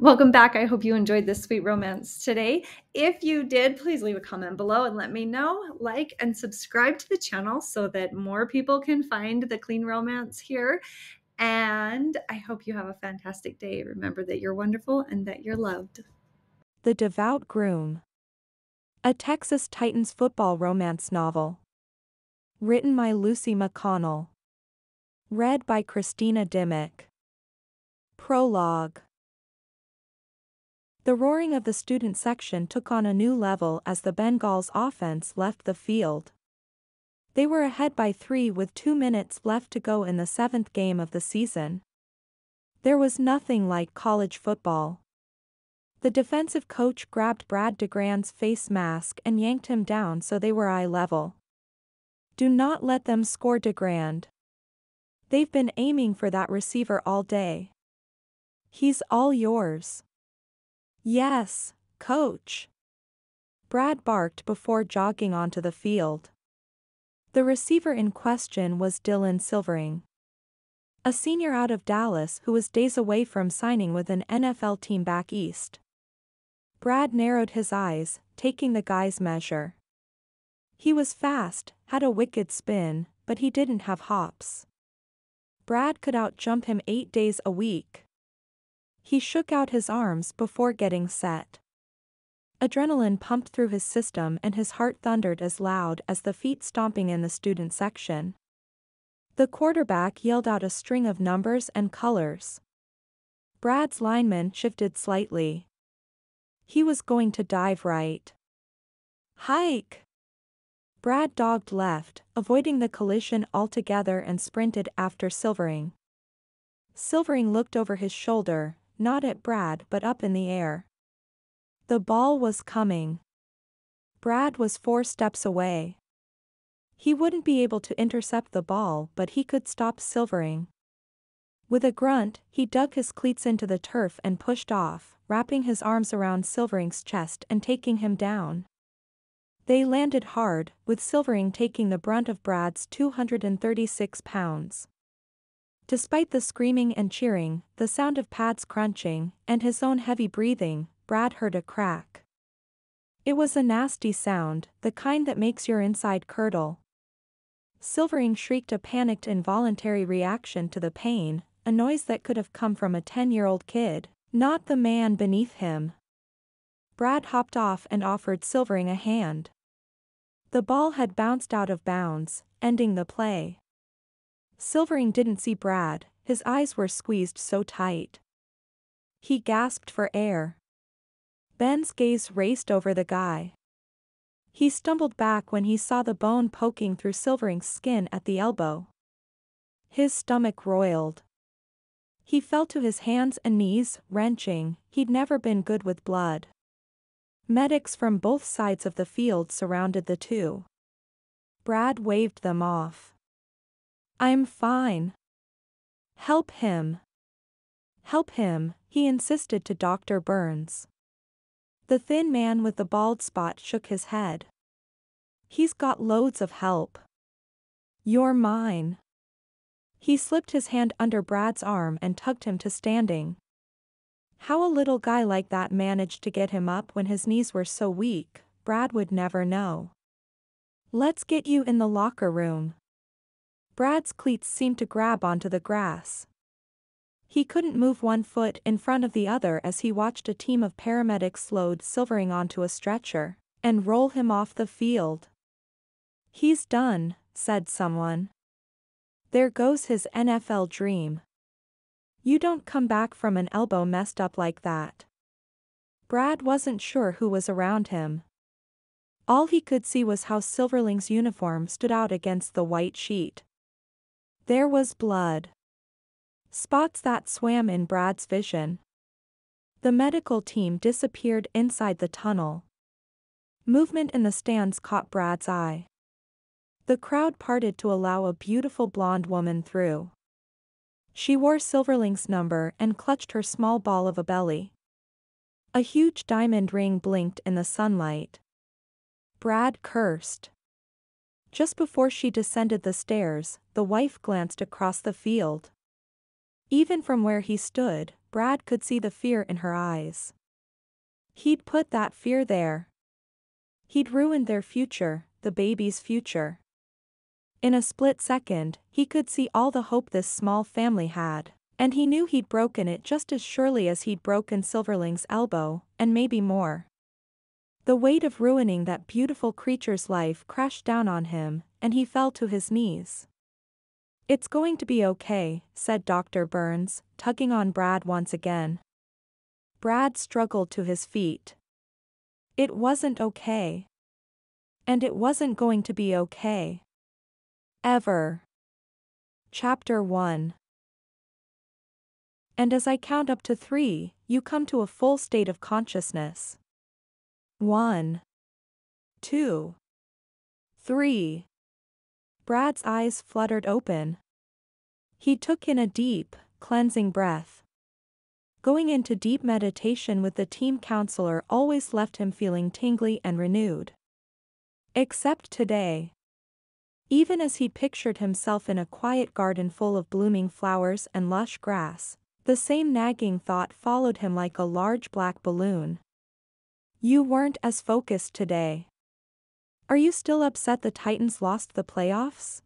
Welcome back. I hope you enjoyed this sweet romance today. If you did, please leave a comment below and let me know. Like and subscribe to the channel so that more people can find the clean romance here. And I hope you have a fantastic day. Remember that you're wonderful and that you're loved. The Devout Groom. A Texas Titans football romance novel. Written by Lucy McConnell. Read by Christina Dimmick. Prologue. The roaring of the student section took on a new level as the Bengals offense left the field. They were ahead by three with two minutes left to go in the seventh game of the season. There was nothing like college football. The defensive coach grabbed Brad DeGrand's face mask and yanked him down so they were eye level. Do not let them score DeGrand. They've been aiming for that receiver all day. He's all yours. Yes, coach. Brad barked before jogging onto the field. The receiver in question was Dylan Silverling. A senior out of Dallas who was days away from signing with an NFL team back east. Brad narrowed his eyes, taking the guy's measure. He was fast, had a wicked spin, but he didn't have hops. Brad could outjump him eight days a week. He shook out his arms before getting set. Adrenaline pumped through his system and his heart thundered as loud as the feet stomping in the student section. The quarterback yelled out a string of numbers and colors. Brad's lineman shifted slightly. He was going to dive right. Hike! Brad dogged left, avoiding the collision altogether and sprinted after Silverling. Silverling looked over his shoulder, not at Brad but up in the air. The ball was coming. Brad was four steps away. He wouldn't be able to intercept the ball but he could stop Silverling. With a grunt, he dug his cleats into the turf and pushed off, wrapping his arms around Silverling's chest and taking him down. They landed hard, with Silverling taking the brunt of Brad's 236 pounds. Despite the screaming and cheering, the sound of pads crunching, and his own heavy breathing, Brad heard a crack. It was a nasty sound, the kind that makes your inside curdle. Silverling shrieked a panicked involuntary reaction to the pain, a noise that could have come from a 10-year-old kid, not the man beneath him. Brad hopped off and offered Silverling a hand. The ball had bounced out of bounds, ending the play. Silverling didn't see Brad, his eyes were squeezed so tight. He gasped for air. Ben's gaze raced over the guy. He stumbled back when he saw the bone poking through Silverling's skin at the elbow. His stomach roiled. He fell to his hands and knees, wrenching, he'd never been good with blood. Medics from both sides of the field surrounded the two. Brad waved them off. I'm fine. Help him. Help him, he insisted to Dr. Burns. The thin man with the bald spot shook his head. He's got loads of help. You're mine. He slipped his hand under Brad's arm and tugged him to standing. How a little guy like that managed to get him up when his knees were so weak, Brad would never know. Let's get you in the locker room. Brad's cleats seemed to grab onto the grass. He couldn't move one foot in front of the other as he watched a team of paramedics load Silverling onto a stretcher and roll him off the field. He's done, said someone. There goes his NFL dream. You don't come back from an elbow messed up like that. Brad wasn't sure who was around him. All he could see was how Silverling's uniform stood out against the white sheet. There was blood. Spots that swam in Brad's vision. The medical team disappeared inside the tunnel. Movement in the stands caught Brad's eye. The crowd parted to allow a beautiful blonde woman through. She wore Silverling's number and clutched her small ball of a belly. A huge diamond ring blinked in the sunlight. Brad cursed. Just before she descended the stairs, the wife glanced across the field. Even from where he stood, Brad could see the fear in her eyes. He'd put that fear there. He'd ruined their future, the baby's future. In a split second, he could see all the hope this small family had, and he knew he'd broken it just as surely as he'd broken Silverling's elbow, and maybe more. The weight of ruining that beautiful creature's life crashed down on him, and he fell to his knees. It's going to be okay, said Dr. Burns, tugging on Brad once again. Brad struggled to his feet. It wasn't okay. And it wasn't going to be okay. Ever. Chapter 1 And as I count up to three, you come to a full state of consciousness. One. Two. Three. Brad's eyes fluttered open. He took in a deep, cleansing breath. Going into deep meditation with the team counselor always left him feeling tingly and renewed. Except today. Even as he pictured himself in a quiet garden full of blooming flowers and lush grass, the same nagging thought followed him like a large black balloon. You weren't as focused today. Are you still upset the Titans lost the playoffs?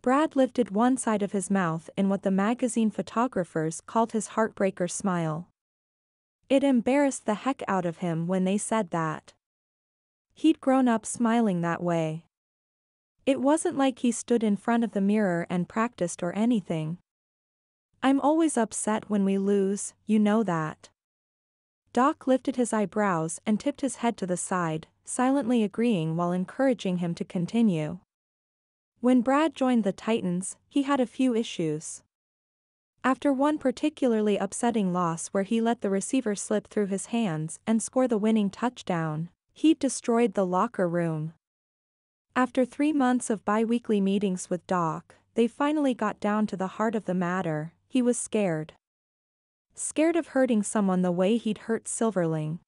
Brad lifted one side of his mouth in what the magazine photographers called his heartbreaker smile. It embarrassed the heck out of him when they said that. He'd grown up smiling that way. It wasn't like he stood in front of the mirror and practiced or anything. I'm always upset when we lose, you know that. Doc lifted his eyebrows and tipped his head to the side, silently agreeing while encouraging him to continue. When Brad joined the Titans, he had a few issues. After one particularly upsetting loss where he let the receiver slip through his hands and score the winning touchdown, he destroyed the locker room. After three months of bi-weekly meetings with Doc, they finally got down to the heart of the matter, he was scared. Scared of hurting someone the way he'd hurt Silverling.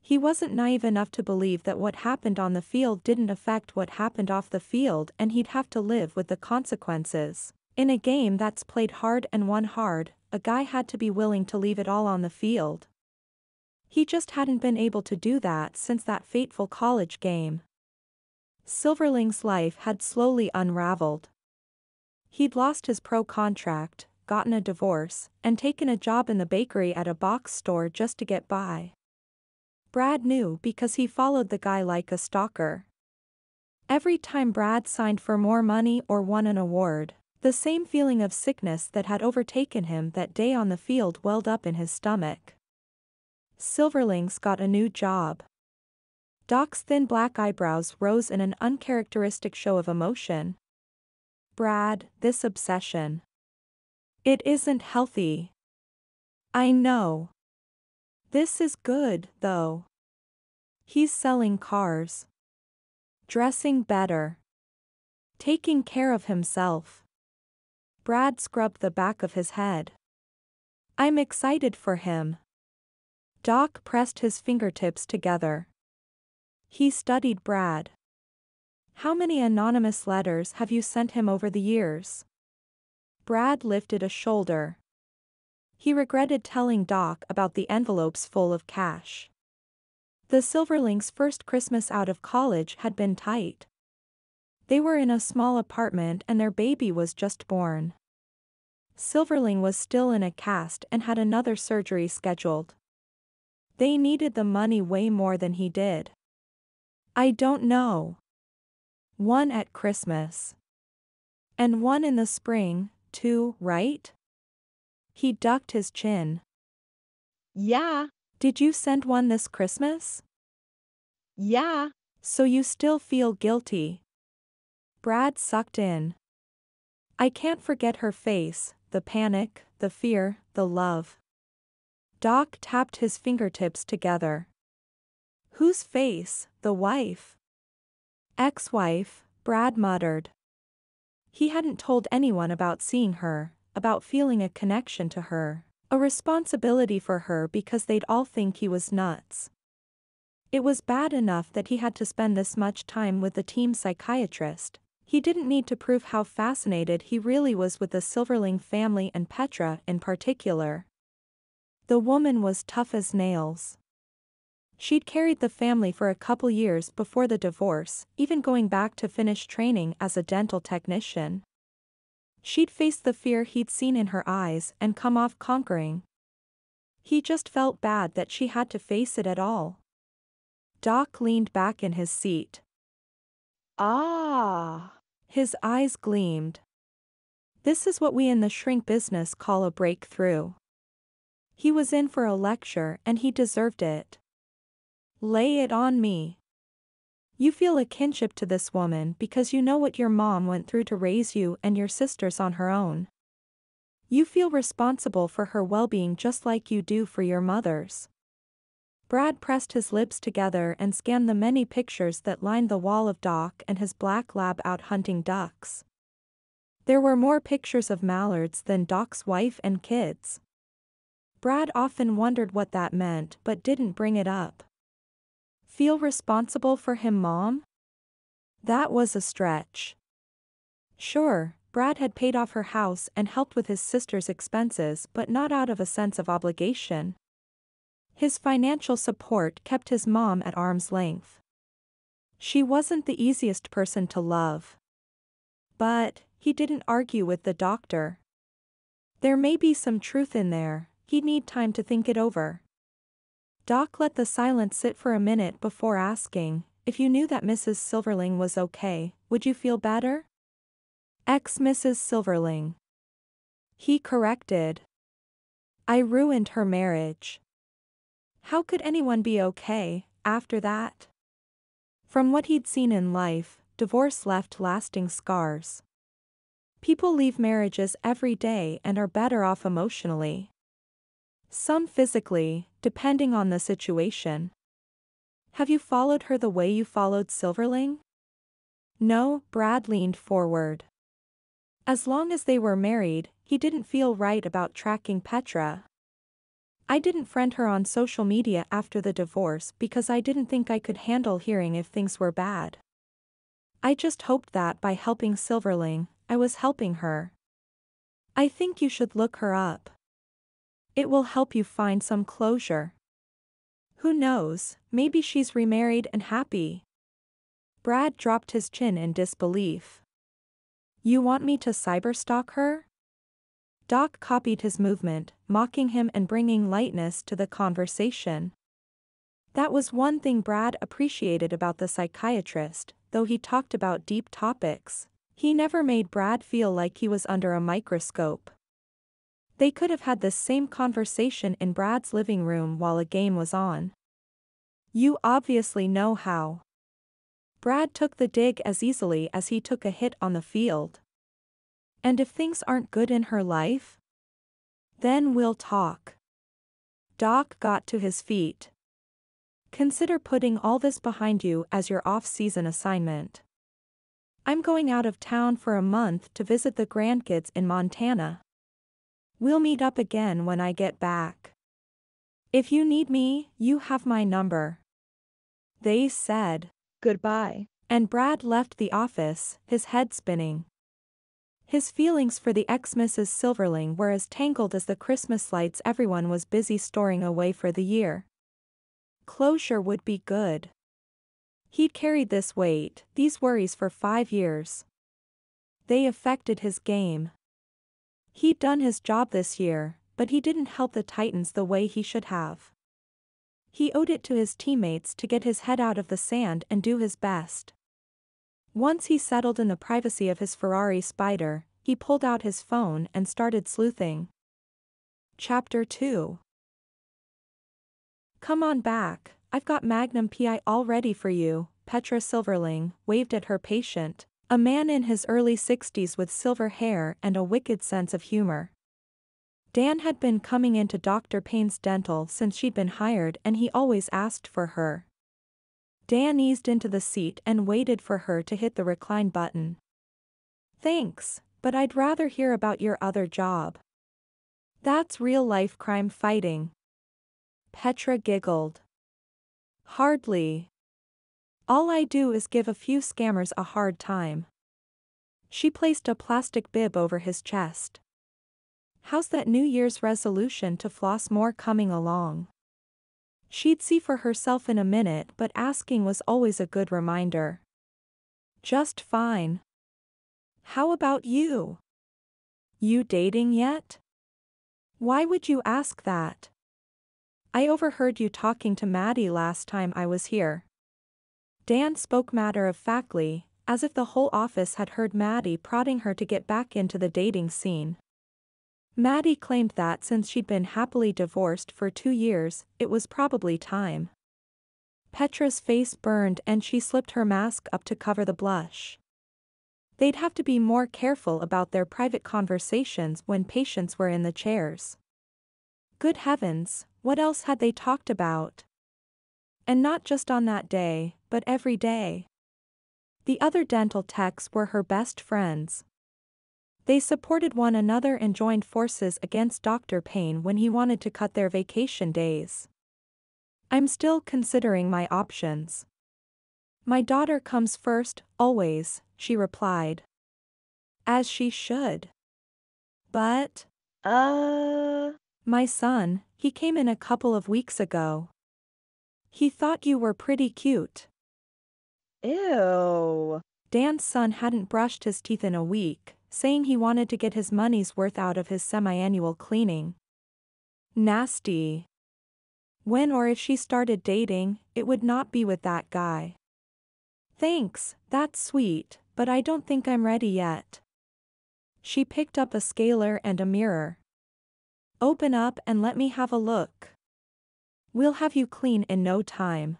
He wasn't naive enough to believe that what happened on the field didn't affect what happened off the field and he'd have to live with the consequences. In a game that's played hard and won hard, a guy had to be willing to leave it all on the field. He just hadn't been able to do that since that fateful college game. Silverling's life had slowly unraveled. He'd lost his pro contract, gotten a divorce, and taken a job in the bakery at a box store just to get by. Brad knew because he followed the guy like a stalker. Every time Brad signed for more money or won an award, the same feeling of sickness that had overtaken him that day on the field welled up in his stomach. Silverlings got a new job. Doc's thin black eyebrows rose in an uncharacteristic show of emotion. Brad, this obsession. It isn't healthy. I know. This is good, though. He's selling cars. Dressing better. Taking care of himself. Brad scrubbed the back of his head. I'm excited for him. Doc pressed his fingertips together. He studied Brad. How many anonymous letters have you sent him over the years? Brad lifted a shoulder. He regretted telling Doc about the envelopes full of cash. The Silverlings' first Christmas out of college had been tight. They were in a small apartment and their baby was just born. Silverling was still in a cast and had another surgery scheduled. They needed the money way more than he did. I don't know. One at Christmas. And one in the spring, too, right? He ducked his chin. Yeah. Did you send one this Christmas? Yeah. So you still feel guilty. Brad sucked in. I can't forget her face, the panic, the fear, the love. Doc tapped his fingertips together. Whose face, the wife? Ex-wife, Brad muttered. He hadn't told anyone about seeing her, about feeling a connection to her, a responsibility for her because they'd all think he was nuts. It was bad enough that he had to spend this much time with the team psychiatrist. He didn't need to prove how fascinated he really was with the Silverling family and Petra in particular. The woman was tough as nails. She'd carried the family for a couple years before the divorce, even going back to finish training as a dental technician. She'd faced the fear he'd seen in her eyes and come off conquering. He just felt bad that she had to face it at all. Doc leaned back in his seat. Ah. His eyes gleamed. This is what we in the shrink business call a breakthrough. He was in for a lecture and he deserved it. Lay it on me. You feel a kinship to this woman because you know what your mom went through to raise you and your sisters on her own. You feel responsible for her well-being just like you do for your mother's. Brad pressed his lips together and scanned the many pictures that lined the wall of Doc and his black lab out hunting ducks. There were more pictures of mallards than Doc's wife and kids. Brad often wondered what that meant but didn't bring it up. Feel responsible for him mom? That was a stretch. Sure, Brad had paid off her house and helped with his sister's expenses but not out of a sense of obligation. His financial support kept his mom at arm's length. She wasn't the easiest person to love. But, he didn't argue with the doctor. There may be some truth in there, he'd need time to think it over. Doc let the silence sit for a minute before asking, if you knew that Mrs. Silverling was okay, would you feel better? Ex Mrs. Silverling. He corrected. I ruined her marriage. How could anyone be okay, after that? From what he'd seen in life, divorce left lasting scars. People leave marriages every day and are better off emotionally. Some physically, depending on the situation. Have you followed her the way you followed Silverling? No, Brad leaned forward. As long as they were married, he didn't feel right about tracking Petra, I didn't friend her on social media after the divorce because I didn't think I could handle hearing if things were bad. I just hoped that by helping Silverling, I was helping her. I think you should look her up. It will help you find some closure. Who knows, maybe she's remarried and happy. Brad dropped his chin in disbelief. You want me to cyberstalk her? Doc copied his movement, mocking him and bringing lightness to the conversation. That was one thing Brad appreciated about the psychiatrist, though he talked about deep topics. He never made Brad feel like he was under a microscope. They could have had this same conversation in Brad's living room while a game was on. You obviously know how. Brad took the dig as easily as he took a hit on the field. And if things aren't good in her life? Then we'll talk. Doc got to his feet. Consider putting all this behind you as your off-season assignment. I'm going out of town for a month to visit the grandkids in Montana. We'll meet up again when I get back. If you need me, you have my number. They said Goodbye. And Brad left the office, his head spinning. His feelings for the ex-Mrs. Silverling were as tangled as the Christmas lights everyone was busy storing away for the year. Closure would be good. He'd carried this weight, these worries for five years. They affected his game. He'd done his job this year, but he didn't help the Titans the way he should have. He owed it to his teammates to get his head out of the sand and do his best. Once he settled in the privacy of his Ferrari Spider, he pulled out his phone and started sleuthing. Chapter 2 Come on back, I've got Magnum PI all ready for you, Petra Silverling waved at her patient, a man in his early 60s with silver hair and a wicked sense of humor. Dan had been coming into Dr. Payne's dental since she'd been hired and he always asked for her. Dan eased into the seat and waited for her to hit the recline button. Thanks, but I'd rather hear about your other job. That's real-life crime fighting. Petra giggled. Hardly. All I do is give a few scammers a hard time. She placed a plastic bib over his chest. How's that New Year's resolution to floss more coming along? She'd see for herself in a minute but asking was always a good reminder. Just fine. How about you? You dating yet? Why would you ask that? I overheard you talking to Maddie last time I was here. Dan spoke matter of factly, as if the whole office had heard Maddie prodding her to get back into the dating scene. Maddie claimed that since she'd been happily divorced for two years, it was probably time. Petra's face burned and she slipped her mask up to cover the blush. They'd have to be more careful about their private conversations when patients were in the chairs. Good heavens, what else had they talked about? And not just on that day, but every day. The other dental techs were her best friends, they supported one another and joined forces against Dr. Payne when he wanted to cut their vacation days. I'm still considering my options. My daughter comes first, always, she replied. As she should. But. Uh. My son, he came in a couple of weeks ago. He thought you were pretty cute. Ew. Dan's son hadn't brushed his teeth in a week, saying he wanted to get his money's worth out of his semi-annual cleaning. Nasty. When or if she started dating, it would not be with that guy. Thanks, that's sweet, but I don't think I'm ready yet. She picked up a scaler and a mirror. Open up and let me have a look. We'll have you clean in no time.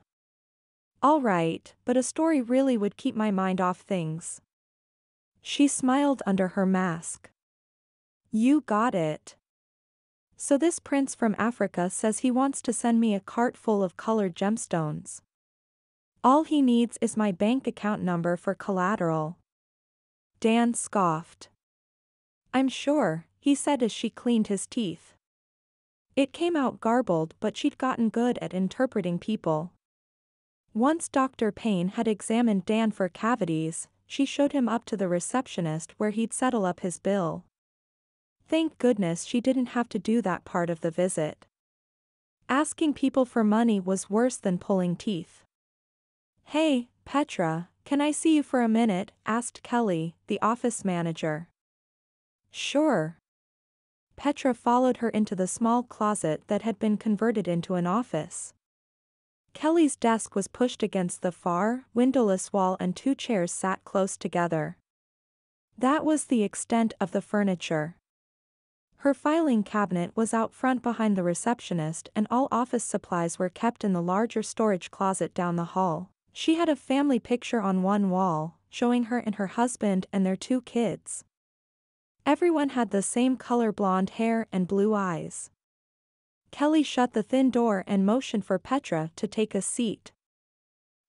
Alright, but a story really would keep my mind off things. She smiled under her mask. You got it. So this prince from Africa says he wants to send me a cart full of colored gemstones. All he needs is my bank account number for collateral. Dan scoffed. I'm sure, he said as she cleaned his teeth. It came out garbled but she'd gotten good at interpreting people. Once Dr. Payne had examined Dan for cavities, she showed him up to the receptionist where he'd settle up his bill. Thank goodness she didn't have to do that part of the visit. Asking people for money was worse than pulling teeth. Hey, Petra, can I see you for a minute? asked Kelly, the office manager. Sure. Petra followed her into the small closet that had been converted into an office. Kelly's desk was pushed against the far, windowless wall and two chairs sat close together. That was the extent of the furniture. Her filing cabinet was out front behind the receptionist and all office supplies were kept in the larger storage closet down the hall. She had a family picture on one wall, showing her and her husband and their two kids. Everyone had the same color blonde hair and blue eyes. Kelly shut the thin door and motioned for Petra to take a seat.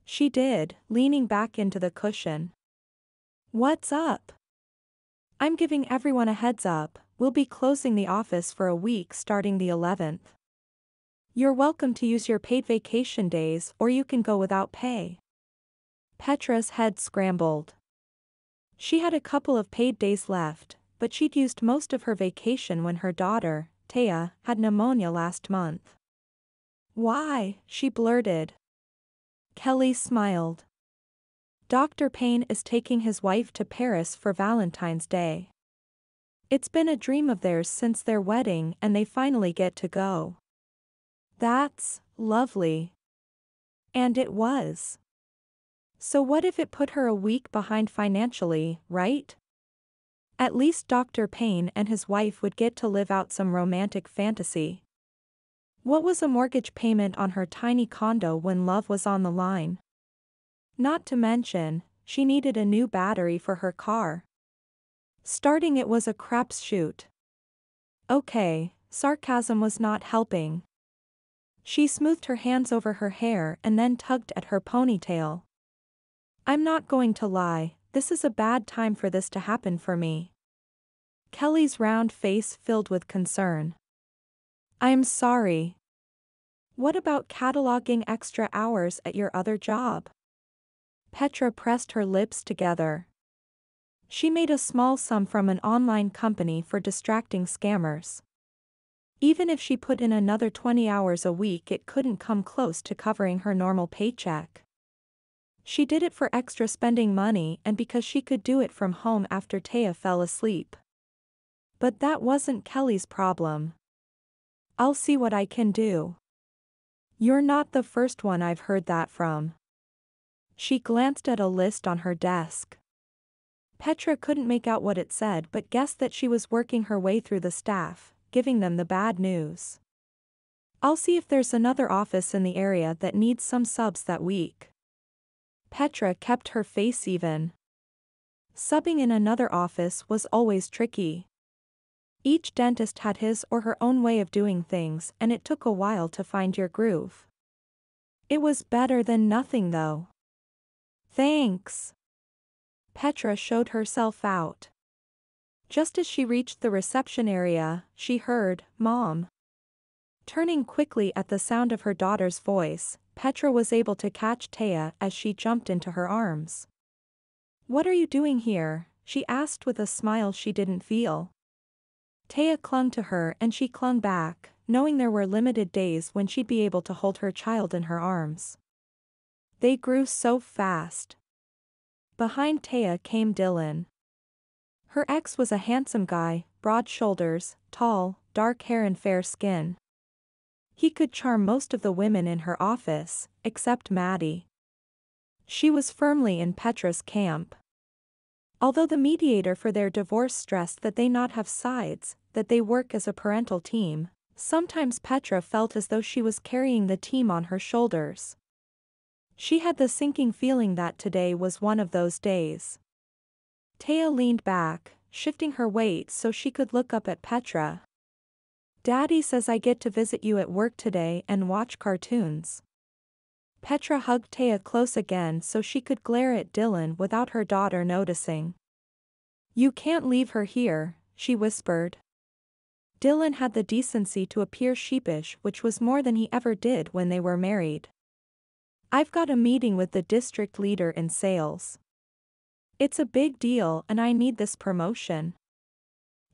She did, leaning back into the cushion. What's up? I'm giving everyone a heads up, we'll be closing the office for a week starting the 11th. You're welcome to use your paid vacation days or you can go without pay. Petra's head scrambled. She had a couple of paid days left, but she'd used most of her vacation when her daughter, Taya, had pneumonia last month. Why, she blurted. Kelly smiled. Dr. Payne is taking his wife to Paris for Valentine's Day. It's been a dream of theirs since their wedding and they finally get to go. That's lovely. And it was. So what if it put her a week behind financially, right? At least Dr. Payne and his wife would get to live out some romantic fantasy. What was a mortgage payment on her tiny condo when love was on the line? Not to mention, she needed a new battery for her car. Starting it was a crapshoot. Okay, sarcasm was not helping. She smoothed her hands over her hair and then tugged at her ponytail. I'm not going to lie, this is a bad time for this to happen for me. Kelly's round face filled with concern. I'm sorry. What about cataloging extra hours at your other job? Petra pressed her lips together. She made a small sum from an online company for distracting scammers. Even if she put in another 20 hours a week it couldn't come close to covering her normal paycheck. She did it for extra spending money and because she could do it from home after Taya fell asleep. But that wasn't Kelly's problem. I'll see what I can do. You're not the first one I've heard that from. She glanced at a list on her desk. Petra couldn't make out what it said but guessed that she was working her way through the staff, giving them the bad news. I'll see if there's another office in the area that needs some subs that week. Petra kept her face even. Subbing in another office was always tricky. Each dentist had his or her own way of doing things and it took a while to find your groove. It was better than nothing though. Thanks. Petra showed herself out. Just as she reached the reception area, she heard, Mom. Turning quickly at the sound of her daughter's voice, Petra was able to catch Taya as she jumped into her arms. What are you doing here? she asked with a smile she didn't feel. Taya clung to her and she clung back, knowing there were limited days when she'd be able to hold her child in her arms. They grew so fast. Behind Taya came Dylan. Her ex was a handsome guy, broad shoulders, tall, dark hair and fair skin. He could charm most of the women in her office, except Maddie. She was firmly in Petra's camp. Although the mediator for their divorce stressed that they not have sides, that they work as a parental team, sometimes Petra felt as though she was carrying the team on her shoulders. She had the sinking feeling that today was one of those days. Taya leaned back, shifting her weight so she could look up at Petra. Daddy says I get to visit you at work today and watch cartoons. Petra hugged Taya close again so she could glare at Dylan without her daughter noticing. You can't leave her here, she whispered. Dylan had the decency to appear sheepish which was more than he ever did when they were married. I've got a meeting with the district leader in sales. It's a big deal and I need this promotion.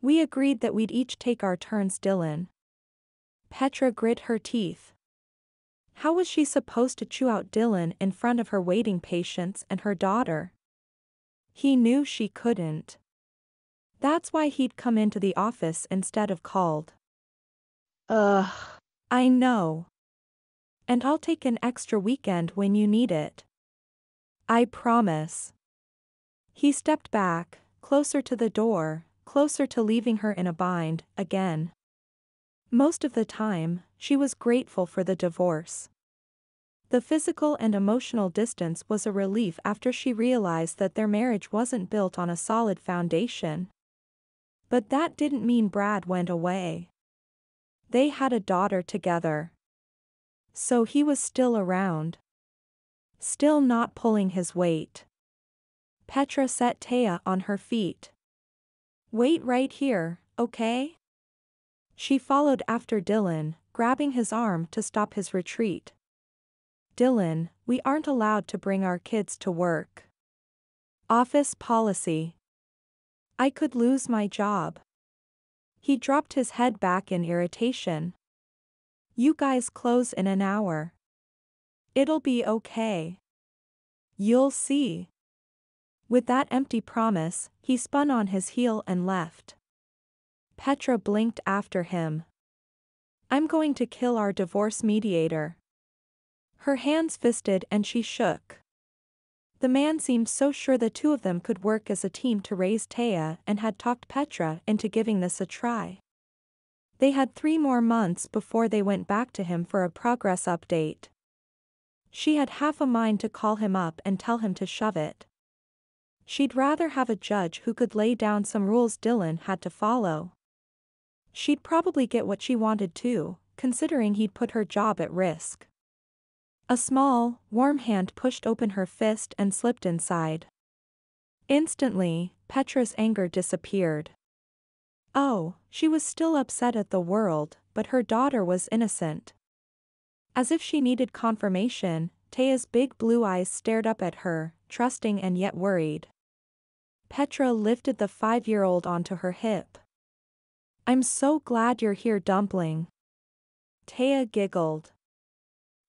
We agreed that we'd each take our turns Dylan. Petra grit her teeth. How was she supposed to chew out Dylan in front of her waiting patients and her daughter? He knew she couldn't. That's why he'd come into the office instead of called. Ugh. I know. And I'll take an extra weekend when you need it. I promise. He stepped back, closer to the door, closer to leaving her in a bind, again. Most of the time, she was grateful for the divorce. The physical and emotional distance was a relief after she realized that their marriage wasn't built on a solid foundation. But that didn't mean Brad went away. They had a daughter together. So he was still around. Still not pulling his weight. Petra set Taya on her feet. Wait right here, okay? She followed after Dylan, grabbing his arm to stop his retreat. Dylan, we aren't allowed to bring our kids to work. Office policy. I could lose my job. He dropped his head back in irritation. You guys close in an hour. It'll be okay. You'll see. With that empty promise, he spun on his heel and left. Petra blinked after him. I'm going to kill our divorce mediator. Her hands fisted and she shook. The man seemed so sure the two of them could work as a team to raise Taya and had talked Petra into giving this a try. They had three more months before they went back to him for a progress update. She had half a mind to call him up and tell him to shove it. She'd rather have a judge who could lay down some rules Dylan had to follow. She'd probably get what she wanted too, considering he'd put her job at risk. A small, warm hand pushed open her fist and slipped inside. Instantly, Petra's anger disappeared. Oh, she was still upset at the world, but her daughter was innocent. As if she needed confirmation, Taya's big blue eyes stared up at her, trusting and yet worried. Petra lifted the five-year-old onto her hip. I'm so glad you're here dumpling. Taya giggled.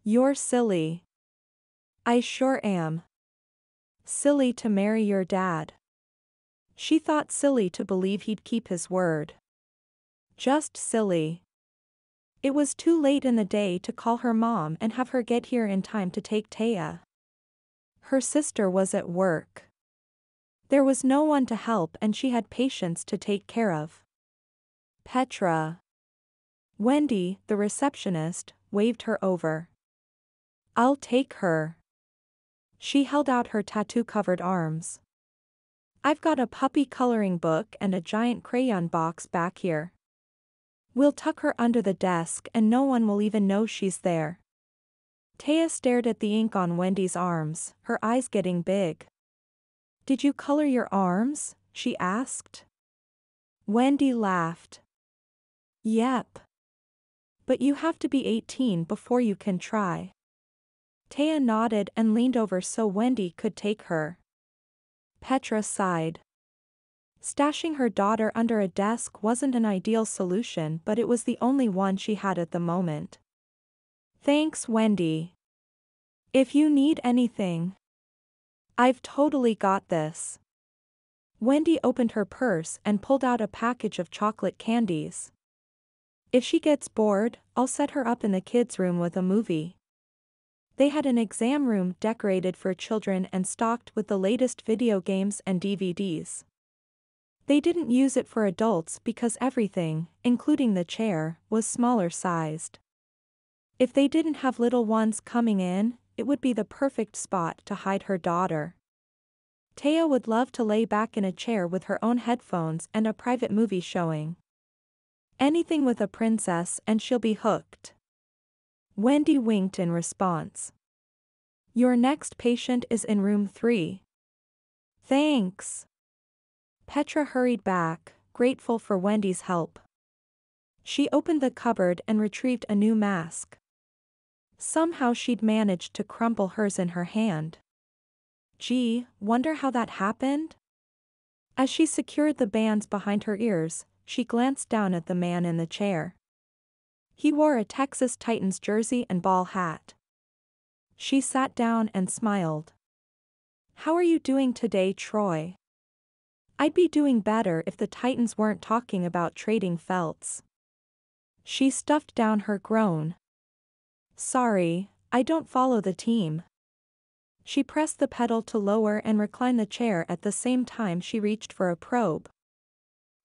You're silly. I sure am. Silly to marry your dad. She thought silly to believe he'd keep his word. Just silly. It was too late in the day to call her mom and have her get here in time to take Taya. Her sister was at work. There was no one to help and she had patients to take care of. Petra. Wendy, the receptionist, waved her over. I'll take her. She held out her tattoo-covered arms. I've got a puppy coloring book and a giant crayon box back here. We'll tuck her under the desk and no one will even know she's there. Taya stared at the ink on Wendy's arms, her eyes getting big. Did you color your arms? she asked. Wendy laughed. Yep. But you have to be 18 before you can try. Taya nodded and leaned over so Wendy could take her. Petra sighed. Stashing her daughter under a desk wasn't an ideal solution but it was the only one she had at the moment. Thanks Wendy. If you need anything, I've totally got this. Wendy opened her purse and pulled out a package of chocolate candies. If she gets bored, I'll set her up in the kids' room with a movie. They had an exam room decorated for children and stocked with the latest video games and DVDs. They didn't use it for adults because everything, including the chair, was smaller sized. If they didn't have little ones coming in, it would be the perfect spot to hide her daughter. Taya would love to lay back in a chair with her own headphones and a private movie showing. Anything with a princess and she'll be hooked. Wendy winked in response. Your next patient is in room 3. Thanks. Petra hurried back, grateful for Wendy's help. She opened the cupboard and retrieved a new mask. Somehow she'd managed to crumple hers in her hand. Gee, wonder how that happened? As she secured the bands behind her ears, she glanced down at the man in the chair. He wore a Texas Titans jersey and ball hat. She sat down and smiled. How are you doing today, Troy? I'd be doing better if the Titans weren't talking about trading Felts. She stuffed down her groan. Sorry, I don't follow the team. She pressed the pedal to lower and recline the chair at the same time she reached for a probe.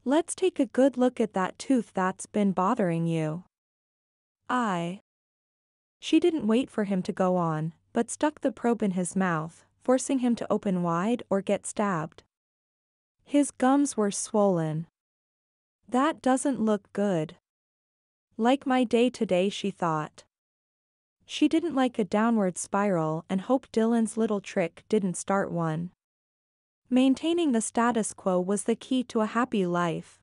Let's take a good look at that tooth that's been bothering you. I. She didn't wait for him to go on, but stuck the probe in his mouth, forcing him to open wide or get stabbed. His gums were swollen. That doesn't look good. Like my day today she thought. She didn't like a downward spiral and hoped Dylan's little trick didn't start one. Maintaining the status quo was the key to a happy life.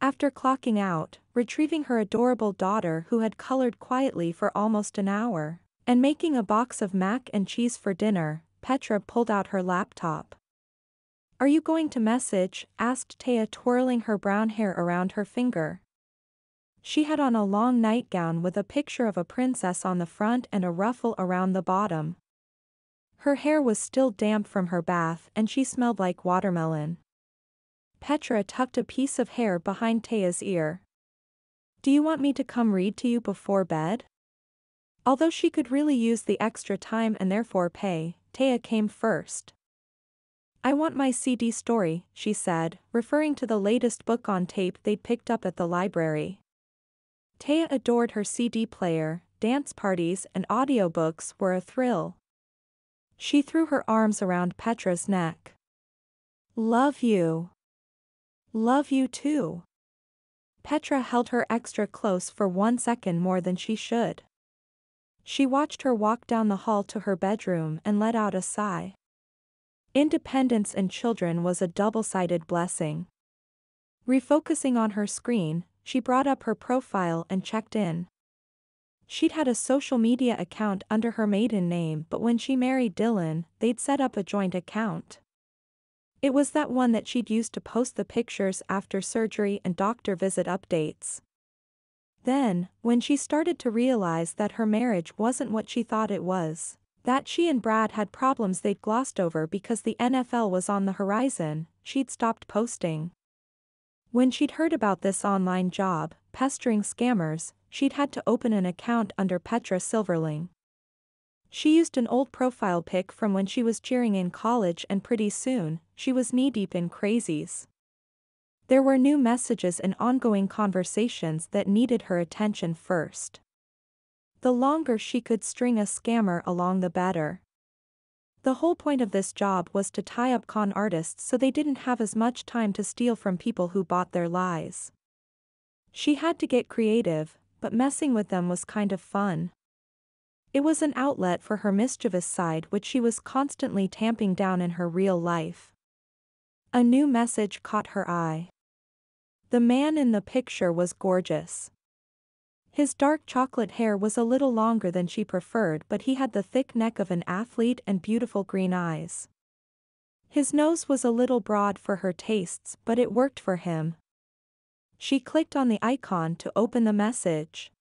After clocking out, retrieving her adorable daughter who had colored quietly for almost an hour, and making a box of mac and cheese for dinner, Petra pulled out her laptop. Are you going to message? asked Taya twirling her brown hair around her finger. She had on a long nightgown with a picture of a princess on the front and a ruffle around the bottom. Her hair was still damp from her bath and she smelled like watermelon. Petra tucked a piece of hair behind Taya's ear. Do you want me to come read to you before bed? Although she could really use the extra time and therefore pay, Taya came first. I want my CD story, she said, referring to the latest book on tape they'd picked up at the library. Taya adored her CD player, dance parties and audiobooks were a thrill. She threw her arms around Petra's neck. Love you. Love you too. Petra held her extra close for one second more than she should. She watched her walk down the hall to her bedroom and let out a sigh. Independence and children was a double-sided blessing. Refocusing on her screen, she brought up her profile and checked in. She'd had a social media account under her maiden name but when she married Dylan, they'd set up a joint account. It was that one that she'd used to post the pictures after surgery and doctor visit updates. Then, when she started to realize that her marriage wasn't what she thought it was, that she and Brad had problems they'd glossed over because the NFL was on the horizon, she'd stopped posting. When she'd heard about this online job, pestering scammers, she'd had to open an account under Petra Silverling. She used an old profile pic from when she was cheering in college and pretty soon, she was knee-deep in crazies. There were new messages and ongoing conversations that needed her attention first. The longer she could string a scammer along the better. The whole point of this job was to tie up con artists so they didn't have as much time to steal from people who bought their lies. She had to get creative, but messing with them was kind of fun. It was an outlet for her mischievous side which she was constantly tamping down in her real life. A new message caught her eye. The man in the picture was gorgeous. His dark chocolate hair was a little longer than she preferred but he had the thick neck of an athlete and beautiful green eyes. His nose was a little broad for her tastes but it worked for him. She clicked on the icon to open the message.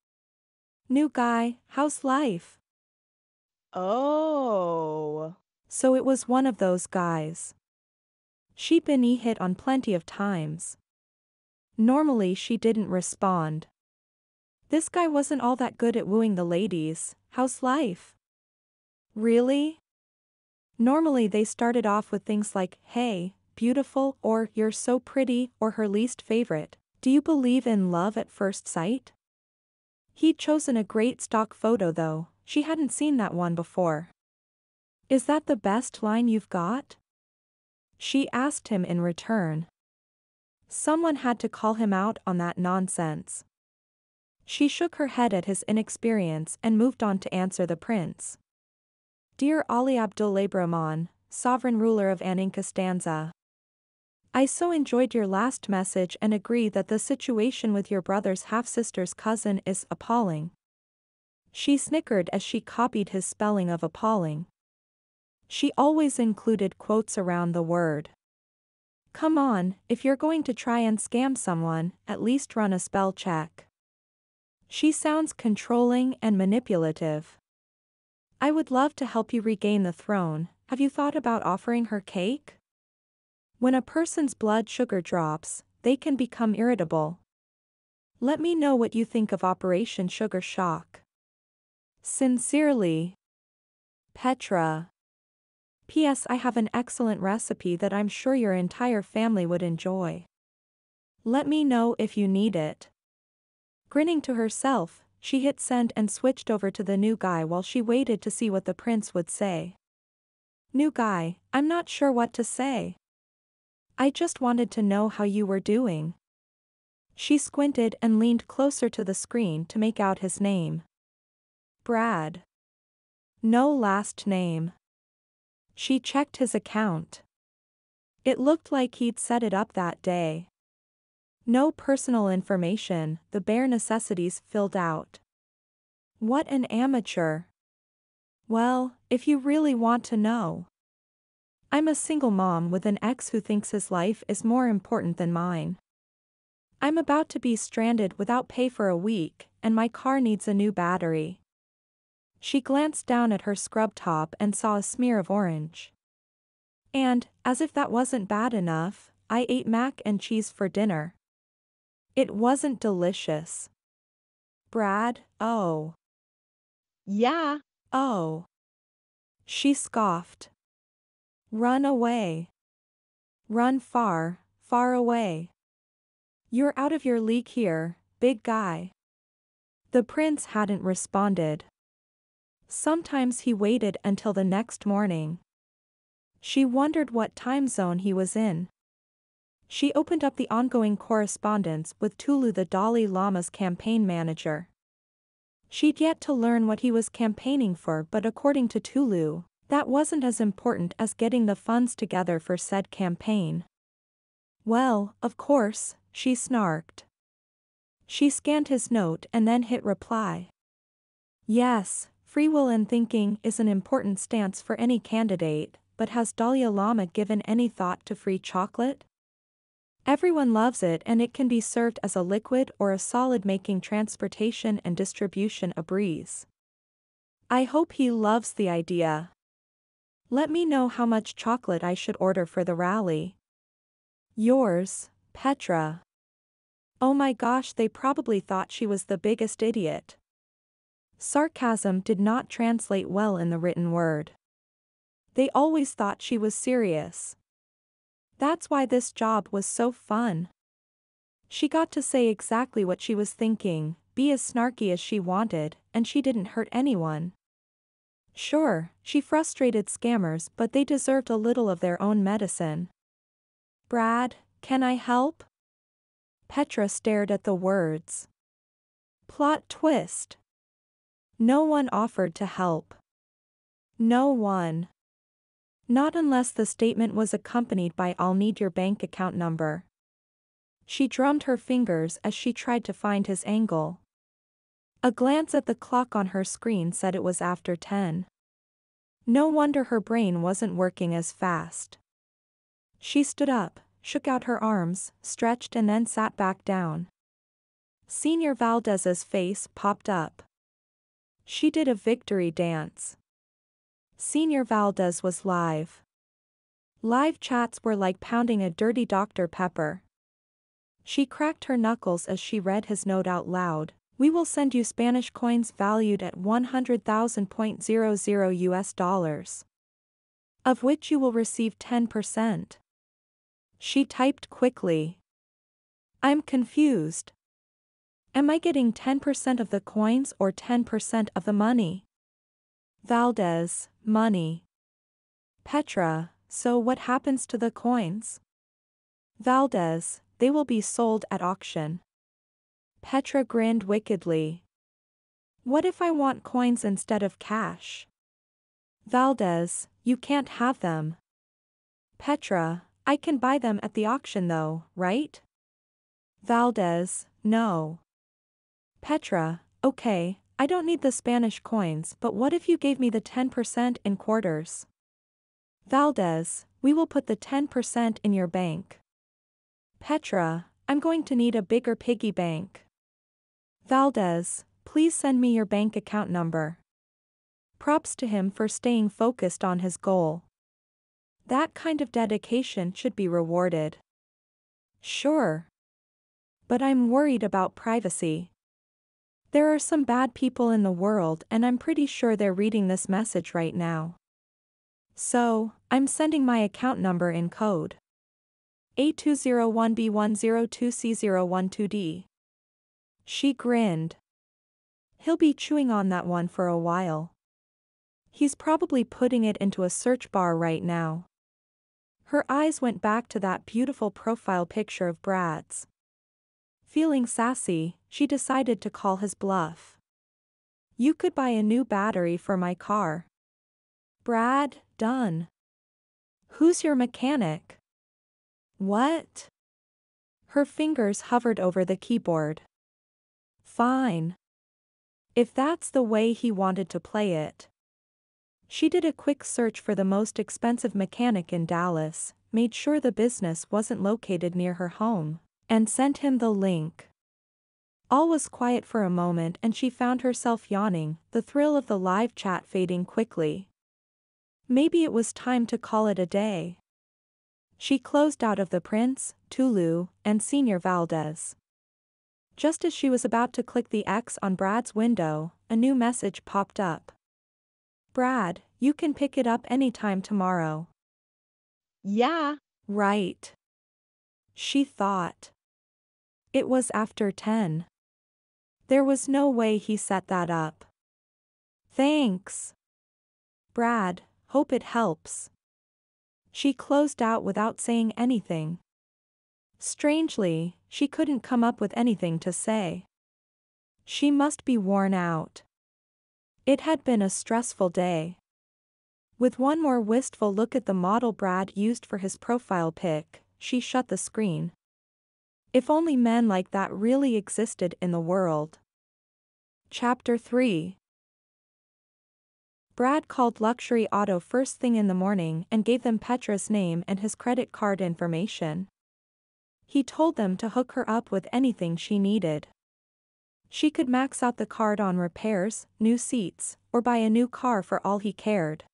New guy, how's life? Oh. So it was one of those guys. She'd been hit on plenty of times. Normally she didn't respond. This guy wasn't all that good at wooing the ladies, how's life? Really? Normally they started off with things like, hey, beautiful, or you're so pretty, or her least favorite, do you believe in love at first sight? He'd chosen a great stock photo though, she hadn't seen that one before. Is that the best line you've got? She asked him in return. Someone had to call him out on that nonsense. She shook her head at his inexperience and moved on to answer the prince. Dear Ali Abdul Abraman, sovereign ruler of Aninka Stanza. I so enjoyed your last message and agree that the situation with your brother's half-sister's cousin is appalling. She snickered as she copied his spelling of appalling. She always included quotes around the word. Come on, if you're going to try and scam someone, at least run a spell check. She sounds controlling and manipulative. I would love to help you regain the throne, have you thought about offering her cake? When a person's blood sugar drops, they can become irritable. Let me know what you think of Operation Sugar Shock. Sincerely. Petra. P.S. I have an excellent recipe that I'm sure your entire family would enjoy. Let me know if you need it. Grinning to herself, she hit send and switched over to the new guy while she waited to see what the prince would say. New guy, I'm not sure what to say. I just wanted to know how you were doing. She squinted and leaned closer to the screen to make out his name. Brad. No last name. She checked his account. It looked like he'd set it up that day. No personal information, the bare necessities filled out. What an amateur. Well, if you really want to know. I'm a single mom with an ex who thinks his life is more important than mine. I'm about to be stranded without pay for a week, and my car needs a new battery. She glanced down at her scrub top and saw a smear of orange. And, as if that wasn't bad enough, I ate mac and cheese for dinner. It wasn't delicious. Brad, oh. Yeah. Oh. She scoffed. Run away. Run far, far away. You're out of your league here, big guy. The prince hadn't responded. Sometimes he waited until the next morning. She wondered what time zone he was in. She opened up the ongoing correspondence with Tulu the Dalai Lama's campaign manager. She'd yet to learn what he was campaigning for but according to Tulu, that wasn't as important as getting the funds together for said campaign. Well, of course, she snarked. She scanned his note and then hit reply. Yes, free will and thinking is an important stance for any candidate, but has Dalai Lama given any thought to free chocolate? Everyone loves it and it can be served as a liquid or a solid making transportation and distribution a breeze. I hope he loves the idea. Let me know how much chocolate I should order for the rally. Yours, Petra. Oh my gosh they probably thought she was the biggest idiot. Sarcasm did not translate well in the written word. They always thought she was serious. That's why this job was so fun. She got to say exactly what she was thinking, be as snarky as she wanted, and she didn't hurt anyone. Sure, she frustrated scammers but they deserved a little of their own medicine. Brad, can I help? Petra stared at the words. Plot twist. No one offered to help. No one. Not unless the statement was accompanied by I'll need your bank account number. She drummed her fingers as she tried to find his angle. A glance at the clock on her screen said it was after 10. No wonder her brain wasn't working as fast. She stood up, shook out her arms, stretched and then sat back down. Señor Valdez's face popped up. She did a victory dance. Señor Valdez was live. Live chats were like pounding a dirty Dr. Pepper. She cracked her knuckles as she read his note out loud. We will send you Spanish coins valued at 100,000.00 US dollars. Of which you will receive 10%. She typed quickly. I'm confused. Am I getting 10% of the coins or 10% of the money? Valdez, money. Petra, so what happens to the coins? Valdez, they will be sold at auction. Petra grinned wickedly. What if I want coins instead of cash? Valdez, you can't have them. Petra, I can buy them at the auction though, right? Valdez, no. Petra, okay, I don't need the Spanish coins but what if you gave me the 10% in quarters? Valdez, we will put the 10% in your bank. Petra, I'm going to need a bigger piggy bank. Valdez, please send me your bank account number. Props to him for staying focused on his goal. That kind of dedication should be rewarded. Sure. But I'm worried about privacy. There are some bad people in the world and I'm pretty sure they're reading this message right now. So, I'm sending my account number in code. A201B102C012D. She grinned. He'll be chewing on that one for a while. He's probably putting it into a search bar right now. Her eyes went back to that beautiful profile picture of Brad's. Feeling sassy, she decided to call his bluff. You could buy a new battery for my car. Brad, done. Who's your mechanic? What? Her fingers hovered over the keyboard. Fine. If that's the way he wanted to play it. She did a quick search for the most expensive mechanic in Dallas, made sure the business wasn't located near her home and sent him the link. All was quiet for a moment and she found herself yawning, the thrill of the live chat fading quickly. Maybe it was time to call it a day. She closed out of the Prince, Tulu, and Señor Valdez. Just as she was about to click the X on Brad's window, a new message popped up. Brad, you can pick it up anytime tomorrow. Yeah. Right. She thought. It was after 10. There was no way he set that up. Thanks. Brad, hope it helps. She closed out without saying anything. Strangely, she couldn't come up with anything to say. She must be worn out. It had been a stressful day. With one more wistful look at the model Brad used for his profile pic, she shut the screen. If only men like that really existed in the world. Chapter 3 Brad called Luxury Auto first thing in the morning and gave them Petra's name and his credit card information. He told them to hook her up with anything she needed. She could max out the card on repairs, new seats, or buy a new car for all he cared.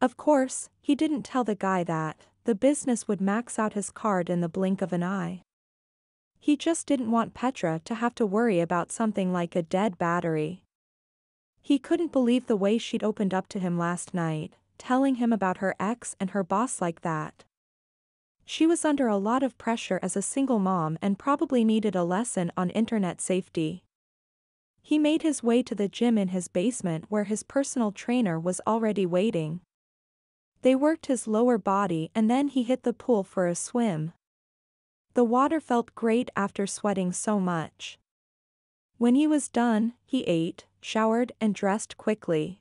Of course, he didn't tell the guy that, the business would max out his card in the blink of an eye. He just didn't want Petra to have to worry about something like a dead battery. He couldn't believe the way she'd opened up to him last night, telling him about her ex and her boss like that. She was under a lot of pressure as a single mom and probably needed a lesson on internet safety. He made his way to the gym in his basement where his personal trainer was already waiting. They worked his lower body and then he hit the pool for a swim. The water felt great after sweating so much. When he was done, he ate, showered and dressed quickly.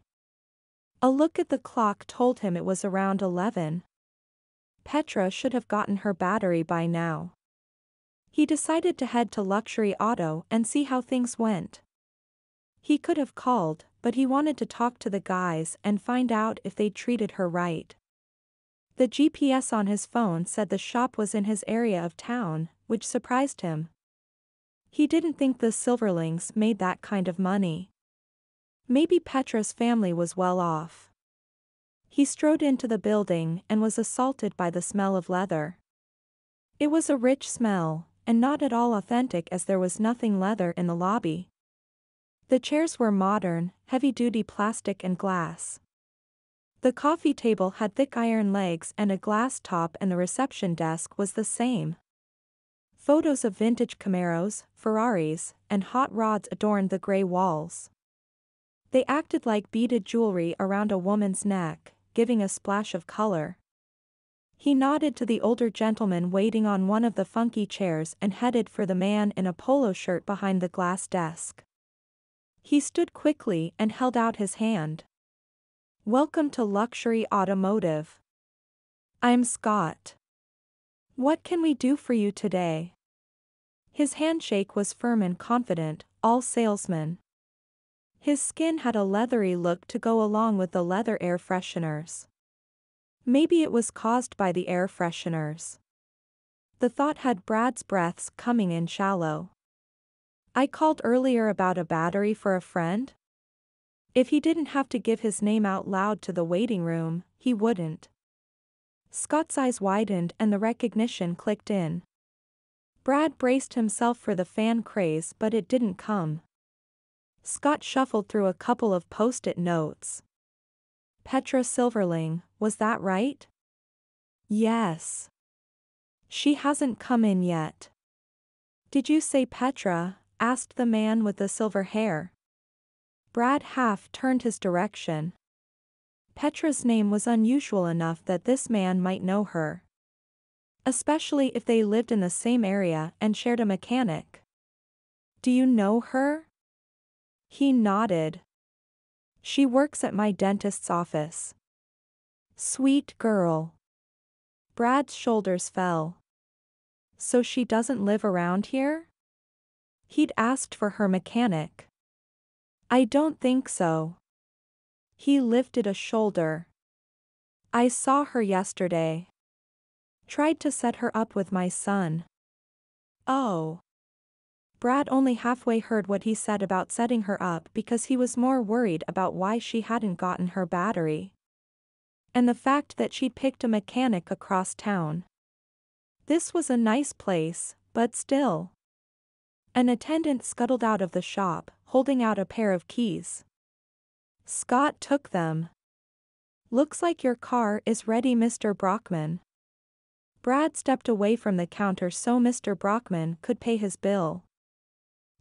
A look at the clock told him it was around 11. Petra should have gotten her battery by now. He decided to head to Luxury Auto and see how things went. He could have called, but he wanted to talk to the guys and find out if they treated her right. The GPS on his phone said the shop was in his area of town, which surprised him. He didn't think the Silverlings made that kind of money. Maybe Petra's family was well off. He strode into the building and was assaulted by the smell of leather. It was a rich smell, and not at all authentic as there was nothing leather in the lobby. The chairs were modern, heavy-duty plastic and glass. The coffee table had thick iron legs and a glass top and the reception desk was the same. Photos of vintage Camaros, Ferraris, and hot rods adorned the gray walls. They acted like beaded jewelry around a woman's neck, giving a splash of color. He nodded to the older gentleman waiting on one of the funky chairs and headed for the man in a polo shirt behind the glass desk. He stood quickly and held out his hand. Welcome to Luxury Automotive. I'm Scott. What can we do for you today? His handshake was firm and confident, all salesman. His skin had a leathery look to go along with the leather air fresheners. Maybe it was caused by the air fresheners. The thought had Brad's breaths coming in shallow. I called earlier about a battery for a friend? If he didn't have to give his name out loud to the waiting room, he wouldn't. Scott's eyes widened and the recognition clicked in. Brad braced himself for the fan craze but it didn't come. Scott shuffled through a couple of post-it notes. Petra Silverling, was that right? Yes. She hasn't come in yet. Did you say Petra? asked the man with the silver hair. Brad half turned his direction. Petra's name was unusual enough that this man might know her. Especially if they lived in the same area and shared a mechanic. Do you know her? He nodded. She works at my dentist's office. Sweet girl. Brad's shoulders fell. So she doesn't live around here? He'd asked for her mechanic. I don't think so. He lifted a shoulder. I saw her yesterday. Tried to set her up with my son. Oh. Brad only halfway heard what he said about setting her up because he was more worried about why she hadn't gotten her battery. And the fact that she'd picked a mechanic across town. This was a nice place, but still. An attendant scuttled out of the shop, holding out a pair of keys. Scott took them. Looks like your car is ready Mr. Brockman. Brad stepped away from the counter so Mr. Brockman could pay his bill.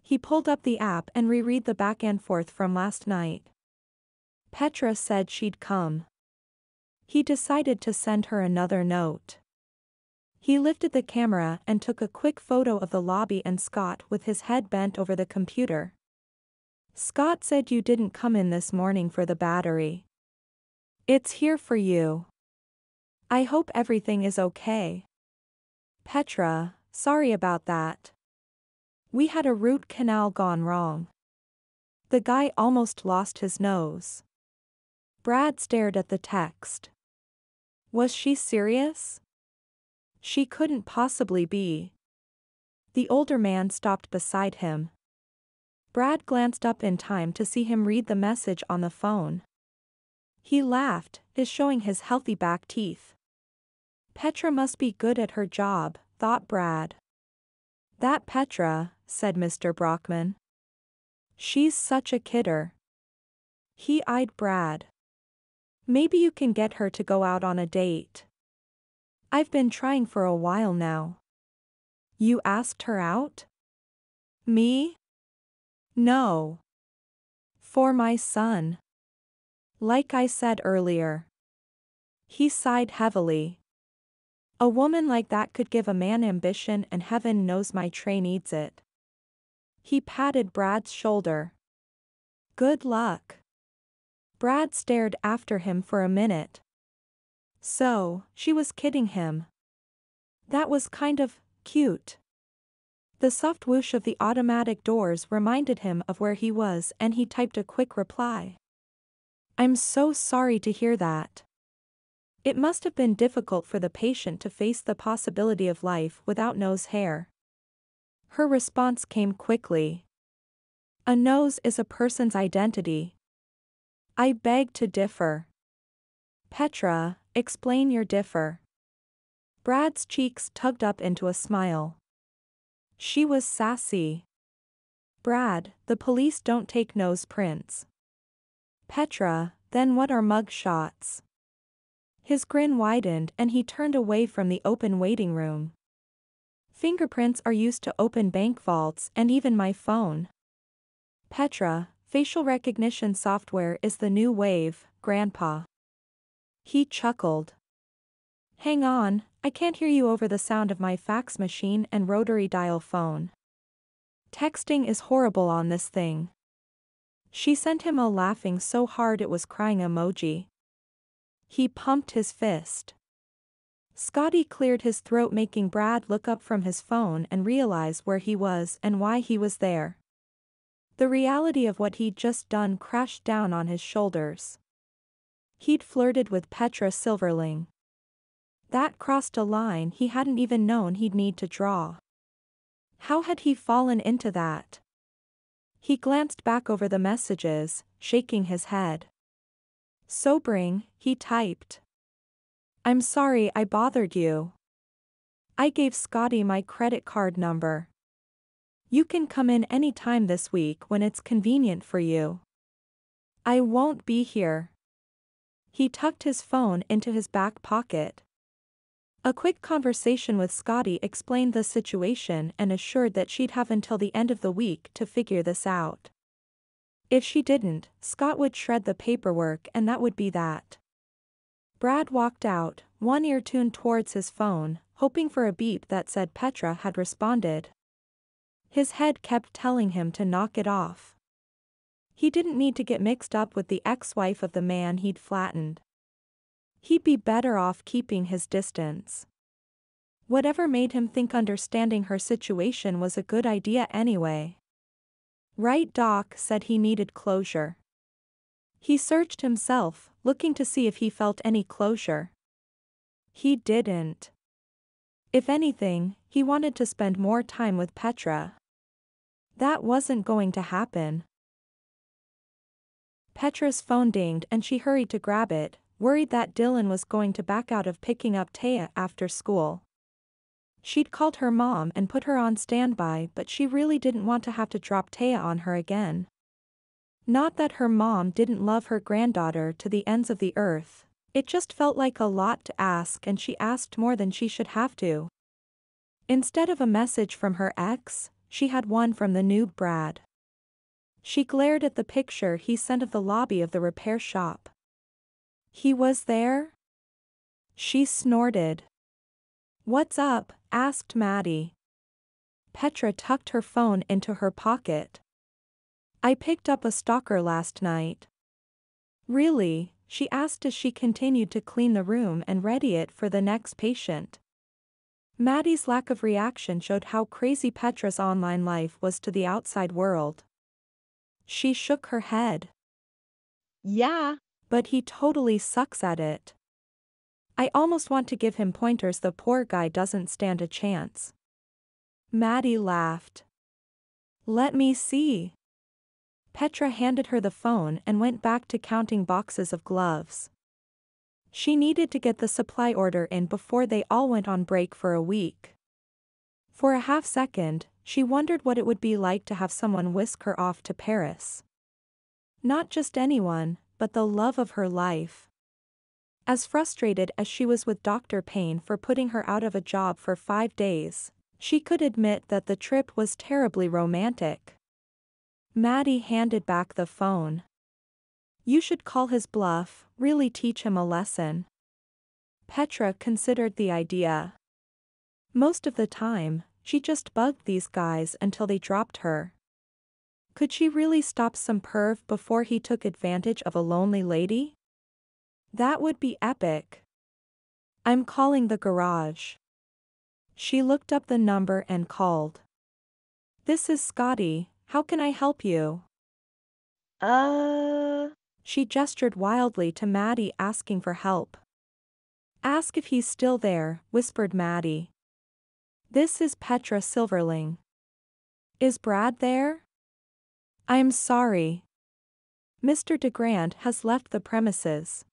He pulled up the app and reread the back and forth from last night. Petra said she'd come. He decided to send her another note. He lifted the camera and took a quick photo of the lobby and Scott with his head bent over the computer. Scott said you didn't come in this morning for the battery. It's here for you. I hope everything is okay. Petra, sorry about that. We had a root canal gone wrong. The guy almost lost his nose. Brad stared at the text. Was she serious? She couldn't possibly be. The older man stopped beside him. Brad glanced up in time to see him read the message on the phone. He laughed, is showing his healthy back teeth. Petra must be good at her job, thought Brad. That Petra, said Mr. Brockman. She's such a kidder. He eyed Brad. Maybe you can get her to go out on a date. I've been trying for a while now. You asked her out? Me? No. For my son. Like I said earlier. He sighed heavily. A woman like that could give a man ambition and heaven knows my Trey needs it. He patted Brad's shoulder. Good luck. Brad stared after him for a minute. So, she was kidding him. That was kind of cute. The soft whoosh of the automatic doors reminded him of where he was and he typed a quick reply. I'm so sorry to hear that. It must have been difficult for the patient to face the possibility of life without nose hair. Her response came quickly. A nose is a person's identity. I beg to differ. Petra, explain your differ. Brad's cheeks tugged up into a smile. She was sassy. Brad, the police don't take nose prints. Petra, then what are mug shots? His grin widened and he turned away from the open waiting room. Fingerprints are used to open bank vaults and even my phone. Petra, facial recognition software is the new wave, Grandpa. He chuckled. Hang on, I can't hear you over the sound of my fax machine and rotary dial phone. Texting is horrible on this thing. She sent him a laughing so hard it was crying emoji. He pumped his fist. Scotty cleared his throat making Brad look up from his phone and realize where he was and why he was there. The reality of what he'd just done crashed down on his shoulders. He'd flirted with Petra Silverling. That crossed a line he hadn't even known he'd need to draw. How had he fallen into that? He glanced back over the messages, shaking his head. Sobering, he typed. I'm sorry I bothered you. I gave Scotty my credit card number. You can come in any time this week when it's convenient for you. I won't be here. He tucked his phone into his back pocket. A quick conversation with Scotty explained the situation and assured that she'd have until the end of the week to figure this out. If she didn't, Scott would shred the paperwork and that would be that. Brad walked out, one ear tuned towards his phone, hoping for a beep that said Petra had responded. His head kept telling him to knock it off. He didn't need to get mixed up with the ex-wife of the man he'd flattened. He'd be better off keeping his distance. Whatever made him think understanding her situation was a good idea anyway. Right Doc said he needed closure. He searched himself, looking to see if he felt any closure. He didn't. If anything, he wanted to spend more time with Petra. That wasn't going to happen. Petra's phone dinged and she hurried to grab it, worried that Dylan was going to back out of picking up Taya after school. She'd called her mom and put her on standby but she really didn't want to have to drop Taya on her again. Not that her mom didn't love her granddaughter to the ends of the earth, it just felt like a lot to ask and she asked more than she should have to. Instead of a message from her ex, she had one from the new Brad. She glared at the picture he sent of the lobby of the repair shop. He was there? She snorted. What's up? asked Maddie. Petra tucked her phone into her pocket. I picked up a stalker last night. Really? she asked as she continued to clean the room and ready it for the next patient. Maddie's lack of reaction showed how crazy Petra's online life was to the outside world. She shook her head. Yeah, But he totally sucks at it. I almost want to give him pointers the poor guy doesn't stand a chance. Maddie laughed. Let me see. Petra handed her the phone and went back to counting boxes of gloves. She needed to get the supply order in before they all went on break for a week. For a half second, she wondered what it would be like to have someone whisk her off to Paris. Not just anyone, but the love of her life. As frustrated as she was with Dr. Payne for putting her out of a job for five days, she could admit that the trip was terribly romantic. Maddie handed back the phone. You should call his bluff, really teach him a lesson. Petra considered the idea. Most of the time, she just bugged these guys until they dropped her. Could she really stop some perv before he took advantage of a lonely lady? That would be epic. I'm calling the garage. She looked up the number and called. This is Scotty, how can I help you? Uh, She gestured wildly to Maddie asking for help. Ask if he's still there, whispered Maddie. This is Petra Silverling. Is Brad there? I'm sorry. Mr. DeGrand has left the premises.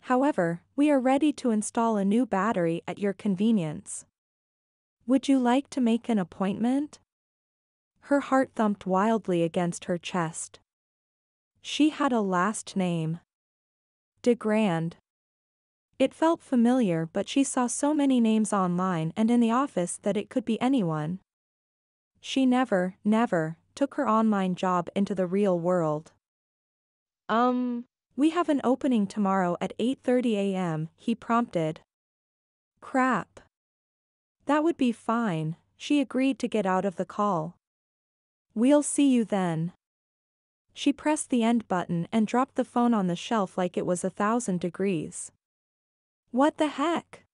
However, we are ready to install a new battery at your convenience. Would you like to make an appointment? Her heart thumped wildly against her chest. She had a last name. DeGrand. It felt familiar but she saw so many names online and in the office that it could be anyone. She never, never, took her online job into the real world. um, We have an opening tomorrow at 8.30 a.m., he prompted. Crap. That would be fine, she agreed to get out of the call. We'll see you then. She pressed the end button and dropped the phone on the shelf like it was a thousand degrees. What the heck?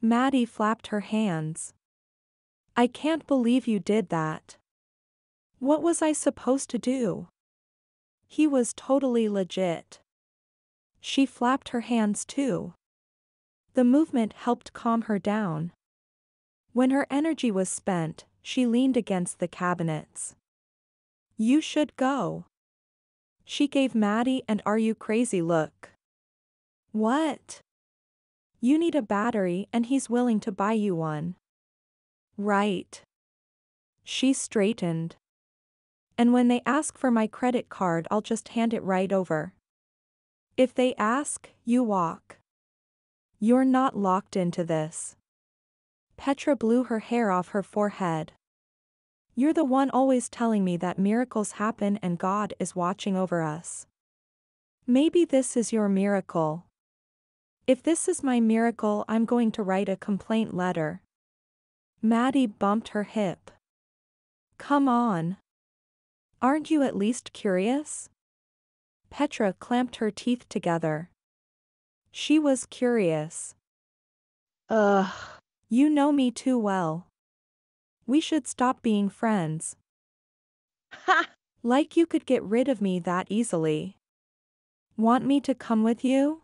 Maddie flapped her hands. I can't believe you did that. What was I supposed to do? He was totally legit. She flapped her hands too. The movement helped calm her down. When her energy was spent, she leaned against the cabinets. You should go. She gave Maddie an are you crazy look. What? You need a battery and he's willing to buy you one. Right. She straightened. And when they ask for my credit card, I'll just hand it right over. If they ask, you walk. You're not locked into this. Petra blew her hair off her forehead. You're the one always telling me that miracles happen and God is watching over us. Maybe this is your miracle. If this is my miracle, I'm going to write a complaint letter. Maddie bumped her hip. Come on. Aren't you at least curious? Petra clamped her teeth together. She was curious. ugh, You know me too well. We should stop being friends. ha, Like you could get rid of me that easily. Want me to come with you?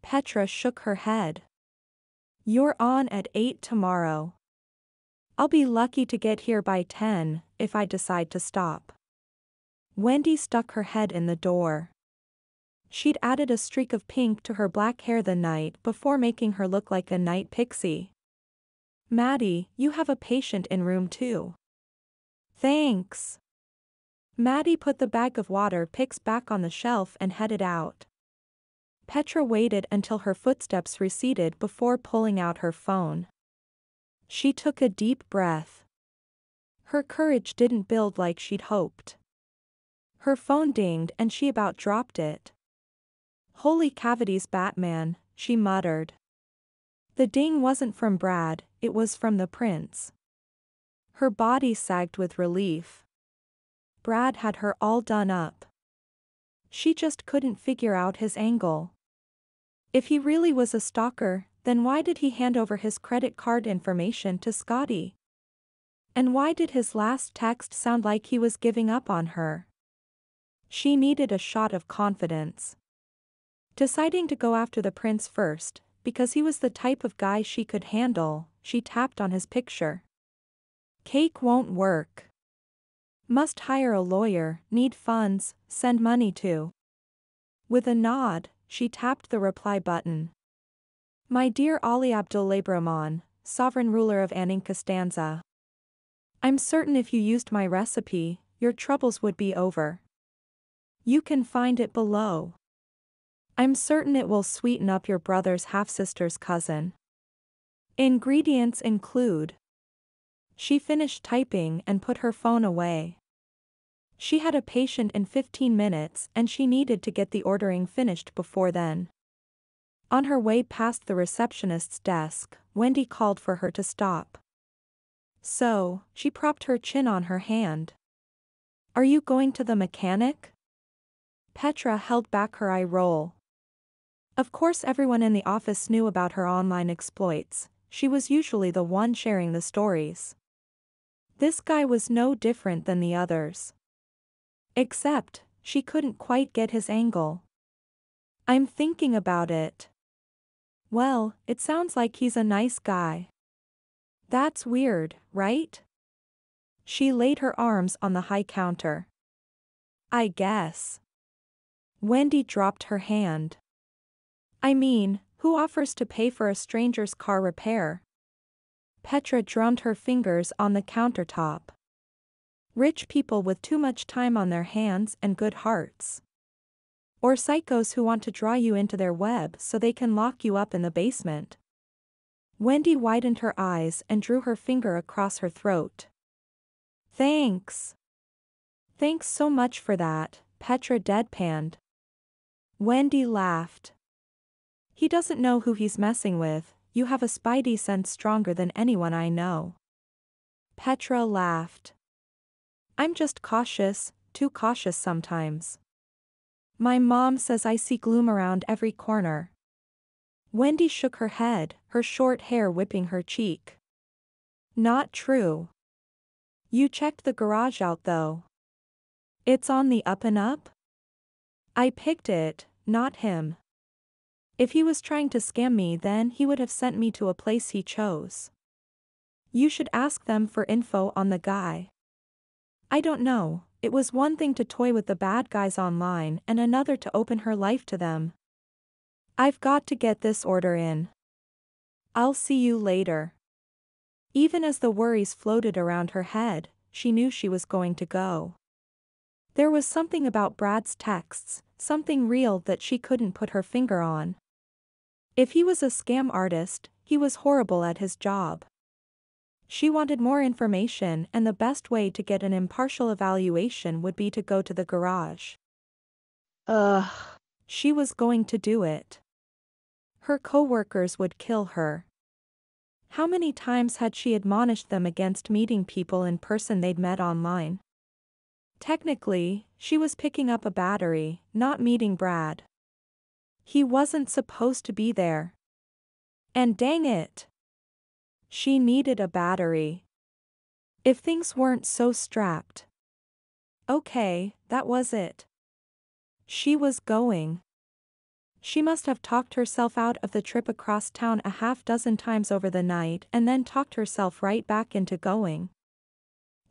Petra shook her head. You're on at 8 tomorrow. I'll be lucky to get here by 10, if I decide to stop. Wendy stuck her head in the door. She'd added a streak of pink to her black hair the night before making her look like a night pixie. Maddie, you have a patient in room two. Thanks. Maddie put the bag of water picks back on the shelf and headed out. Petra waited until her footsteps receded before pulling out her phone. She took a deep breath. Her courage didn't build like she'd hoped. Her phone dinged and she about dropped it. Holy cavities Batman, she muttered. The ding wasn't from Brad, it was from the prince. Her body sagged with relief. Brad had her all done up. She just couldn't figure out his angle. If he really was a stalker, then why did he hand over his credit card information to Scotty? And why did his last text sound like he was giving up on her? She needed a shot of confidence. Deciding to go after the prince first, because he was the type of guy she could handle, she tapped on his picture. Cake won't work. Must hire a lawyer, need funds, send money to. With a nod, she tapped the reply button. My dear Ali Abdul Lebrahman, sovereign ruler of Anin I'm certain if you used my recipe, your troubles would be over. You can find it below. I'm certain it will sweeten up your brother's half-sister's cousin. Ingredients include. She finished typing and put her phone away. She had a patient in 15 minutes and she needed to get the ordering finished before then. On her way past the receptionist's desk, Wendy called for her to stop. So, she propped her chin on her hand. Are you going to the mechanic? Petra held back her eye roll. Of course everyone in the office knew about her online exploits, she was usually the one sharing the stories. This guy was no different than the others. Except, she couldn't quite get his angle. I'm thinking about it. Well, it sounds like he's a nice guy. That's weird, right? She laid her arms on the high counter. I guess. Wendy dropped her hand. I mean, who offers to pay for a stranger's car repair? Petra drummed her fingers on the countertop. Rich people with too much time on their hands and good hearts. Or psychos who want to draw you into their web so they can lock you up in the basement. Wendy widened her eyes and drew her finger across her throat. Thanks. Thanks so much for that, Petra deadpanned. Wendy laughed. He doesn't know who he's messing with, you have a spidey sense stronger than anyone I know. Petra laughed. I'm just cautious, too cautious sometimes. My mom says I see gloom around every corner. Wendy shook her head, her short hair whipping her cheek. Not true. You checked the garage out though. It's on the up and up? I picked it, not him. If he was trying to scam me then he would have sent me to a place he chose. You should ask them for info on the guy. I don't know, it was one thing to toy with the bad guys online and another to open her life to them. I've got to get this order in. I'll see you later. Even as the worries floated around her head, she knew she was going to go. There was something about Brad's texts, something real that she couldn't put her finger on. If he was a scam artist, he was horrible at his job. She wanted more information and the best way to get an impartial evaluation would be to go to the garage. Ugh. She was going to do it. Her co-workers would kill her. How many times had she admonished them against meeting people in person they'd met online? Technically, she was picking up a battery, not meeting Brad. He wasn't supposed to be there. And dang it! She needed a battery. If things weren't so strapped. Okay, that was it. She was going. She must have talked herself out of the trip across town a half dozen times over the night and then talked herself right back into going.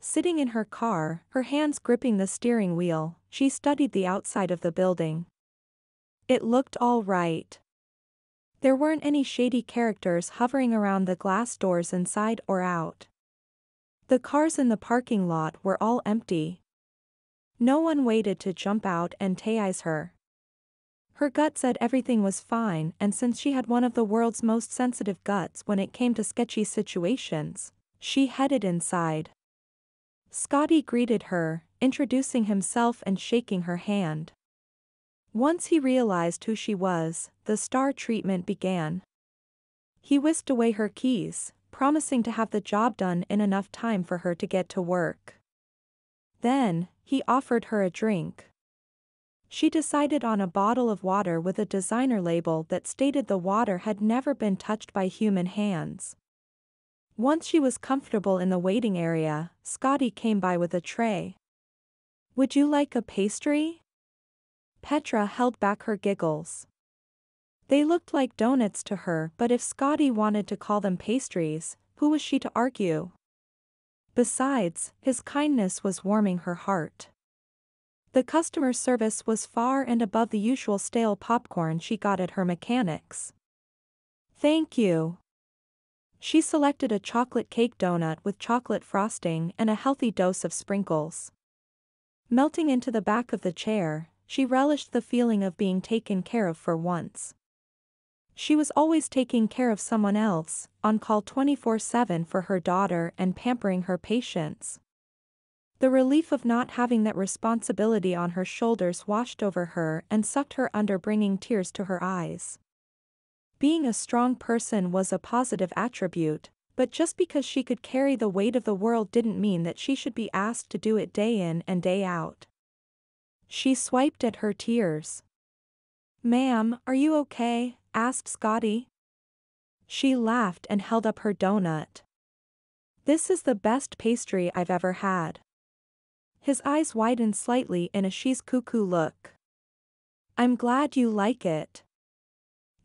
Sitting in her car, her hands gripping the steering wheel, she studied the outside of the building. It looked all right. There weren't any shady characters hovering around the glass doors inside or out. The cars in the parking lot were all empty. No one waited to jump out and tase her. Her gut said everything was fine and since she had one of the world's most sensitive guts when it came to sketchy situations, she headed inside. Scotty greeted her, introducing himself and shaking her hand. Once he realized who she was, the star treatment began. He whisked away her keys, promising to have the job done in enough time for her to get to work. Then, he offered her a drink. She decided on a bottle of water with a designer label that stated the water had never been touched by human hands. Once she was comfortable in the waiting area, Scotty came by with a tray. Would you like a pastry? Petra held back her giggles. They looked like donuts to her but if Scotty wanted to call them pastries, who was she to argue? Besides, his kindness was warming her heart. The customer service was far and above the usual stale popcorn she got at her mechanics. Thank you. She selected a chocolate cake donut with chocolate frosting and a healthy dose of sprinkles. Melting into the back of the chair, she relished the feeling of being taken care of for once. She was always taking care of someone else, on call 24-7 for her daughter and pampering her patients. The relief of not having that responsibility on her shoulders washed over her and sucked her under bringing tears to her eyes. Being a strong person was a positive attribute, but just because she could carry the weight of the world didn't mean that she should be asked to do it day in and day out. She swiped at her tears. Ma'am, are you okay? asked Scotty. She laughed and held up her donut. This is the best pastry I've ever had. His eyes widened slightly in a she's cuckoo look. I'm glad you like it.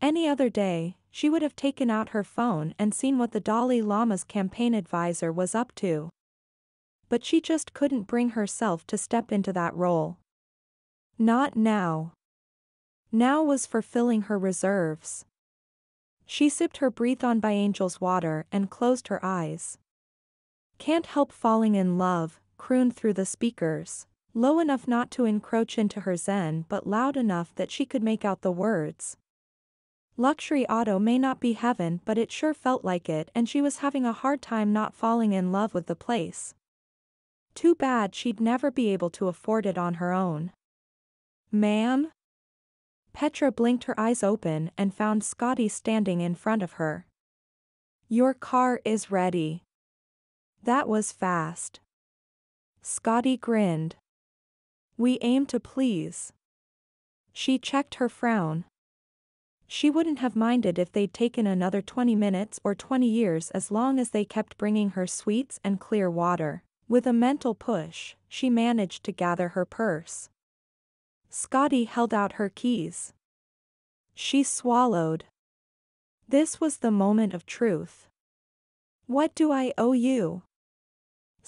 Any other day, she would have taken out her phone and seen what the Dalai Lama's campaign advisor was up to. But she just couldn't bring herself to step into that role. Not now. Now was for filling her reserves. She sipped her breathe on by Angel's water and closed her eyes. Can't help falling in love, crooned through the speakers, low enough not to encroach into her zen but loud enough that she could make out the words. Luxury auto may not be heaven but it sure felt like it and she was having a hard time not falling in love with the place. Too bad she'd never be able to afford it on her own. Ma'am? Petra blinked her eyes open and found Scotty standing in front of her. Your car is ready. That was fast. Scotty grinned. We aim to please. She checked her frown, she wouldn't have minded if they'd taken another 20 minutes or 20 years as long as they kept bringing her sweets and clear water. With a mental push, she managed to gather her purse. Scotty held out her keys. She swallowed. This was the moment of truth. What do I owe you?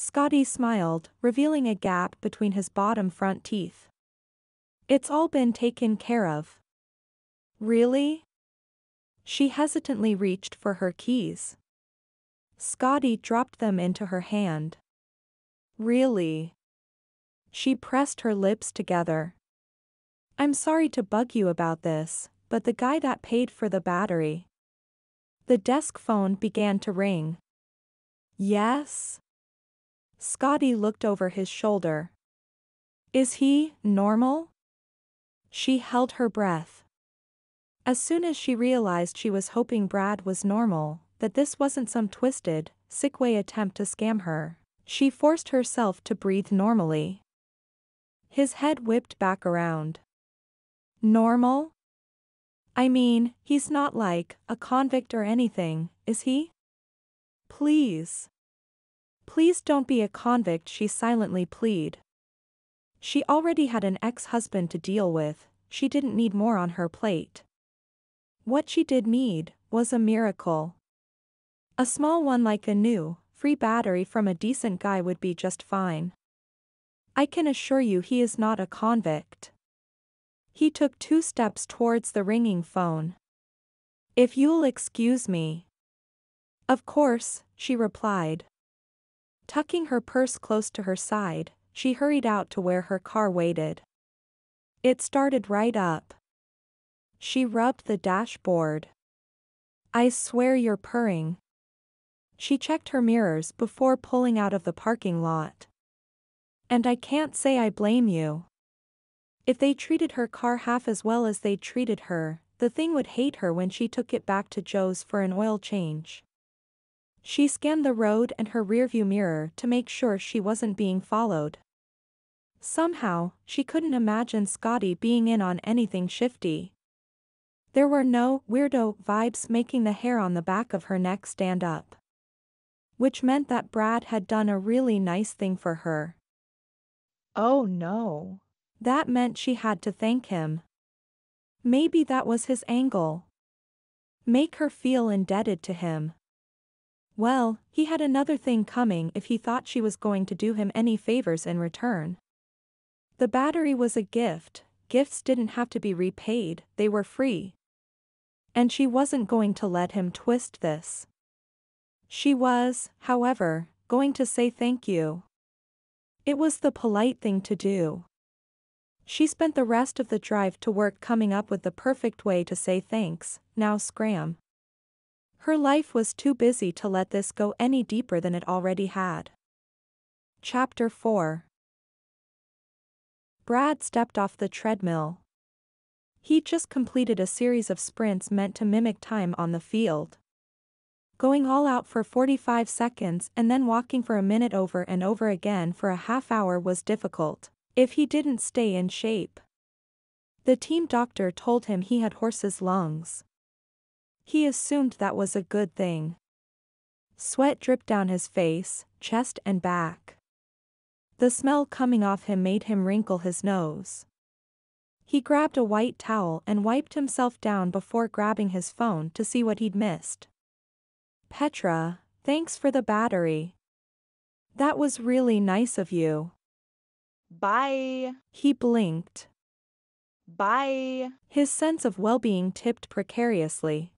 Scotty smiled, revealing a gap between his bottom front teeth. It's all been taken care of. Really? She hesitantly reached for her keys. Scotty dropped them into her hand. Really? She pressed her lips together. I'm sorry to bug you about this, but the guy that paid for the battery. The desk phone began to ring. Yes? Scotty looked over his shoulder. Is he normal? She held her breath. As soon as she realized she was hoping Brad was normal, that this wasn't some twisted, sick way attempt to scam her, she forced herself to breathe normally. His head whipped back around. Normal? I mean, he's not like a convict or anything, is he? Please. Please don't be a convict, she silently plead. She already had an ex-husband to deal with, she didn't need more on her plate. What she did need, was a miracle. A small one like a new, free battery from a decent guy would be just fine. I can assure you he is not a convict. He took two steps towards the ringing phone. If you'll excuse me. Of course, she replied. Tucking her purse close to her side, she hurried out to where her car waited. It started right up. She rubbed the dashboard. I swear you're purring. She checked her mirrors before pulling out of the parking lot. And I can't say I blame you. If they treated her car half as well as they treated her, the thing would hate her when she took it back to Joe's for an oil change. She scanned the road and her rearview mirror to make sure she wasn't being followed. Somehow, she couldn't imagine Scotty being in on anything shifty. There were no weirdo vibes making the hair on the back of her neck stand up. Which meant that Brad had done a really nice thing for her. Oh no. That meant she had to thank him. Maybe that was his angle. Make her feel indebted to him. Well, he had another thing coming if he thought she was going to do him any favors in return. The battery was a gift, gifts didn't have to be repaid, they were free. And she wasn't going to let him twist this. She was, however, going to say thank you. It was the polite thing to do. She spent the rest of the drive to work coming up with the perfect way to say thanks, now scram. Her life was too busy to let this go any deeper than it already had. Chapter 4 Brad stepped off the treadmill. He'd just completed a series of sprints meant to mimic time on the field. Going all out for 45 seconds and then walking for a minute over and over again for a half hour was difficult if he didn't stay in shape. The team doctor told him he had horse's lungs. He assumed that was a good thing. Sweat dripped down his face, chest and back. The smell coming off him made him wrinkle his nose. He grabbed a white towel and wiped himself down before grabbing his phone to see what he'd missed. Petra, thanks for the battery. That was really nice of you. Bye. He blinked. Bye. His sense of well-being tipped precariously.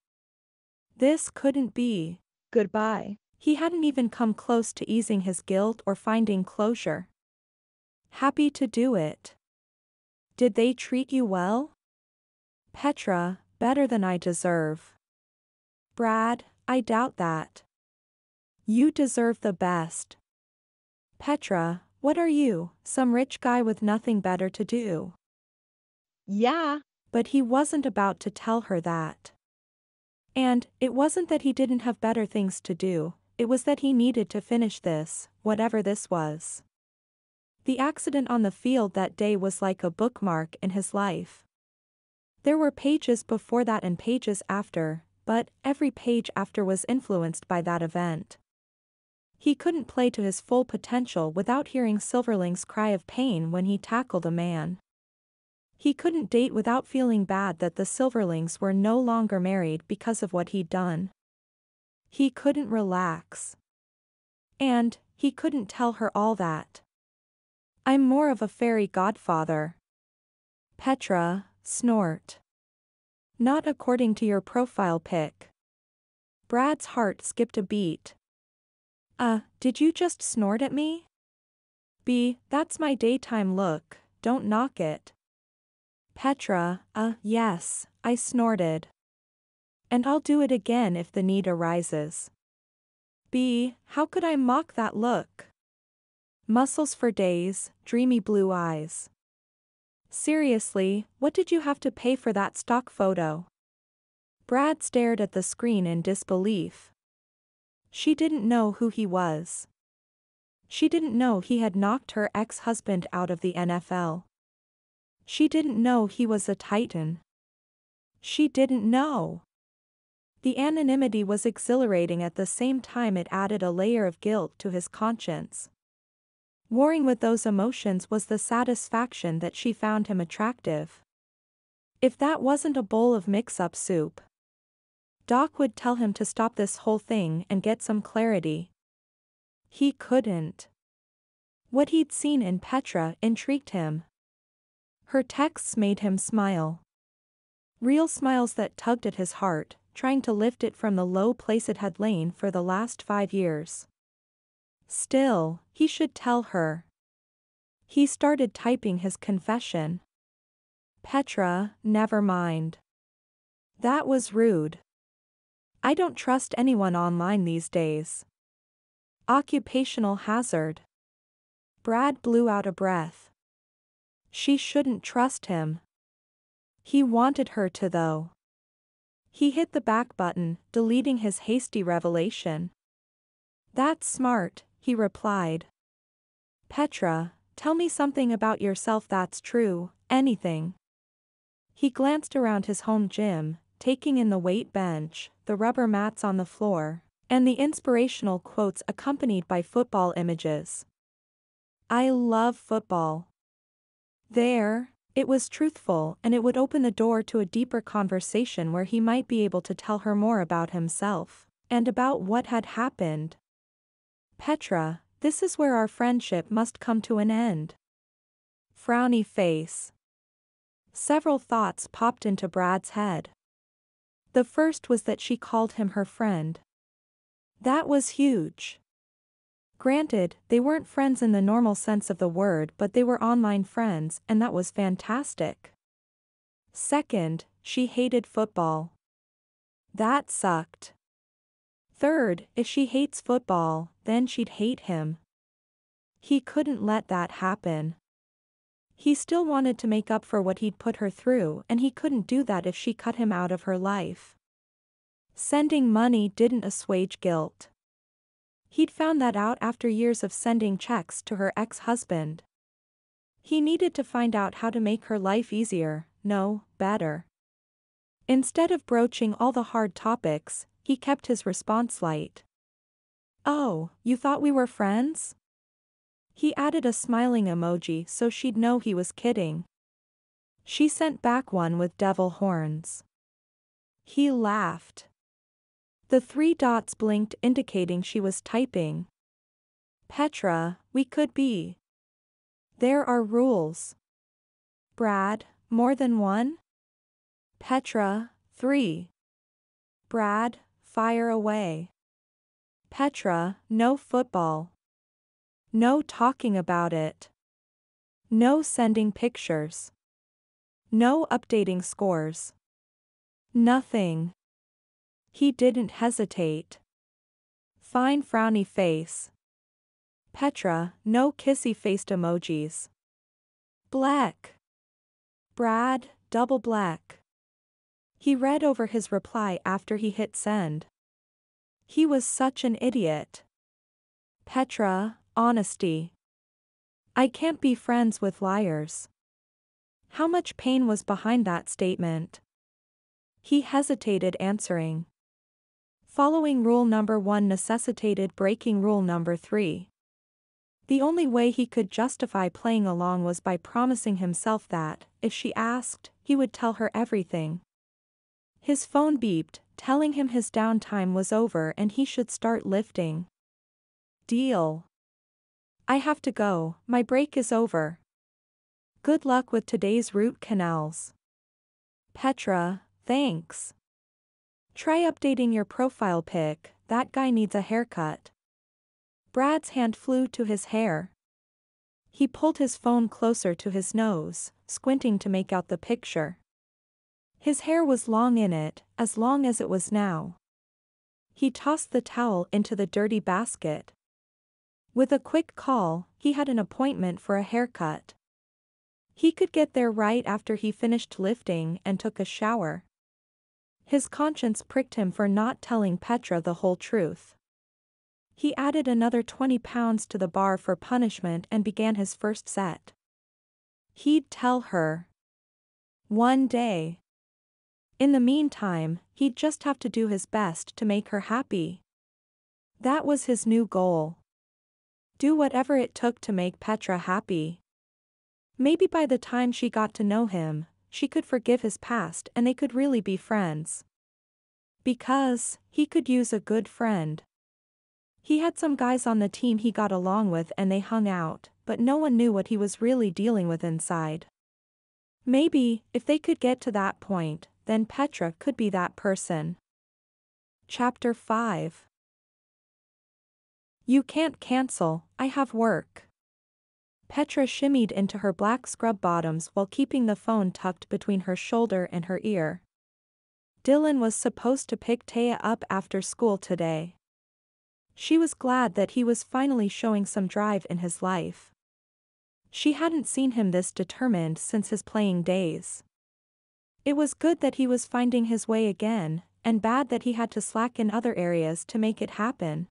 This couldn't be. Goodbye. He hadn't even come close to easing his guilt or finding closure. Happy to do it. Did they treat you well? Petra, better than I deserve. Brad, I doubt that. You deserve the best. Petra, what are you, some rich guy with nothing better to do? Yeah. But he wasn't about to tell her that. And, it wasn't that he didn't have better things to do, it was that he needed to finish this, whatever this was. The accident on the field that day was like a bookmark in his life. There were pages before that and pages after, but every page after was influenced by that event. He couldn't play to his full potential without hearing Silverling's cry of pain when he tackled a man. He couldn't date without feeling bad that the Silverlings were no longer married because of what he'd done. He couldn't relax. And, he couldn't tell her all that. I'm more of a fairy godfather. Petra, snort. Not according to your profile pic. Brad's heart skipped a beat, uh, did you just snort at me? B, that's my daytime look, don't knock it. Petra, uh, yes, I snorted. And I'll do it again if the need arises. B, how could I mock that look? Muscles for days, dreamy blue eyes. Seriously, what did you have to pay for that stock photo? Brad stared at the screen in disbelief. She didn't know who he was. She didn't know he had knocked her ex-husband out of the NFL. She didn't know he was a titan. She didn't know. The anonymity was exhilarating at the same time it added a layer of guilt to his conscience. Warring with those emotions was the satisfaction that she found him attractive. If that wasn't a bowl of mix-up soup, Doc would tell him to stop this whole thing and get some clarity. He couldn't. What he'd seen in Petra intrigued him. Her texts made him smile. Real smiles that tugged at his heart, trying to lift it from the low place it had lain for the last five years. Still, he should tell her. He started typing his confession. Petra, never mind. That was rude. I don't trust anyone online these days. Occupational hazard. Brad blew out a breath. She shouldn't trust him. He wanted her to though. He hit the back button, deleting his hasty revelation. That's smart, he replied. Petra, tell me something about yourself that's true, anything. He glanced around his home gym, taking in the weight bench, the rubber mats on the floor, and the inspirational quotes accompanied by football images. I love football. There, it was truthful and it would open the door to a deeper conversation where he might be able to tell her more about himself and about what had happened. Petra, this is where our friendship must come to an end. Frowny face. Several thoughts popped into Brad's head. The first was that she called him her friend. That was huge. Granted, they weren't friends in the normal sense of the word but they were online friends and that was fantastic. Second, she hated football. That sucked. Third, if she hates football, then she'd hate him. He couldn't let that happen. He still wanted to make up for what he'd put her through and he couldn't do that if she cut him out of her life. Sending money didn't assuage guilt. He'd found that out after years of sending checks to her ex-husband. He needed to find out how to make her life easier, no, better. Instead of broaching all the hard topics, he kept his response light. Oh, you thought we were friends? He added a smiling emoji so she'd know he was kidding. She sent back one with devil horns. He laughed. The three dots blinked indicating she was typing. Petra, we could be. There are rules. Brad, more than one? Petra, three. Brad, fire away. Petra, no football. No talking about it. No sending pictures. No updating scores. Nothing. He didn't hesitate. Fine frowny face. Petra, no kissy faced emojis. Black. Brad, double black. He read over his reply after he hit send. He was such an idiot. Petra, Honesty. I can't be friends with liars. How much pain was behind that statement? He hesitated answering. Following rule number one necessitated breaking rule number three. The only way he could justify playing along was by promising himself that, if she asked, he would tell her everything. His phone beeped, telling him his downtime was over and he should start lifting. Deal. I have to go, my break is over. Good luck with today's root canals. Petra, thanks. Try updating your profile pic, that guy needs a haircut. Brad's hand flew to his hair. He pulled his phone closer to his nose, squinting to make out the picture. His hair was long in it, as long as it was now. He tossed the towel into the dirty basket. With a quick call, he had an appointment for a haircut. He could get there right after he finished lifting and took a shower. His conscience pricked him for not telling Petra the whole truth. He added another 20 pounds to the bar for punishment and began his first set. He'd tell her. One day. In the meantime, he'd just have to do his best to make her happy. That was his new goal. Do whatever it took to make Petra happy. Maybe by the time she got to know him, she could forgive his past and they could really be friends. Because, he could use a good friend. He had some guys on the team he got along with and they hung out, but no one knew what he was really dealing with inside. Maybe, if they could get to that point, then Petra could be that person. Chapter 5 you can't cancel, I have work. Petra shimmied into her black scrub bottoms while keeping the phone tucked between her shoulder and her ear. Dylan was supposed to pick Taya up after school today. She was glad that he was finally showing some drive in his life. She hadn't seen him this determined since his playing days. It was good that he was finding his way again, and bad that he had to slack in other areas to make it happen.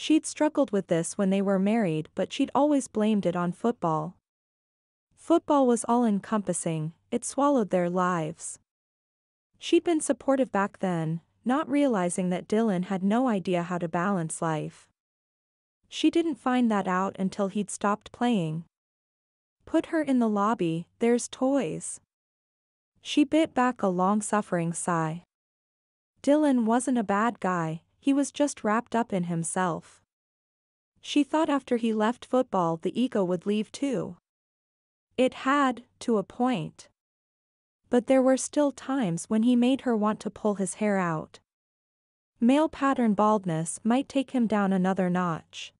She'd struggled with this when they were married but she'd always blamed it on football. Football was all-encompassing, it swallowed their lives. She'd been supportive back then, not realizing that Dylan had no idea how to balance life. She didn't find that out until he'd stopped playing. Put her in the lobby, there's toys. She bit back a long-suffering sigh. Dylan wasn't a bad guy, he was just wrapped up in himself. She thought after he left football the ego would leave too. It had, to a point. But there were still times when he made her want to pull his hair out. Male pattern baldness might take him down another notch.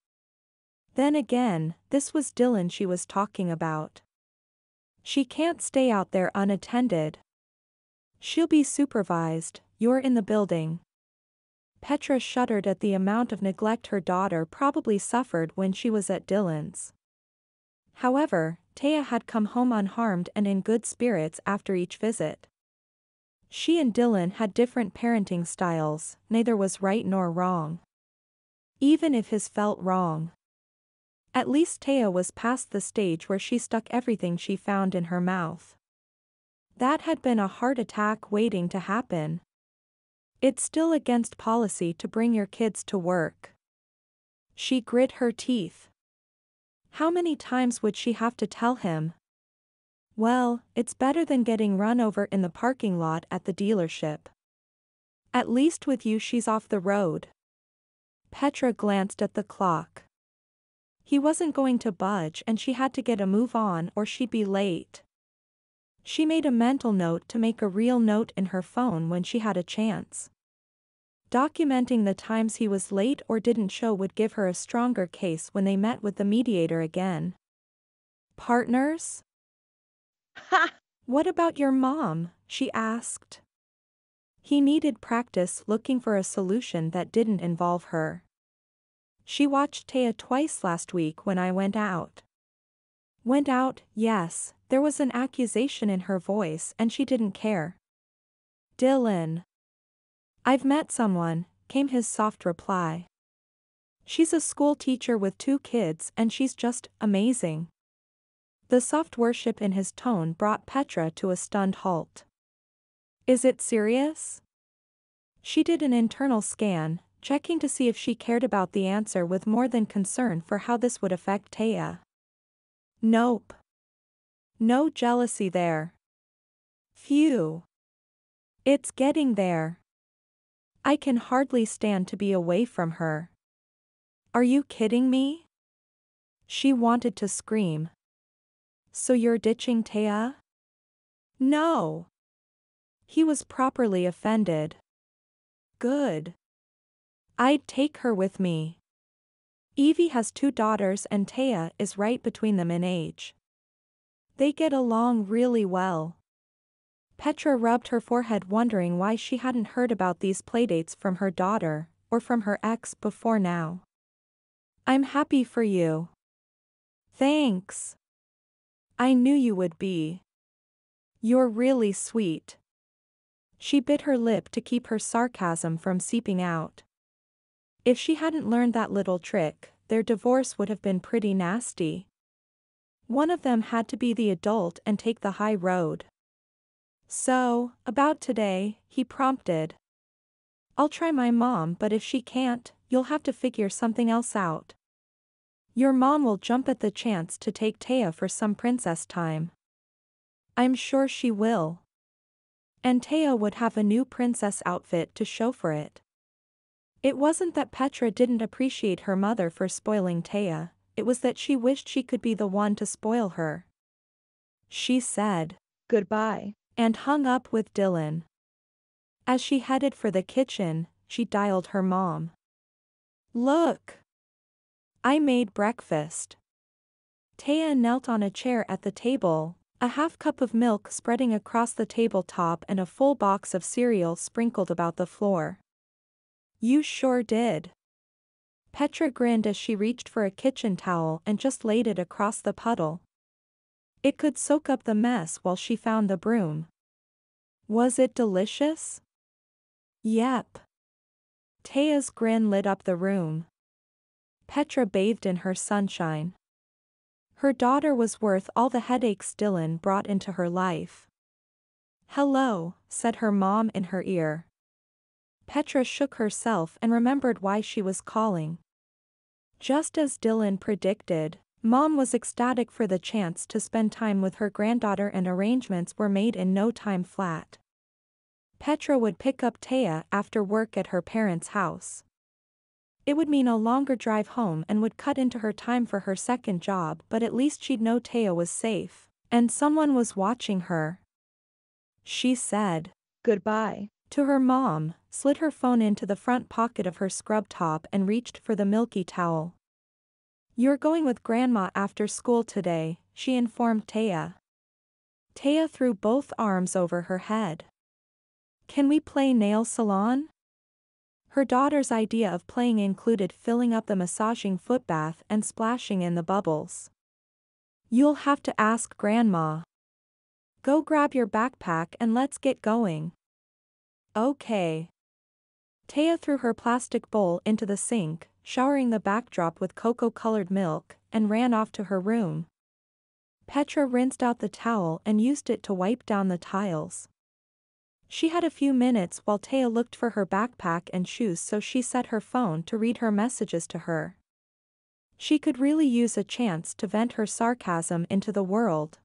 Then again, this was Dylan she was talking about. She can't stay out there unattended. She'll be supervised, you're in the building. Petra shuddered at the amount of neglect her daughter probably suffered when she was at Dylan's. However, Taya had come home unharmed and in good spirits after each visit. She and Dylan had different parenting styles, neither was right nor wrong. Even if his felt wrong. At least Taya was past the stage where she stuck everything she found in her mouth. That had been a heart attack waiting to happen. It's still against policy to bring your kids to work. She grit her teeth. How many times would she have to tell him? Well, it's better than getting run over in the parking lot at the dealership. At least with you she's off the road. Petra glanced at the clock. He wasn't going to budge and she had to get a move on or she'd be late. She made a mental note to make a real note in her phone when she had a chance. Documenting the times he was late or didn't show would give her a stronger case when they met with the mediator again. Partners? Ha! What about your mom? she asked. He needed practice looking for a solution that didn't involve her. She watched Taya twice last week when I went out. Went out, yes, there was an accusation in her voice and she didn't care. Dylan. I've met someone, came his soft reply. She's a school teacher with two kids and she's just amazing. The soft worship in his tone brought Petra to a stunned halt. Is it serious? She did an internal scan, checking to see if she cared about the answer with more than concern for how this would affect Taya. Nope. No jealousy there. Phew. It's getting there. I can hardly stand to be away from her. Are you kidding me? She wanted to scream. So you're ditching Taya? No. He was properly offended. Good. I'd take her with me. Evie has two daughters and Taya is right between them in age. They get along really well. Petra rubbed her forehead wondering why she hadn't heard about these playdates from her daughter, or from her ex before now. I'm happy for you. Thanks. I knew you would be. You're really sweet. She bit her lip to keep her sarcasm from seeping out. If she hadn't learned that little trick, their divorce would have been pretty nasty. One of them had to be the adult and take the high road. So, about today, he prompted. I'll try my mom but if she can't, you'll have to figure something else out. Your mom will jump at the chance to take Taya for some princess time. I'm sure she will. And Taya would have a new princess outfit to show for it. It wasn't that Petra didn't appreciate her mother for spoiling Taya, it was that she wished she could be the one to spoil her. She said, Goodbye. and hung up with Dylan. As she headed for the kitchen, she dialed her mom. Look! I made breakfast. Taya knelt on a chair at the table, a half cup of milk spreading across the tabletop and a full box of cereal sprinkled about the floor. You sure did. Petra grinned as she reached for a kitchen towel and just laid it across the puddle. It could soak up the mess while she found the broom. Was it delicious? Yep. Taya's grin lit up the room. Petra bathed in her sunshine. Her daughter was worth all the headaches Dylan brought into her life. Hello, said her mom in her ear. Petra shook herself and remembered why she was calling. Just as Dylan predicted, Mom was ecstatic for the chance to spend time with her granddaughter and arrangements were made in no time flat. Petra would pick up Taya after work at her parents' house. It would mean a longer drive home and would cut into her time for her second job but at least she'd know Taya was safe, and someone was watching her. She said, Goodbye. To her mom, slid her phone into the front pocket of her scrub top and reached for the milky towel. You're going with Grandma after school today, she informed Taya. Taya threw both arms over her head. Can we play nail salon? Her daughter's idea of playing included filling up the massaging foot bath and splashing in the bubbles. You'll have to ask Grandma. Go grab your backpack and let's get going. Okay. Taya threw her plastic bowl into the sink, showering the backdrop with cocoa-colored milk, and ran off to her room. Petra rinsed out the towel and used it to wipe down the tiles. She had a few minutes while Taya looked for her backpack and shoes so she set her phone to read her messages to her. She could really use a chance to vent her sarcasm into the world.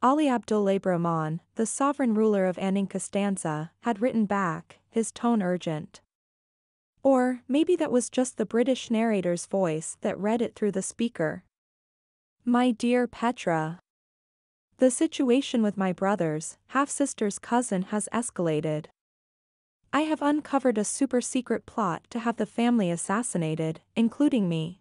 Ali Abdullah Brahman, the sovereign ruler of Anin Costanza, had written back, his tone urgent. Or, maybe that was just the British narrator's voice that read it through the speaker. My dear Petra. The situation with my brother's, half-sister's cousin has escalated. I have uncovered a super-secret plot to have the family assassinated, including me.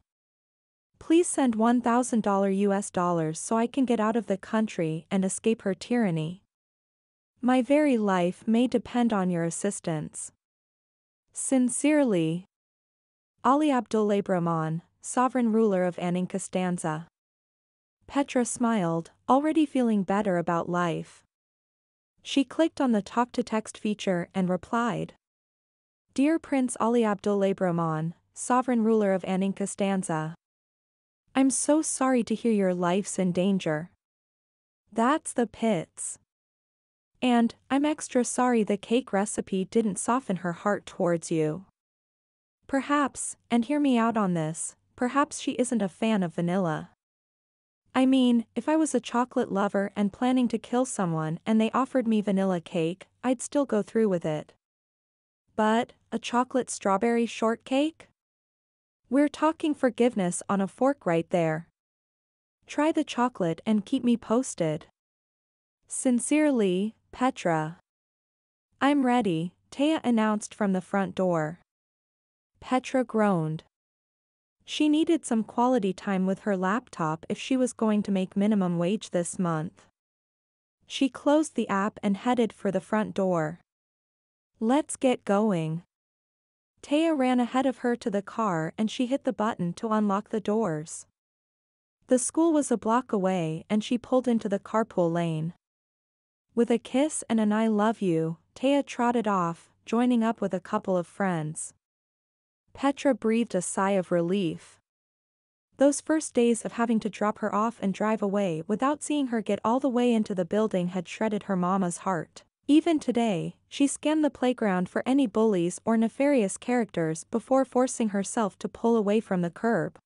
Please send $1,000 US dollars so I can get out of the country and escape her tyranny. My very life may depend on your assistance. Sincerely. Ali Abdullah Brahman, sovereign ruler of Anin Costanza. Petra smiled, already feeling better about life. She clicked on the talk to text feature and replied. Dear Prince Ali Abdullah Brahman, sovereign ruler of Anin Costanza. I'm so sorry to hear your life's in danger. That's the pits. And, I'm extra sorry the cake recipe didn't soften her heart towards you. Perhaps, and hear me out on this, perhaps she isn't a fan of vanilla. I mean, if I was a chocolate lover and planning to kill someone and they offered me vanilla cake, I'd still go through with it. But, a chocolate strawberry shortcake? We're talking forgiveness on a fork right there. Try the chocolate and keep me posted. Sincerely, Petra. I'm ready, Taya announced from the front door. Petra groaned. She needed some quality time with her laptop if she was going to make minimum wage this month. She closed the app and headed for the front door. Let's get going. Taya ran ahead of her to the car and she hit the button to unlock the doors. The school was a block away and she pulled into the carpool lane. With a kiss and an I love you, Taya trotted off, joining up with a couple of friends. Petra breathed a sigh of relief. Those first days of having to drop her off and drive away without seeing her get all the way into the building had shredded her mama's heart. Even today, she scanned the playground for any bullies or nefarious characters before forcing herself to pull away from the curb.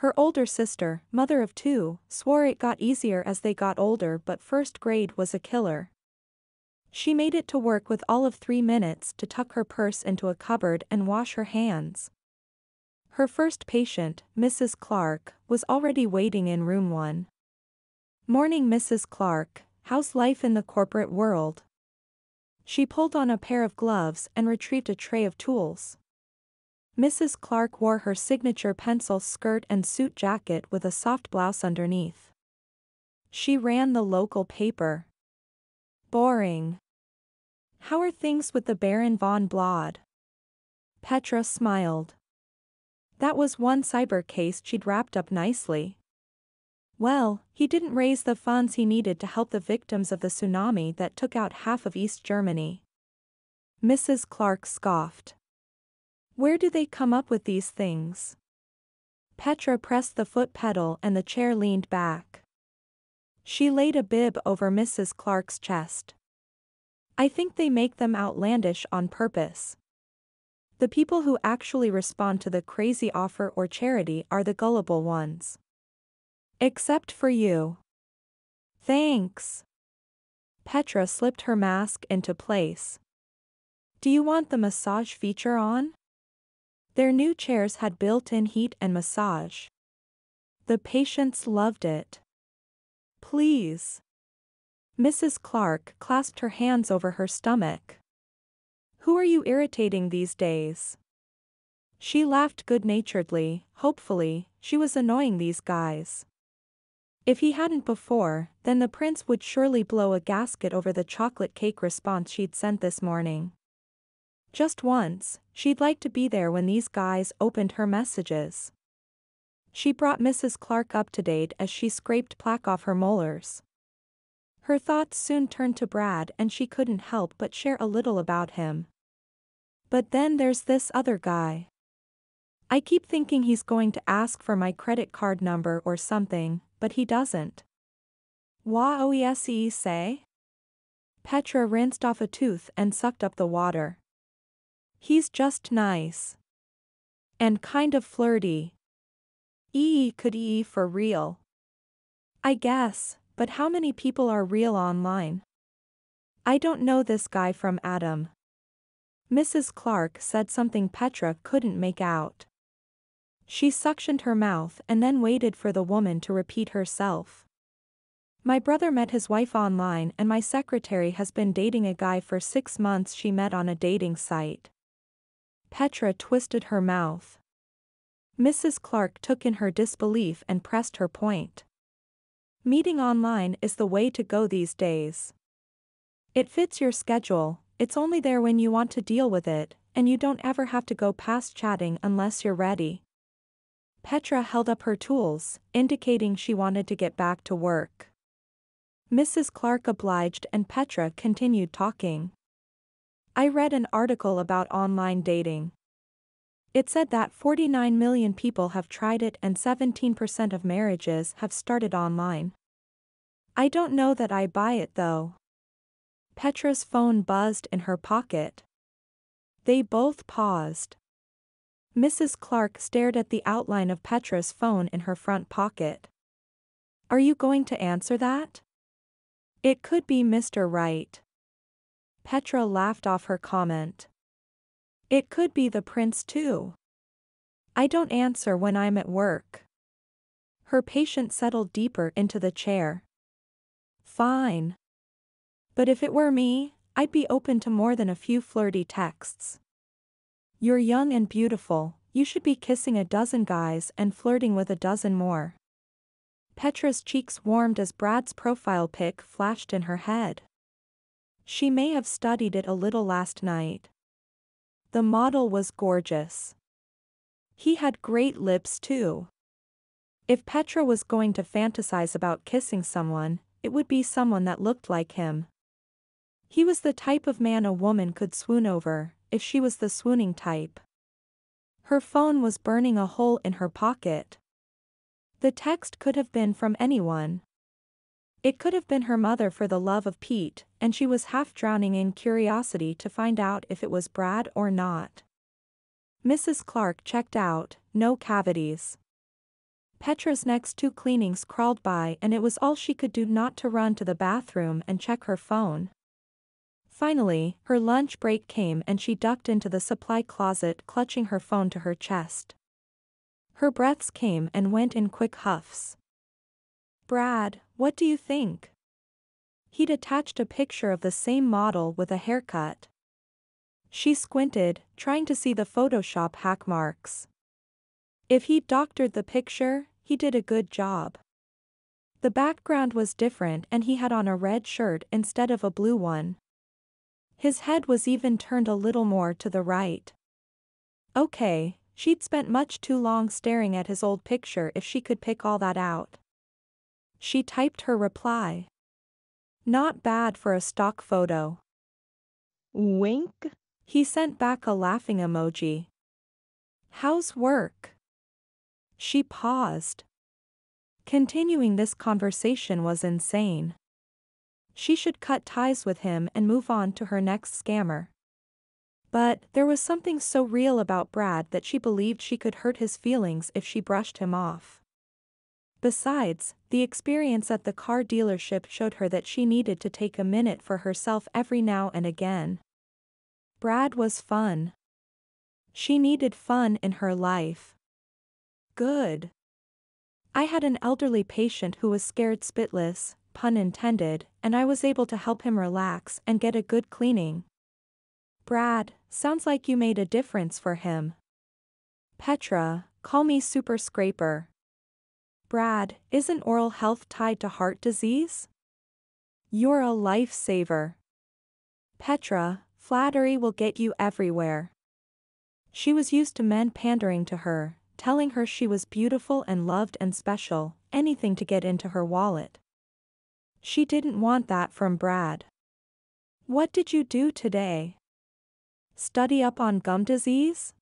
Her older sister, mother of two, swore it got easier as they got older but first grade was a killer. She made it to work with all of three minutes to tuck her purse into a cupboard and wash her hands. Her first patient, Mrs. Clark, was already waiting in room one. Morning Mrs. Clark, how's life in the corporate world? She pulled on a pair of gloves and retrieved a tray of tools. Mrs. Clark wore her signature pencil skirt and suit jacket with a soft blouse underneath. She ran the local paper. Boring. How are things with the Baron von Blod? Petra smiled. That was one cyber case she'd wrapped up nicely. Well, he didn't raise the funds he needed to help the victims of the tsunami that took out half of East Germany. Mrs. Clark scoffed. Where do they come up with these things? Petra pressed the foot pedal and the chair leaned back. She laid a bib over Mrs. Clark's chest. I think they make them outlandish on purpose. The people who actually respond to the crazy offer or charity are the gullible ones. Except for you. Thanks. Petra slipped her mask into place. Do you want the massage feature on? Their new chairs had built-in heat and massage. The patients loved it. Please. Mrs. Clark clasped her hands over her stomach. Who are you irritating these days? She laughed good-naturedly, hopefully, she was annoying these guys. If he hadn't before, then the prince would surely blow a gasket over the chocolate cake response she'd sent this morning. Just once, she'd like to be there when these guys opened her messages. She brought Mrs. Clark up to date as she scraped plaque off her molars. Her thoughts soon turned to Brad and she couldn't help but share a little about him. But then there's this other guy. I keep thinking he's going to ask for my credit card number or something, but he doesn't. Wa oese say? Petra rinsed off a tooth and sucked up the water. He's just nice. And kind of flirty. EE could EE for real. I guess, but how many people are real online? I don't know this guy from Adam. Mrs. Clark said something Petra couldn't make out. She suctioned her mouth and then waited for the woman to repeat herself. My brother met his wife online and my secretary has been dating a guy for six months she met on a dating site. Petra twisted her mouth. Mrs. Clark took in her disbelief and pressed her point. Meeting online is the way to go these days. It fits your schedule, it's only there when you want to deal with it, and you don't ever have to go past chatting unless you're ready. Petra held up her tools, indicating she wanted to get back to work. Mrs. Clark obliged and Petra continued talking. I read an article about online dating. It said that 49 million people have tried it and 17% of marriages have started online. I don't know that I buy it though. Petra's phone buzzed in her pocket. They both paused. Mrs. Clark stared at the outline of Petra's phone in her front pocket. Are you going to answer that? It could be Mr. Right. Petra laughed off her comment. It could be the prince too. I don't answer when I'm at work. Her patient settled deeper into the chair. Fine. But if it were me, I'd be open to more than a few flirty texts. You're young and beautiful, you should be kissing a dozen guys and flirting with a dozen more. Petra's cheeks warmed as Brad's profile pic flashed in her head. She may have studied it a little last night. The model was gorgeous. He had great lips too. If Petra was going to fantasize about kissing someone, it would be someone that looked like him. He was the type of man a woman could swoon over, if she was the swooning type. Her phone was burning a hole in her pocket. The text could have been from anyone. It could have been her mother for the love of Pete, and she was half drowning in curiosity to find out if it was Brad or not. Mrs. Clark checked out, no cavities. Petra's next two cleanings crawled by and it was all she could do not to run to the bathroom and check her phone. Finally, her lunch break came and she ducked into the supply closet clutching her phone to her chest. Her breaths came and went in quick huffs. Brad, what do you think? He'd attached a picture of the same model with a haircut. She squinted, trying to see the Photoshop hack marks. If he'd doctored the picture, he did a good job. The background was different and he had on a red shirt instead of a blue one. His head was even turned a little more to the right. Okay, she'd spent much too long staring at his old picture if she could pick all that out. She typed her reply. Not bad for a stock photo. Wink? He sent back a laughing emoji. How's work? She paused. Continuing this conversation was insane. She should cut ties with him and move on to her next scammer. But there was something so real about Brad that she believed she could hurt his feelings if she brushed him off. Besides, the experience at the car dealership showed her that she needed to take a minute for herself every now and again. Brad was fun. She needed fun in her life. Good. I had an elderly patient who was scared spitless, pun intended, and I was able to help him relax and get a good cleaning. Brad, sounds like you made a difference for him. Petra, call me Super Scraper. Brad, isn't oral health tied to heart disease? You're a lifesaver. Petra, flattery will get you everywhere. She was used to men pandering to her, telling her she was beautiful and loved and special, anything to get into her wallet. She didn't want that from Brad. What did you do today? Study up on gum disease?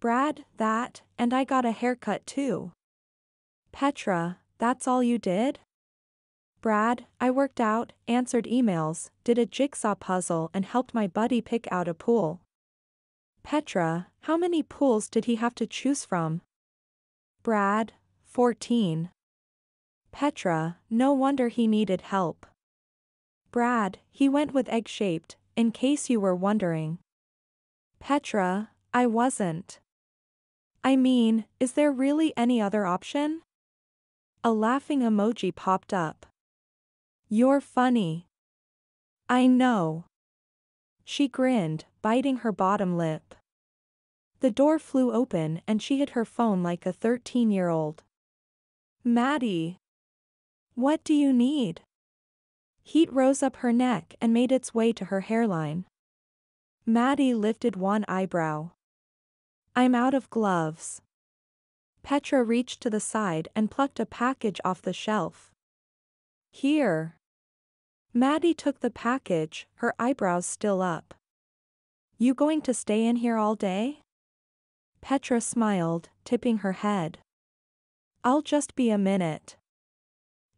Brad, that, and I got a haircut too. Petra, that's all you did? Brad, I worked out, answered emails, did a jigsaw puzzle and helped my buddy pick out a pool. Petra, how many pools did he have to choose from? Brad, 14. Petra, no wonder he needed help. Brad, he went with egg-shaped, in case you were wondering. Petra, I wasn't. I mean, is there really any other option? A laughing emoji popped up. You're funny. I know. She grinned, biting her bottom lip. The door flew open and she hit her phone like a 13-year-old. Maddie. What do you need? Heat rose up her neck and made its way to her hairline. Maddie lifted one eyebrow. I'm out of gloves. Petra reached to the side and plucked a package off the shelf. Here. Maddie took the package, her eyebrows still up. You going to stay in here all day? Petra smiled, tipping her head. I'll just be a minute.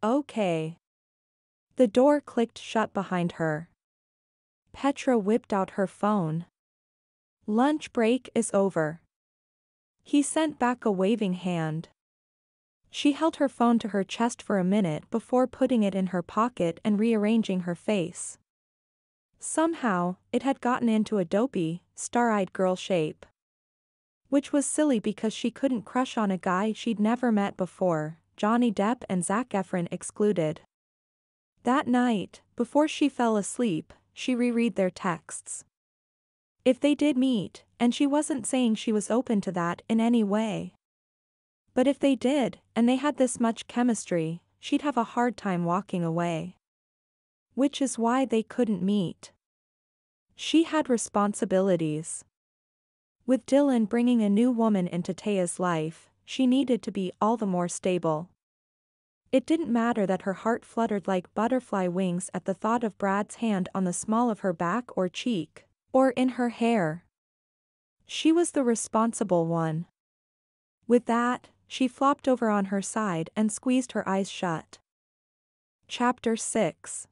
Okay. The door clicked shut behind her. Petra whipped out her phone. Lunch break is over. He sent back a waving hand. She held her phone to her chest for a minute before putting it in her pocket and rearranging her face. Somehow, it had gotten into a dopey, star-eyed girl shape. Which was silly because she couldn't crush on a guy she'd never met before, Johnny Depp and Zac Efron excluded. That night, before she fell asleep, she reread their texts. If they did meet, and she wasn't saying she was open to that in any way. But if they did, and they had this much chemistry, she'd have a hard time walking away. Which is why they couldn't meet. She had responsibilities. With Dylan bringing a new woman into Taya's life, she needed to be all the more stable. It didn't matter that her heart fluttered like butterfly wings at the thought of Brad's hand on the small of her back or cheek, or in her hair. She was the responsible one. With that, she flopped over on her side and squeezed her eyes shut. Chapter 6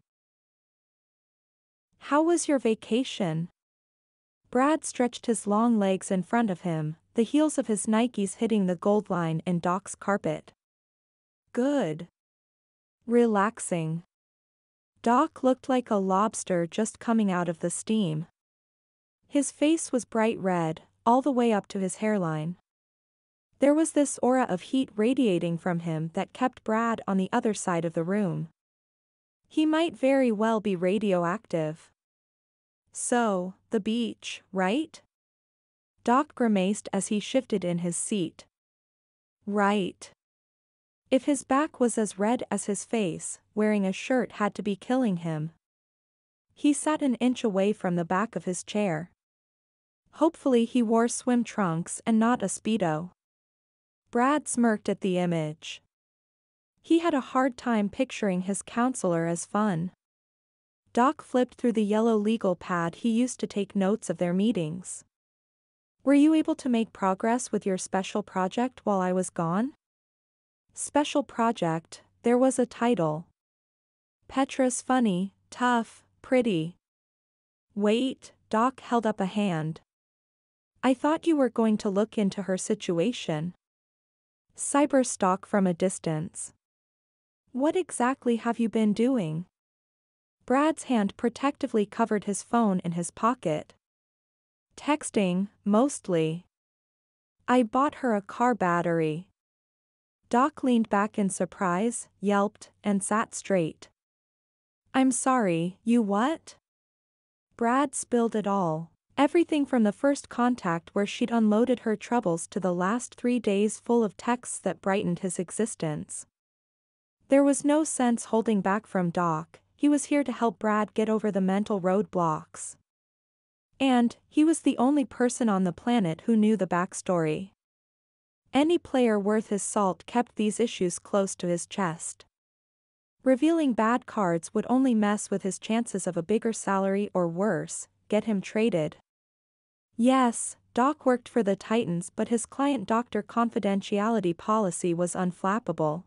How was your vacation? Brad stretched his long legs in front of him, the heels of his Nikes hitting the gold line in Doc's carpet. Good. Relaxing. Doc looked like a lobster just coming out of the steam. His face was bright red, all the way up to his hairline. There was this aura of heat radiating from him that kept Brad on the other side of the room. He might very well be radioactive. So, the beach, right? Doc grimaced as he shifted in his seat. Right. If his back was as red as his face, wearing a shirt had to be killing him. He sat an inch away from the back of his chair. Hopefully he wore swim trunks and not a Speedo. Brad smirked at the image. He had a hard time picturing his counselor as fun. Doc flipped through the yellow legal pad he used to take notes of their meetings. Were you able to make progress with your special project while I was gone? Special project, there was a title. Petra's funny, tough, pretty. Wait, Doc held up a hand. I thought you were going to look into her situation. Cyber Cyberstalk from a distance. What exactly have you been doing? Brad's hand protectively covered his phone in his pocket. Texting, mostly. I bought her a car battery. Doc leaned back in surprise, yelped, and sat straight. I'm sorry, you what? Brad spilled it all. Everything from the first contact where she'd unloaded her troubles to the last three days full of texts that brightened his existence. There was no sense holding back from Doc, he was here to help Brad get over the mental roadblocks. And, he was the only person on the planet who knew the backstory. Any player worth his salt kept these issues close to his chest. Revealing bad cards would only mess with his chances of a bigger salary or worse, get him traded. Yes, Doc worked for the Titans but his client-doctor confidentiality policy was unflappable.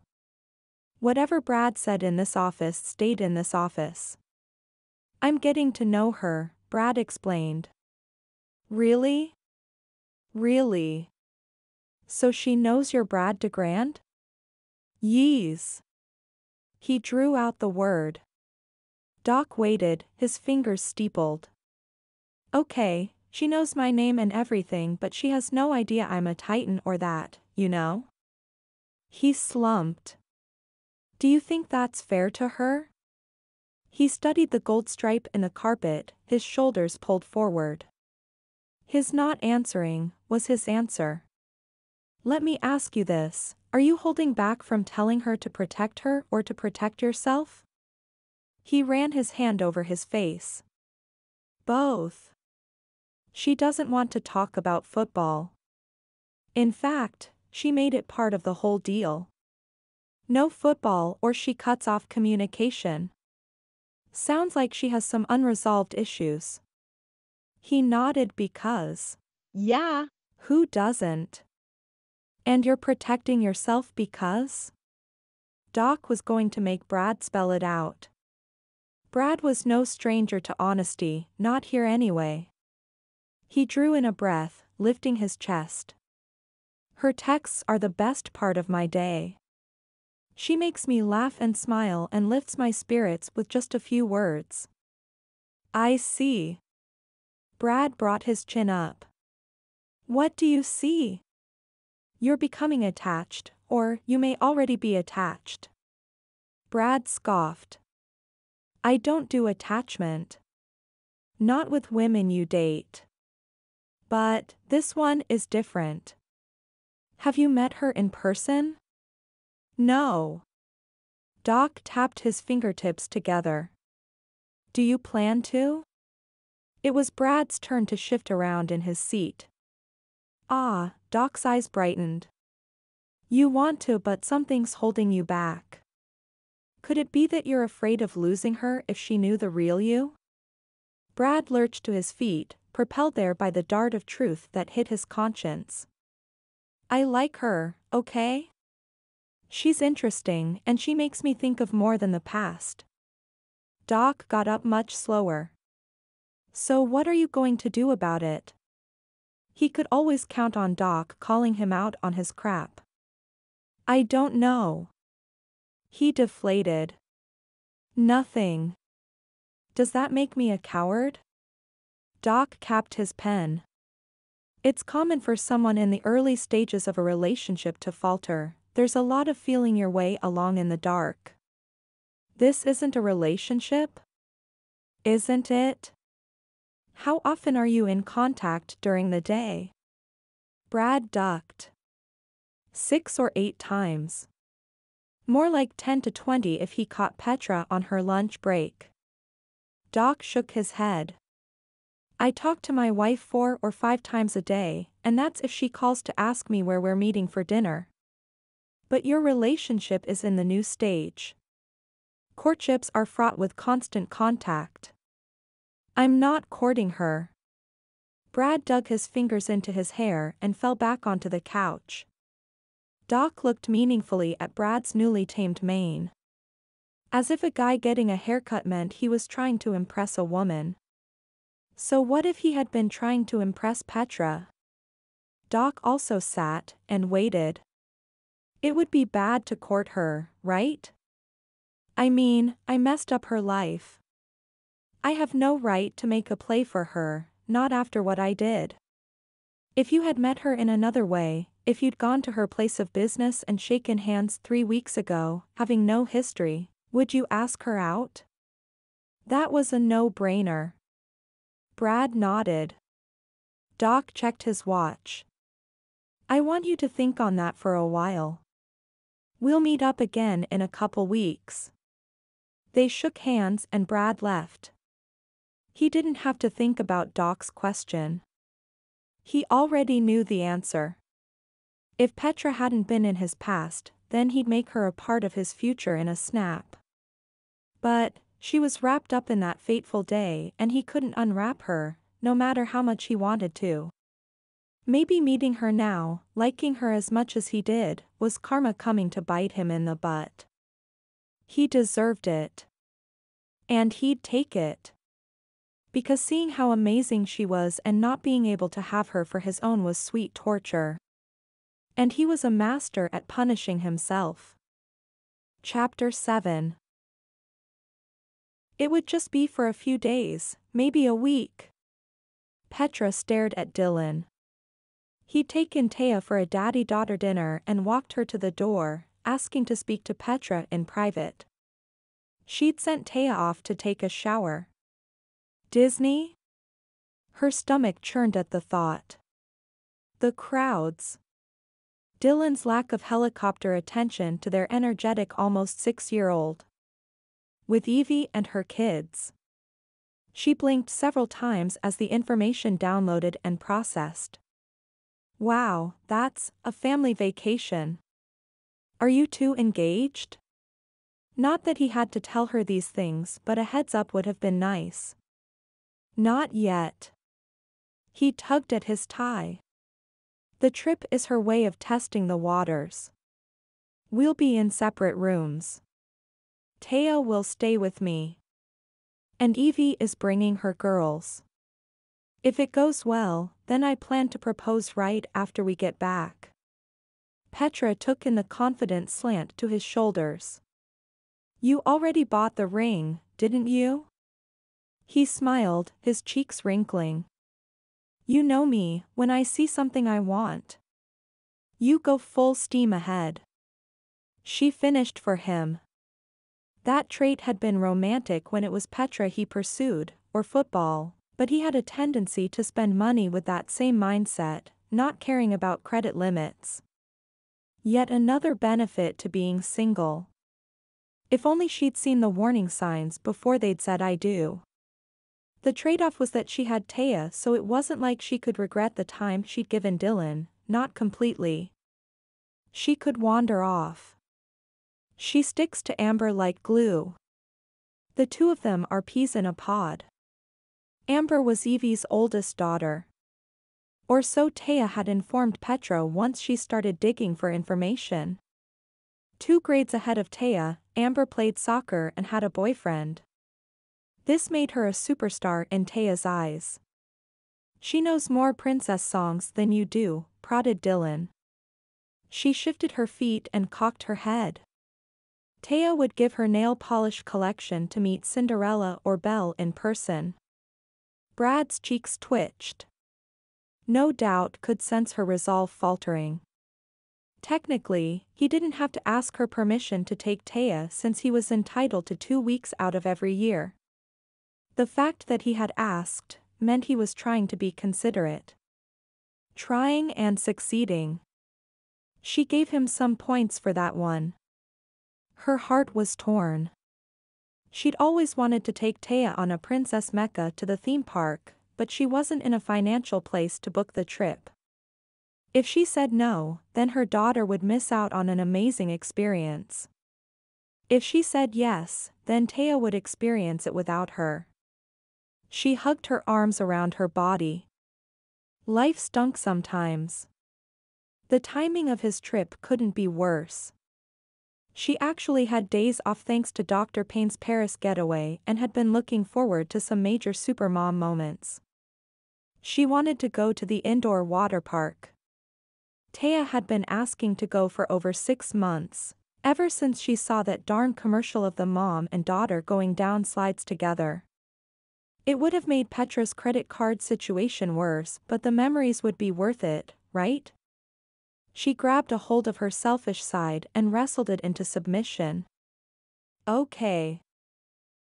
Whatever Brad said in this office stayed in this office. I'm getting to know her, Brad explained. Really? Really? So she knows you're Brad DeGrand? Yees. He drew out the word. Doc waited, his fingers steepled. Okay, she knows my name and everything but she has no idea I'm a titan or that, you know? He slumped. Do you think that's fair to her? He studied the gold stripe in the carpet, his shoulders pulled forward. His not answering, was his answer. Let me ask you this, are you holding back from telling her to protect her or to protect yourself? He ran his hand over his face. Both. She doesn't want to talk about football. In fact, she made it part of the whole deal. No football or she cuts off communication. Sounds like she has some unresolved issues. He nodded because. Yeah. Who doesn't? And you're protecting yourself because? Doc was going to make Brad spell it out. Brad was no stranger to honesty, not here anyway. He drew in a breath, lifting his chest. Her texts are the best part of my day. She makes me laugh and smile and lifts my spirits with just a few words. I see. Brad brought his chin up. What do you see? You're becoming attached, or you may already be attached. Brad scoffed. I don't do attachment. Not with women you date. But, this one is different. Have you met her in person? No. Doc tapped his fingertips together. Do you plan to? It was Brad's turn to shift around in his seat. Ah, Doc's eyes brightened. You want to but something's holding you back. Could it be that you're afraid of losing her if she knew the real you? Brad lurched to his feet, propelled there by the dart of truth that hit his conscience. I like her, okay? She's interesting and she makes me think of more than the past. Doc got up much slower. So what are you going to do about it? He could always count on Doc calling him out on his crap. I don't know. He deflated. Nothing. Does that make me a coward? Doc capped his pen. It's common for someone in the early stages of a relationship to falter, there's a lot of feeling your way along in the dark. This isn't a relationship? Isn't it? How often are you in contact during the day? Brad ducked. Six or eight times. More like 10 to 20 if he caught Petra on her lunch break. Doc shook his head. I talk to my wife four or five times a day, and that's if she calls to ask me where we're meeting for dinner. But your relationship is in the new stage. Courtships are fraught with constant contact. I'm not courting her. Brad dug his fingers into his hair and fell back onto the couch. Doc looked meaningfully at Brad's newly tamed mane. As if a guy getting a haircut meant he was trying to impress a woman. So what if he had been trying to impress Petra? Doc also sat and waited. It would be bad to court her, right? I mean, I messed up her life. I have no right to make a play for her, not after what I did. If you had met her in another way, if you'd gone to her place of business and shaken hands three weeks ago, having no history, would you ask her out? That was a no-brainer. Brad nodded. Doc checked his watch. I want you to think on that for a while. We'll meet up again in a couple weeks. They shook hands and Brad left. He didn't have to think about Doc's question. He already knew the answer. If Petra hadn't been in his past, then he'd make her a part of his future in a snap. But, she was wrapped up in that fateful day and he couldn't unwrap her, no matter how much he wanted to. Maybe meeting her now, liking her as much as he did, was karma coming to bite him in the butt. He deserved it. And he'd take it. Because seeing how amazing she was and not being able to have her for his own was sweet torture. And he was a master at punishing himself. Chapter 7 It would just be for a few days, maybe a week. Petra stared at Dylan. He'd taken Taya for a daddy-daughter dinner and walked her to the door, asking to speak to Petra in private. She'd sent Taya off to take a shower. Disney? Her stomach churned at the thought. The crowds. Dylan's lack of helicopter attention to their energetic almost six-year-old. With Evie and her kids. She blinked several times as the information downloaded and processed. Wow, that's a family vacation. Are you two engaged? Not that he had to tell her these things, but a heads up would have been nice. Not yet. He tugged at his tie. The trip is her way of testing the waters. We'll be in separate rooms. Taya will stay with me. And Evie is bringing her girls. If it goes well, then I plan to propose right after we get back. Petra took in the confident slant to his shoulders. You already bought the ring, didn't you? He smiled, his cheeks wrinkling. You know me, when I see something I want. You go full steam ahead. She finished for him. That trait had been romantic when it was Petra he pursued, or football, but he had a tendency to spend money with that same mindset, not caring about credit limits. Yet another benefit to being single. If only she'd seen the warning signs before they'd said I do. The trade-off was that she had Taya so it wasn't like she could regret the time she'd given Dylan, not completely. She could wander off. She sticks to Amber like glue. The two of them are peas in a pod. Amber was Evie's oldest daughter. Or so Taya had informed Petra once she started digging for information. Two grades ahead of Taya, Amber played soccer and had a boyfriend. This made her a superstar in Taya's eyes. She knows more princess songs than you do, prodded Dylan. She shifted her feet and cocked her head. Taya would give her nail polish collection to meet Cinderella or Belle in person. Brad's cheeks twitched. No doubt could sense her resolve faltering. Technically, he didn't have to ask her permission to take Taya since he was entitled to two weeks out of every year. The fact that he had asked, meant he was trying to be considerate. Trying and succeeding. She gave him some points for that one. Her heart was torn. She'd always wanted to take Taya on a Princess Mecca to the theme park, but she wasn't in a financial place to book the trip. If she said no, then her daughter would miss out on an amazing experience. If she said yes, then Taya would experience it without her. She hugged her arms around her body. Life stunk sometimes. The timing of his trip couldn't be worse. She actually had days off thanks to Dr. Payne's Paris getaway and had been looking forward to some major supermom moments. She wanted to go to the indoor water park. Taya had been asking to go for over six months, ever since she saw that darn commercial of the mom and daughter going down slides together. It would have made Petra's credit card situation worse but the memories would be worth it, right? She grabbed a hold of her selfish side and wrestled it into submission. Okay.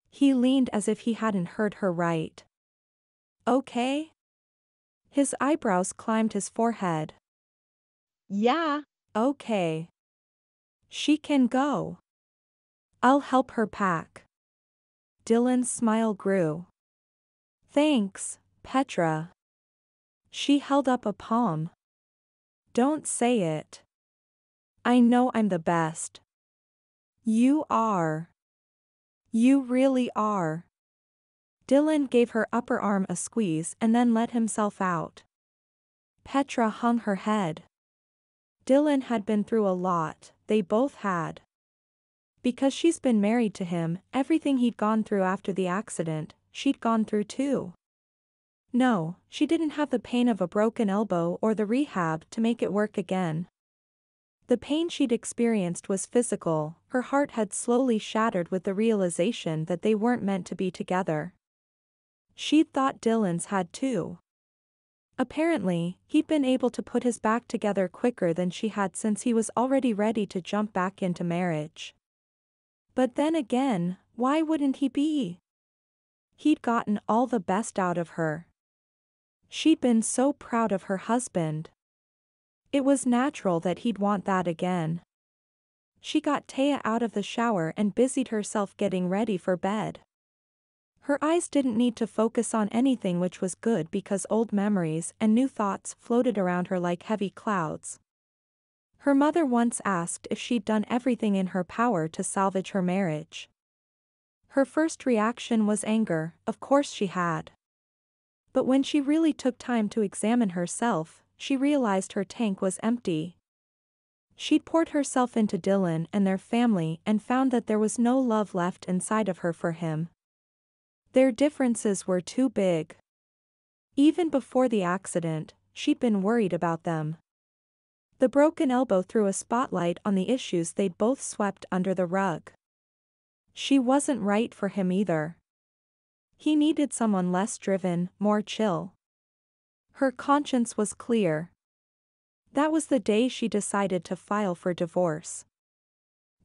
He leaned as if he hadn't heard her right. Okay? His eyebrows climbed his forehead. Yeah. Okay. She can go. I'll help her pack. Dylan's smile grew. Thanks, Petra. She held up a palm. Don't say it. I know I'm the best. You are. You really are. Dylan gave her upper arm a squeeze and then let himself out. Petra hung her head. Dylan had been through a lot, they both had. Because she's been married to him, everything he'd gone through after the accident, she'd gone through too. No, she didn't have the pain of a broken elbow or the rehab to make it work again. The pain she'd experienced was physical, her heart had slowly shattered with the realization that they weren't meant to be together. She'd thought Dylan's had too. Apparently, he'd been able to put his back together quicker than she had since he was already ready to jump back into marriage. But then again, why wouldn't he be? He'd gotten all the best out of her. She'd been so proud of her husband. It was natural that he'd want that again. She got Taya out of the shower and busied herself getting ready for bed. Her eyes didn't need to focus on anything which was good because old memories and new thoughts floated around her like heavy clouds. Her mother once asked if she'd done everything in her power to salvage her marriage. Her first reaction was anger, of course she had. But when she really took time to examine herself, she realized her tank was empty. She'd poured herself into Dylan and their family and found that there was no love left inside of her for him. Their differences were too big. Even before the accident, she'd been worried about them. The broken elbow threw a spotlight on the issues they'd both swept under the rug. She wasn't right for him either. He needed someone less driven, more chill. Her conscience was clear. That was the day she decided to file for divorce.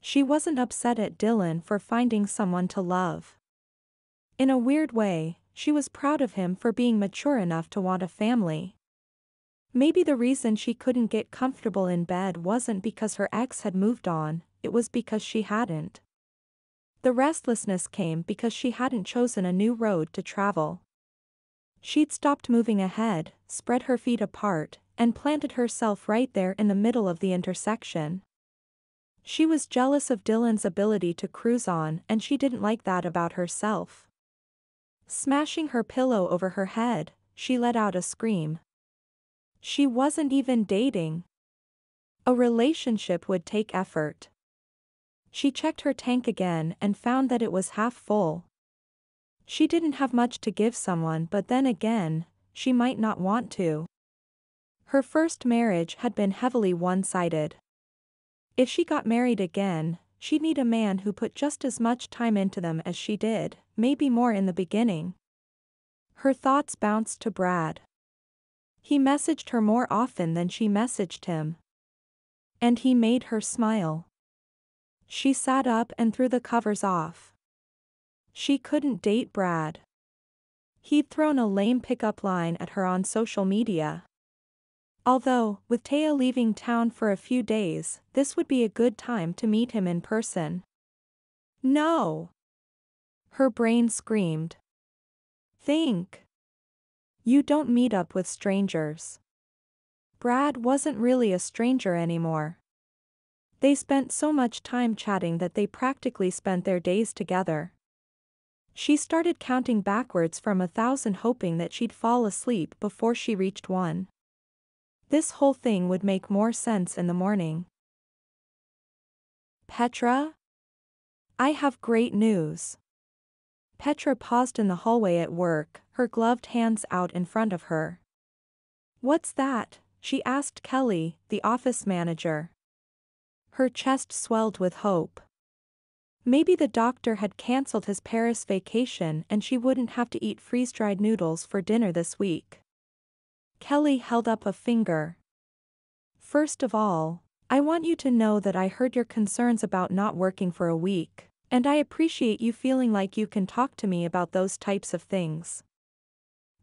She wasn't upset at Dylan for finding someone to love. In a weird way, she was proud of him for being mature enough to want a family. Maybe the reason she couldn't get comfortable in bed wasn't because her ex had moved on, it was because she hadn't. The restlessness came because she hadn't chosen a new road to travel. She'd stopped moving ahead, spread her feet apart, and planted herself right there in the middle of the intersection. She was jealous of Dylan's ability to cruise on and she didn't like that about herself. Smashing her pillow over her head, she let out a scream. She wasn't even dating. A relationship would take effort. She checked her tank again and found that it was half full. She didn't have much to give someone but then again, she might not want to. Her first marriage had been heavily one-sided. If she got married again, she'd need a man who put just as much time into them as she did, maybe more in the beginning. Her thoughts bounced to Brad. He messaged her more often than she messaged him. And he made her smile. She sat up and threw the covers off. She couldn't date Brad. He'd thrown a lame pickup line at her on social media. Although, with Taya leaving town for a few days, this would be a good time to meet him in person. No! Her brain screamed. Think. You don't meet up with strangers. Brad wasn't really a stranger anymore. They spent so much time chatting that they practically spent their days together. She started counting backwards from a thousand hoping that she'd fall asleep before she reached one. This whole thing would make more sense in the morning. Petra? I have great news. Petra paused in the hallway at work, her gloved hands out in front of her. What's that? she asked Kelly, the office manager. Her chest swelled with hope. Maybe the doctor had cancelled his Paris vacation and she wouldn't have to eat freeze-dried noodles for dinner this week. Kelly held up a finger. First of all, I want you to know that I heard your concerns about not working for a week, and I appreciate you feeling like you can talk to me about those types of things.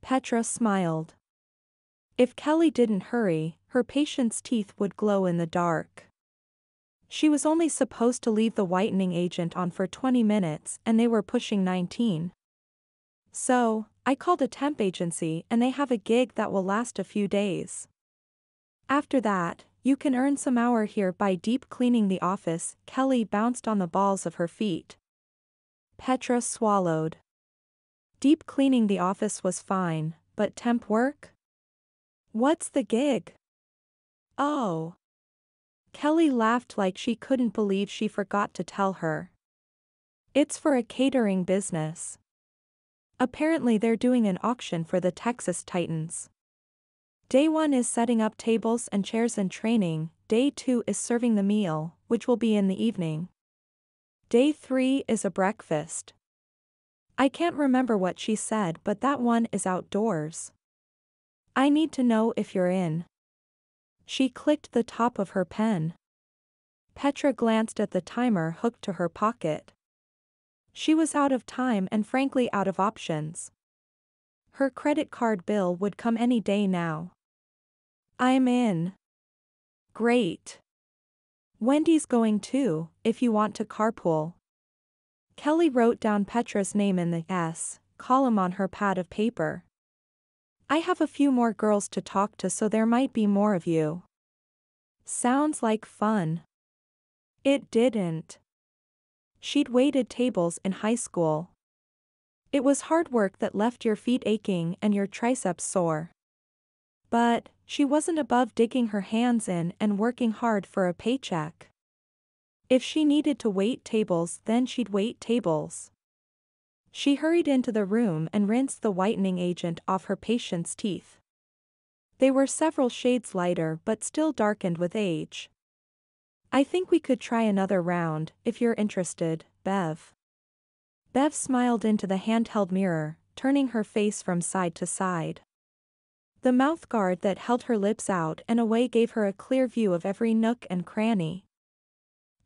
Petra smiled. If Kelly didn't hurry, her patient's teeth would glow in the dark. She was only supposed to leave the whitening agent on for 20 minutes and they were pushing 19. So, I called a temp agency and they have a gig that will last a few days. After that, you can earn some hour here by deep cleaning the office, Kelly bounced on the balls of her feet. Petra swallowed. Deep cleaning the office was fine, but temp work? What's the gig? Oh. Kelly laughed like she couldn't believe she forgot to tell her. It's for a catering business. Apparently they're doing an auction for the Texas Titans. Day 1 is setting up tables and chairs and training, day 2 is serving the meal, which will be in the evening. Day 3 is a breakfast. I can't remember what she said but that one is outdoors. I need to know if you're in. She clicked the top of her pen. Petra glanced at the timer hooked to her pocket. She was out of time and frankly out of options. Her credit card bill would come any day now. I'm in. Great. Wendy's going too, if you want to carpool. Kelly wrote down Petra's name in the S column on her pad of paper. I have a few more girls to talk to so there might be more of you. Sounds like fun. It didn't. She'd waited tables in high school. It was hard work that left your feet aching and your triceps sore. But, she wasn't above digging her hands in and working hard for a paycheck. If she needed to wait tables then she'd wait tables. She hurried into the room and rinsed the whitening agent off her patient's teeth. They were several shades lighter but still darkened with age. I think we could try another round, if you're interested, Bev. Bev smiled into the handheld mirror, turning her face from side to side. The mouthguard that held her lips out and away gave her a clear view of every nook and cranny.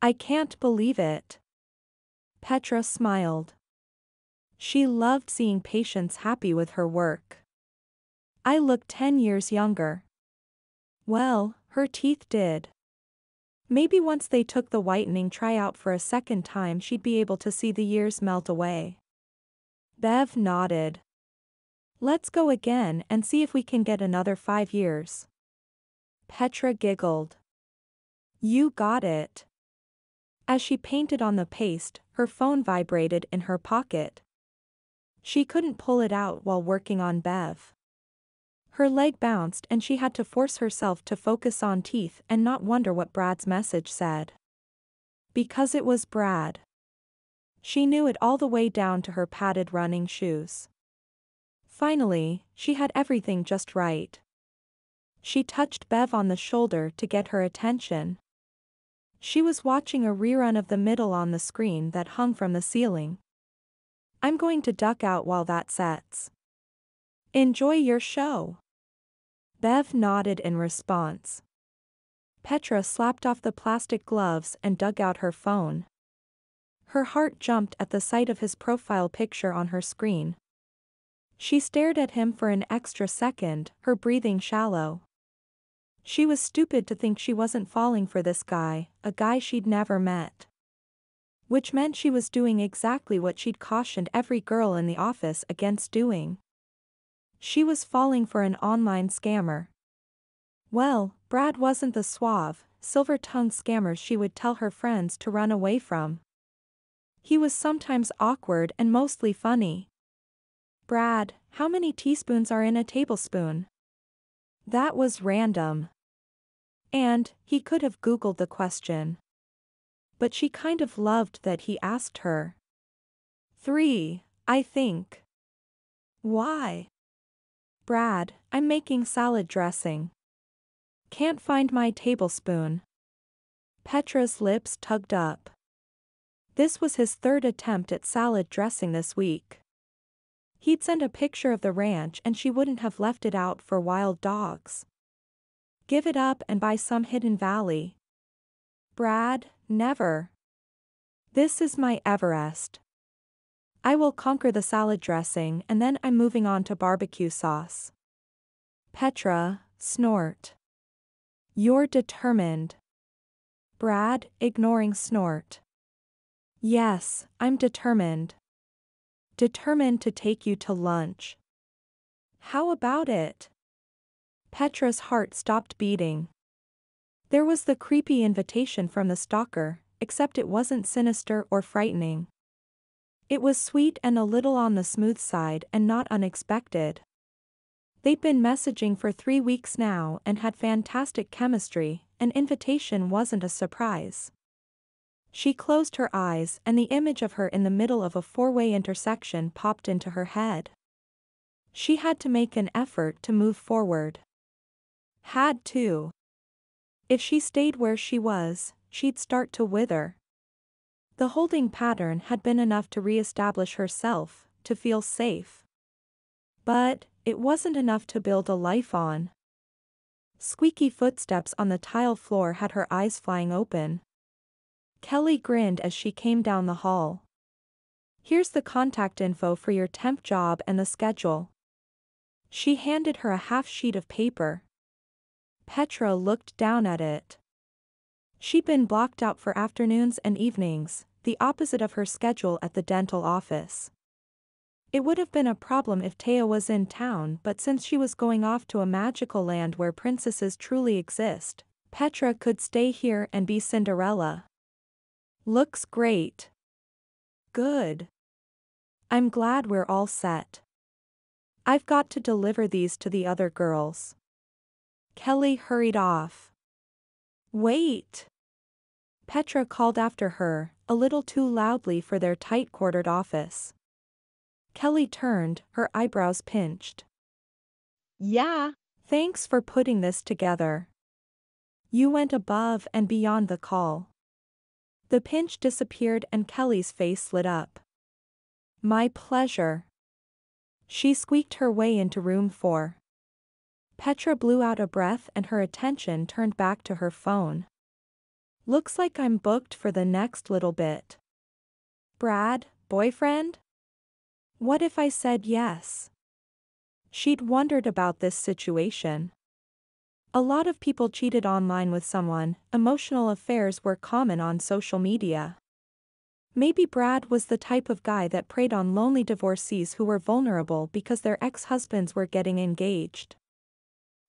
I can't believe it. Petra smiled. She loved seeing patients happy with her work. I look 10 years younger. Well, her teeth did. Maybe once they took the whitening tryout for a second time she'd be able to see the years melt away. Bev nodded. Let's go again and see if we can get another five years. Petra giggled. You got it. As she painted on the paste, her phone vibrated in her pocket. She couldn't pull it out while working on Bev. Her leg bounced and she had to force herself to focus on teeth and not wonder what Brad's message said. Because it was Brad. She knew it all the way down to her padded running shoes. Finally, she had everything just right. She touched Bev on the shoulder to get her attention. She was watching a rerun of the middle on the screen that hung from the ceiling. I'm going to duck out while that sets. Enjoy your show. Bev nodded in response. Petra slapped off the plastic gloves and dug out her phone. Her heart jumped at the sight of his profile picture on her screen. She stared at him for an extra second, her breathing shallow. She was stupid to think she wasn't falling for this guy, a guy she'd never met which meant she was doing exactly what she'd cautioned every girl in the office against doing. She was falling for an online scammer. Well, Brad wasn't the suave, silver-tongued scammer she would tell her friends to run away from. He was sometimes awkward and mostly funny. Brad, how many teaspoons are in a tablespoon? That was random. And, he could have googled the question but she kind of loved that he asked her. 3. I think. Why? Brad, I'm making salad dressing. Can't find my tablespoon. Petra's lips tugged up. This was his third attempt at salad dressing this week. He'd sent a picture of the ranch and she wouldn't have left it out for wild dogs. Give it up and buy some hidden valley. Brad, never. This is my Everest. I will conquer the salad dressing and then I'm moving on to barbecue sauce. Petra, snort. You're determined. Brad, ignoring snort. Yes, I'm determined. Determined to take you to lunch. How about it? Petra's heart stopped beating. There was the creepy invitation from the stalker, except it wasn't sinister or frightening. It was sweet and a little on the smooth side and not unexpected. They'd been messaging for three weeks now and had fantastic chemistry, an invitation wasn't a surprise. She closed her eyes and the image of her in the middle of a four-way intersection popped into her head. She had to make an effort to move forward. Had to. If she stayed where she was, she'd start to wither. The holding pattern had been enough to re-establish herself, to feel safe. But, it wasn't enough to build a life on. Squeaky footsteps on the tile floor had her eyes flying open. Kelly grinned as she came down the hall. Here's the contact info for your temp job and the schedule. She handed her a half sheet of paper. Petra looked down at it. She'd been blocked out for afternoons and evenings, the opposite of her schedule at the dental office. It would have been a problem if Taya was in town but since she was going off to a magical land where princesses truly exist, Petra could stay here and be Cinderella. Looks great. Good. I'm glad we're all set. I've got to deliver these to the other girls. Kelly hurried off. Wait. Petra called after her, a little too loudly for their tight-quartered office. Kelly turned, her eyebrows pinched. Yeah. Thanks for putting this together. You went above and beyond the call. The pinch disappeared and Kelly's face lit up. My pleasure. She squeaked her way into room 4. Petra blew out a breath and her attention turned back to her phone. Looks like I'm booked for the next little bit. Brad, boyfriend? What if I said yes? She'd wondered about this situation. A lot of people cheated online with someone, emotional affairs were common on social media. Maybe Brad was the type of guy that preyed on lonely divorcees who were vulnerable because their ex-husbands were getting engaged.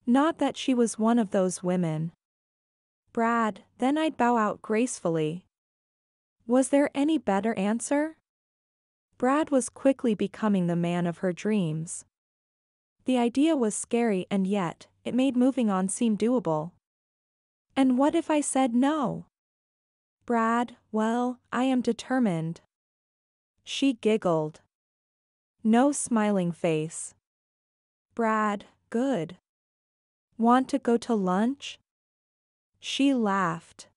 Not that she was one of those women. Brad, then I'd bow out gracefully. Was there any better answer? Brad was quickly becoming the man of her dreams. The idea was scary and yet, it made moving on seem doable. And what if I said no? Brad, well, I am determined. She giggled. No smiling face. Brad, good. Want to go to lunch? She laughed.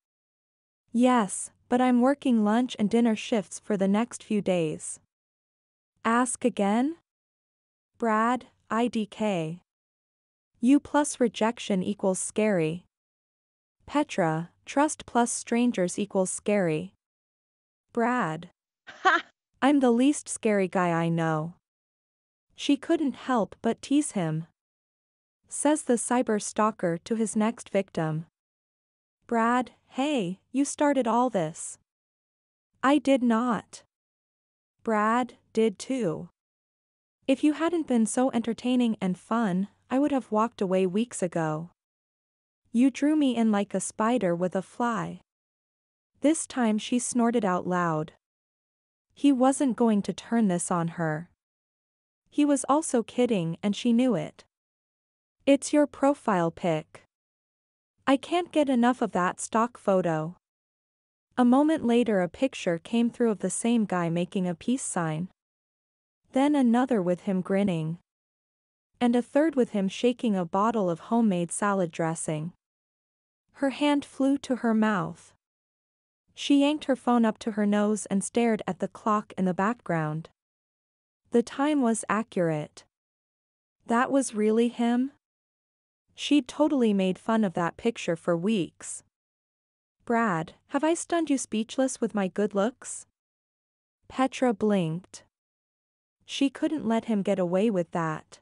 Yes, but I'm working lunch and dinner shifts for the next few days. Ask again? Brad, IDK. U plus rejection equals scary. Petra, trust plus strangers equals scary. Brad. Ha! I'm the least scary guy I know. She couldn't help but tease him. Says the cyber stalker to his next victim. Brad, hey, you started all this. I did not. Brad, did too. If you hadn't been so entertaining and fun, I would have walked away weeks ago. You drew me in like a spider with a fly. This time she snorted out loud. He wasn't going to turn this on her. He was also kidding and she knew it. It's your profile pic. I can't get enough of that stock photo. A moment later a picture came through of the same guy making a peace sign. Then another with him grinning and a third with him shaking a bottle of homemade salad dressing. Her hand flew to her mouth. She yanked her phone up to her nose and stared at the clock in the background. The time was accurate. That was really him? She'd totally made fun of that picture for weeks. Brad, have I stunned you speechless with my good looks? Petra blinked. She couldn't let him get away with that.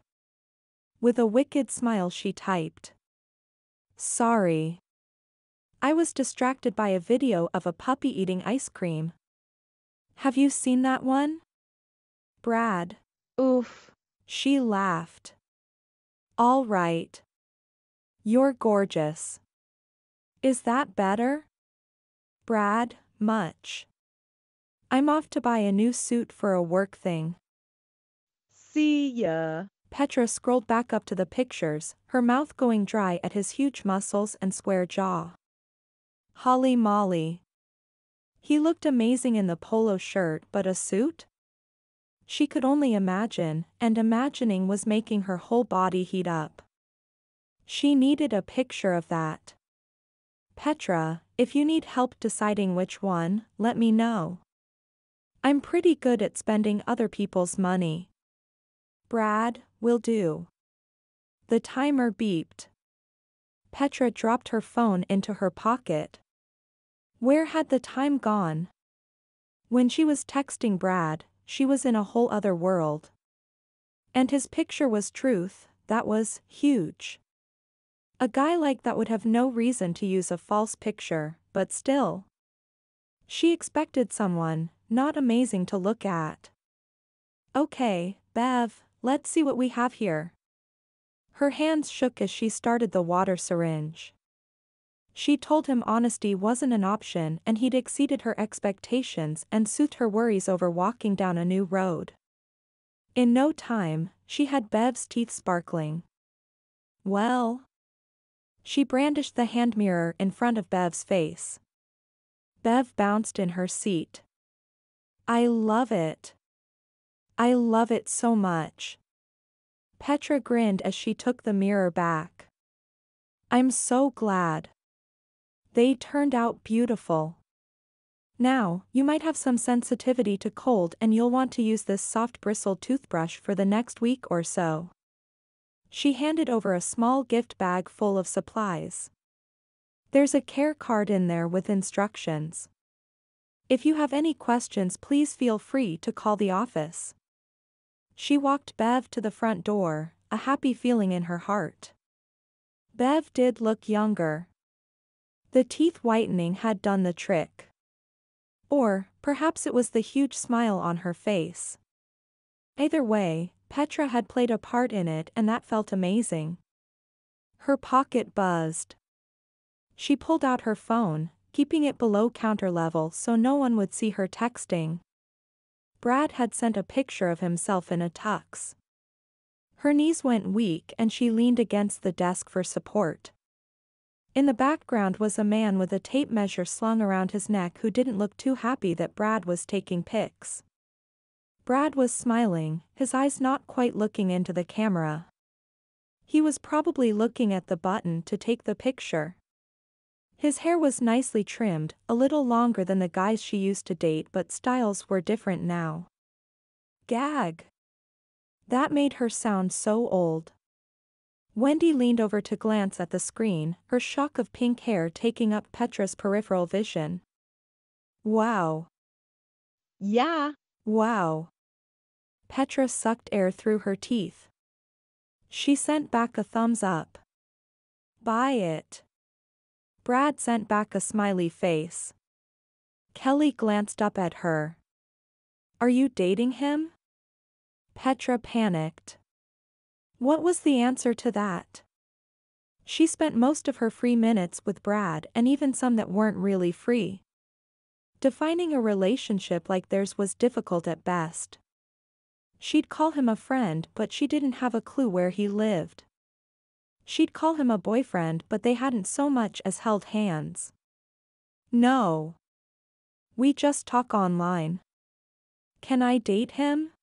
With a wicked smile she typed. Sorry. I was distracted by a video of a puppy eating ice cream. Have you seen that one? Brad. Oof. She laughed. All right. You're gorgeous. Is that better? Brad, much. I'm off to buy a new suit for a work thing. See ya. Petra scrolled back up to the pictures, her mouth going dry at his huge muscles and square jaw. Holly Molly. He looked amazing in the polo shirt but a suit? She could only imagine, and imagining was making her whole body heat up. She needed a picture of that. Petra, if you need help deciding which one, let me know. I'm pretty good at spending other people's money. Brad, will do. The timer beeped. Petra dropped her phone into her pocket. Where had the time gone? When she was texting Brad, she was in a whole other world. And his picture was truth, that was huge. A guy like that would have no reason to use a false picture, but still. She expected someone, not amazing to look at. Okay, Bev, let's see what we have here. Her hands shook as she started the water syringe. She told him honesty wasn't an option and he'd exceeded her expectations and soothed her worries over walking down a new road. In no time, she had Bev's teeth sparkling. Well? She brandished the hand mirror in front of Bev's face. Bev bounced in her seat. I love it. I love it so much. Petra grinned as she took the mirror back. I'm so glad. They turned out beautiful. Now, you might have some sensitivity to cold and you'll want to use this soft bristle toothbrush for the next week or so. She handed over a small gift bag full of supplies. There's a care card in there with instructions. If you have any questions please feel free to call the office. She walked Bev to the front door, a happy feeling in her heart. Bev did look younger, the teeth whitening had done the trick. Or, perhaps it was the huge smile on her face. Either way, Petra had played a part in it and that felt amazing. Her pocket buzzed. She pulled out her phone, keeping it below counter level so no one would see her texting. Brad had sent a picture of himself in a tux. Her knees went weak and she leaned against the desk for support. In the background was a man with a tape measure slung around his neck who didn't look too happy that Brad was taking pics. Brad was smiling, his eyes not quite looking into the camera. He was probably looking at the button to take the picture. His hair was nicely trimmed, a little longer than the guys she used to date but styles were different now. Gag. That made her sound so old. Wendy leaned over to glance at the screen, her shock of pink hair taking up Petra's peripheral vision. Wow. Yeah. Wow. Petra sucked air through her teeth. She sent back a thumbs up. Buy it. Brad sent back a smiley face. Kelly glanced up at her. Are you dating him? Petra panicked. What was the answer to that? She spent most of her free minutes with Brad and even some that weren't really free. Defining a relationship like theirs was difficult at best. She'd call him a friend but she didn't have a clue where he lived. She'd call him a boyfriend but they hadn't so much as held hands. No. We just talk online. Can I date him?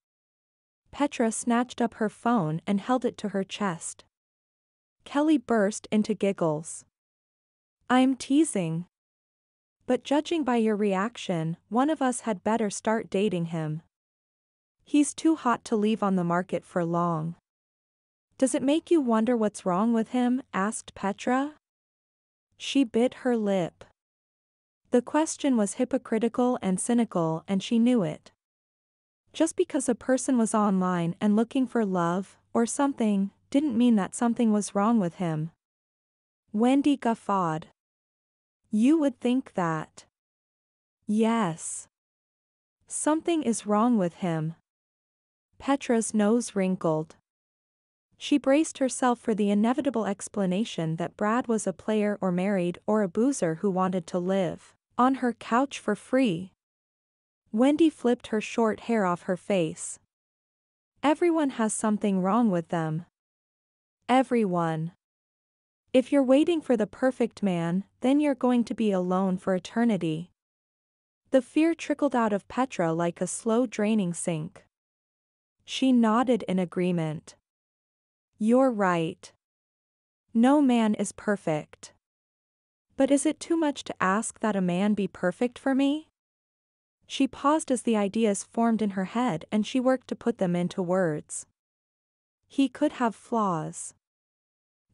Petra snatched up her phone and held it to her chest. Kelly burst into giggles. I'm teasing. But judging by your reaction, one of us had better start dating him. He's too hot to leave on the market for long. Does it make you wonder what's wrong with him? asked Petra. She bit her lip. The question was hypocritical and cynical and she knew it. Just because a person was online and looking for love, or something, didn't mean that something was wrong with him. Wendy guffawed. You would think that. Yes. Something is wrong with him. Petra's nose wrinkled. She braced herself for the inevitable explanation that Brad was a player or married or a boozer who wanted to live on her couch for free. Wendy flipped her short hair off her face. Everyone has something wrong with them. Everyone. If you're waiting for the perfect man, then you're going to be alone for eternity. The fear trickled out of Petra like a slow draining sink. She nodded in agreement. You're right. No man is perfect. But is it too much to ask that a man be perfect for me? She paused as the ideas formed in her head and she worked to put them into words. He could have flaws.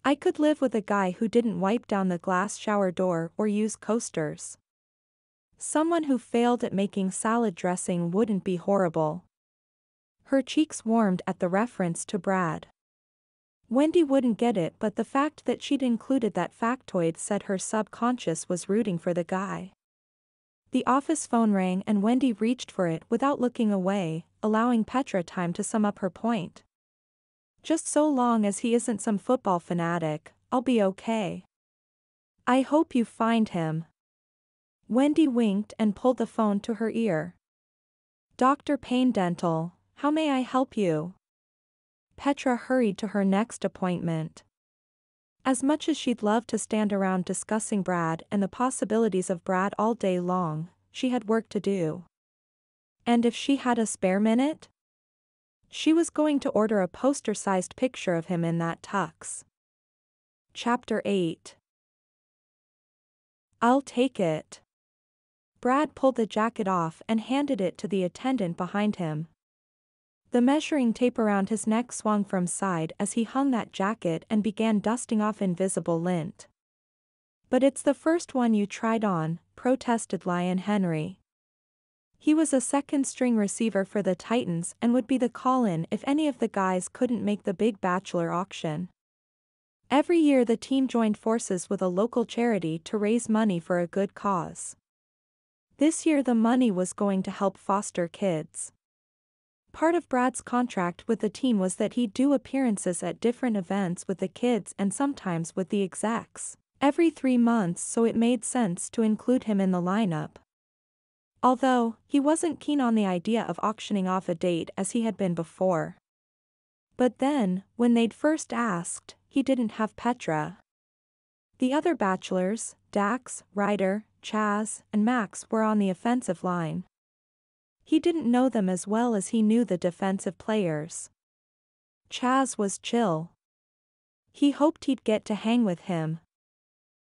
I could live with a guy who didn't wipe down the glass shower door or use coasters. Someone who failed at making salad dressing wouldn't be horrible. Her cheeks warmed at the reference to Brad. Wendy wouldn't get it but the fact that she'd included that factoid said her subconscious was rooting for the guy. The office phone rang and Wendy reached for it without looking away, allowing Petra time to sum up her point. Just so long as he isn't some football fanatic, I'll be okay. I hope you find him. Wendy winked and pulled the phone to her ear. Dr. Payne Dental, how may I help you? Petra hurried to her next appointment. As much as she'd love to stand around discussing Brad and the possibilities of Brad all day long, she had work to do. And if she had a spare minute? She was going to order a poster-sized picture of him in that tux. Chapter 8 I'll take it. Brad pulled the jacket off and handed it to the attendant behind him. The measuring tape around his neck swung from side as he hung that jacket and began dusting off invisible lint. But it's the first one you tried on, protested Lion Henry. He was a second-string receiver for the Titans and would be the call-in if any of the guys couldn't make the big bachelor auction. Every year the team joined forces with a local charity to raise money for a good cause. This year the money was going to help foster kids. Part of Brad's contract with the team was that he'd do appearances at different events with the kids and sometimes with the execs, every three months so it made sense to include him in the lineup. Although, he wasn't keen on the idea of auctioning off a date as he had been before. But then, when they'd first asked, he didn't have Petra. The other bachelors, Dax, Ryder, Chaz, and Max were on the offensive line. He didn't know them as well as he knew the defensive players. Chaz was chill. He hoped he'd get to hang with him.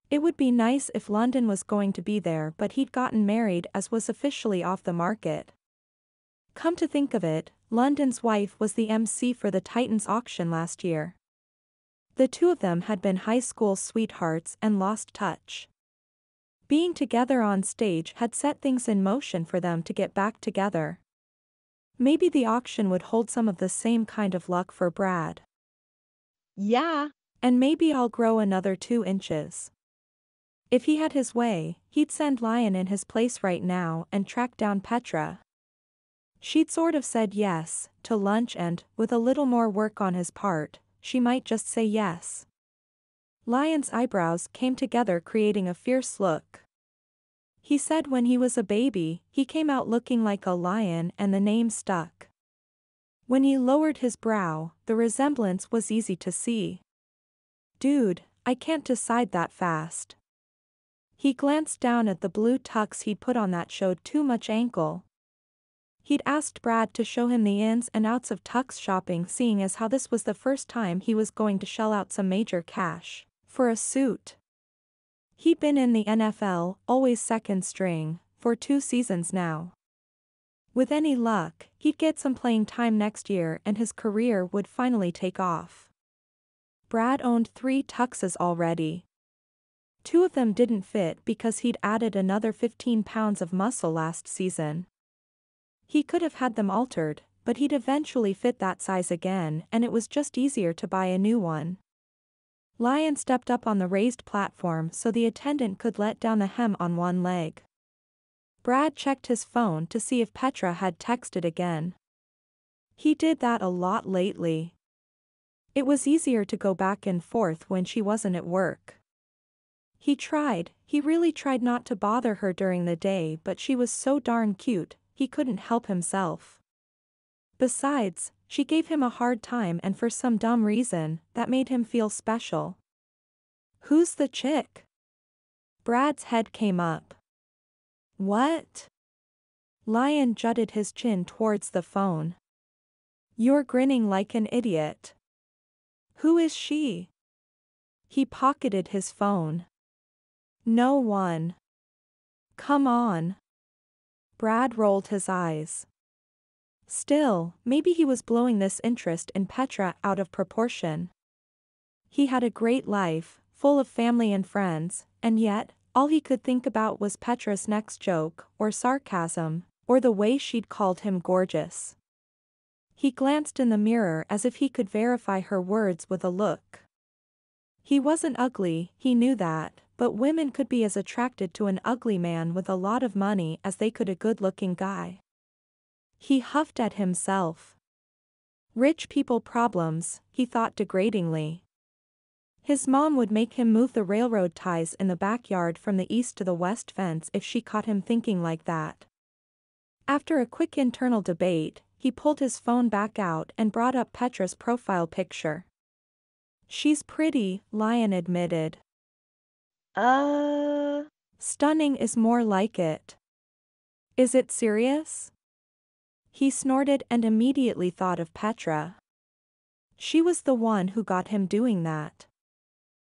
It would be nice if London was going to be there but he'd gotten married as was officially off the market. Come to think of it, London's wife was the MC for the Titans auction last year. The two of them had been high school sweethearts and lost touch. Being together on stage had set things in motion for them to get back together. Maybe the auction would hold some of the same kind of luck for Brad. Yeah. And maybe I'll grow another two inches. If he had his way, he'd send Lion in his place right now and track down Petra. She'd sort of said yes, to lunch and, with a little more work on his part, she might just say yes. Lion's eyebrows came together creating a fierce look. He said when he was a baby, he came out looking like a lion and the name stuck. When he lowered his brow, the resemblance was easy to see. Dude, I can't decide that fast. He glanced down at the blue tux he'd put on that showed too much ankle. He'd asked Brad to show him the ins and outs of tux shopping seeing as how this was the first time he was going to shell out some major cash for a suit. He'd been in the NFL, always second string, for two seasons now. With any luck, he'd get some playing time next year and his career would finally take off. Brad owned three tuxes already. Two of them didn't fit because he'd added another 15 pounds of muscle last season. He could have had them altered, but he'd eventually fit that size again and it was just easier to buy a new one. Lion stepped up on the raised platform so the attendant could let down the hem on one leg. Brad checked his phone to see if Petra had texted again. He did that a lot lately. It was easier to go back and forth when she wasn't at work. He tried, he really tried not to bother her during the day but she was so darn cute, he couldn't help himself. Besides, she gave him a hard time and for some dumb reason, that made him feel special. Who's the chick? Brad's head came up. What? Lion jutted his chin towards the phone. You're grinning like an idiot. Who is she? He pocketed his phone. No one. Come on. Brad rolled his eyes. Still, maybe he was blowing this interest in Petra out of proportion. He had a great life, full of family and friends, and yet, all he could think about was Petra's next joke, or sarcasm, or the way she'd called him gorgeous. He glanced in the mirror as if he could verify her words with a look. He wasn't ugly, he knew that, but women could be as attracted to an ugly man with a lot of money as they could a good-looking guy. He huffed at himself. Rich people problems, he thought degradingly. His mom would make him move the railroad ties in the backyard from the east to the west fence if she caught him thinking like that. After a quick internal debate, he pulled his phone back out and brought up Petra's profile picture. She's pretty, Lion admitted. Uh. Stunning is more like it. Is it serious? He snorted and immediately thought of Petra. She was the one who got him doing that.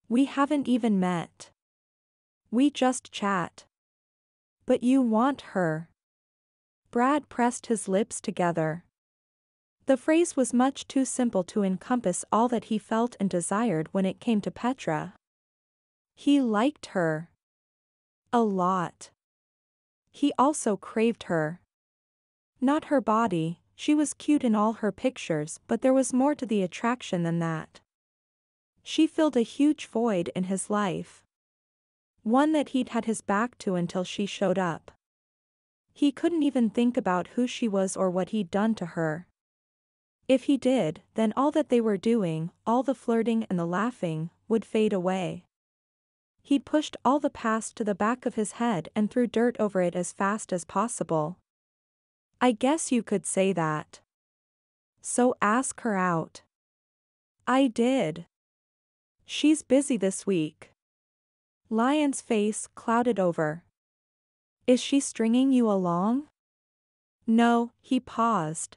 We haven't even met. We just chat. But you want her. Brad pressed his lips together. The phrase was much too simple to encompass all that he felt and desired when it came to Petra. He liked her. A lot. He also craved her. Not her body, she was cute in all her pictures but there was more to the attraction than that. She filled a huge void in his life. One that he'd had his back to until she showed up. He couldn't even think about who she was or what he'd done to her. If he did, then all that they were doing, all the flirting and the laughing, would fade away. He'd pushed all the past to the back of his head and threw dirt over it as fast as possible. I guess you could say that. So ask her out. I did. She's busy this week. Lion's face clouded over. Is she stringing you along? No, he paused.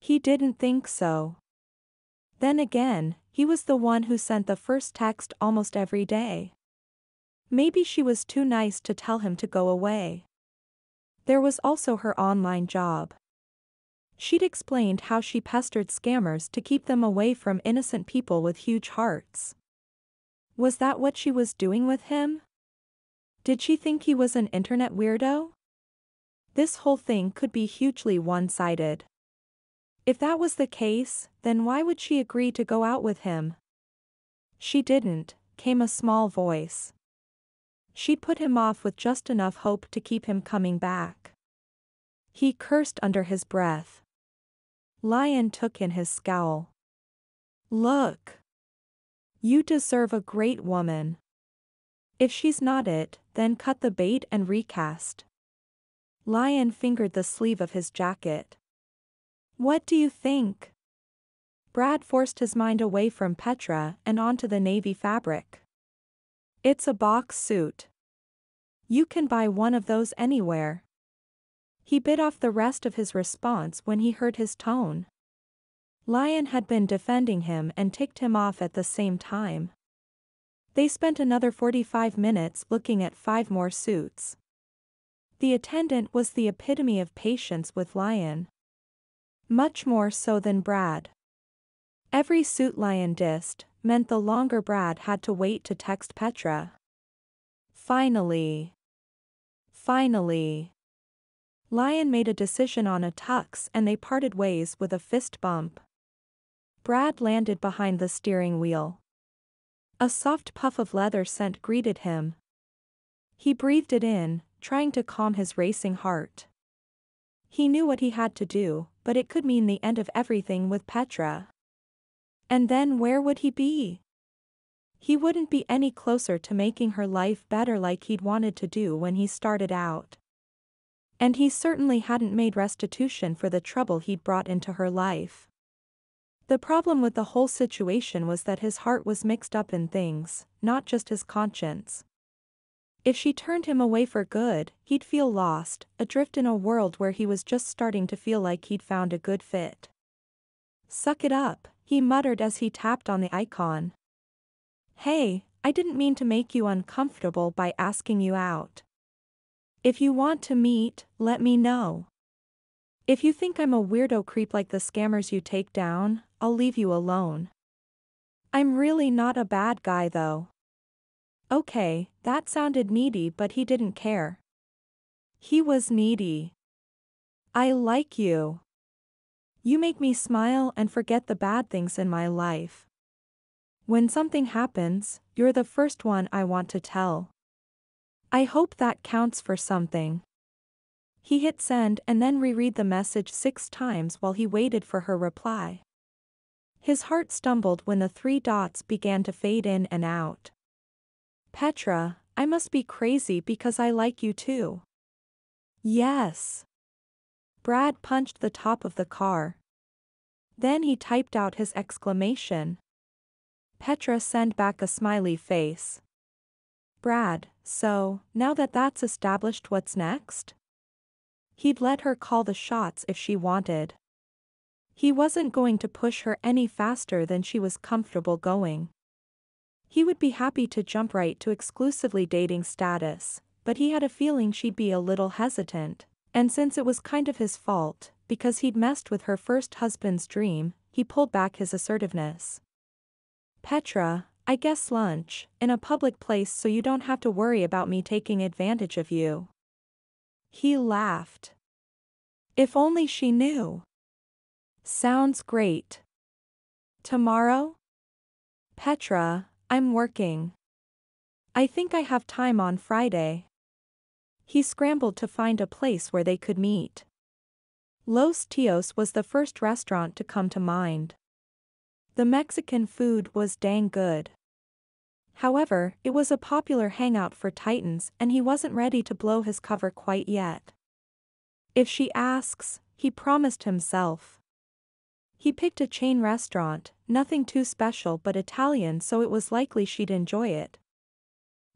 He didn't think so. Then again, he was the one who sent the first text almost every day. Maybe she was too nice to tell him to go away. There was also her online job. She'd explained how she pestered scammers to keep them away from innocent people with huge hearts. Was that what she was doing with him? Did she think he was an internet weirdo? This whole thing could be hugely one-sided. If that was the case, then why would she agree to go out with him? She didn't, came a small voice. She'd put him off with just enough hope to keep him coming back. He cursed under his breath. Lion took in his scowl. Look. You deserve a great woman. If she's not it, then cut the bait and recast. Lion fingered the sleeve of his jacket. What do you think? Brad forced his mind away from Petra and onto the navy fabric. It's a box suit. You can buy one of those anywhere. He bit off the rest of his response when he heard his tone. Lion had been defending him and ticked him off at the same time. They spent another 45 minutes looking at five more suits. The attendant was the epitome of patience with Lion. Much more so than Brad. Every suit Lion dissed meant the longer Brad had to wait to text Petra. Finally. Finally. Lion made a decision on a tux and they parted ways with a fist bump. Brad landed behind the steering wheel. A soft puff of leather scent greeted him. He breathed it in, trying to calm his racing heart. He knew what he had to do, but it could mean the end of everything with Petra. And then where would he be? He wouldn't be any closer to making her life better like he'd wanted to do when he started out. And he certainly hadn't made restitution for the trouble he'd brought into her life. The problem with the whole situation was that his heart was mixed up in things, not just his conscience. If she turned him away for good, he'd feel lost, adrift in a world where he was just starting to feel like he'd found a good fit. Suck it up, he muttered as he tapped on the icon. Hey, I didn't mean to make you uncomfortable by asking you out. If you want to meet, let me know. If you think I'm a weirdo creep like the scammers you take down, I'll leave you alone. I'm really not a bad guy though. Okay, that sounded needy but he didn't care. He was needy. I like you. You make me smile and forget the bad things in my life. When something happens, you're the first one I want to tell. I hope that counts for something. He hit send and then reread the message six times while he waited for her reply. His heart stumbled when the three dots began to fade in and out. Petra, I must be crazy because I like you too. Yes. Brad punched the top of the car. Then he typed out his exclamation. Petra sent back a smiley face. Brad, so, now that that's established what's next? He'd let her call the shots if she wanted. He wasn't going to push her any faster than she was comfortable going. He would be happy to jump right to exclusively dating status, but he had a feeling she'd be a little hesitant. And since it was kind of his fault, because he'd messed with her first husband's dream, he pulled back his assertiveness. Petra, I guess lunch, in a public place so you don't have to worry about me taking advantage of you. He laughed. If only she knew. Sounds great. Tomorrow? Petra, I'm working. I think I have time on Friday. He scrambled to find a place where they could meet. Los Tios was the first restaurant to come to mind. The Mexican food was dang good. However, it was a popular hangout for Titans and he wasn't ready to blow his cover quite yet. If she asks, he promised himself. He picked a chain restaurant, nothing too special but Italian so it was likely she'd enjoy it.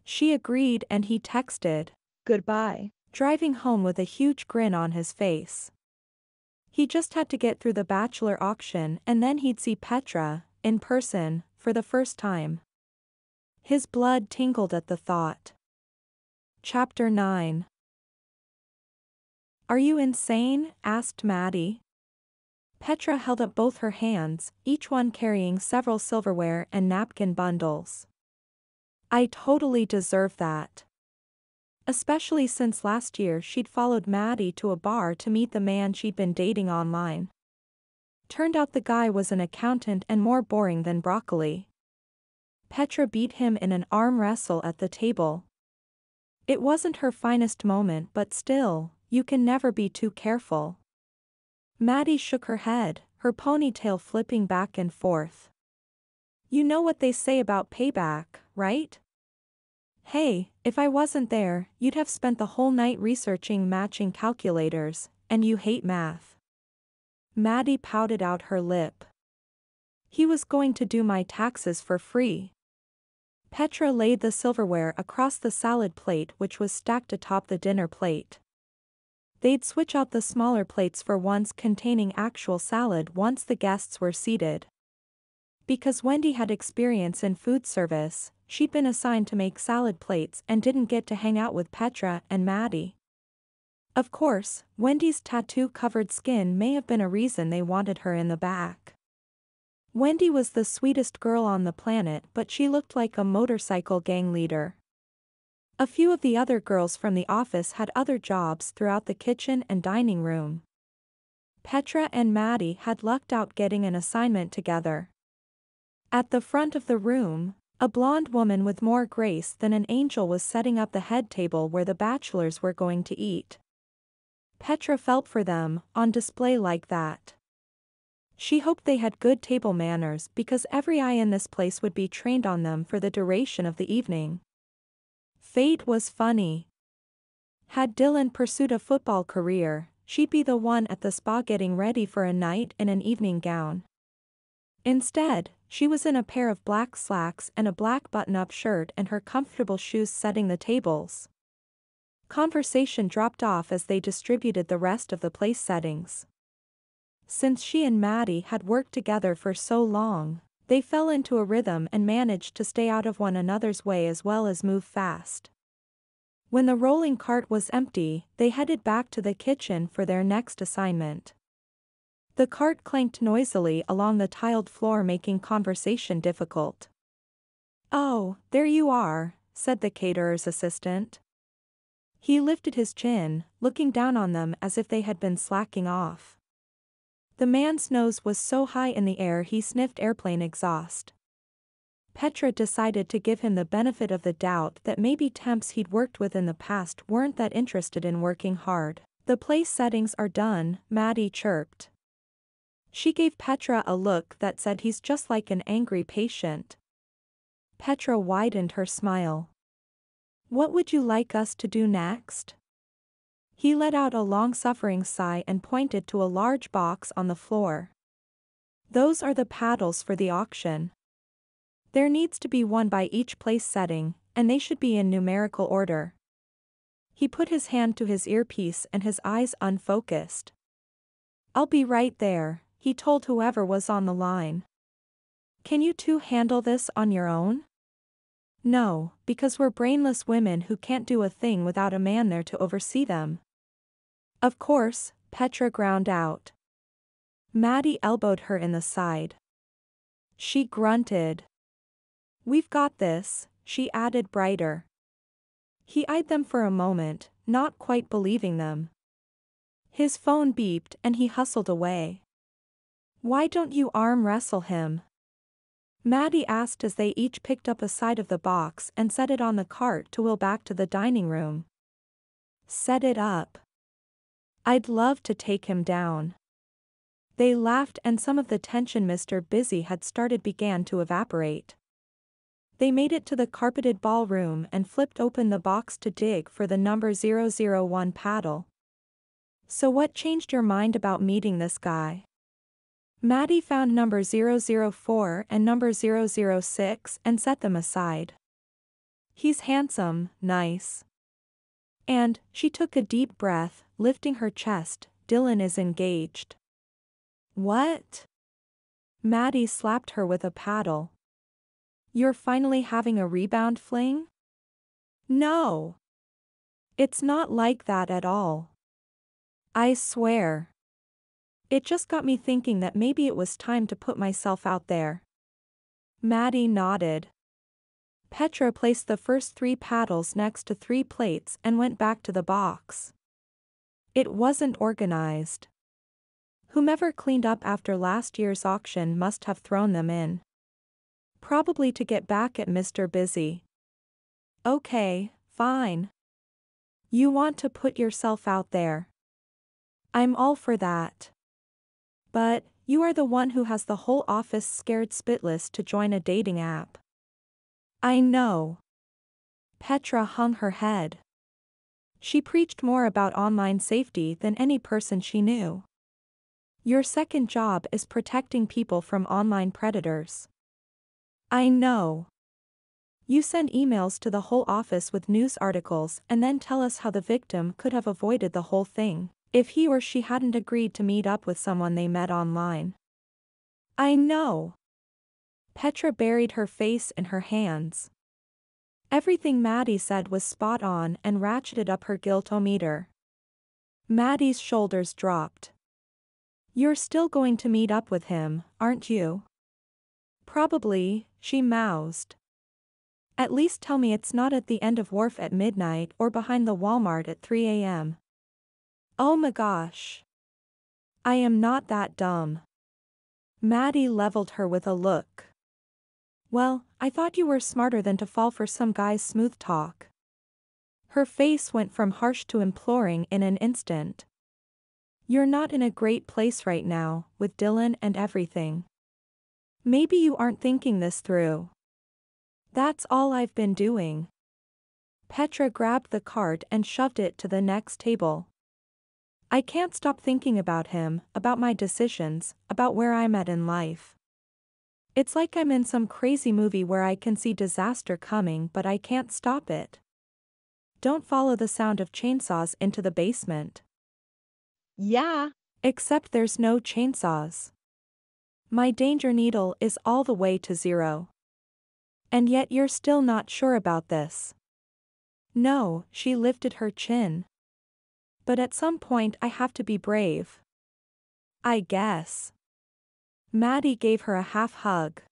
She agreed and he texted, Goodbye. Driving home with a huge grin on his face. He just had to get through the bachelor auction and then he'd see Petra, in person, for the first time. His blood tingled at the thought. Chapter 9 Are you insane? asked Maddie. Petra held up both her hands, each one carrying several silverware and napkin bundles. I totally deserve that. Especially since last year she'd followed Maddie to a bar to meet the man she'd been dating online. Turned out the guy was an accountant and more boring than broccoli. Petra beat him in an arm wrestle at the table. It wasn't her finest moment but still, you can never be too careful. Maddie shook her head, her ponytail flipping back and forth. You know what they say about payback, right? Hey, if I wasn't there, you'd have spent the whole night researching matching calculators, and you hate math. Maddie pouted out her lip. He was going to do my taxes for free. Petra laid the silverware across the salad plate which was stacked atop the dinner plate. They'd switch out the smaller plates for ones containing actual salad once the guests were seated. Because Wendy had experience in food service, she'd been assigned to make salad plates and didn't get to hang out with Petra and Maddie. Of course, Wendy's tattoo-covered skin may have been a reason they wanted her in the back. Wendy was the sweetest girl on the planet but she looked like a motorcycle gang leader. A few of the other girls from the office had other jobs throughout the kitchen and dining room. Petra and Maddie had lucked out getting an assignment together. At the front of the room, a blonde woman with more grace than an angel was setting up the head table where the bachelors were going to eat. Petra felt for them, on display like that. She hoped they had good table manners because every eye in this place would be trained on them for the duration of the evening. Fate was funny. Had Dylan pursued a football career, she'd be the one at the spa getting ready for a night in an evening gown. Instead, she was in a pair of black slacks and a black button-up shirt and her comfortable shoes setting the tables. Conversation dropped off as they distributed the rest of the place settings. Since she and Maddie had worked together for so long, they fell into a rhythm and managed to stay out of one another's way as well as move fast. When the rolling cart was empty, they headed back to the kitchen for their next assignment. The cart clanked noisily along the tiled floor making conversation difficult. Oh, there you are, said the caterer's assistant. He lifted his chin, looking down on them as if they had been slacking off. The man's nose was so high in the air he sniffed airplane exhaust. Petra decided to give him the benefit of the doubt that maybe temps he'd worked with in the past weren't that interested in working hard. The place settings are done, Maddie chirped. She gave Petra a look that said he's just like an angry patient. Petra widened her smile. What would you like us to do next? He let out a long-suffering sigh and pointed to a large box on the floor. Those are the paddles for the auction. There needs to be one by each place setting, and they should be in numerical order. He put his hand to his earpiece and his eyes unfocused. I'll be right there, he told whoever was on the line. Can you two handle this on your own? No, because we're brainless women who can't do a thing without a man there to oversee them. Of course, Petra ground out. Maddie elbowed her in the side. She grunted. We've got this, she added brighter. He eyed them for a moment, not quite believing them. His phone beeped and he hustled away. Why don't you arm wrestle him? Maddie asked as they each picked up a side of the box and set it on the cart to wheel back to the dining room. Set it up. I'd love to take him down. They laughed and some of the tension Mr. Busy had started began to evaporate. They made it to the carpeted ballroom and flipped open the box to dig for the number 001 paddle. So what changed your mind about meeting this guy? Maddie found number 004 and number 006 and set them aside. He's handsome, nice. And, she took a deep breath, lifting her chest, Dylan is engaged. What? Maddie slapped her with a paddle. You're finally having a rebound fling? No. It's not like that at all. I swear. It just got me thinking that maybe it was time to put myself out there. Maddie nodded. Petra placed the first three paddles next to three plates and went back to the box. It wasn't organized. Whomever cleaned up after last year's auction must have thrown them in. Probably to get back at Mr. Busy. Okay, fine. You want to put yourself out there. I'm all for that. But, you are the one who has the whole office scared spitless to join a dating app. I know. Petra hung her head. She preached more about online safety than any person she knew. Your second job is protecting people from online predators. I know. You send emails to the whole office with news articles and then tell us how the victim could have avoided the whole thing if he or she hadn't agreed to meet up with someone they met online. I know. Petra buried her face in her hands. Everything Maddie said was spot on and ratcheted up her guilt-o-meter. Maddie's shoulders dropped. You're still going to meet up with him, aren't you? Probably, she moused. At least tell me it's not at the end of wharf at midnight or behind the Walmart at 3 a.m. Oh my gosh. I am not that dumb. Maddie leveled her with a look. Well, I thought you were smarter than to fall for some guy's smooth talk. Her face went from harsh to imploring in an instant. You're not in a great place right now, with Dylan and everything. Maybe you aren't thinking this through. That's all I've been doing. Petra grabbed the cart and shoved it to the next table. I can't stop thinking about him, about my decisions, about where I'm at in life. It's like I'm in some crazy movie where I can see disaster coming but I can't stop it. Don't follow the sound of chainsaws into the basement. Yeah. Except there's no chainsaws. My danger needle is all the way to zero. And yet you're still not sure about this. No, she lifted her chin. But at some point I have to be brave. I guess. Maddie gave her a half hug.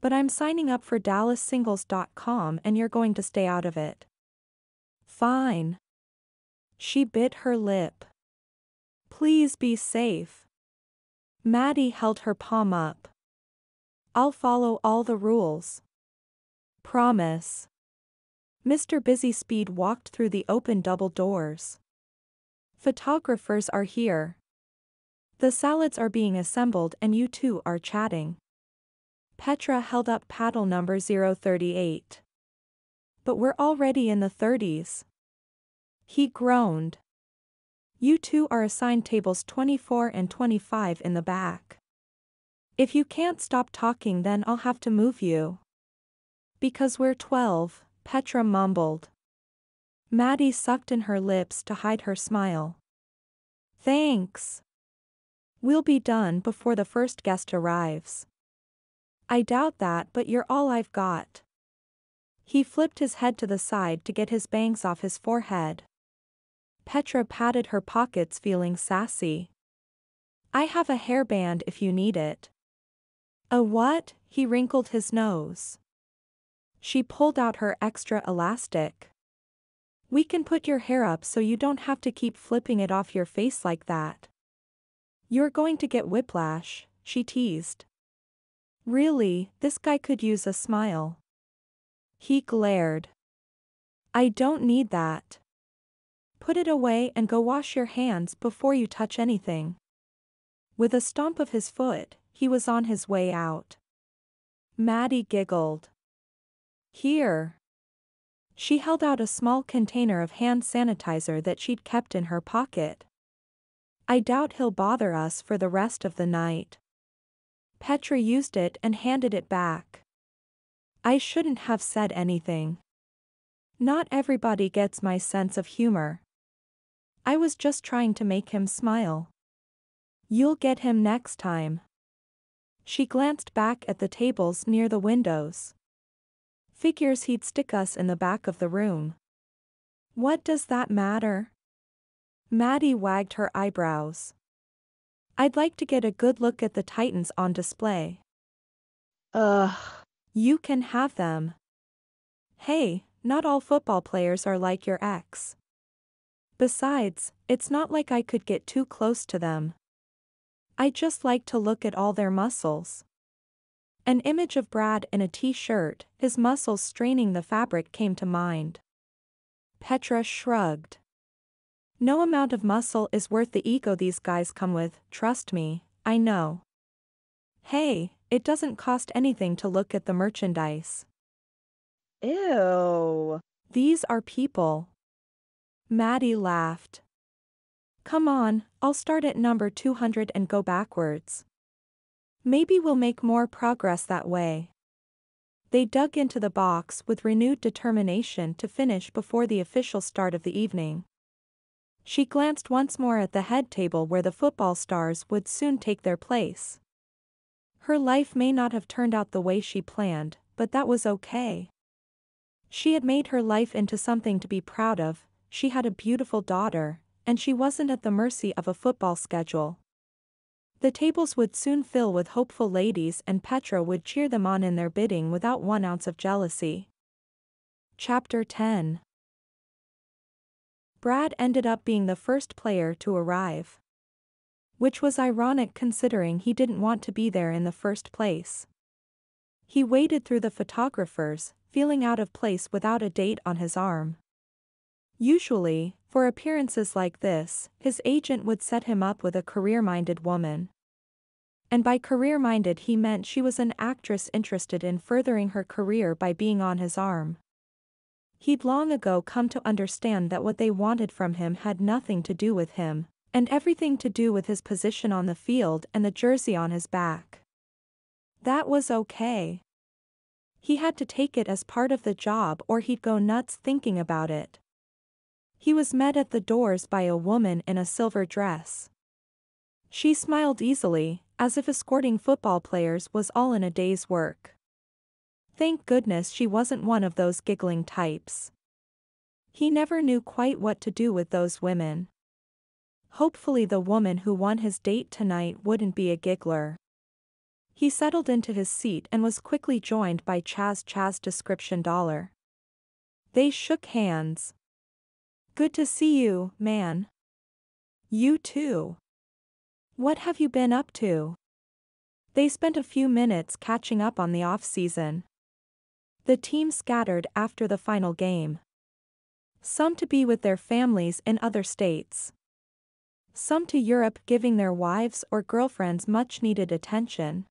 But I'm signing up for DallasSingles.com and you're going to stay out of it. Fine. She bit her lip. Please be safe. Maddie held her palm up. I'll follow all the rules. Promise. Mr. Busy Speed walked through the open double doors. Photographers are here. The salads are being assembled and you two are chatting. Petra held up paddle number 038. But we're already in the 30s. He groaned. You two are assigned tables 24 and 25 in the back. If you can't stop talking then I'll have to move you. Because we're 12, Petra mumbled. Maddie sucked in her lips to hide her smile. Thanks. We'll be done before the first guest arrives. I doubt that but you're all I've got. He flipped his head to the side to get his bangs off his forehead. Petra patted her pockets feeling sassy. I have a hairband if you need it. A what? He wrinkled his nose. She pulled out her extra elastic. We can put your hair up so you don't have to keep flipping it off your face like that. You're going to get whiplash, she teased. Really, this guy could use a smile. He glared. I don't need that. Put it away and go wash your hands before you touch anything. With a stomp of his foot, he was on his way out. Maddie giggled. Here. She held out a small container of hand sanitizer that she'd kept in her pocket. I doubt he'll bother us for the rest of the night. Petra used it and handed it back. I shouldn't have said anything. Not everybody gets my sense of humor. I was just trying to make him smile. You'll get him next time. She glanced back at the tables near the windows. Figures he'd stick us in the back of the room. What does that matter? Maddie wagged her eyebrows. I'd like to get a good look at the Titans on display. Ugh. You can have them. Hey, not all football players are like your ex. Besides, it's not like I could get too close to them. I just like to look at all their muscles. An image of Brad in a t-shirt, his muscles straining the fabric came to mind. Petra shrugged. No amount of muscle is worth the ego these guys come with, trust me, I know. Hey, it doesn't cost anything to look at the merchandise. Ew. These are people. Maddie laughed. Come on, I'll start at number 200 and go backwards. Maybe we'll make more progress that way. They dug into the box with renewed determination to finish before the official start of the evening. She glanced once more at the head table where the football stars would soon take their place. Her life may not have turned out the way she planned, but that was okay. She had made her life into something to be proud of, she had a beautiful daughter, and she wasn't at the mercy of a football schedule. The tables would soon fill with hopeful ladies and Petra would cheer them on in their bidding without one ounce of jealousy. Chapter 10 Brad ended up being the first player to arrive. Which was ironic considering he didn't want to be there in the first place. He waded through the photographers, feeling out of place without a date on his arm. Usually, for appearances like this, his agent would set him up with a career-minded woman. And by career-minded he meant she was an actress interested in furthering her career by being on his arm. He'd long ago come to understand that what they wanted from him had nothing to do with him, and everything to do with his position on the field and the jersey on his back. That was okay. He had to take it as part of the job or he'd go nuts thinking about it. He was met at the doors by a woman in a silver dress. She smiled easily, as if escorting football players was all in a day's work. Thank goodness she wasn't one of those giggling types. He never knew quite what to do with those women. Hopefully the woman who won his date tonight wouldn't be a giggler. He settled into his seat and was quickly joined by Chaz Chaz description dollar. They shook hands. Good to see you, man. You too. What have you been up to? They spent a few minutes catching up on the off-season. The team scattered after the final game. Some to be with their families in other states. Some to Europe giving their wives or girlfriends much needed attention.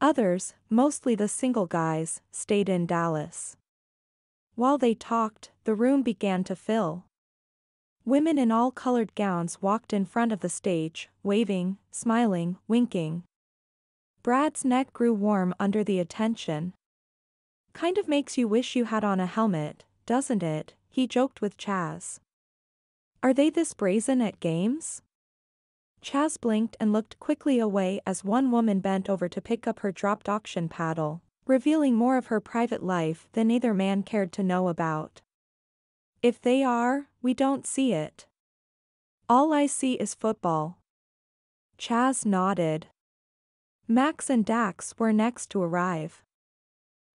Others, mostly the single guys, stayed in Dallas. While they talked, the room began to fill. Women in all colored gowns walked in front of the stage, waving, smiling, winking. Brad's neck grew warm under the attention. Kind of makes you wish you had on a helmet, doesn't it? he joked with Chaz. Are they this brazen at games? Chaz blinked and looked quickly away as one woman bent over to pick up her dropped auction paddle, revealing more of her private life than either man cared to know about. If they are, we don't see it. All I see is football. Chaz nodded. Max and Dax were next to arrive.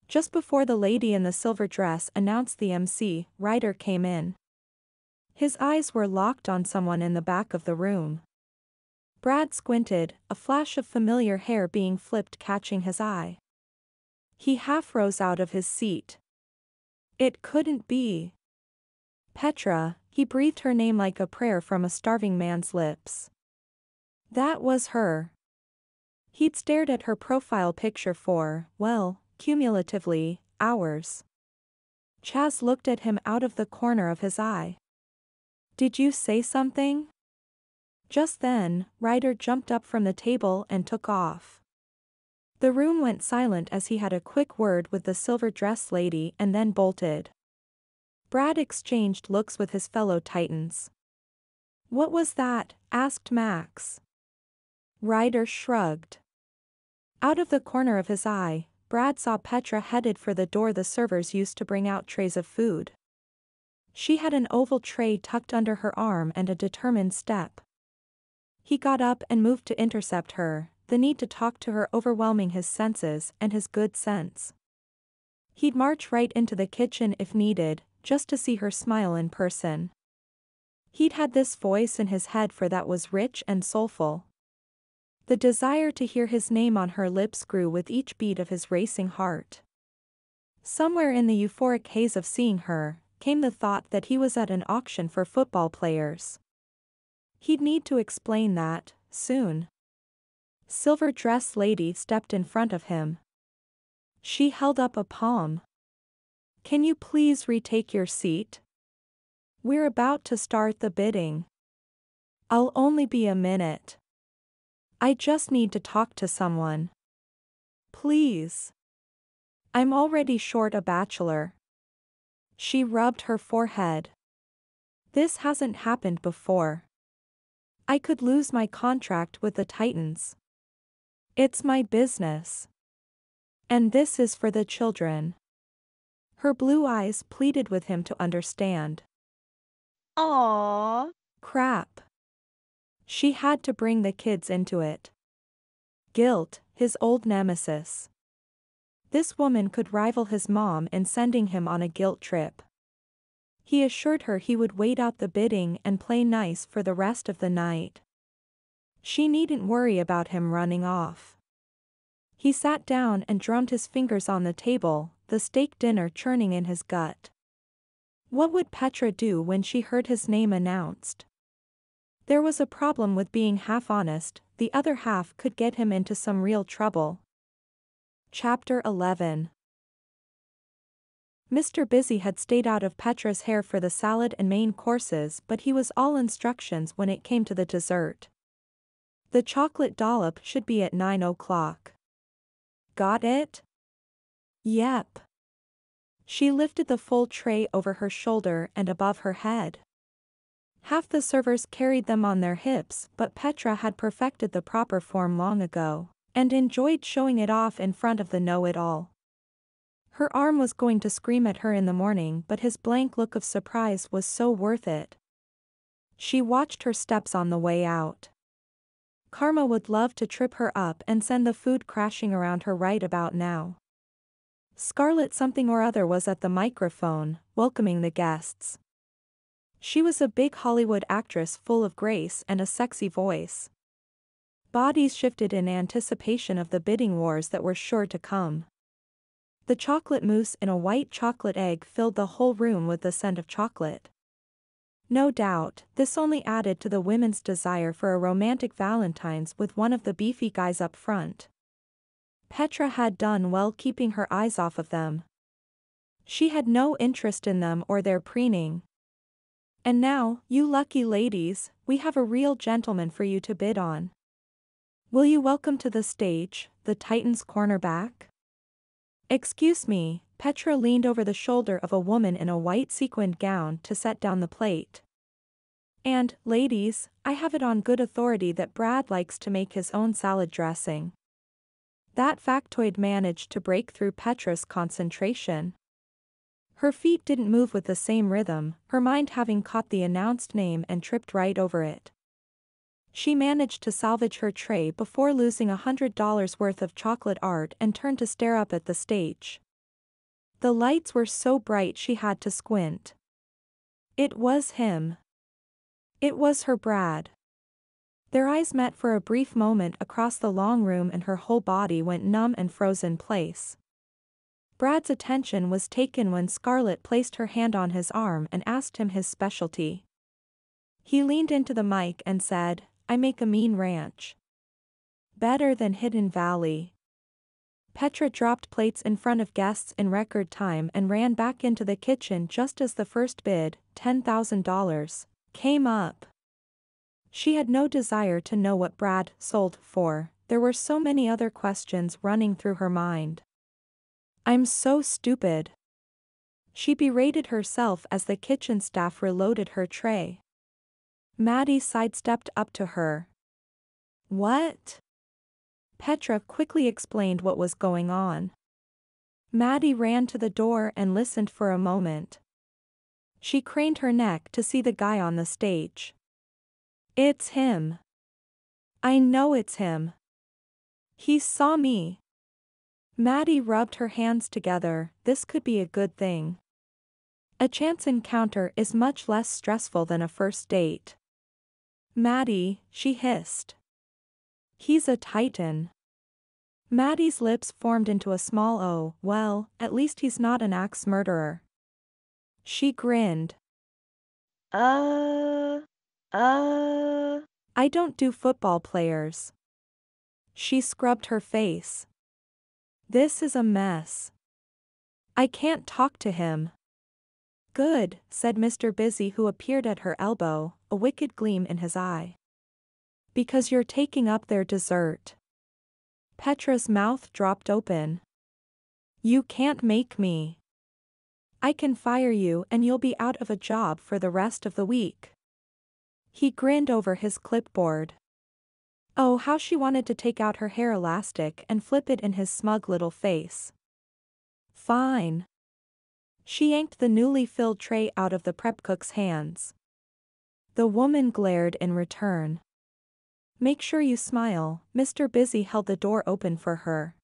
Just before the lady in the silver dress announced the MC, Ryder came in. His eyes were locked on someone in the back of the room. Brad squinted, a flash of familiar hair being flipped catching his eye. He half rose out of his seat. It couldn't be. Petra, he breathed her name like a prayer from a starving man's lips. That was her. He'd stared at her profile picture for, well, cumulatively, hours. Chaz looked at him out of the corner of his eye. Did you say something? Just then, Ryder jumped up from the table and took off. The room went silent as he had a quick word with the silver dress lady and then bolted. Brad exchanged looks with his fellow titans. What was that? asked Max. Ryder shrugged. Out of the corner of his eye, Brad saw Petra headed for the door the servers used to bring out trays of food. She had an oval tray tucked under her arm and a determined step. He got up and moved to intercept her, the need to talk to her overwhelming his senses and his good sense. He'd march right into the kitchen if needed, just to see her smile in person. He'd had this voice in his head for that was rich and soulful. The desire to hear his name on her lips grew with each beat of his racing heart. Somewhere in the euphoric haze of seeing her, came the thought that he was at an auction for football players. He'd need to explain that, soon. Silver dress lady stepped in front of him. She held up a palm. Can you please retake your seat? We're about to start the bidding. I'll only be a minute. I just need to talk to someone. Please. I'm already short a bachelor. She rubbed her forehead. This hasn't happened before. I could lose my contract with the Titans. It's my business. And this is for the children. Her blue eyes pleaded with him to understand. Aw. Crap. She had to bring the kids into it. Guilt, his old nemesis. This woman could rival his mom in sending him on a guilt trip. He assured her he would wait out the bidding and play nice for the rest of the night. She needn't worry about him running off. He sat down and drummed his fingers on the table, the steak dinner churning in his gut. What would Petra do when she heard his name announced? There was a problem with being half honest, the other half could get him into some real trouble. Chapter 11 Mr. Busy had stayed out of Petra's hair for the salad and main courses but he was all instructions when it came to the dessert. The chocolate dollop should be at 9 o'clock. Got it? Yep. She lifted the full tray over her shoulder and above her head. Half the servers carried them on their hips but Petra had perfected the proper form long ago, and enjoyed showing it off in front of the know-it-all. Her arm was going to scream at her in the morning but his blank look of surprise was so worth it. She watched her steps on the way out. Karma would love to trip her up and send the food crashing around her right about now. Scarlet something or other was at the microphone, welcoming the guests. She was a big Hollywood actress full of grace and a sexy voice. Bodies shifted in anticipation of the bidding wars that were sure to come. The chocolate mousse in a white chocolate egg filled the whole room with the scent of chocolate. No doubt, this only added to the women's desire for a romantic Valentine's with one of the beefy guys up front. Petra had done well keeping her eyes off of them. She had no interest in them or their preening. And now, you lucky ladies, we have a real gentleman for you to bid on. Will you welcome to the stage, the Titans cornerback? Excuse me, Petra leaned over the shoulder of a woman in a white sequined gown to set down the plate. And, ladies, I have it on good authority that Brad likes to make his own salad dressing. That factoid managed to break through Petra's concentration. Her feet didn't move with the same rhythm, her mind having caught the announced name and tripped right over it. She managed to salvage her tray before losing a hundred dollars worth of chocolate art and turned to stare up at the stage. The lights were so bright she had to squint. It was him. It was her Brad. Their eyes met for a brief moment across the long room and her whole body went numb and froze in place. Brad's attention was taken when Scarlett placed her hand on his arm and asked him his specialty. He leaned into the mic and said, I make a mean ranch. Better than Hidden Valley. Petra dropped plates in front of guests in record time and ran back into the kitchen just as the first bid, $10,000, came up. She had no desire to know what Brad sold for, there were so many other questions running through her mind. I'm so stupid. She berated herself as the kitchen staff reloaded her tray. Maddie sidestepped up to her. What? Petra quickly explained what was going on. Maddie ran to the door and listened for a moment. She craned her neck to see the guy on the stage. It's him. I know it's him. He saw me. Maddie rubbed her hands together, this could be a good thing. A chance encounter is much less stressful than a first date. Maddie, she hissed. He's a titan. Maddie's lips formed into a small O, well, at least he's not an axe murderer. She grinned. Uh, uh. I don't do football players. She scrubbed her face. This is a mess. I can't talk to him. Good, said Mr. Busy who appeared at her elbow, a wicked gleam in his eye. Because you're taking up their dessert. Petra's mouth dropped open. You can't make me. I can fire you and you'll be out of a job for the rest of the week. He grinned over his clipboard. Oh how she wanted to take out her hair elastic and flip it in his smug little face. Fine. She yanked the newly filled tray out of the prep cook's hands. The woman glared in return. Make sure you smile, Mr. Busy held the door open for her.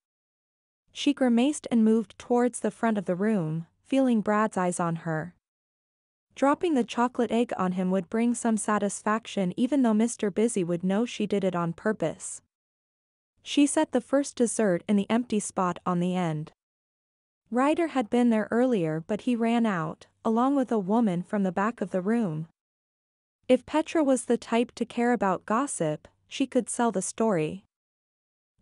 She grimaced and moved towards the front of the room, feeling Brad's eyes on her. Dropping the chocolate egg on him would bring some satisfaction even though Mr. Busy would know she did it on purpose. She set the first dessert in the empty spot on the end. Ryder had been there earlier but he ran out, along with a woman from the back of the room. If Petra was the type to care about gossip, she could sell the story.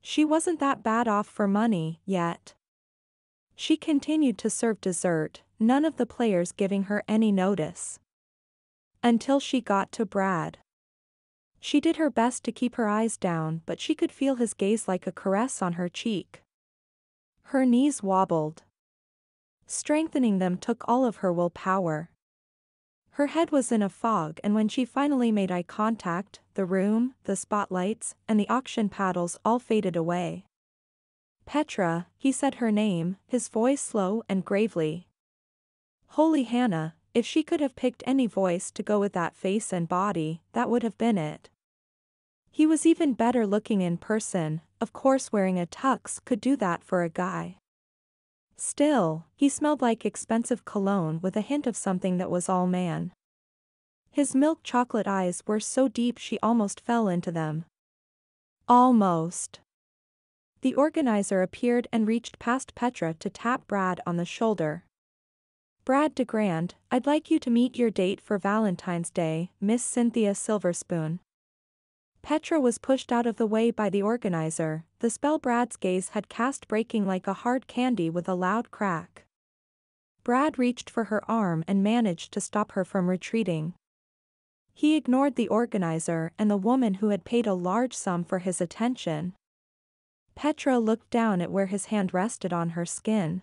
She wasn't that bad off for money, yet. She continued to serve dessert, none of the players giving her any notice. Until she got to Brad. She did her best to keep her eyes down but she could feel his gaze like a caress on her cheek. Her knees wobbled. Strengthening them took all of her willpower. Her head was in a fog and when she finally made eye contact, the room, the spotlights, and the auction paddles all faded away. Petra, he said her name, his voice slow and gravely. Holy Hannah, if she could have picked any voice to go with that face and body, that would have been it. He was even better looking in person, of course wearing a tux could do that for a guy. Still, he smelled like expensive cologne with a hint of something that was all man. His milk chocolate eyes were so deep she almost fell into them. Almost. The organizer appeared and reached past Petra to tap Brad on the shoulder. Brad Degrand, I'd like you to meet your date for Valentine's Day, Miss Cynthia Silverspoon. Petra was pushed out of the way by the organizer, the spell Brad's gaze had cast breaking like a hard candy with a loud crack. Brad reached for her arm and managed to stop her from retreating. He ignored the organizer and the woman who had paid a large sum for his attention. Petra looked down at where his hand rested on her skin.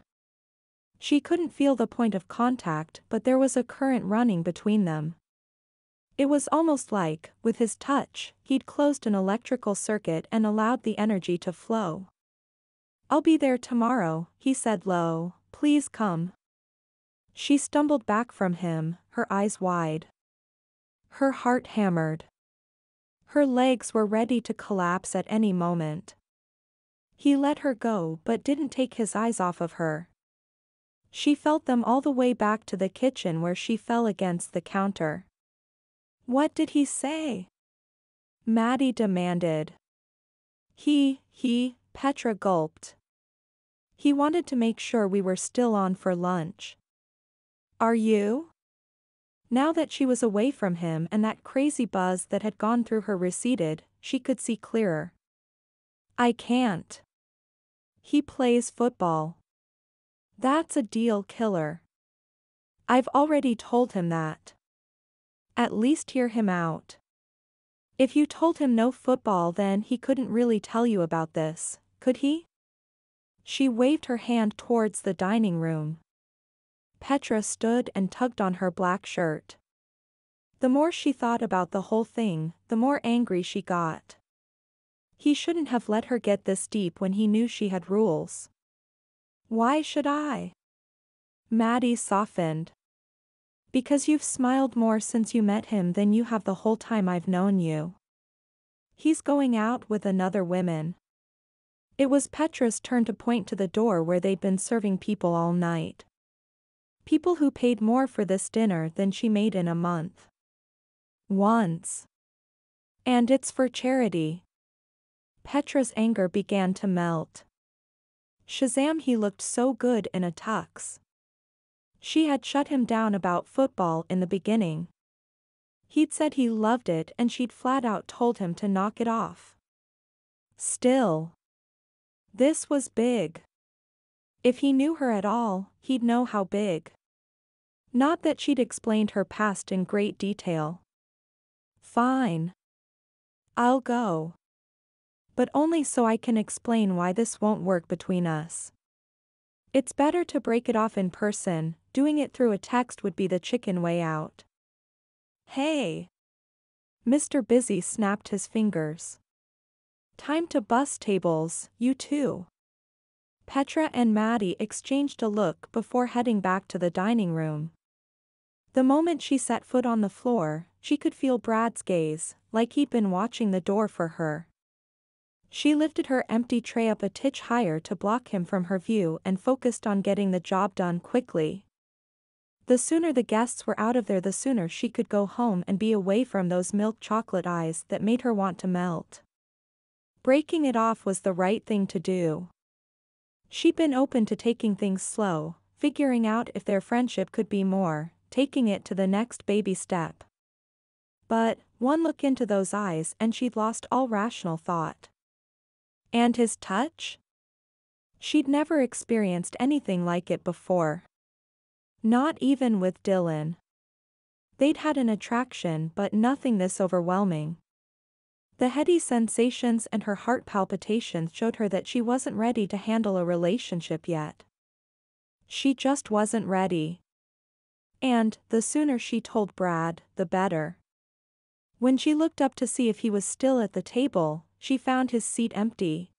She couldn't feel the point of contact but there was a current running between them. It was almost like, with his touch, he'd closed an electrical circuit and allowed the energy to flow. I'll be there tomorrow, he said low, please come. She stumbled back from him, her eyes wide. Her heart hammered. Her legs were ready to collapse at any moment. He let her go but didn't take his eyes off of her. She felt them all the way back to the kitchen where she fell against the counter. What did he say? Maddie demanded. He, he, Petra gulped. He wanted to make sure we were still on for lunch. Are you? Now that she was away from him and that crazy buzz that had gone through her receded, she could see clearer. I can't. He plays football. That's a deal killer. I've already told him that. At least hear him out. If you told him no football then he couldn't really tell you about this, could he? She waved her hand towards the dining room. Petra stood and tugged on her black shirt. The more she thought about the whole thing, the more angry she got. He shouldn't have let her get this deep when he knew she had rules. Why should I? Maddie softened. Because you've smiled more since you met him than you have the whole time I've known you. He's going out with another woman. It was Petra's turn to point to the door where they'd been serving people all night. People who paid more for this dinner than she made in a month. Once. And it's for charity. Petra's anger began to melt. Shazam he looked so good in a tux. She had shut him down about football in the beginning. He'd said he loved it and she'd flat out told him to knock it off. Still. This was big. If he knew her at all, he'd know how big. Not that she'd explained her past in great detail. Fine. I'll go. But only so I can explain why this won't work between us. It's better to break it off in person, doing it through a text would be the chicken way out. Hey! Mr. Busy snapped his fingers. Time to bus tables, you too. Petra and Maddie exchanged a look before heading back to the dining room. The moment she set foot on the floor, she could feel Brad's gaze, like he'd been watching the door for her. She lifted her empty tray up a titch higher to block him from her view and focused on getting the job done quickly. The sooner the guests were out of there the sooner she could go home and be away from those milk chocolate eyes that made her want to melt. Breaking it off was the right thing to do. She'd been open to taking things slow, figuring out if their friendship could be more, taking it to the next baby step. But, one look into those eyes and she'd lost all rational thought. And his touch? She'd never experienced anything like it before. Not even with Dylan. They'd had an attraction but nothing this overwhelming. The heady sensations and her heart palpitations showed her that she wasn't ready to handle a relationship yet. She just wasn't ready. And, the sooner she told Brad, the better. When she looked up to see if he was still at the table, she found his seat empty.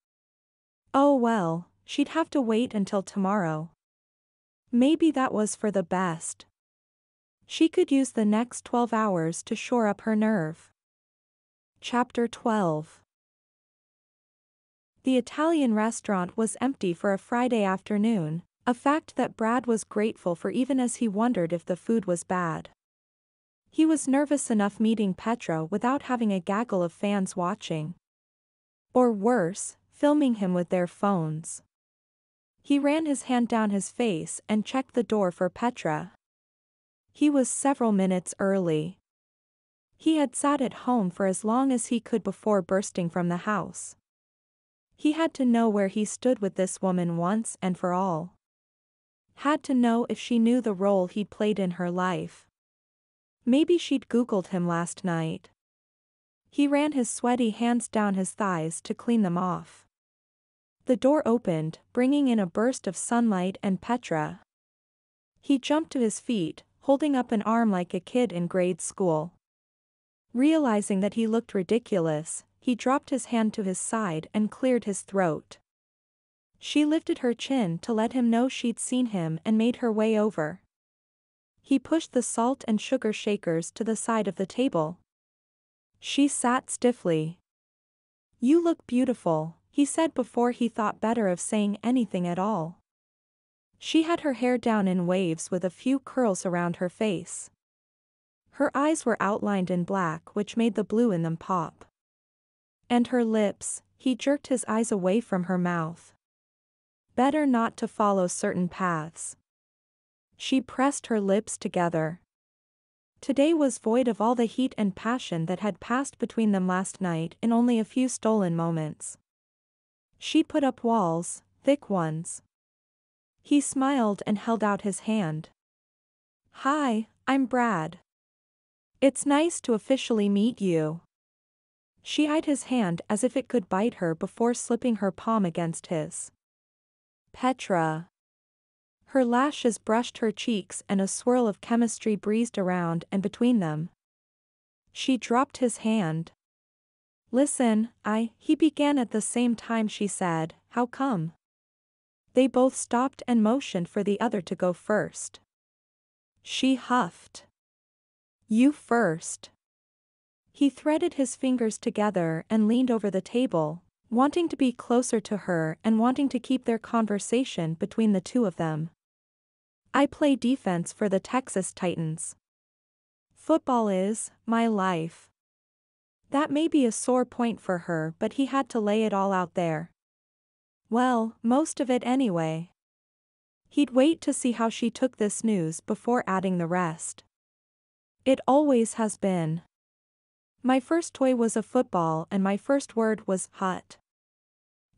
Oh well, she'd have to wait until tomorrow. Maybe that was for the best. She could use the next 12 hours to shore up her nerve. Chapter 12 The Italian restaurant was empty for a Friday afternoon, a fact that Brad was grateful for even as he wondered if the food was bad. He was nervous enough meeting Petra without having a gaggle of fans watching. Or worse, filming him with their phones. He ran his hand down his face and checked the door for Petra. He was several minutes early. He had sat at home for as long as he could before bursting from the house. He had to know where he stood with this woman once and for all. Had to know if she knew the role he'd played in her life. Maybe she'd googled him last night. He ran his sweaty hands down his thighs to clean them off. The door opened, bringing in a burst of sunlight and Petra. He jumped to his feet, holding up an arm like a kid in grade school. Realizing that he looked ridiculous, he dropped his hand to his side and cleared his throat. She lifted her chin to let him know she'd seen him and made her way over. He pushed the salt and sugar shakers to the side of the table. She sat stiffly. You look beautiful, he said before he thought better of saying anything at all. She had her hair down in waves with a few curls around her face. Her eyes were outlined in black which made the blue in them pop. And her lips, he jerked his eyes away from her mouth. Better not to follow certain paths. She pressed her lips together. Today was void of all the heat and passion that had passed between them last night in only a few stolen moments. She put up walls, thick ones. He smiled and held out his hand. Hi, I'm Brad. It's nice to officially meet you. She eyed his hand as if it could bite her before slipping her palm against his. Petra. Her lashes brushed her cheeks and a swirl of chemistry breezed around and between them. She dropped his hand. Listen, I, he began at the same time she said, how come? They both stopped and motioned for the other to go first. She huffed. You first. He threaded his fingers together and leaned over the table, wanting to be closer to her and wanting to keep their conversation between the two of them. I play defense for the Texas Titans. Football is my life. That may be a sore point for her, but he had to lay it all out there. Well, most of it anyway. He'd wait to see how she took this news before adding the rest. It always has been. My first toy was a football and my first word was hut.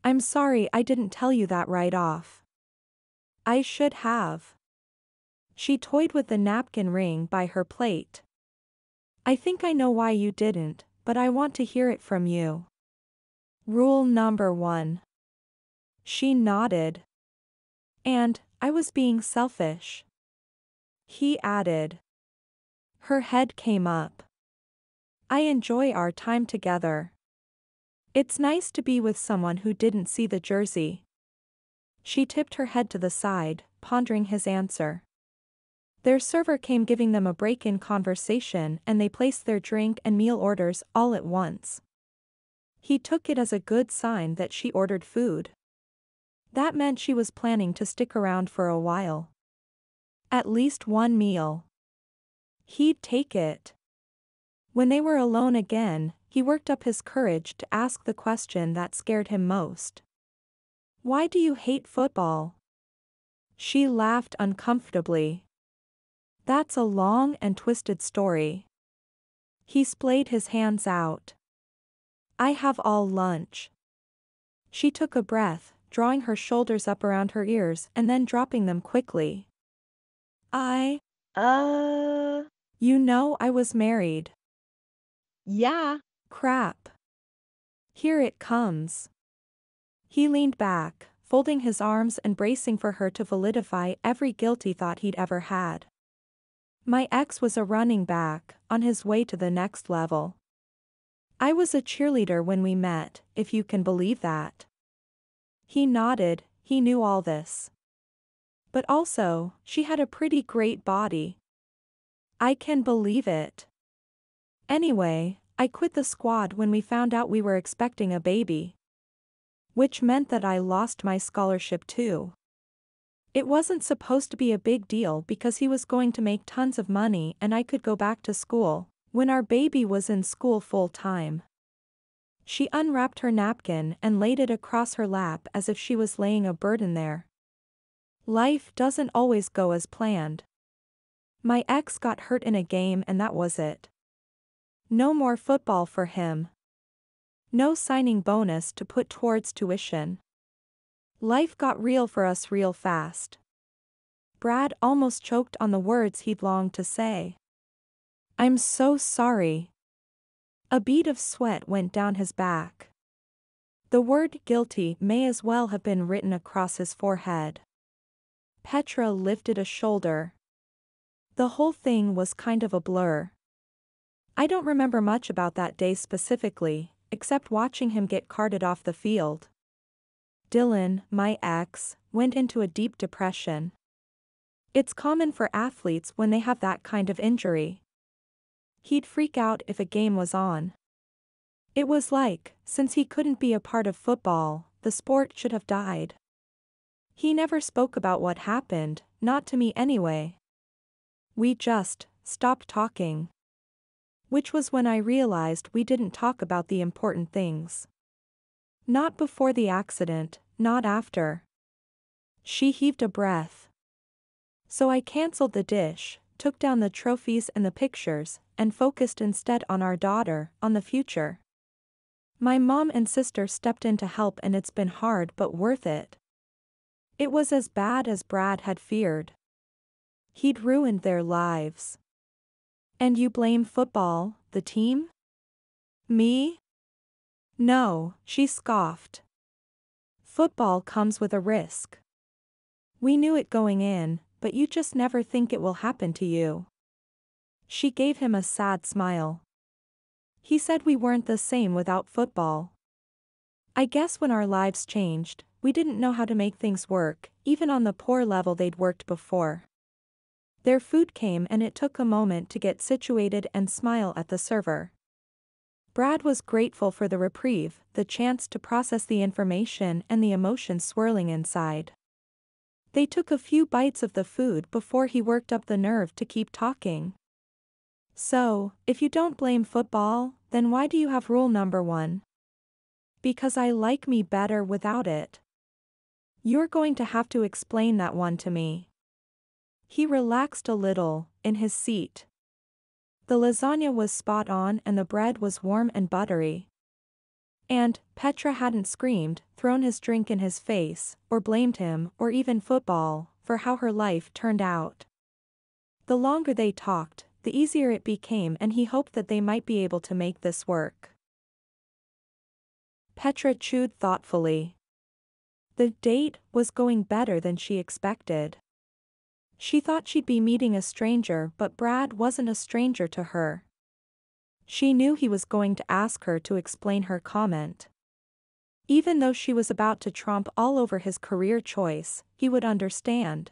I'm sorry I didn't tell you that right off. I should have. She toyed with the napkin ring by her plate. I think I know why you didn't, but I want to hear it from you. Rule number one. She nodded. And, I was being selfish. He added. Her head came up. I enjoy our time together. It's nice to be with someone who didn't see the jersey. She tipped her head to the side, pondering his answer. Their server came giving them a break in conversation and they placed their drink and meal orders all at once. He took it as a good sign that she ordered food. That meant she was planning to stick around for a while. At least one meal. He'd take it. When they were alone again, he worked up his courage to ask the question that scared him most. Why do you hate football? She laughed uncomfortably. That's a long and twisted story. He splayed his hands out. I have all lunch. She took a breath, drawing her shoulders up around her ears and then dropping them quickly. I. Uh. You know I was married. Yeah. Crap. Here it comes. He leaned back, folding his arms and bracing for her to validify every guilty thought he'd ever had. My ex was a running back, on his way to the next level. I was a cheerleader when we met, if you can believe that. He nodded, he knew all this. But also, she had a pretty great body. I can believe it. Anyway, I quit the squad when we found out we were expecting a baby. Which meant that I lost my scholarship too. It wasn't supposed to be a big deal because he was going to make tons of money and I could go back to school, when our baby was in school full time. She unwrapped her napkin and laid it across her lap as if she was laying a burden there. Life doesn't always go as planned. My ex got hurt in a game and that was it. No more football for him. No signing bonus to put towards tuition. Life got real for us real fast. Brad almost choked on the words he'd longed to say. I'm so sorry. A bead of sweat went down his back. The word guilty may as well have been written across his forehead. Petra lifted a shoulder. The whole thing was kind of a blur. I don't remember much about that day specifically, except watching him get carted off the field. Dylan, my ex, went into a deep depression. It's common for athletes when they have that kind of injury. He'd freak out if a game was on. It was like, since he couldn't be a part of football, the sport should have died. He never spoke about what happened, not to me anyway. We just stopped talking. Which was when I realized we didn't talk about the important things. Not before the accident, not after. She heaved a breath. So I cancelled the dish, took down the trophies and the pictures, and focused instead on our daughter, on the future. My mom and sister stepped in to help and it's been hard but worth it. It was as bad as Brad had feared. He'd ruined their lives. And you blame football, the team? Me? No, she scoffed. Football comes with a risk. We knew it going in, but you just never think it will happen to you. She gave him a sad smile. He said we weren't the same without football. I guess when our lives changed, we didn't know how to make things work, even on the poor level they'd worked before. Their food came and it took a moment to get situated and smile at the server. Brad was grateful for the reprieve, the chance to process the information and the emotions swirling inside. They took a few bites of the food before he worked up the nerve to keep talking. So, if you don't blame football, then why do you have rule number one? Because I like me better without it. You're going to have to explain that one to me. He relaxed a little, in his seat. The lasagna was spot on and the bread was warm and buttery. And, Petra hadn't screamed, thrown his drink in his face, or blamed him, or even football, for how her life turned out. The longer they talked, the easier it became and he hoped that they might be able to make this work. Petra chewed thoughtfully. The date was going better than she expected. She thought she'd be meeting a stranger but Brad wasn't a stranger to her. She knew he was going to ask her to explain her comment. Even though she was about to tromp all over his career choice, he would understand.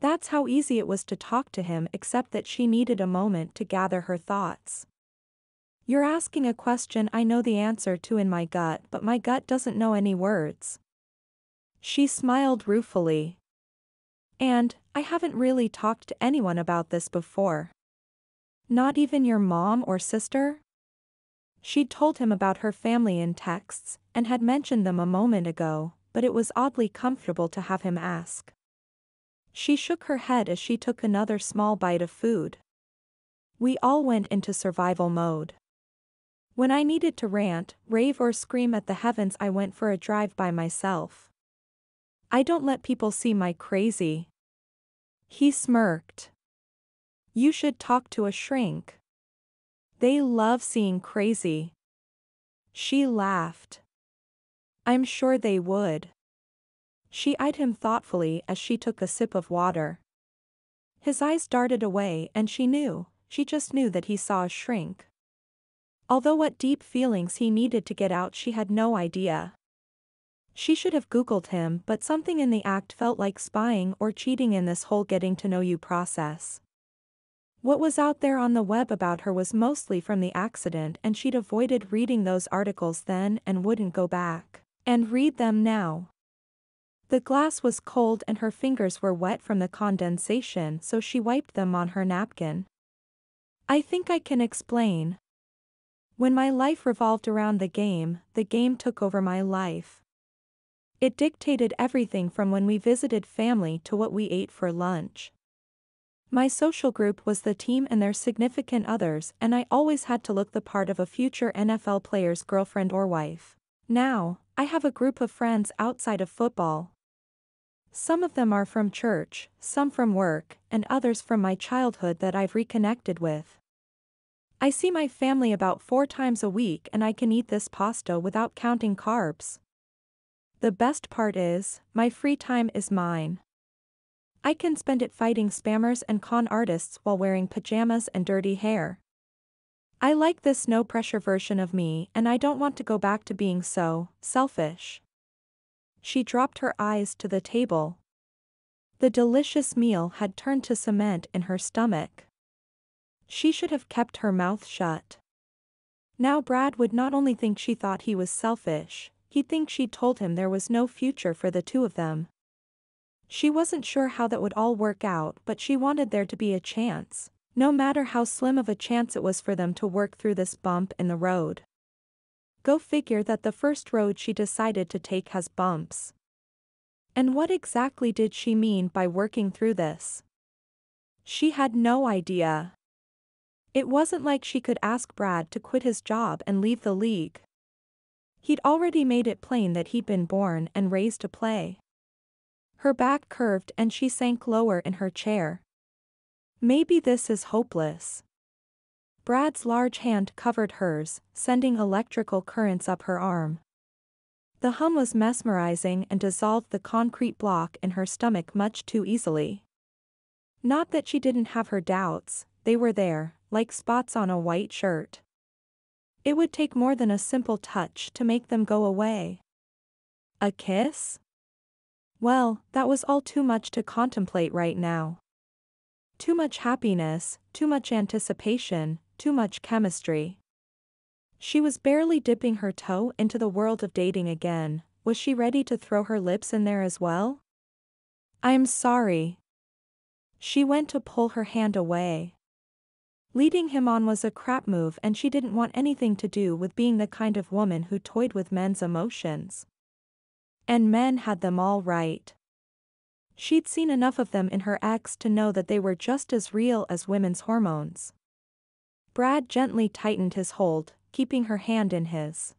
That's how easy it was to talk to him except that she needed a moment to gather her thoughts. You're asking a question I know the answer to in my gut but my gut doesn't know any words. She smiled ruefully. And, I haven't really talked to anyone about this before. Not even your mom or sister? She'd told him about her family in texts, and had mentioned them a moment ago, but it was oddly comfortable to have him ask. She shook her head as she took another small bite of food. We all went into survival mode. When I needed to rant, rave or scream at the heavens I went for a drive by myself. I don't let people see my crazy. He smirked. You should talk to a shrink. They love seeing crazy. She laughed. I'm sure they would. She eyed him thoughtfully as she took a sip of water. His eyes darted away and she knew, she just knew that he saw a shrink. Although what deep feelings he needed to get out she had no idea. She should have googled him but something in the act felt like spying or cheating in this whole getting to know you process. What was out there on the web about her was mostly from the accident and she'd avoided reading those articles then and wouldn't go back and read them now. The glass was cold and her fingers were wet from the condensation so she wiped them on her napkin. I think I can explain, when my life revolved around the game, the game took over my life. It dictated everything from when we visited family to what we ate for lunch. My social group was the team and their significant others and I always had to look the part of a future NFL player's girlfriend or wife. Now, I have a group of friends outside of football. Some of them are from church, some from work, and others from my childhood that I've reconnected with. I see my family about four times a week and I can eat this pasta without counting carbs. The best part is, my free time is mine. I can spend it fighting spammers and con artists while wearing pajamas and dirty hair. I like this no pressure version of me and I don't want to go back to being so selfish. She dropped her eyes to the table. The delicious meal had turned to cement in her stomach. She should have kept her mouth shut. Now Brad would not only think she thought he was selfish, he'd think she'd told him there was no future for the two of them. She wasn't sure how that would all work out but she wanted there to be a chance, no matter how slim of a chance it was for them to work through this bump in the road. Go figure that the first road she decided to take has bumps. And what exactly did she mean by working through this? She had no idea. It wasn't like she could ask Brad to quit his job and leave the league. He'd already made it plain that he'd been born and raised to play. Her back curved and she sank lower in her chair. Maybe this is hopeless. Brad's large hand covered hers, sending electrical currents up her arm. The hum was mesmerizing and dissolved the concrete block in her stomach much too easily. Not that she didn't have her doubts, they were there, like spots on a white shirt. It would take more than a simple touch to make them go away. A kiss? Well, that was all too much to contemplate right now. Too much happiness, too much anticipation, too much chemistry. She was barely dipping her toe into the world of dating again, was she ready to throw her lips in there as well? I'm sorry. She went to pull her hand away. Leading him on was a crap move and she didn't want anything to do with being the kind of woman who toyed with men's emotions. And men had them all right. She'd seen enough of them in her ex to know that they were just as real as women's hormones. Brad gently tightened his hold, keeping her hand in his.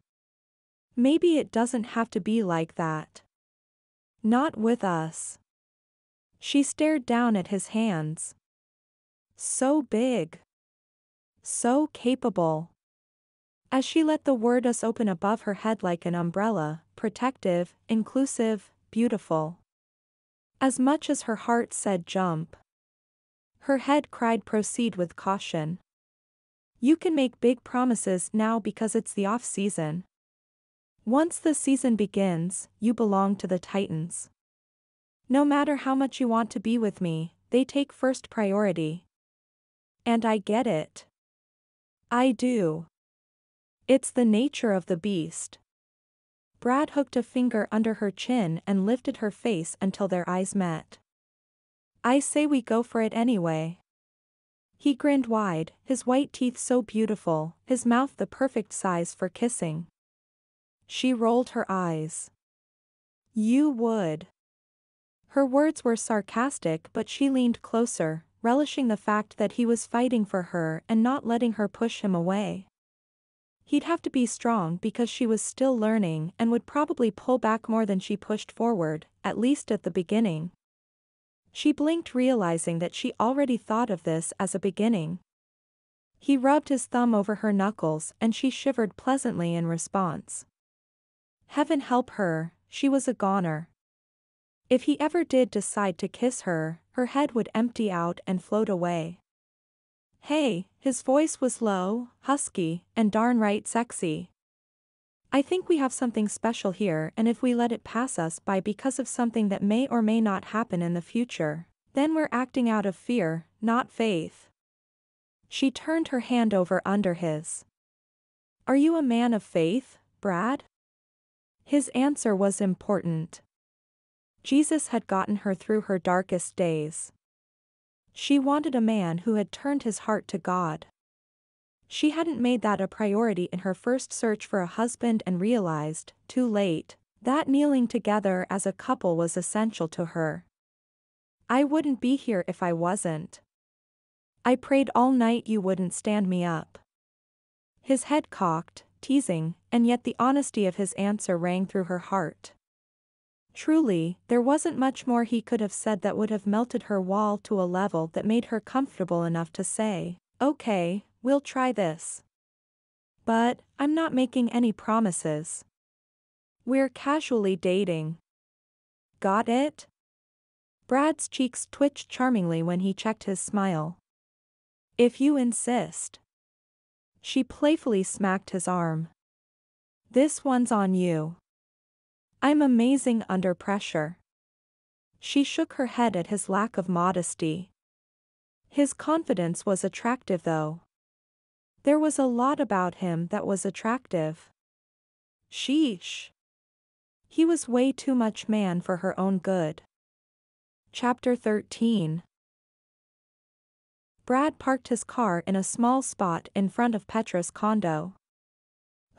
Maybe it doesn't have to be like that. Not with us. She stared down at his hands. So big. So capable. As she let the word us open above her head like an umbrella, protective, inclusive, beautiful. As much as her heart said jump. Her head cried proceed with caution. You can make big promises now because it's the off season. Once the season begins, you belong to the Titans. No matter how much you want to be with me, they take first priority. And I get it. I do. It's the nature of the beast. Brad hooked a finger under her chin and lifted her face until their eyes met. I say we go for it anyway. He grinned wide, his white teeth so beautiful, his mouth the perfect size for kissing. She rolled her eyes. You would. Her words were sarcastic but she leaned closer, relishing the fact that he was fighting for her and not letting her push him away. He'd have to be strong because she was still learning and would probably pull back more than she pushed forward, at least at the beginning. She blinked realizing that she already thought of this as a beginning. He rubbed his thumb over her knuckles and she shivered pleasantly in response. Heaven help her, she was a goner. If he ever did decide to kiss her, her head would empty out and float away. Hey, his voice was low, husky, and darn right sexy. I think we have something special here and if we let it pass us by because of something that may or may not happen in the future, then we're acting out of fear, not faith. She turned her hand over under his. Are you a man of faith, Brad? His answer was important. Jesus had gotten her through her darkest days. She wanted a man who had turned his heart to God. She hadn't made that a priority in her first search for a husband and realized, too late, that kneeling together as a couple was essential to her. I wouldn't be here if I wasn't. I prayed all night you wouldn't stand me up. His head cocked, teasing, and yet the honesty of his answer rang through her heart. Truly, there wasn't much more he could have said that would have melted her wall to a level that made her comfortable enough to say, okay, we'll try this. But, I'm not making any promises. We're casually dating. Got it? Brad's cheeks twitched charmingly when he checked his smile. If you insist. She playfully smacked his arm. This one's on you. I'm amazing under pressure. She shook her head at his lack of modesty. His confidence was attractive though. There was a lot about him that was attractive. Sheesh. He was way too much man for her own good. Chapter 13 Brad parked his car in a small spot in front of Petra's condo.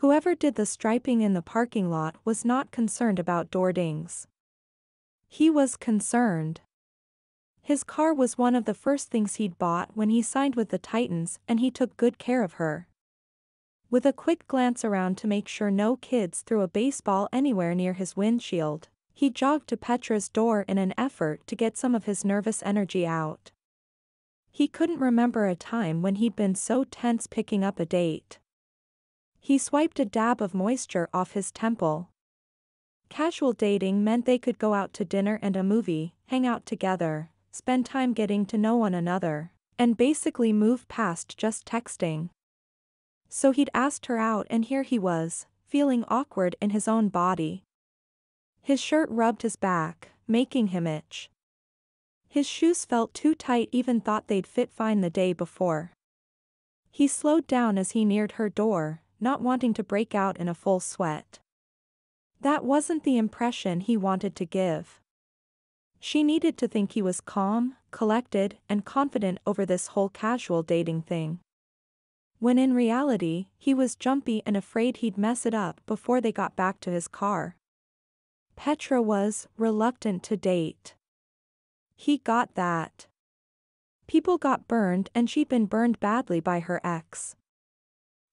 Whoever did the striping in the parking lot was not concerned about door dings. He was concerned. His car was one of the first things he'd bought when he signed with the Titans and he took good care of her. With a quick glance around to make sure no kids threw a baseball anywhere near his windshield, he jogged to Petra's door in an effort to get some of his nervous energy out. He couldn't remember a time when he'd been so tense picking up a date. He swiped a dab of moisture off his temple. Casual dating meant they could go out to dinner and a movie, hang out together, spend time getting to know one another, and basically move past just texting. So he'd asked her out and here he was, feeling awkward in his own body. His shirt rubbed his back, making him itch. His shoes felt too tight even thought they'd fit fine the day before. He slowed down as he neared her door, not wanting to break out in a full sweat. That wasn't the impression he wanted to give. She needed to think he was calm, collected, and confident over this whole casual dating thing. When in reality, he was jumpy and afraid he'd mess it up before they got back to his car. Petra was reluctant to date. He got that. People got burned and she'd been burned badly by her ex.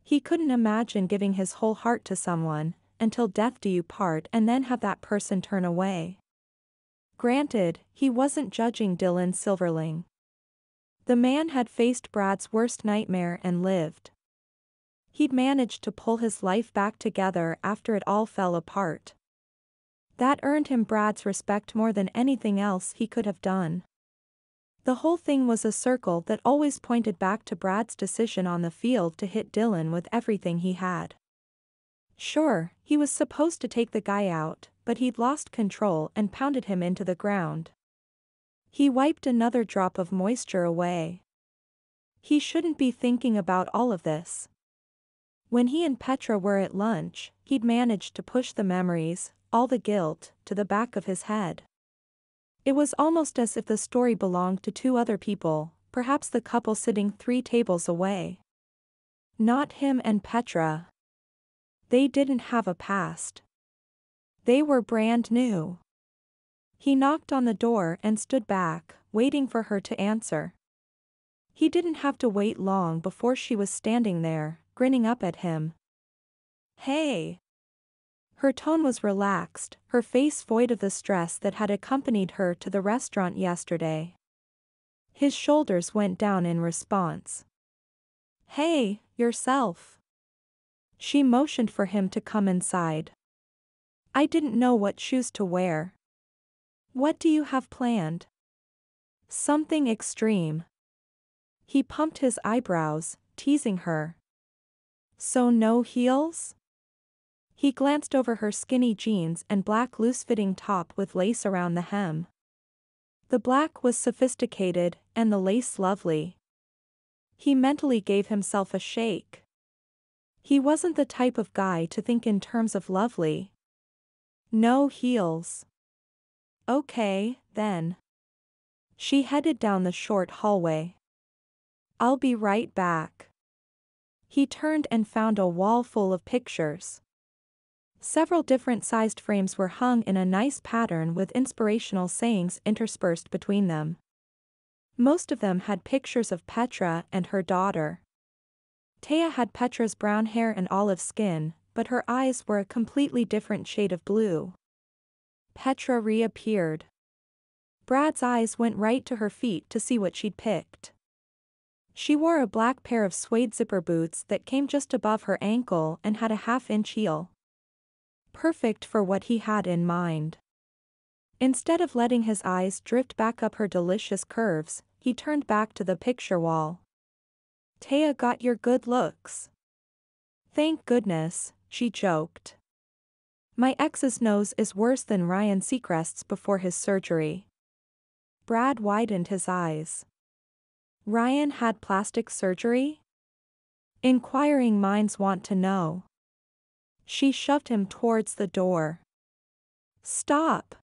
He couldn't imagine giving his whole heart to someone, until death do you part and then have that person turn away. Granted, he wasn't judging Dylan Silverling. The man had faced Brad's worst nightmare and lived. He'd managed to pull his life back together after it all fell apart. That earned him Brad's respect more than anything else he could have done. The whole thing was a circle that always pointed back to Brad's decision on the field to hit Dylan with everything he had. Sure, he was supposed to take the guy out, but he'd lost control and pounded him into the ground. He wiped another drop of moisture away. He shouldn't be thinking about all of this. When he and Petra were at lunch, he'd managed to push the memories, all the guilt, to the back of his head. It was almost as if the story belonged to two other people, perhaps the couple sitting three tables away. Not him and Petra. They didn't have a past. They were brand new. He knocked on the door and stood back, waiting for her to answer. He didn't have to wait long before she was standing there, grinning up at him. Hey! Her tone was relaxed, her face void of the stress that had accompanied her to the restaurant yesterday. His shoulders went down in response. Hey, yourself. She motioned for him to come inside. I didn't know what shoes to wear. What do you have planned? Something extreme. He pumped his eyebrows, teasing her. So no heels? He glanced over her skinny jeans and black loose-fitting top with lace around the hem. The black was sophisticated, and the lace lovely. He mentally gave himself a shake. He wasn't the type of guy to think in terms of lovely. No heels. Okay, then. She headed down the short hallway. I'll be right back. He turned and found a wall full of pictures. Several different sized frames were hung in a nice pattern with inspirational sayings interspersed between them. Most of them had pictures of Petra and her daughter. Taya had Petra's brown hair and olive skin, but her eyes were a completely different shade of blue. Petra reappeared. Brad's eyes went right to her feet to see what she'd picked. She wore a black pair of suede zipper boots that came just above her ankle and had a half-inch heel perfect for what he had in mind. Instead of letting his eyes drift back up her delicious curves, he turned back to the picture wall. Taya got your good looks. Thank goodness, she joked. My ex's nose is worse than Ryan Seacrest's before his surgery. Brad widened his eyes. Ryan had plastic surgery? Inquiring minds want to know. She shoved him towards the door. Stop.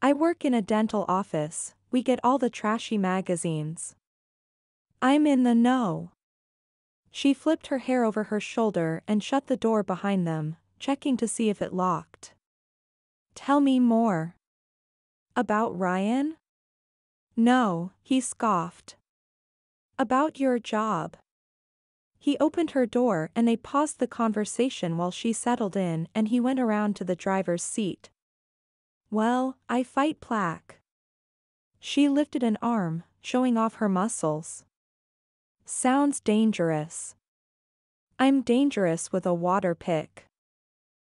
I work in a dental office, we get all the trashy magazines. I'm in the know. She flipped her hair over her shoulder and shut the door behind them, checking to see if it locked. Tell me more. About Ryan? No, he scoffed. About your job. He opened her door and they paused the conversation while she settled in and he went around to the driver's seat. Well, I fight plaque. She lifted an arm, showing off her muscles. Sounds dangerous. I'm dangerous with a water pick.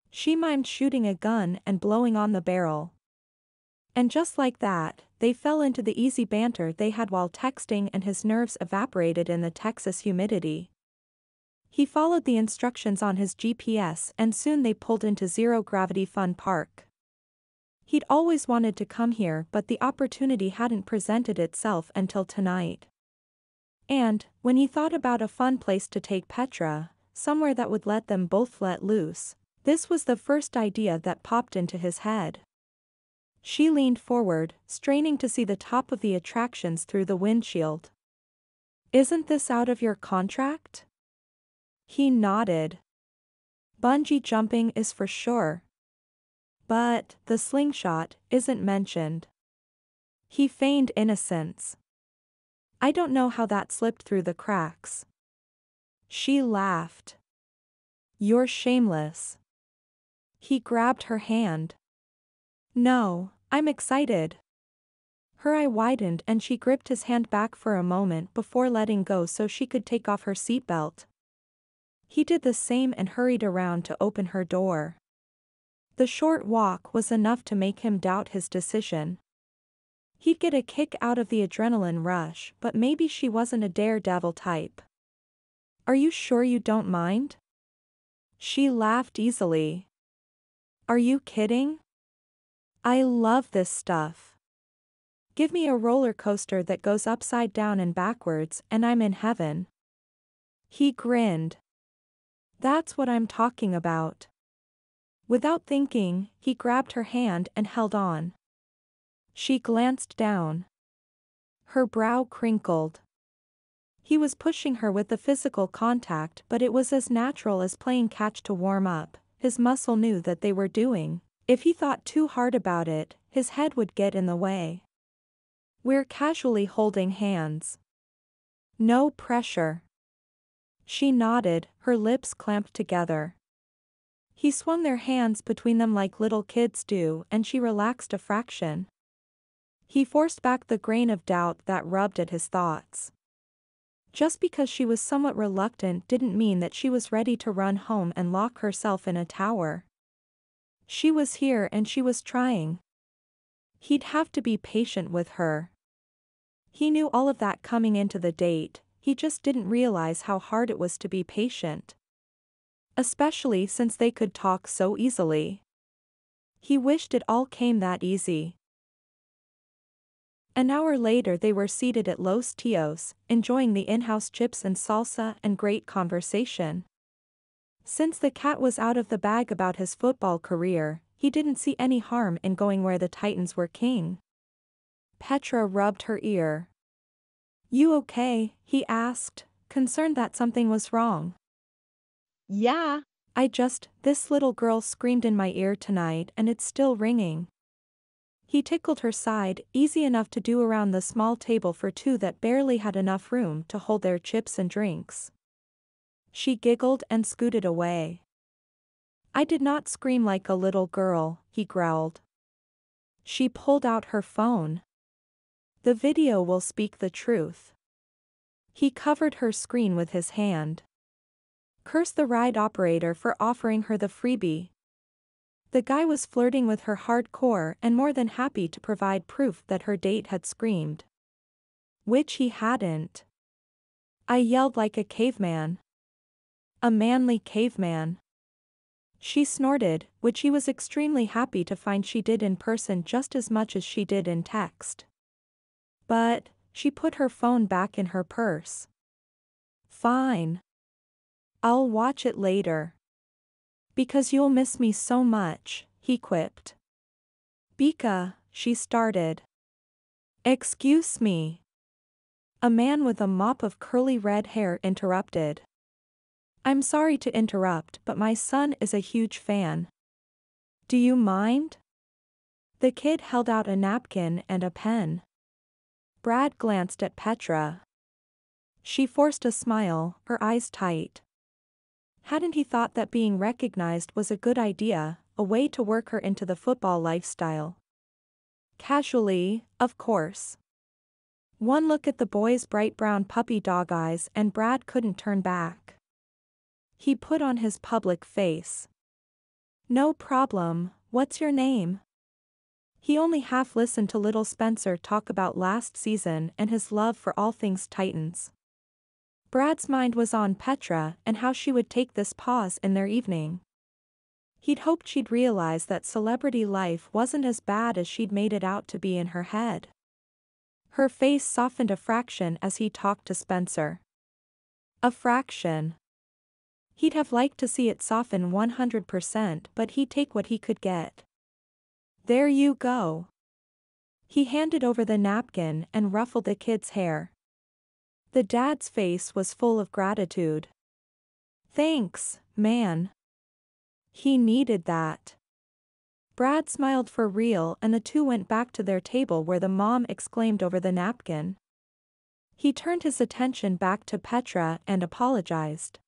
She mimed shooting a gun and blowing on the barrel. And just like that, they fell into the easy banter they had while texting and his nerves evaporated in the Texas humidity. He followed the instructions on his GPS and soon they pulled into Zero Gravity Fun Park. He'd always wanted to come here but the opportunity hadn't presented itself until tonight. And, when he thought about a fun place to take Petra, somewhere that would let them both let loose, this was the first idea that popped into his head. She leaned forward, straining to see the top of the attractions through the windshield. Isn't this out of your contract? He nodded. Bungee jumping is for sure. But, the slingshot, isn't mentioned. He feigned innocence. I don't know how that slipped through the cracks. She laughed. You're shameless. He grabbed her hand. No, I'm excited. Her eye widened and she gripped his hand back for a moment before letting go so she could take off her seatbelt. He did the same and hurried around to open her door. The short walk was enough to make him doubt his decision. He'd get a kick out of the adrenaline rush but maybe she wasn't a daredevil type. Are you sure you don't mind? She laughed easily. Are you kidding? I love this stuff. Give me a roller coaster that goes upside down and backwards and I'm in heaven. He grinned. That's what I'm talking about. Without thinking, he grabbed her hand and held on. She glanced down. Her brow crinkled. He was pushing her with the physical contact but it was as natural as playing catch to warm up, his muscle knew that they were doing. If he thought too hard about it, his head would get in the way. We're casually holding hands. No pressure. She nodded, her lips clamped together. He swung their hands between them like little kids do and she relaxed a fraction. He forced back the grain of doubt that rubbed at his thoughts. Just because she was somewhat reluctant didn't mean that she was ready to run home and lock herself in a tower. She was here and she was trying. He'd have to be patient with her. He knew all of that coming into the date, he just didn't realize how hard it was to be patient. Especially since they could talk so easily. He wished it all came that easy. An hour later they were seated at Los Tios, enjoying the in-house chips and salsa and great conversation. Since the cat was out of the bag about his football career, he didn't see any harm in going where the Titans were king. Petra rubbed her ear. You okay, he asked, concerned that something was wrong. Yeah. I just, this little girl screamed in my ear tonight and it's still ringing. He tickled her side, easy enough to do around the small table for two that barely had enough room to hold their chips and drinks. She giggled and scooted away. I did not scream like a little girl, he growled. She pulled out her phone. The video will speak the truth. He covered her screen with his hand. Curse the ride operator for offering her the freebie, the guy was flirting with her hardcore and more than happy to provide proof that her date had screamed. Which he hadn't. I yelled like a caveman. A manly caveman. She snorted, which he was extremely happy to find she did in person just as much as she did in text. But, she put her phone back in her purse. Fine. I'll watch it later. Because you'll miss me so much, he quipped. Bika, she started. Excuse me. A man with a mop of curly red hair interrupted. I'm sorry to interrupt but my son is a huge fan. Do you mind? The kid held out a napkin and a pen. Brad glanced at Petra. She forced a smile, her eyes tight. Hadn't he thought that being recognized was a good idea, a way to work her into the football lifestyle? Casually, of course. One look at the boy's bright brown puppy dog eyes and Brad couldn't turn back. He put on his public face. No problem, what's your name? He only half listened to little Spencer talk about last season and his love for all things Titans. Brad's mind was on Petra and how she would take this pause in their evening. He'd hoped she'd realize that celebrity life wasn't as bad as she'd made it out to be in her head. Her face softened a fraction as he talked to Spencer. A fraction. He'd have liked to see it soften 100% but he'd take what he could get. There you go. He handed over the napkin and ruffled the kid's hair. The dad's face was full of gratitude. Thanks, man. He needed that. Brad smiled for real and the two went back to their table where the mom exclaimed over the napkin. He turned his attention back to Petra and apologized.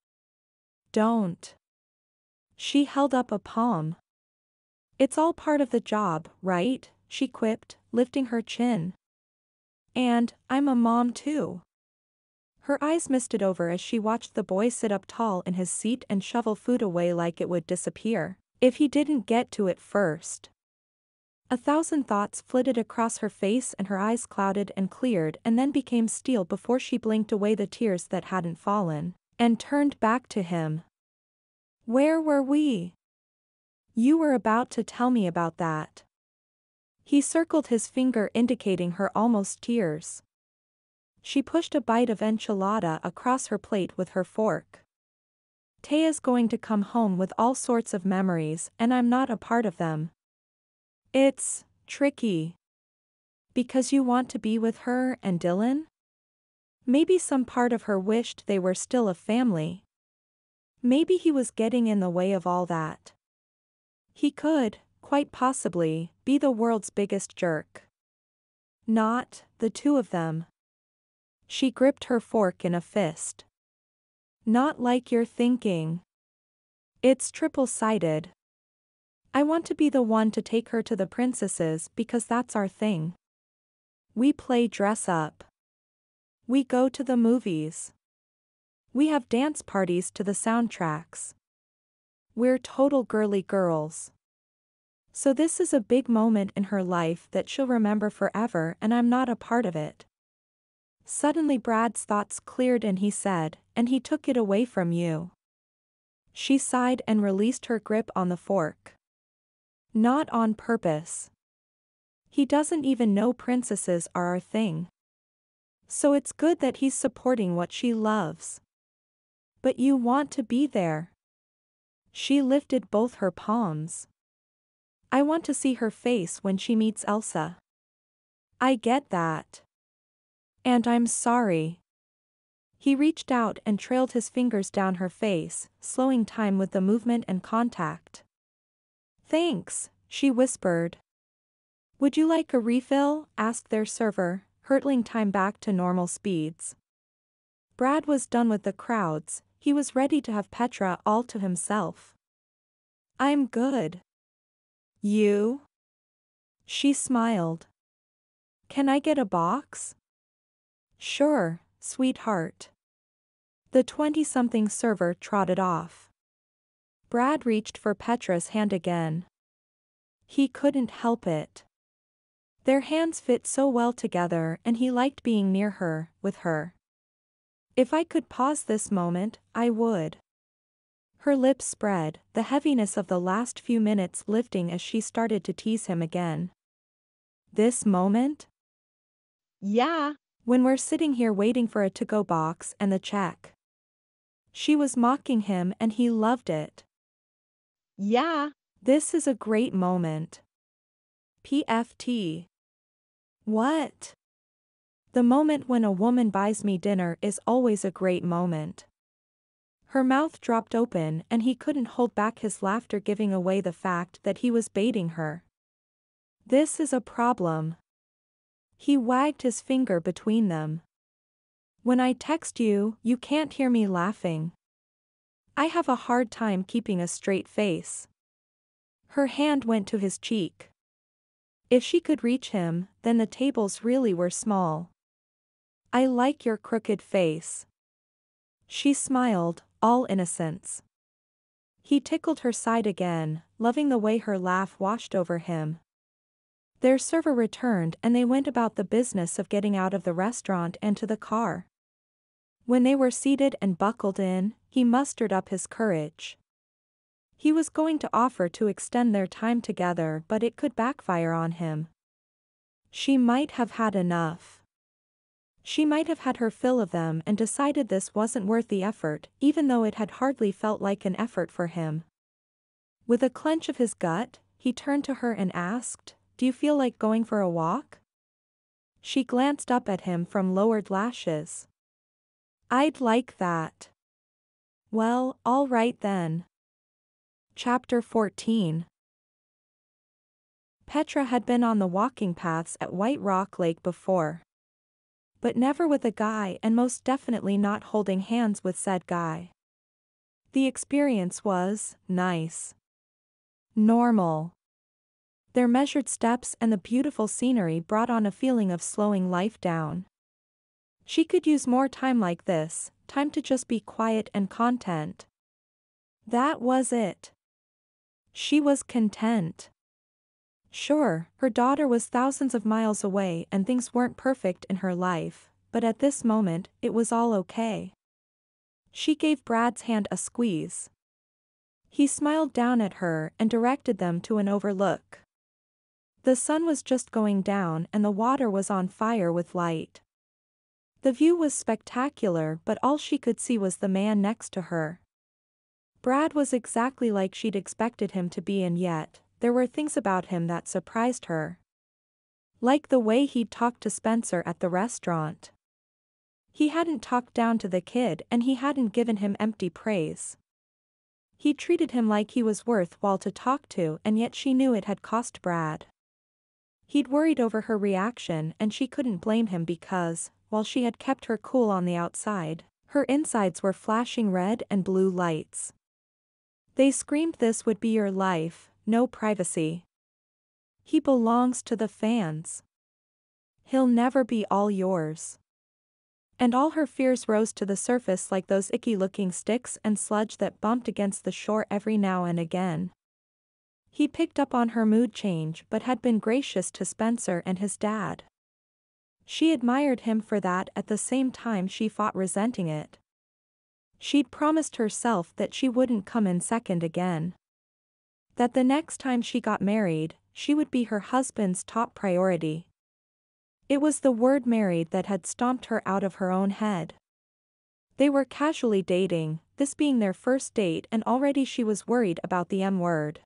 Don't. She held up a palm. It's all part of the job, right? She quipped, lifting her chin. And, I'm a mom too. Her eyes misted over as she watched the boy sit up tall in his seat and shovel food away like it would disappear, if he didn't get to it first. A thousand thoughts flitted across her face and her eyes clouded and cleared and then became steel before she blinked away the tears that hadn't fallen, and turned back to him. Where were we? You were about to tell me about that. He circled his finger indicating her almost tears. She pushed a bite of enchilada across her plate with her fork. Taya's going to come home with all sorts of memories and I'm not a part of them. It's tricky. Because you want to be with her and Dylan? Maybe some part of her wished they were still a family. Maybe he was getting in the way of all that. He could, quite possibly, be the world's biggest jerk. Not, the two of them. She gripped her fork in a fist. Not like you're thinking. It's triple-sided. I want to be the one to take her to the princesses because that's our thing. We play dress up. We go to the movies. We have dance parties to the soundtracks. We're total girly girls. So this is a big moment in her life that she'll remember forever and I'm not a part of it. Suddenly Brad's thoughts cleared and he said, and he took it away from you. She sighed and released her grip on the fork. Not on purpose. He doesn't even know princesses are our thing. So it's good that he's supporting what she loves. But you want to be there. She lifted both her palms. I want to see her face when she meets Elsa. I get that. And I'm sorry. He reached out and trailed his fingers down her face, slowing time with the movement and contact. Thanks, she whispered. Would you like a refill? asked their server, hurtling time back to normal speeds. Brad was done with the crowds, he was ready to have Petra all to himself. I'm good. You? She smiled. Can I get a box? Sure, sweetheart. The 20-something server trotted off. Brad reached for Petra's hand again. He couldn't help it. Their hands fit so well together and he liked being near her, with her. If I could pause this moment, I would. Her lips spread, the heaviness of the last few minutes lifting as she started to tease him again. This moment? Yeah. When we're sitting here waiting for a to-go box and the check. She was mocking him and he loved it. Yeah. This is a great moment. PFT. What? The moment when a woman buys me dinner is always a great moment. Her mouth dropped open and he couldn't hold back his laughter giving away the fact that he was baiting her. This is a problem. He wagged his finger between them. When I text you, you can't hear me laughing. I have a hard time keeping a straight face. Her hand went to his cheek. If she could reach him, then the tables really were small. I like your crooked face. She smiled, all innocence. He tickled her side again, loving the way her laugh washed over him. Their server returned and they went about the business of getting out of the restaurant and to the car. When they were seated and buckled in, he mustered up his courage. He was going to offer to extend their time together but it could backfire on him. She might have had enough. She might have had her fill of them and decided this wasn't worth the effort, even though it had hardly felt like an effort for him. With a clench of his gut, he turned to her and asked, Do you feel like going for a walk? She glanced up at him from lowered lashes. I'd like that. Well, all right then. Chapter 14 Petra had been on the walking paths at White Rock Lake before but never with a guy and most definitely not holding hands with said guy. The experience was nice. Normal. Their measured steps and the beautiful scenery brought on a feeling of slowing life down. She could use more time like this, time to just be quiet and content. That was it. She was content. Sure, her daughter was thousands of miles away and things weren't perfect in her life, but at this moment, it was all okay. She gave Brad's hand a squeeze. He smiled down at her and directed them to an overlook. The sun was just going down and the water was on fire with light. The view was spectacular but all she could see was the man next to her. Brad was exactly like she'd expected him to be and yet, there were things about him that surprised her. Like the way he'd talked to Spencer at the restaurant. He hadn't talked down to the kid and he hadn't given him empty praise. He treated him like he was worth while to talk to and yet she knew it had cost Brad. He'd worried over her reaction and she couldn't blame him because, while she had kept her cool on the outside, her insides were flashing red and blue lights. They screamed this would be your life, no privacy. He belongs to the fans. He'll never be all yours. And all her fears rose to the surface like those icky-looking sticks and sludge that bumped against the shore every now and again. He picked up on her mood change but had been gracious to Spencer and his dad. She admired him for that at the same time she fought resenting it. She'd promised herself that she wouldn't come in second again. That the next time she got married, she would be her husband's top priority. It was the word married that had stomped her out of her own head. They were casually dating, this being their first date and already she was worried about the M word.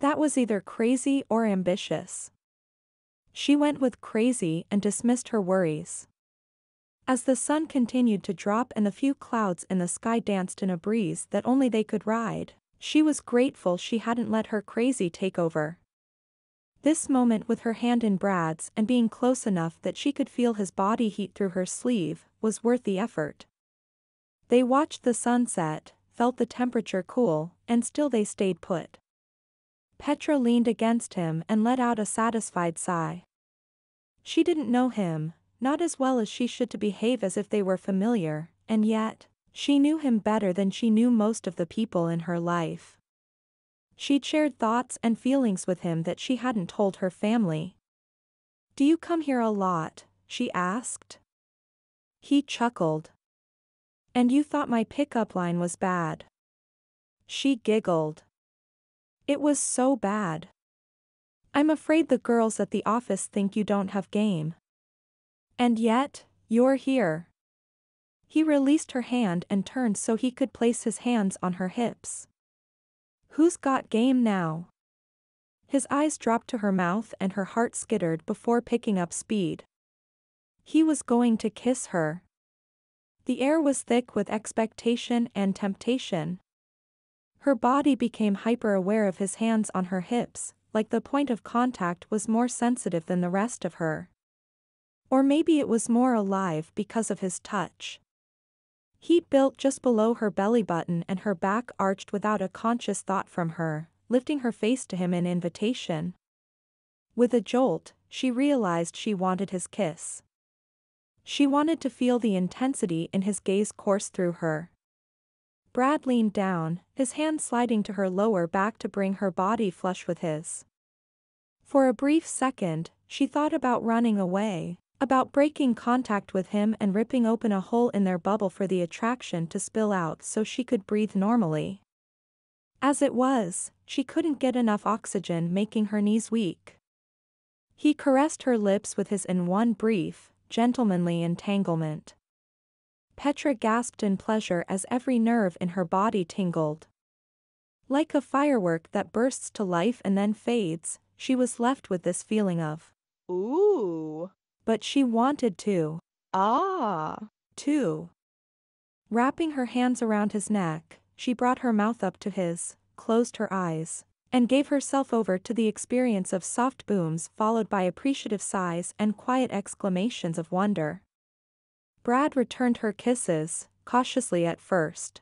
That was either crazy or ambitious. She went with crazy and dismissed her worries. As the sun continued to drop and the few clouds in the sky danced in a breeze that only they could ride, she was grateful she hadn't let her crazy take over. This moment with her hand in Brad's and being close enough that she could feel his body heat through her sleeve, was worth the effort. They watched the sunset, felt the temperature cool, and still they stayed put. Petra leaned against him and let out a satisfied sigh. She didn't know him, not as well as she should to behave as if they were familiar, and yet, she knew him better than she knew most of the people in her life. She'd shared thoughts and feelings with him that she hadn't told her family. Do you come here a lot? she asked. He chuckled. And you thought my pickup line was bad. She giggled. It was so bad. I'm afraid the girls at the office think you don't have game. And yet, you're here. He released her hand and turned so he could place his hands on her hips. Who's got game now? His eyes dropped to her mouth and her heart skittered before picking up speed. He was going to kiss her. The air was thick with expectation and temptation. Her body became hyper-aware of his hands on her hips, like the point of contact was more sensitive than the rest of her. Or maybe it was more alive because of his touch. Heat built just below her belly button and her back arched without a conscious thought from her, lifting her face to him in invitation. With a jolt, she realized she wanted his kiss. She wanted to feel the intensity in his gaze course through her. Brad leaned down, his hand sliding to her lower back to bring her body flush with his. For a brief second, she thought about running away, about breaking contact with him and ripping open a hole in their bubble for the attraction to spill out so she could breathe normally. As it was, she couldn't get enough oxygen making her knees weak. He caressed her lips with his in one brief, gentlemanly entanglement. Petra gasped in pleasure as every nerve in her body tingled. Like a firework that bursts to life and then fades, she was left with this feeling of, Ooh. But she wanted to. Ah. Too. Wrapping her hands around his neck, she brought her mouth up to his, closed her eyes, and gave herself over to the experience of soft booms followed by appreciative sighs and quiet exclamations of wonder. Brad returned her kisses, cautiously at first.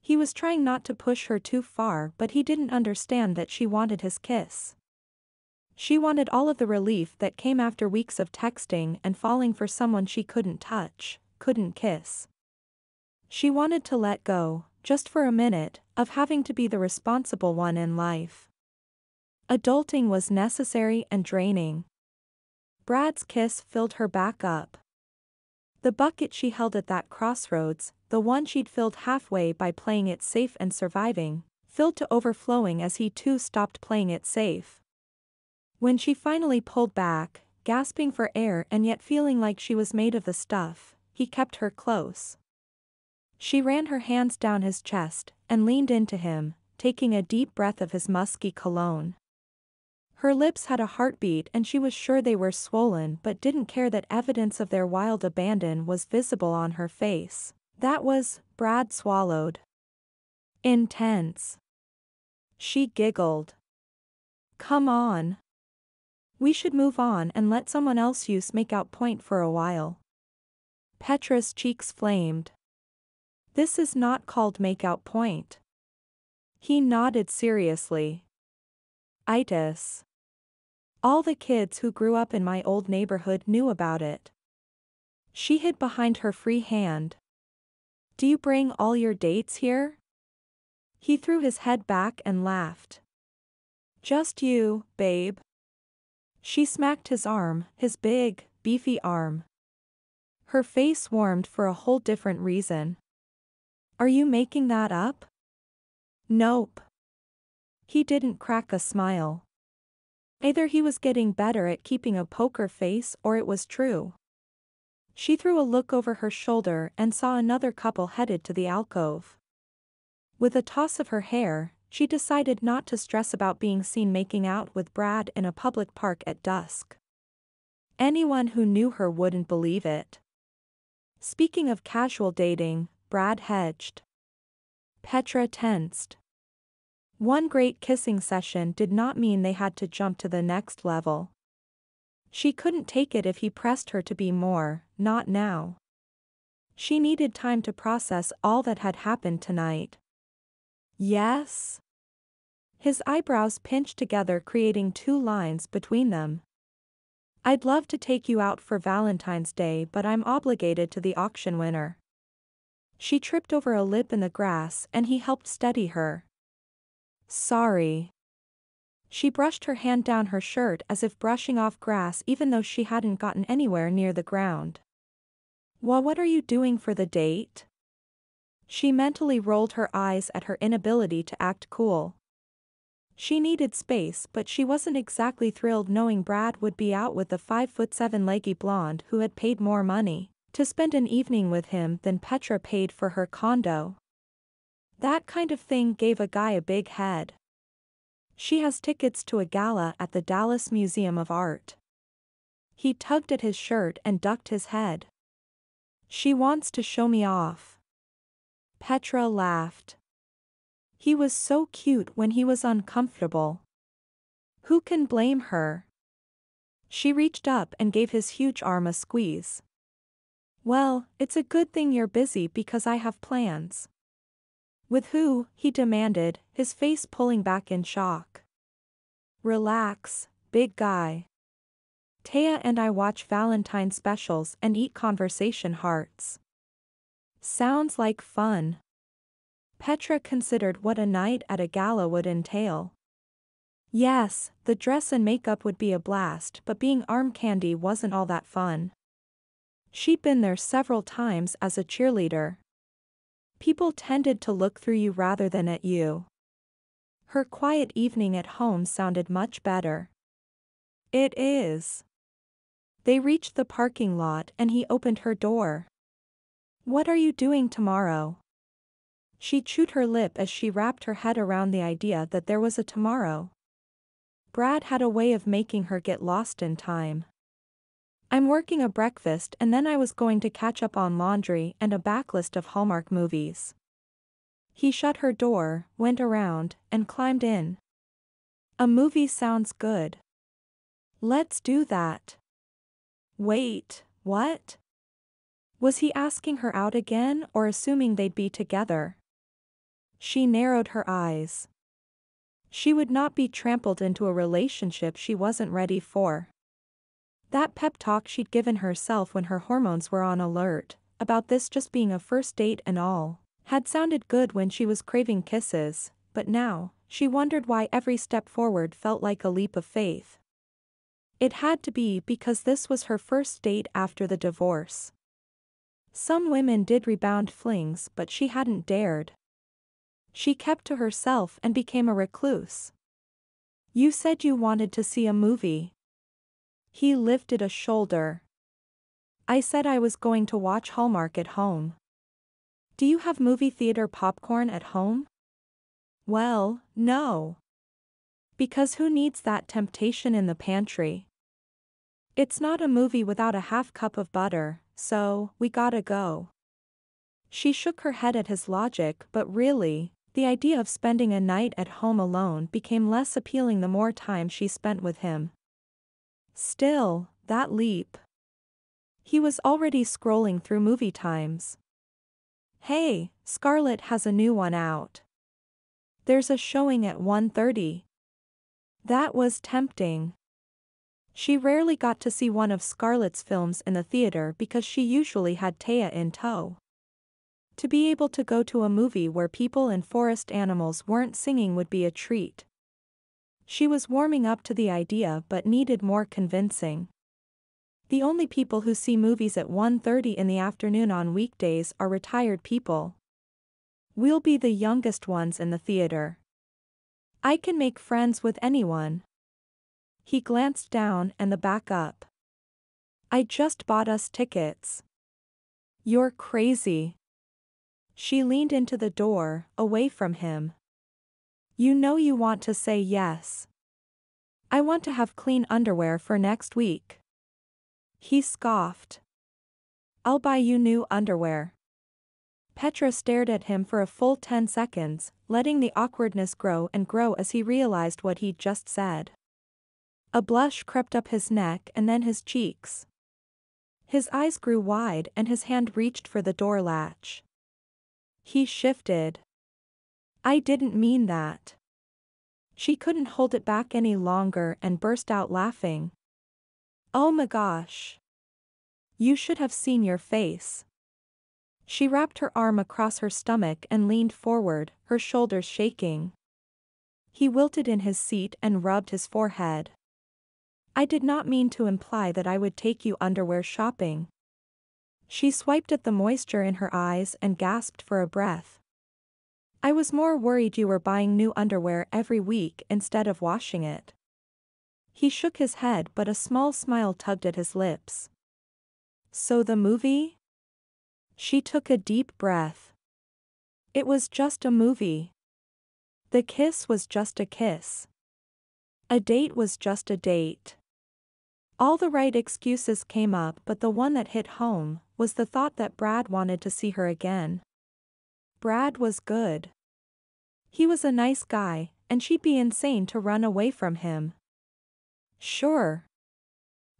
He was trying not to push her too far but he didn't understand that she wanted his kiss. She wanted all of the relief that came after weeks of texting and falling for someone she couldn't touch, couldn't kiss. She wanted to let go, just for a minute, of having to be the responsible one in life. Adulting was necessary and draining. Brad's kiss filled her back up. The bucket she held at that crossroads, the one she'd filled halfway by playing it safe and surviving, filled to overflowing as he too stopped playing it safe. When she finally pulled back, gasping for air and yet feeling like she was made of the stuff, he kept her close. She ran her hands down his chest and leaned into him, taking a deep breath of his musky cologne. Her lips had a heartbeat and she was sure they were swollen but didn't care that evidence of their wild abandon was visible on her face. That was, Brad swallowed. Intense. She giggled. Come on. We should move on and let someone else use make out point for a while. Petra's cheeks flamed. This is not called makeout point. He nodded seriously. Itis. All the kids who grew up in my old neighborhood knew about it. She hid behind her free hand. Do you bring all your dates here? He threw his head back and laughed. Just you, babe. She smacked his arm, his big, beefy arm. Her face warmed for a whole different reason. Are you making that up? Nope. He didn't crack a smile. Either he was getting better at keeping a poker face or it was true. She threw a look over her shoulder and saw another couple headed to the alcove. With a toss of her hair, she decided not to stress about being seen making out with Brad in a public park at dusk. Anyone who knew her wouldn't believe it. Speaking of casual dating, Brad hedged. Petra tensed. One great kissing session did not mean they had to jump to the next level. She couldn't take it if he pressed her to be more, not now. She needed time to process all that had happened tonight. Yes? His eyebrows pinched together creating two lines between them. I'd love to take you out for Valentine's Day but I'm obligated to the auction winner. She tripped over a lip in the grass and he helped steady her. Sorry. She brushed her hand down her shirt as if brushing off grass even though she hadn't gotten anywhere near the ground. Well what are you doing for the date? She mentally rolled her eyes at her inability to act cool. She needed space but she wasn't exactly thrilled knowing Brad would be out with the 5 foot 7 leggy blonde who had paid more money to spend an evening with him than Petra paid for her condo. That kind of thing gave a guy a big head. She has tickets to a gala at the Dallas Museum of Art. He tugged at his shirt and ducked his head. She wants to show me off. Petra laughed. He was so cute when he was uncomfortable. Who can blame her? She reached up and gave his huge arm a squeeze. Well, it's a good thing you're busy because I have plans. With who? he demanded, his face pulling back in shock. Relax, big guy. Taya and I watch Valentine specials and eat conversation hearts. Sounds like fun. Petra considered what a night at a gala would entail. Yes, the dress and makeup would be a blast but being arm candy wasn't all that fun. She'd been there several times as a cheerleader. People tended to look through you rather than at you. Her quiet evening at home sounded much better. It is. They reached the parking lot and he opened her door. What are you doing tomorrow? She chewed her lip as she wrapped her head around the idea that there was a tomorrow. Brad had a way of making her get lost in time. I'm working a breakfast and then I was going to catch up on laundry and a backlist of Hallmark movies. He shut her door, went around, and climbed in. A movie sounds good. Let's do that. Wait, what? Was he asking her out again or assuming they'd be together? She narrowed her eyes. She would not be trampled into a relationship she wasn't ready for. That pep talk she'd given herself when her hormones were on alert, about this just being a first date and all, had sounded good when she was craving kisses, but now, she wondered why every step forward felt like a leap of faith. It had to be because this was her first date after the divorce. Some women did rebound flings but she hadn't dared. She kept to herself and became a recluse. You said you wanted to see a movie. He lifted a shoulder. I said I was going to watch Hallmark at home. Do you have movie theater popcorn at home? Well, no. Because who needs that temptation in the pantry? It's not a movie without a half cup of butter, so, we gotta go. She shook her head at his logic but really, the idea of spending a night at home alone became less appealing the more time she spent with him. Still, that leap. He was already scrolling through movie times. Hey, Scarlett has a new one out. There's a showing at 1.30. That was tempting. She rarely got to see one of Scarlett's films in the theater because she usually had Taya in tow. To be able to go to a movie where people and forest animals weren't singing would be a treat. She was warming up to the idea but needed more convincing. The only people who see movies at 1.30 in the afternoon on weekdays are retired people. We'll be the youngest ones in the theater. I can make friends with anyone. He glanced down and the back up. I just bought us tickets. You're crazy. She leaned into the door, away from him. You know you want to say yes. I want to have clean underwear for next week. He scoffed. I'll buy you new underwear. Petra stared at him for a full ten seconds, letting the awkwardness grow and grow as he realized what he'd just said. A blush crept up his neck and then his cheeks. His eyes grew wide and his hand reached for the door latch. He shifted. I didn't mean that. She couldn't hold it back any longer and burst out laughing. Oh my gosh. You should have seen your face. She wrapped her arm across her stomach and leaned forward, her shoulders shaking. He wilted in his seat and rubbed his forehead. I did not mean to imply that I would take you underwear shopping. She swiped at the moisture in her eyes and gasped for a breath. I was more worried you were buying new underwear every week instead of washing it. He shook his head but a small smile tugged at his lips. So the movie? She took a deep breath. It was just a movie. The kiss was just a kiss. A date was just a date. All the right excuses came up but the one that hit home, was the thought that Brad wanted to see her again. Brad was good. He was a nice guy, and she'd be insane to run away from him. Sure.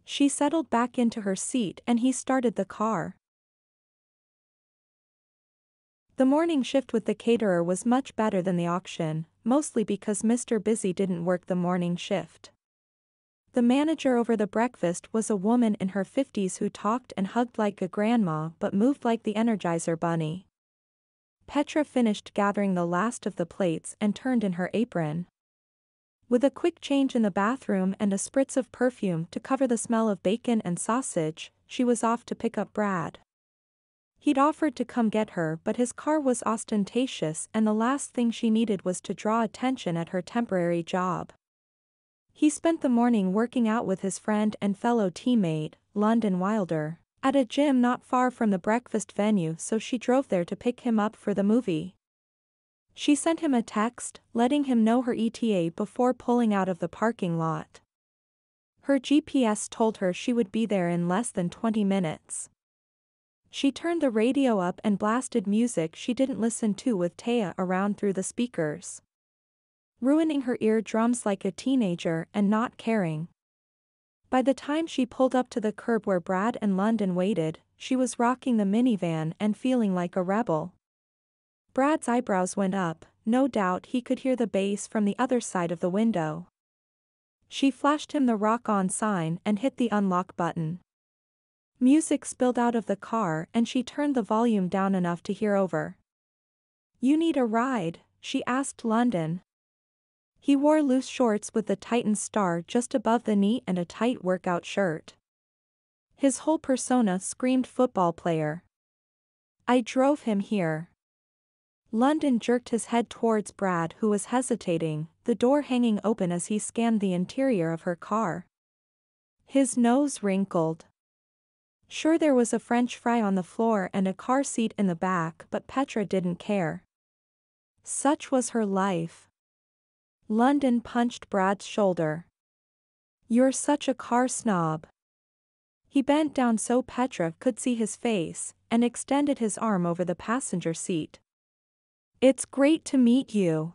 She settled back into her seat and he started the car. The morning shift with the caterer was much better than the auction, mostly because Mr. Busy didn't work the morning shift. The manager over the breakfast was a woman in her 50s who talked and hugged like a grandma but moved like the Energizer bunny. Petra finished gathering the last of the plates and turned in her apron. With a quick change in the bathroom and a spritz of perfume to cover the smell of bacon and sausage, she was off to pick up Brad. He'd offered to come get her but his car was ostentatious and the last thing she needed was to draw attention at her temporary job. He spent the morning working out with his friend and fellow teammate, London Wilder, at a gym not far from the breakfast venue so she drove there to pick him up for the movie. She sent him a text, letting him know her ETA before pulling out of the parking lot. Her GPS told her she would be there in less than 20 minutes. She turned the radio up and blasted music she didn't listen to with Taya around through the speakers ruining her eardrums like a teenager and not caring. By the time she pulled up to the curb where Brad and London waited, she was rocking the minivan and feeling like a rebel. Brad's eyebrows went up, no doubt he could hear the bass from the other side of the window. She flashed him the rock on sign and hit the unlock button. Music spilled out of the car and she turned the volume down enough to hear over. You need a ride, she asked London, he wore loose shorts with the Titan star just above the knee and a tight workout shirt. His whole persona screamed football player. I drove him here. London jerked his head towards Brad who was hesitating, the door hanging open as he scanned the interior of her car. His nose wrinkled. Sure there was a french fry on the floor and a car seat in the back but Petra didn't care. Such was her life. London punched Brad's shoulder. You're such a car snob. He bent down so Petra could see his face, and extended his arm over the passenger seat. It's great to meet you.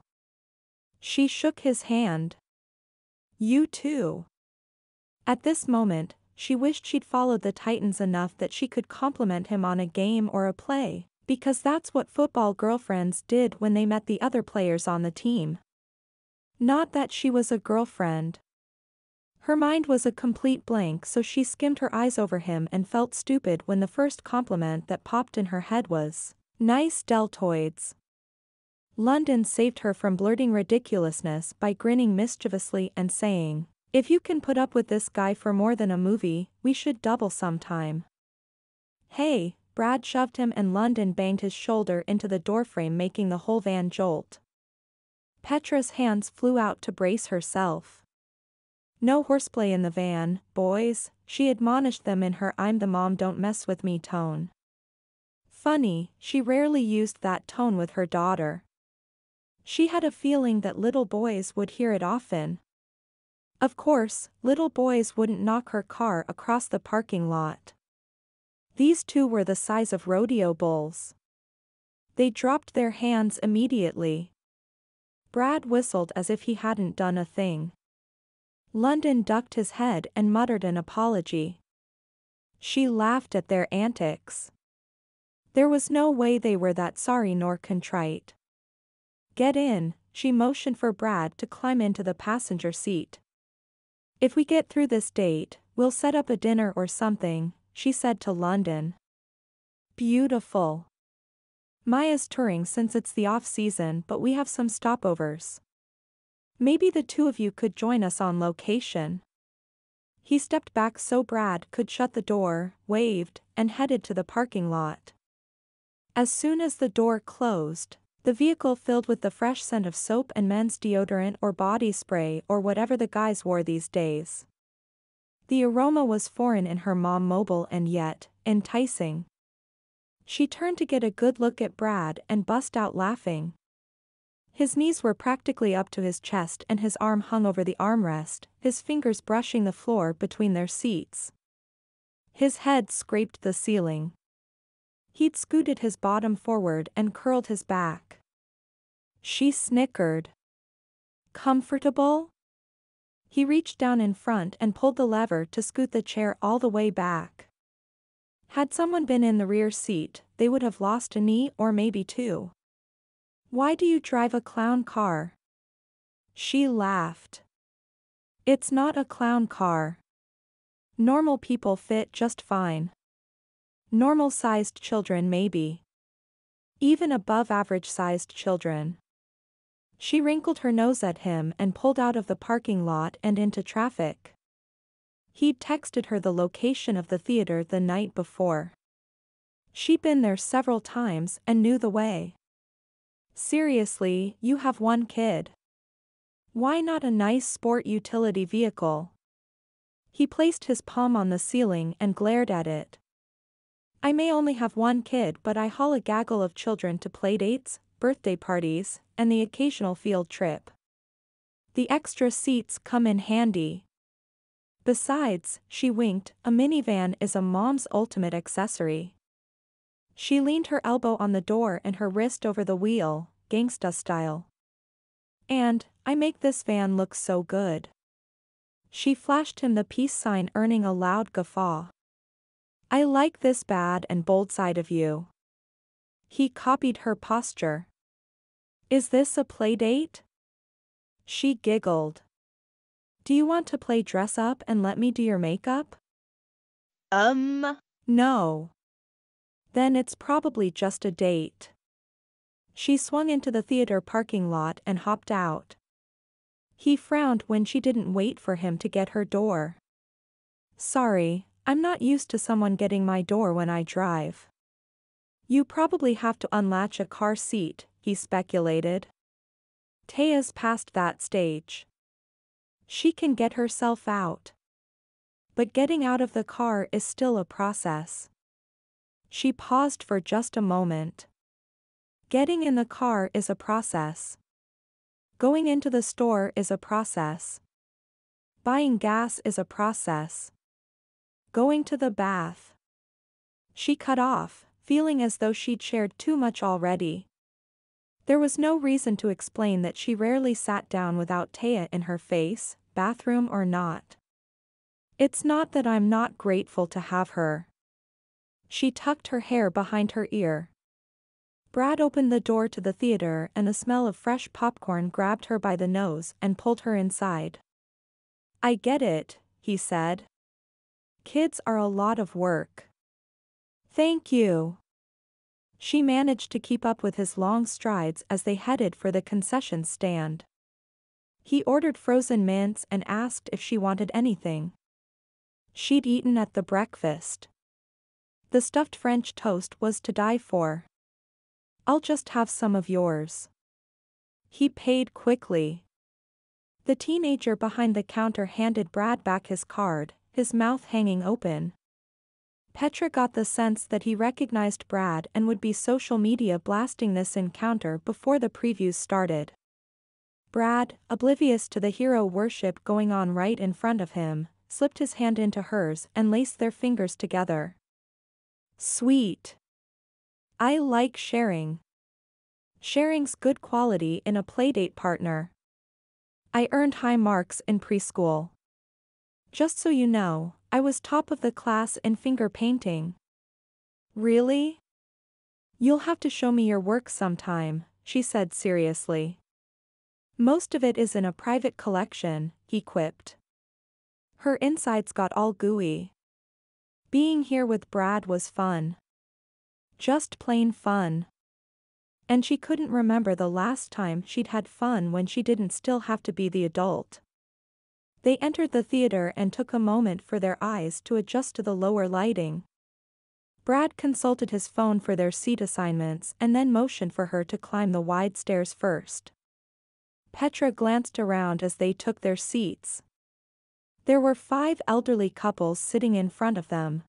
She shook his hand. You too. At this moment, she wished she'd followed the Titans enough that she could compliment him on a game or a play, because that's what football girlfriends did when they met the other players on the team. Not that she was a girlfriend. Her mind was a complete blank so she skimmed her eyes over him and felt stupid when the first compliment that popped in her head was, nice deltoids. London saved her from blurting ridiculousness by grinning mischievously and saying, if you can put up with this guy for more than a movie, we should double sometime. Hey, Brad shoved him and London banged his shoulder into the doorframe making the whole van jolt. Petra's hands flew out to brace herself. No horseplay in the van, boys, she admonished them in her I'm the mom don't mess with me tone. Funny, she rarely used that tone with her daughter. She had a feeling that little boys would hear it often, of course, little boys wouldn't knock her car across the parking lot. These two were the size of rodeo bulls. They dropped their hands immediately. Brad whistled as if he hadn't done a thing. London ducked his head and muttered an apology. She laughed at their antics. There was no way they were that sorry nor contrite. Get in, she motioned for Brad to climb into the passenger seat. If we get through this date, we'll set up a dinner or something, she said to London. Beautiful. Maya's touring since it's the off-season but we have some stopovers. Maybe the two of you could join us on location. He stepped back so Brad could shut the door, waved, and headed to the parking lot. As soon as the door closed, the vehicle filled with the fresh scent of soap and men's deodorant or body spray or whatever the guys wore these days. The aroma was foreign in her mom mobile and yet, enticing. She turned to get a good look at Brad and bust out laughing. His knees were practically up to his chest and his arm hung over the armrest, his fingers brushing the floor between their seats. His head scraped the ceiling. He'd scooted his bottom forward and curled his back. She snickered. Comfortable? He reached down in front and pulled the lever to scoot the chair all the way back. Had someone been in the rear seat, they would have lost a knee or maybe two. Why do you drive a clown car? She laughed. It's not a clown car. Normal people fit just fine. Normal-sized children maybe. Even above-average-sized children. She wrinkled her nose at him and pulled out of the parking lot and into traffic. He'd texted her the location of the theater the night before. She'd been there several times and knew the way. Seriously, you have one kid. Why not a nice sport utility vehicle? He placed his palm on the ceiling and glared at it. I may only have one kid but I haul a gaggle of children to playdates, birthday parties, and the occasional field trip. The extra seats come in handy. Besides, she winked, a minivan is a mom's ultimate accessory. She leaned her elbow on the door and her wrist over the wheel, gangsta style. And, I make this van look so good. She flashed him the peace sign earning a loud guffaw. I like this bad and bold side of you. He copied her posture. Is this a play date? She giggled. Do you want to play dress up and let me do your makeup? Um. No. Then it's probably just a date. She swung into the theater parking lot and hopped out. He frowned when she didn't wait for him to get her door. Sorry, I'm not used to someone getting my door when I drive. You probably have to unlatch a car seat, he speculated. Taya's past that stage. She can get herself out. But getting out of the car is still a process. She paused for just a moment. Getting in the car is a process. Going into the store is a process. Buying gas is a process. Going to the bath. She cut off, feeling as though she'd shared too much already. There was no reason to explain that she rarely sat down without Taya in her face, bathroom or not. It's not that I'm not grateful to have her. She tucked her hair behind her ear. Brad opened the door to the theater and the smell of fresh popcorn grabbed her by the nose and pulled her inside. I get it, he said. Kids are a lot of work. Thank you. She managed to keep up with his long strides as they headed for the concession stand. He ordered frozen mints and asked if she wanted anything. She'd eaten at the breakfast. The stuffed French toast was to die for. I'll just have some of yours. He paid quickly. The teenager behind the counter handed Brad back his card, his mouth hanging open. Petra got the sense that he recognized Brad and would be social media blasting this encounter before the previews started. Brad, oblivious to the hero worship going on right in front of him, slipped his hand into hers and laced their fingers together. Sweet. I like sharing. Sharing's good quality in a playdate partner. I earned high marks in preschool. Just so you know, I was top of the class in finger painting. Really? You'll have to show me your work sometime, she said seriously. Most of it is in a private collection, he quipped. Her insides got all gooey. Being here with Brad was fun. Just plain fun. And she couldn't remember the last time she'd had fun when she didn't still have to be the adult. They entered the theater and took a moment for their eyes to adjust to the lower lighting. Brad consulted his phone for their seat assignments and then motioned for her to climb the wide stairs first. Petra glanced around as they took their seats. There were five elderly couples sitting in front of them.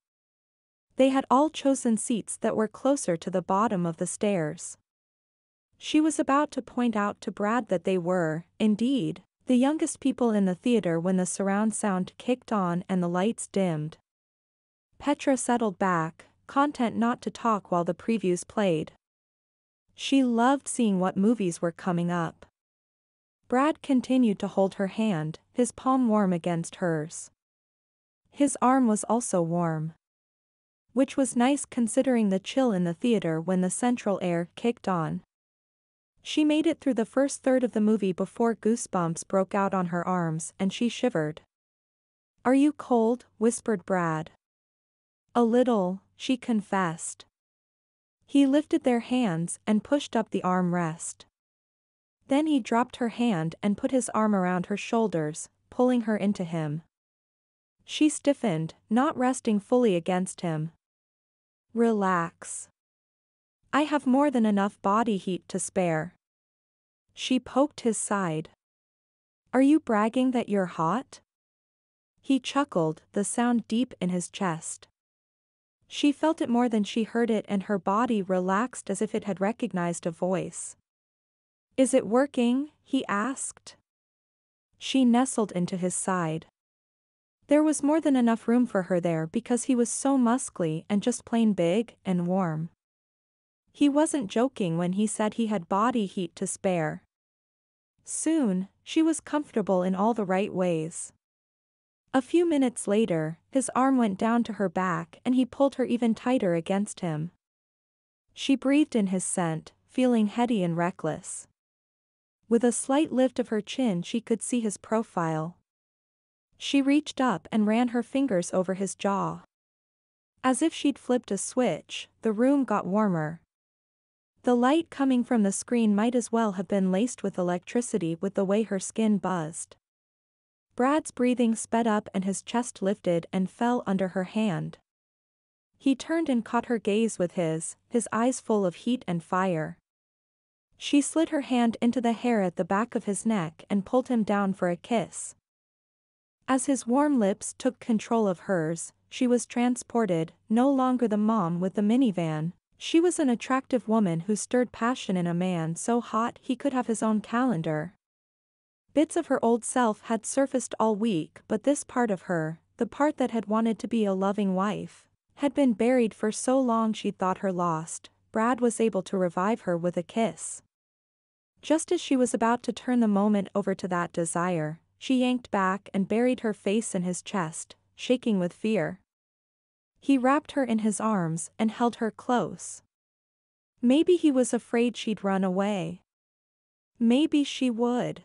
They had all chosen seats that were closer to the bottom of the stairs. She was about to point out to Brad that they were, indeed, the youngest people in the theater when the surround sound kicked on and the lights dimmed. Petra settled back, content not to talk while the previews played. She loved seeing what movies were coming up. Brad continued to hold her hand, his palm warm against hers. His arm was also warm. Which was nice considering the chill in the theater when the central air kicked on. She made it through the first third of the movie before goosebumps broke out on her arms and she shivered. Are you cold? whispered Brad. A little, she confessed. He lifted their hands and pushed up the armrest. Then he dropped her hand and put his arm around her shoulders, pulling her into him. She stiffened, not resting fully against him. Relax. I have more than enough body heat to spare. She poked his side. Are you bragging that you're hot? He chuckled, the sound deep in his chest. She felt it more than she heard it and her body relaxed as if it had recognized a voice. Is it working? he asked. She nestled into his side. There was more than enough room for her there because he was so muscly and just plain big and warm. He wasn't joking when he said he had body heat to spare. Soon, she was comfortable in all the right ways. A few minutes later, his arm went down to her back and he pulled her even tighter against him. She breathed in his scent, feeling heady and reckless. With a slight lift of her chin she could see his profile. She reached up and ran her fingers over his jaw. As if she'd flipped a switch, the room got warmer, the light coming from the screen might as well have been laced with electricity with the way her skin buzzed. Brad's breathing sped up and his chest lifted and fell under her hand. He turned and caught her gaze with his, his eyes full of heat and fire. She slid her hand into the hair at the back of his neck and pulled him down for a kiss. As his warm lips took control of hers, she was transported, no longer the mom with the minivan, she was an attractive woman who stirred passion in a man so hot he could have his own calendar. Bits of her old self had surfaced all week but this part of her, the part that had wanted to be a loving wife, had been buried for so long she'd thought her lost, Brad was able to revive her with a kiss. Just as she was about to turn the moment over to that desire, she yanked back and buried her face in his chest, shaking with fear. He wrapped her in his arms and held her close. Maybe he was afraid she'd run away. Maybe she would.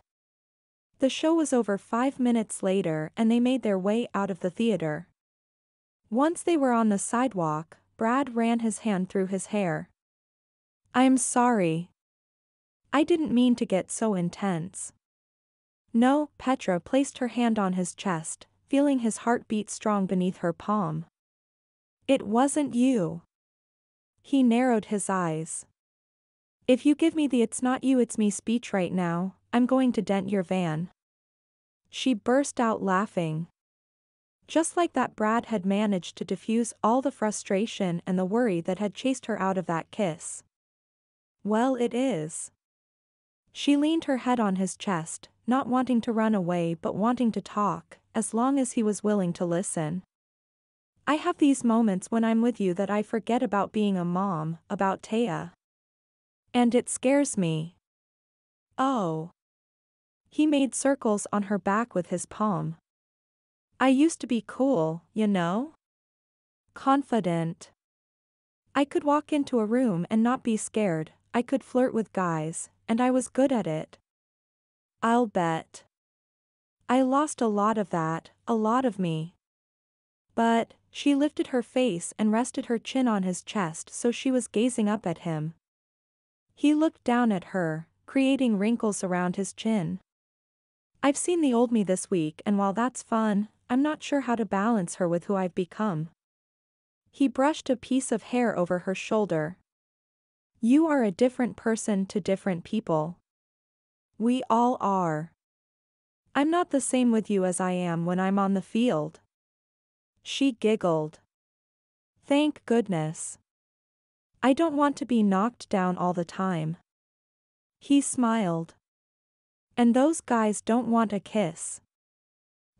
The show was over five minutes later and they made their way out of the theater. Once they were on the sidewalk, Brad ran his hand through his hair. I'm sorry. I didn't mean to get so intense. No, Petra placed her hand on his chest, feeling his heart beat strong beneath her palm. It wasn't you. He narrowed his eyes. If you give me the it's not you it's me speech right now, I'm going to dent your van. She burst out laughing. Just like that Brad had managed to diffuse all the frustration and the worry that had chased her out of that kiss. Well it is. She leaned her head on his chest, not wanting to run away but wanting to talk, as long as he was willing to listen. I have these moments when I'm with you that I forget about being a mom, about Taya. And it scares me. Oh. He made circles on her back with his palm. I used to be cool, you know? Confident. I could walk into a room and not be scared, I could flirt with guys, and I was good at it. I'll bet. I lost a lot of that, a lot of me. But, she lifted her face and rested her chin on his chest so she was gazing up at him. He looked down at her, creating wrinkles around his chin. I've seen the old me this week and while that's fun, I'm not sure how to balance her with who I've become. He brushed a piece of hair over her shoulder. You are a different person to different people. We all are. I'm not the same with you as I am when I'm on the field. She giggled. Thank goodness. I don't want to be knocked down all the time. He smiled. And those guys don't want a kiss.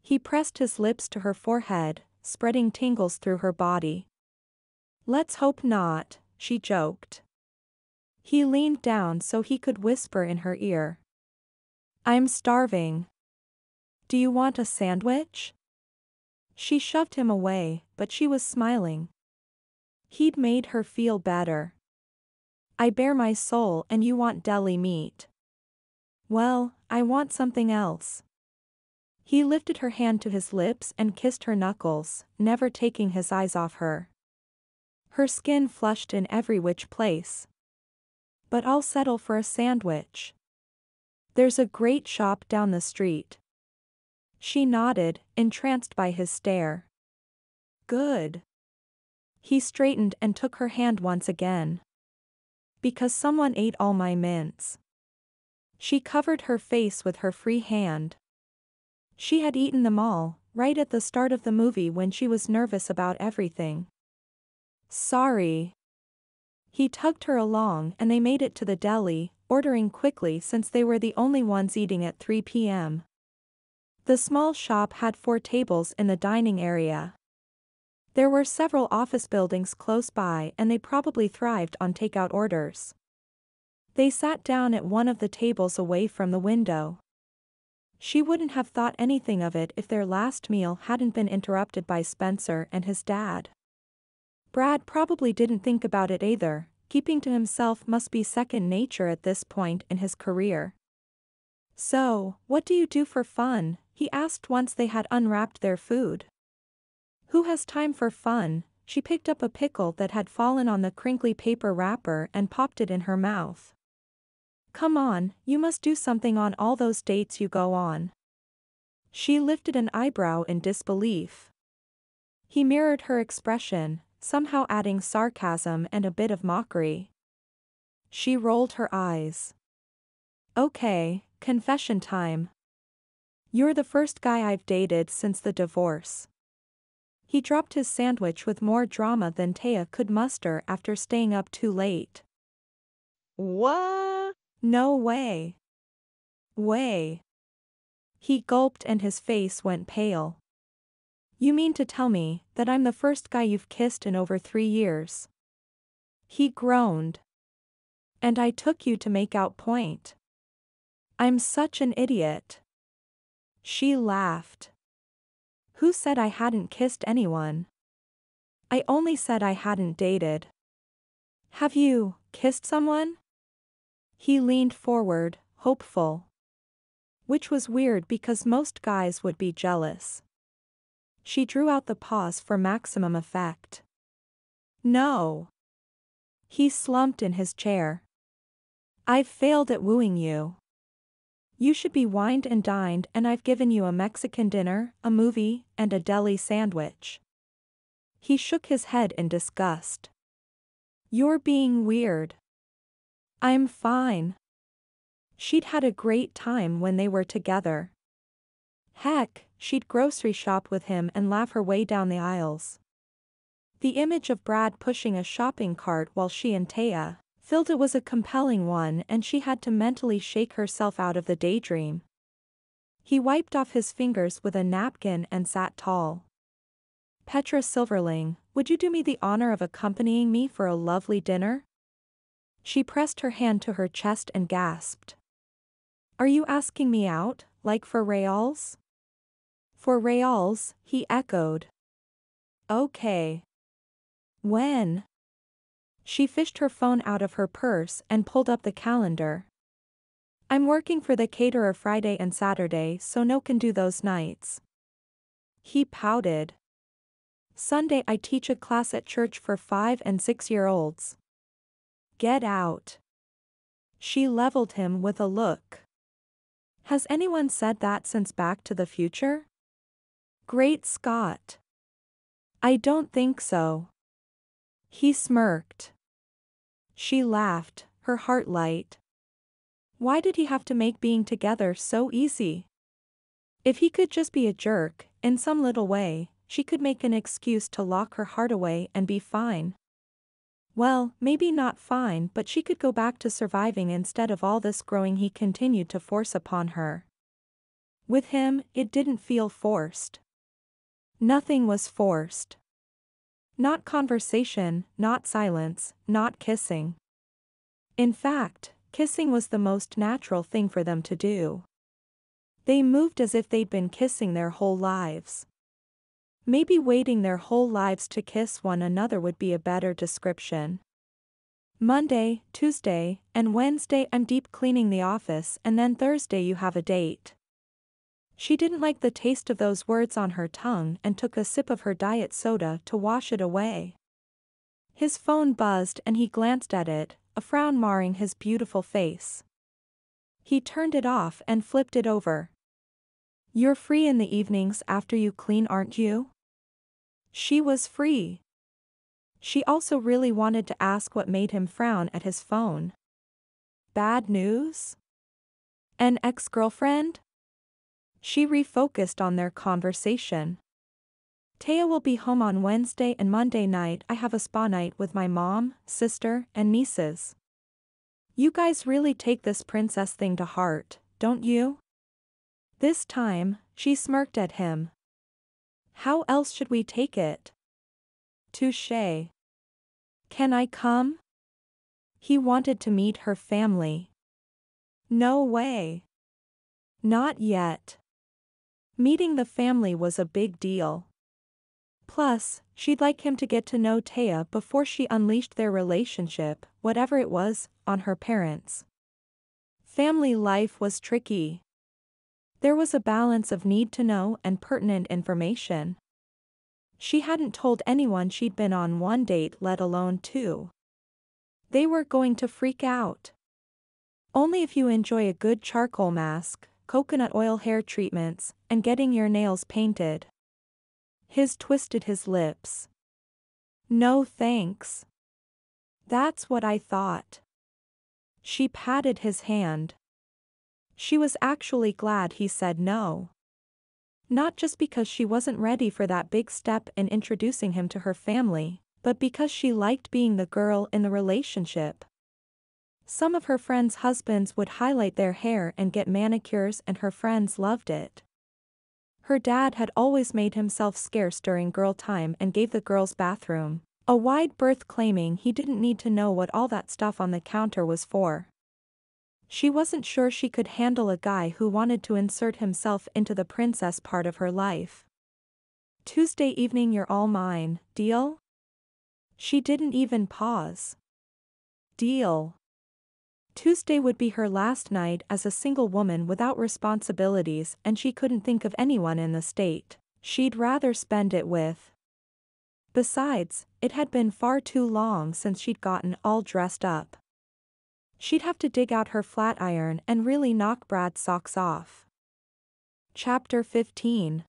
He pressed his lips to her forehead, spreading tingles through her body. Let's hope not, she joked. He leaned down so he could whisper in her ear. I'm starving. Do you want a sandwich? She shoved him away, but she was smiling. He'd made her feel better. I bare my soul and you want deli meat. Well, I want something else. He lifted her hand to his lips and kissed her knuckles, never taking his eyes off her. Her skin flushed in every which place. But I'll settle for a sandwich. There's a great shop down the street. She nodded, entranced by his stare. Good. He straightened and took her hand once again. Because someone ate all my mints. She covered her face with her free hand. She had eaten them all, right at the start of the movie when she was nervous about everything. Sorry. He tugged her along and they made it to the deli, ordering quickly since they were the only ones eating at 3 p.m. The small shop had four tables in the dining area. There were several office buildings close by and they probably thrived on takeout orders. They sat down at one of the tables away from the window. She wouldn't have thought anything of it if their last meal hadn't been interrupted by Spencer and his dad. Brad probably didn't think about it either, keeping to himself must be second nature at this point in his career. So, what do you do for fun? He asked once they had unwrapped their food. Who has time for fun? She picked up a pickle that had fallen on the crinkly paper wrapper and popped it in her mouth. Come on, you must do something on all those dates you go on. She lifted an eyebrow in disbelief. He mirrored her expression, somehow adding sarcasm and a bit of mockery. She rolled her eyes. Okay, confession time. You're the first guy I've dated since the divorce. He dropped his sandwich with more drama than Taya could muster after staying up too late. What? No way. Way. He gulped and his face went pale. You mean to tell me that I'm the first guy you've kissed in over three years? He groaned. And I took you to make out point. I'm such an idiot. She laughed. Who said I hadn't kissed anyone? I only said I hadn't dated. Have you kissed someone? He leaned forward, hopeful. Which was weird because most guys would be jealous. She drew out the pause for maximum effect. No. He slumped in his chair. I've failed at wooing you. You should be wined and dined and I've given you a Mexican dinner, a movie, and a deli sandwich. He shook his head in disgust. You're being weird. I'm fine. She'd had a great time when they were together. Heck, she'd grocery shop with him and laugh her way down the aisles. The image of Brad pushing a shopping cart while she and Taya, Filda was a compelling one and she had to mentally shake herself out of the daydream. He wiped off his fingers with a napkin and sat tall. Petra Silverling, would you do me the honor of accompanying me for a lovely dinner? She pressed her hand to her chest and gasped. Are you asking me out, like for reals? For reals, he echoed. Okay. When? She fished her phone out of her purse and pulled up the calendar. I'm working for the caterer Friday and Saturday so no can do those nights. He pouted. Sunday I teach a class at church for five and six year olds. Get out. She leveled him with a look. Has anyone said that since Back to the Future? Great Scott. I don't think so. He smirked. She laughed, her heart light. Why did he have to make being together so easy? If he could just be a jerk, in some little way, she could make an excuse to lock her heart away and be fine. Well, maybe not fine but she could go back to surviving instead of all this growing he continued to force upon her. With him, it didn't feel forced. Nothing was forced. Not conversation, not silence, not kissing. In fact, kissing was the most natural thing for them to do. They moved as if they'd been kissing their whole lives. Maybe waiting their whole lives to kiss one another would be a better description. Monday, Tuesday, and Wednesday I'm deep cleaning the office and then Thursday you have a date. She didn't like the taste of those words on her tongue and took a sip of her diet soda to wash it away. His phone buzzed and he glanced at it, a frown marring his beautiful face. He turned it off and flipped it over. You're free in the evenings after you clean aren't you? She was free. She also really wanted to ask what made him frown at his phone. Bad news? An ex-girlfriend? She refocused on their conversation. Taya will be home on Wednesday and Monday night I have a spa night with my mom, sister, and nieces. You guys really take this princess thing to heart, don't you? This time, she smirked at him. How else should we take it? Touche. Can I come? He wanted to meet her family. No way. Not yet. Meeting the family was a big deal. Plus, she'd like him to get to know Taya before she unleashed their relationship, whatever it was, on her parents. Family life was tricky. There was a balance of need to know and pertinent information. She hadn't told anyone she'd been on one date let alone two. They were going to freak out. Only if you enjoy a good charcoal mask, coconut oil hair treatments, and getting your nails painted. His twisted his lips. No thanks. That's what I thought. She patted his hand. She was actually glad he said no. Not just because she wasn't ready for that big step in introducing him to her family, but because she liked being the girl in the relationship. Some of her friends' husbands would highlight their hair and get manicures and her friends loved it. Her dad had always made himself scarce during girl time and gave the girls bathroom. A wide berth claiming he didn't need to know what all that stuff on the counter was for. She wasn't sure she could handle a guy who wanted to insert himself into the princess part of her life. Tuesday evening you're all mine, deal? She didn't even pause. Deal. Tuesday would be her last night as a single woman without responsibilities and she couldn't think of anyone in the state she'd rather spend it with. Besides, it had been far too long since she'd gotten all dressed up. She'd have to dig out her flat iron and really knock Brad's socks off. Chapter 15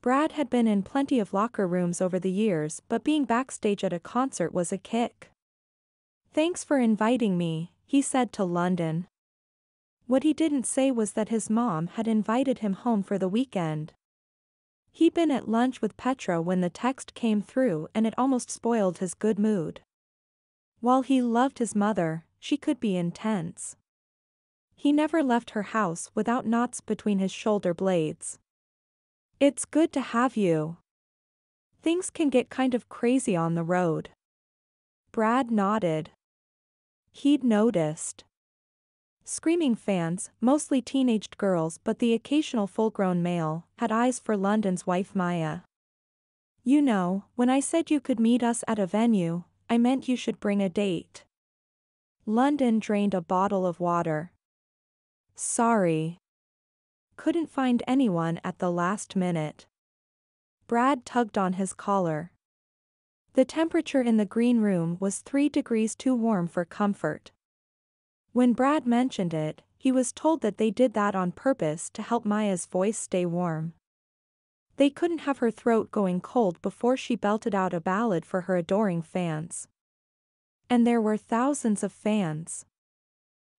Brad had been in plenty of locker rooms over the years but being backstage at a concert was a kick. Thanks for inviting me, he said to London. What he didn't say was that his mom had invited him home for the weekend. He'd been at lunch with Petra when the text came through and it almost spoiled his good mood. While he loved his mother, she could be intense. He never left her house without knots between his shoulder blades. It's good to have you. Things can get kind of crazy on the road. Brad nodded. He'd noticed. Screaming fans, mostly teenaged girls but the occasional full-grown male, had eyes for London's wife Maya. You know, when I said you could meet us at a venue, I meant you should bring a date. London drained a bottle of water. Sorry. Couldn't find anyone at the last minute. Brad tugged on his collar. The temperature in the green room was three degrees too warm for comfort. When Brad mentioned it, he was told that they did that on purpose to help Maya's voice stay warm. They couldn't have her throat going cold before she belted out a ballad for her adoring fans. And there were thousands of fans.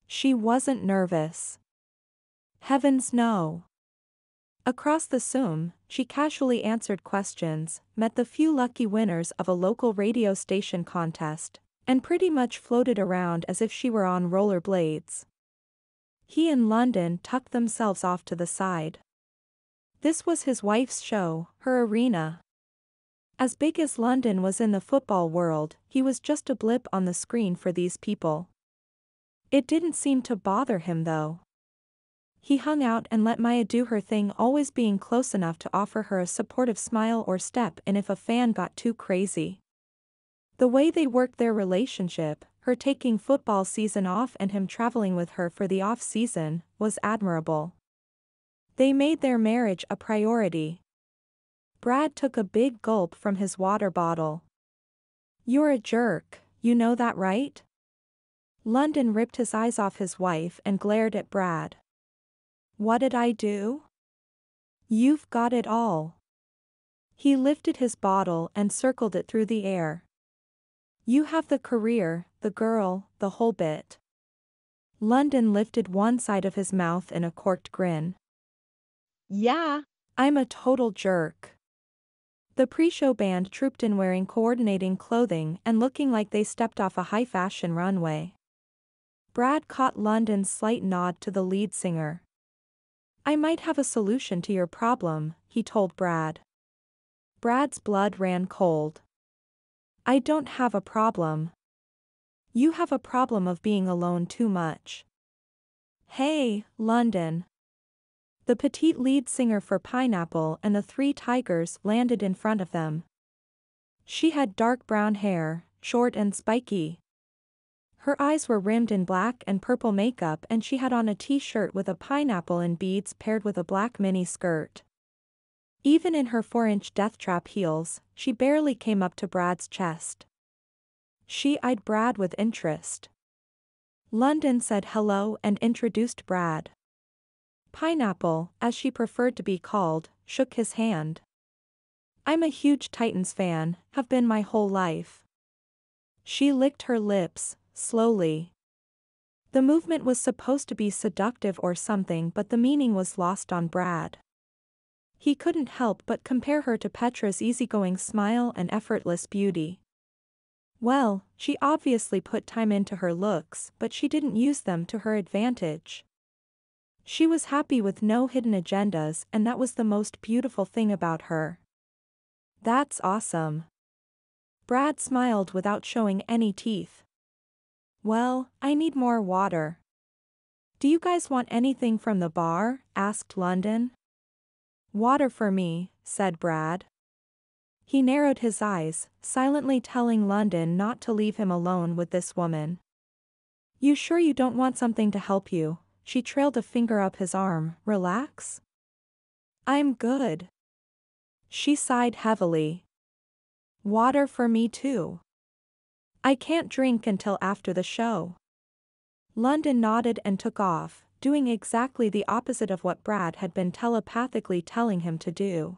She wasn't nervous. Heavens no. Across the Zoom, she casually answered questions, met the few lucky winners of a local radio station contest, and pretty much floated around as if she were on rollerblades. He and London tucked themselves off to the side. This was his wife's show, her arena. As big as London was in the football world, he was just a blip on the screen for these people. It didn't seem to bother him though. He hung out and let Maya do her thing always being close enough to offer her a supportive smile or step in if a fan got too crazy. The way they worked their relationship, her taking football season off and him traveling with her for the off season, was admirable. They made their marriage a priority. Brad took a big gulp from his water bottle. You're a jerk, you know that right? London ripped his eyes off his wife and glared at Brad. What did I do? You've got it all. He lifted his bottle and circled it through the air. You have the career, the girl, the whole bit. London lifted one side of his mouth in a corked grin. Yeah. I'm a total jerk. The pre-show band trooped in wearing coordinating clothing and looking like they stepped off a high-fashion runway. Brad caught London's slight nod to the lead singer. I might have a solution to your problem, he told Brad. Brad's blood ran cold. I don't have a problem. You have a problem of being alone too much. Hey, London. The petite lead singer for Pineapple and the three tigers landed in front of them. She had dark brown hair, short and spiky. Her eyes were rimmed in black and purple makeup and she had on a t-shirt with a pineapple and beads paired with a black mini skirt. Even in her 4-inch deathtrap heels, she barely came up to Brad's chest. She eyed Brad with interest. London said hello and introduced Brad. Pineapple, as she preferred to be called, shook his hand. I'm a huge Titans fan, have been my whole life. She licked her lips, slowly. The movement was supposed to be seductive or something but the meaning was lost on Brad. He couldn't help but compare her to Petra's easygoing smile and effortless beauty. Well, she obviously put time into her looks but she didn't use them to her advantage. She was happy with no hidden agendas and that was the most beautiful thing about her. That's awesome. Brad smiled without showing any teeth. Well, I need more water. Do you guys want anything from the bar? asked London. Water for me, said Brad. He narrowed his eyes, silently telling London not to leave him alone with this woman. You sure you don't want something to help you? She trailed a finger up his arm, relax? I'm good. She sighed heavily. Water for me too. I can't drink until after the show. London nodded and took off, doing exactly the opposite of what Brad had been telepathically telling him to do.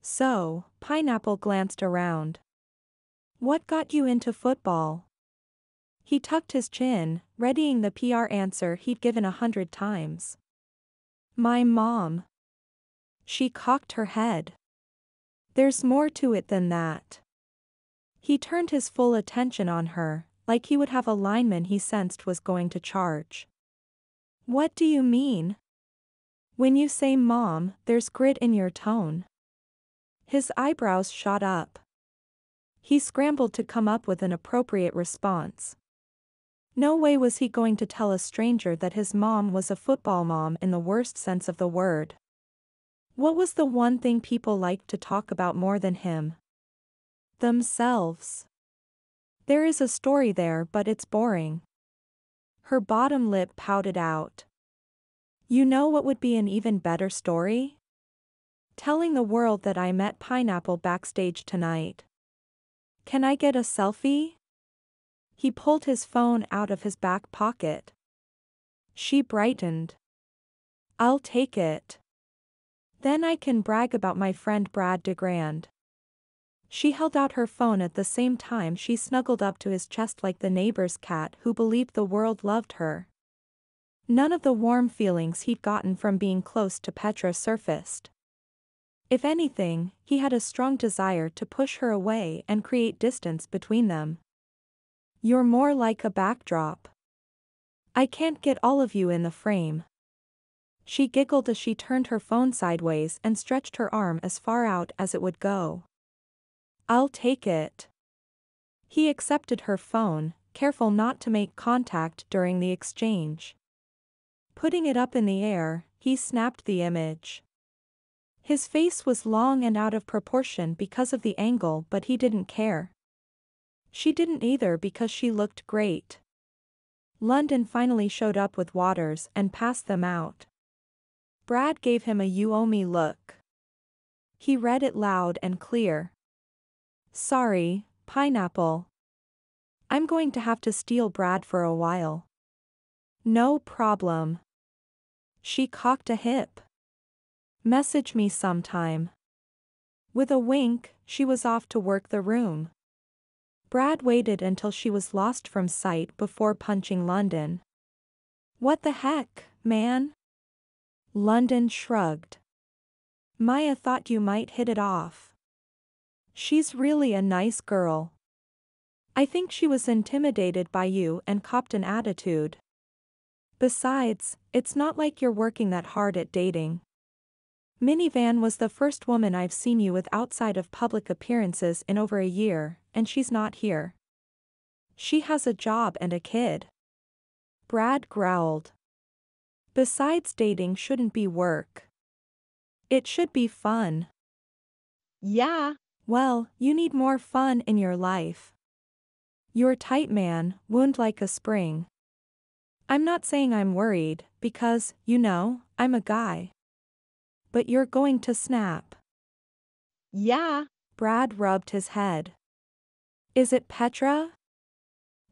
So, Pineapple glanced around. What got you into football? He tucked his chin, readying the PR answer he'd given a hundred times. My mom. She cocked her head. There's more to it than that. He turned his full attention on her, like he would have a lineman he sensed was going to charge. What do you mean? When you say mom, there's grit in your tone. His eyebrows shot up. He scrambled to come up with an appropriate response. No way was he going to tell a stranger that his mom was a football mom in the worst sense of the word. What was the one thing people liked to talk about more than him? Themselves. There is a story there but it's boring. Her bottom lip pouted out. You know what would be an even better story? Telling the world that I met Pineapple backstage tonight. Can I get a selfie? He pulled his phone out of his back pocket. She brightened. I'll take it. Then I can brag about my friend Brad Degrand. She held out her phone at the same time she snuggled up to his chest like the neighbor's cat who believed the world loved her. None of the warm feelings he'd gotten from being close to Petra surfaced. If anything, he had a strong desire to push her away and create distance between them. You're more like a backdrop. I can't get all of you in the frame. She giggled as she turned her phone sideways and stretched her arm as far out as it would go. I'll take it. He accepted her phone, careful not to make contact during the exchange. Putting it up in the air, he snapped the image. His face was long and out of proportion because of the angle but he didn't care. She didn't either because she looked great. London finally showed up with waters and passed them out. Brad gave him a you owe me look. He read it loud and clear. Sorry, pineapple. I'm going to have to steal Brad for a while. No problem. She cocked a hip. Message me sometime. With a wink, she was off to work the room. Brad waited until she was lost from sight before punching London. What the heck, man? London shrugged. Maya thought you might hit it off. She's really a nice girl. I think she was intimidated by you and copped an attitude. Besides, it's not like you're working that hard at dating. Minivan was the first woman I've seen you with outside of public appearances in over a year, and she's not here. She has a job and a kid. Brad growled. Besides dating shouldn't be work. It should be fun. Yeah, well, you need more fun in your life. You're tight man, wound like a spring. I'm not saying I'm worried, because, you know, I'm a guy. But you're going to snap. Yeah. Brad rubbed his head. Is it Petra?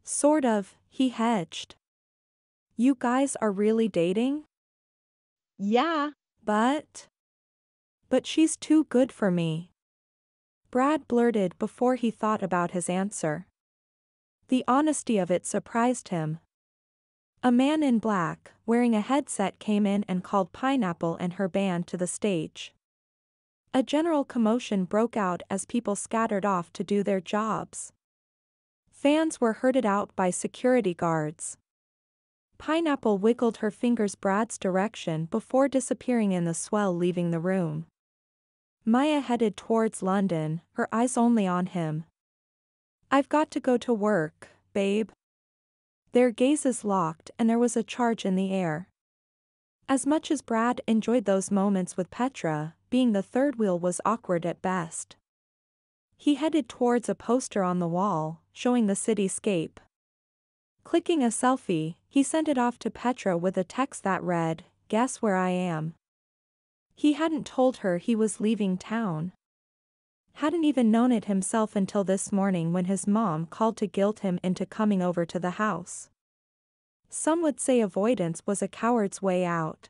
Sort of, he hedged. You guys are really dating? Yeah. But? But she's too good for me. Brad blurted before he thought about his answer. The honesty of it surprised him. A man in black, wearing a headset came in and called Pineapple and her band to the stage. A general commotion broke out as people scattered off to do their jobs. Fans were herded out by security guards. Pineapple wiggled her fingers Brad's direction before disappearing in the swell leaving the room. Maya headed towards London, her eyes only on him. I've got to go to work, babe. Their gazes locked and there was a charge in the air. As much as Brad enjoyed those moments with Petra, being the third wheel was awkward at best. He headed towards a poster on the wall, showing the cityscape. Clicking a selfie, he sent it off to Petra with a text that read, Guess where I am. He hadn't told her he was leaving town. Hadn't even known it himself until this morning when his mom called to guilt him into coming over to the house. Some would say avoidance was a coward's way out.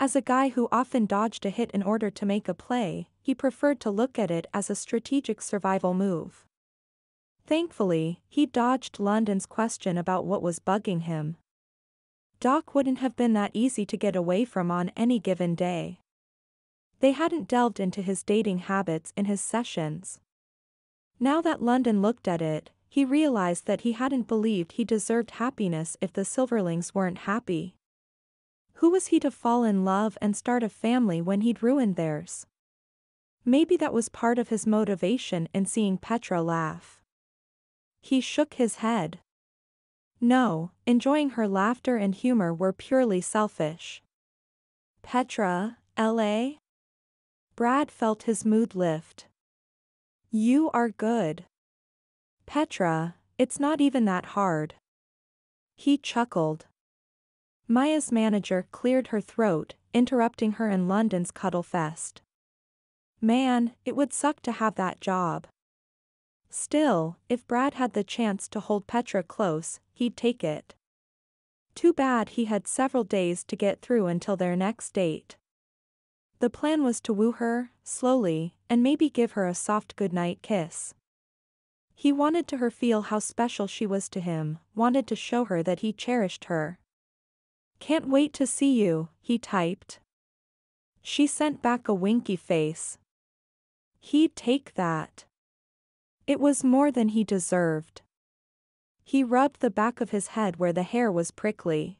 As a guy who often dodged a hit in order to make a play, he preferred to look at it as a strategic survival move. Thankfully, he dodged London's question about what was bugging him. Doc wouldn't have been that easy to get away from on any given day. They hadn't delved into his dating habits in his sessions. Now that London looked at it, he realized that he hadn't believed he deserved happiness if the Silverlings weren't happy. Who was he to fall in love and start a family when he'd ruined theirs? Maybe that was part of his motivation in seeing Petra laugh. He shook his head. No, enjoying her laughter and humor were purely selfish. Petra, L.A.? Brad felt his mood lift. You are good. Petra, it's not even that hard. He chuckled. Maya's manager cleared her throat, interrupting her in London's cuddle fest. Man, it would suck to have that job. Still, if Brad had the chance to hold Petra close, he'd take it. Too bad he had several days to get through until their next date. The plan was to woo her, slowly, and maybe give her a soft goodnight kiss. He wanted to her feel how special she was to him, wanted to show her that he cherished her. Can't wait to see you, he typed. She sent back a winky face. He'd take that. It was more than he deserved. He rubbed the back of his head where the hair was prickly.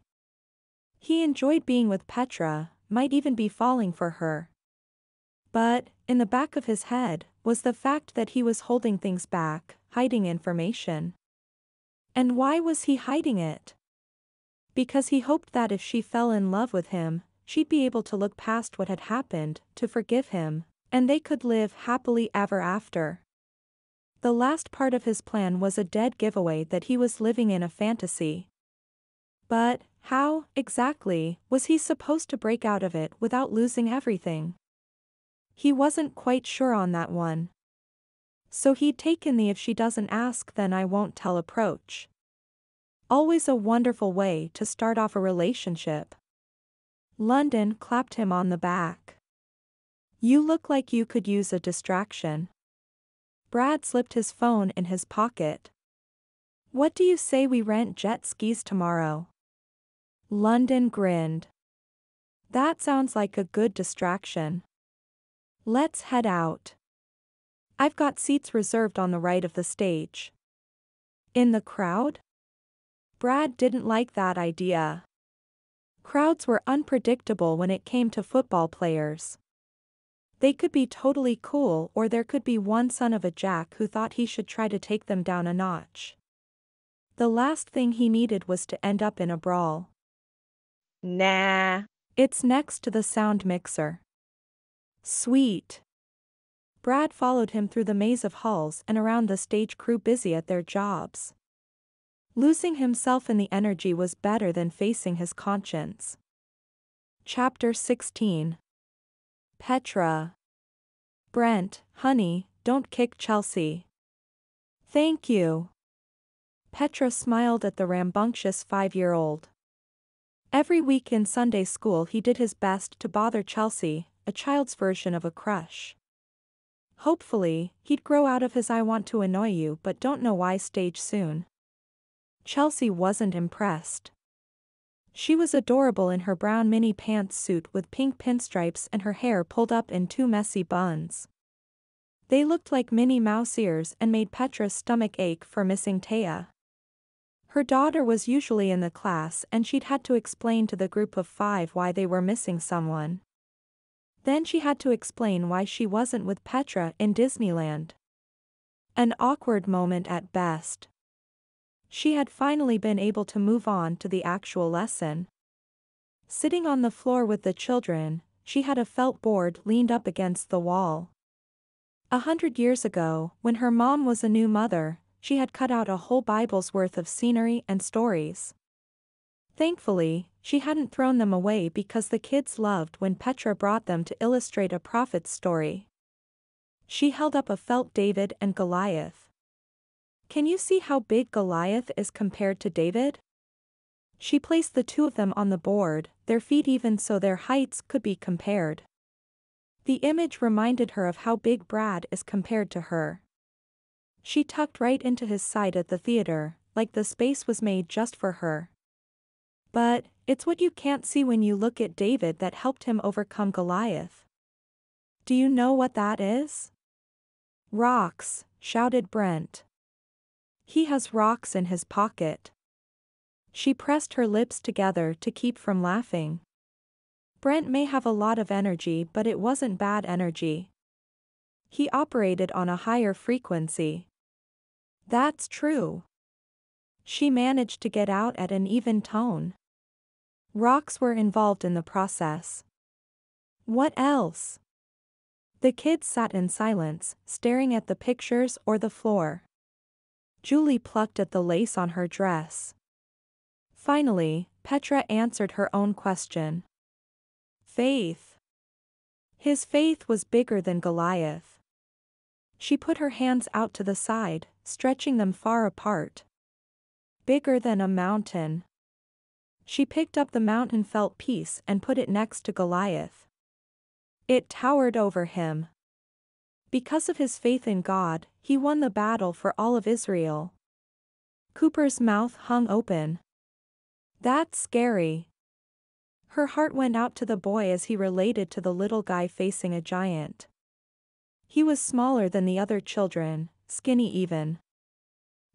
He enjoyed being with Petra, might even be falling for her. But, in the back of his head, was the fact that he was holding things back, hiding information. And why was he hiding it? because he hoped that if she fell in love with him, she'd be able to look past what had happened, to forgive him, and they could live happily ever after. The last part of his plan was a dead giveaway that he was living in a fantasy. But, how, exactly, was he supposed to break out of it without losing everything? He wasn't quite sure on that one. So he'd taken the if she doesn't ask then I won't tell approach. Always a wonderful way to start off a relationship. London clapped him on the back. You look like you could use a distraction. Brad slipped his phone in his pocket. What do you say we rent jet skis tomorrow? London grinned. That sounds like a good distraction. Let's head out. I've got seats reserved on the right of the stage. In the crowd? Brad didn't like that idea. Crowds were unpredictable when it came to football players. They could be totally cool or there could be one son of a jack who thought he should try to take them down a notch. The last thing he needed was to end up in a brawl. Nah. It's next to the sound mixer. Sweet. Brad followed him through the maze of halls and around the stage crew busy at their jobs. Losing himself in the energy was better than facing his conscience. Chapter 16 Petra. Brent, honey, don't kick Chelsea. Thank you. Petra smiled at the rambunctious five year old. Every week in Sunday school he did his best to bother Chelsea, a child's version of a crush. Hopefully, he'd grow out of his I want to annoy you but don't know why stage soon. Chelsea wasn't impressed. She was adorable in her brown mini pants suit with pink pinstripes and her hair pulled up in two messy buns. They looked like Minnie Mouse ears and made Petra's stomach ache for missing Taya. Her daughter was usually in the class and she'd had to explain to the group of five why they were missing someone. Then she had to explain why she wasn't with Petra in Disneyland. An awkward moment at best. She had finally been able to move on to the actual lesson. Sitting on the floor with the children, she had a felt board leaned up against the wall. A hundred years ago, when her mom was a new mother, she had cut out a whole Bible's worth of scenery and stories. Thankfully, she hadn't thrown them away because the kids loved when Petra brought them to illustrate a prophet's story. She held up a felt David and Goliath. Can you see how big Goliath is compared to David? She placed the two of them on the board, their feet even so their heights could be compared. The image reminded her of how big Brad is compared to her. She tucked right into his side at the theater, like the space was made just for her. But, it's what you can't see when you look at David that helped him overcome Goliath. Do you know what that is? Rocks, shouted Brent. He has rocks in his pocket. She pressed her lips together to keep from laughing. Brent may have a lot of energy but it wasn't bad energy. He operated on a higher frequency. That's true. She managed to get out at an even tone. Rocks were involved in the process. What else? The kids sat in silence, staring at the pictures or the floor. Julie plucked at the lace on her dress. Finally, Petra answered her own question. Faith. His faith was bigger than Goliath. She put her hands out to the side, stretching them far apart. Bigger than a mountain. She picked up the mountain felt piece and put it next to Goliath. It towered over him. Because of his faith in God, he won the battle for all of Israel. Cooper's mouth hung open. That's scary. Her heart went out to the boy as he related to the little guy facing a giant. He was smaller than the other children, skinny even.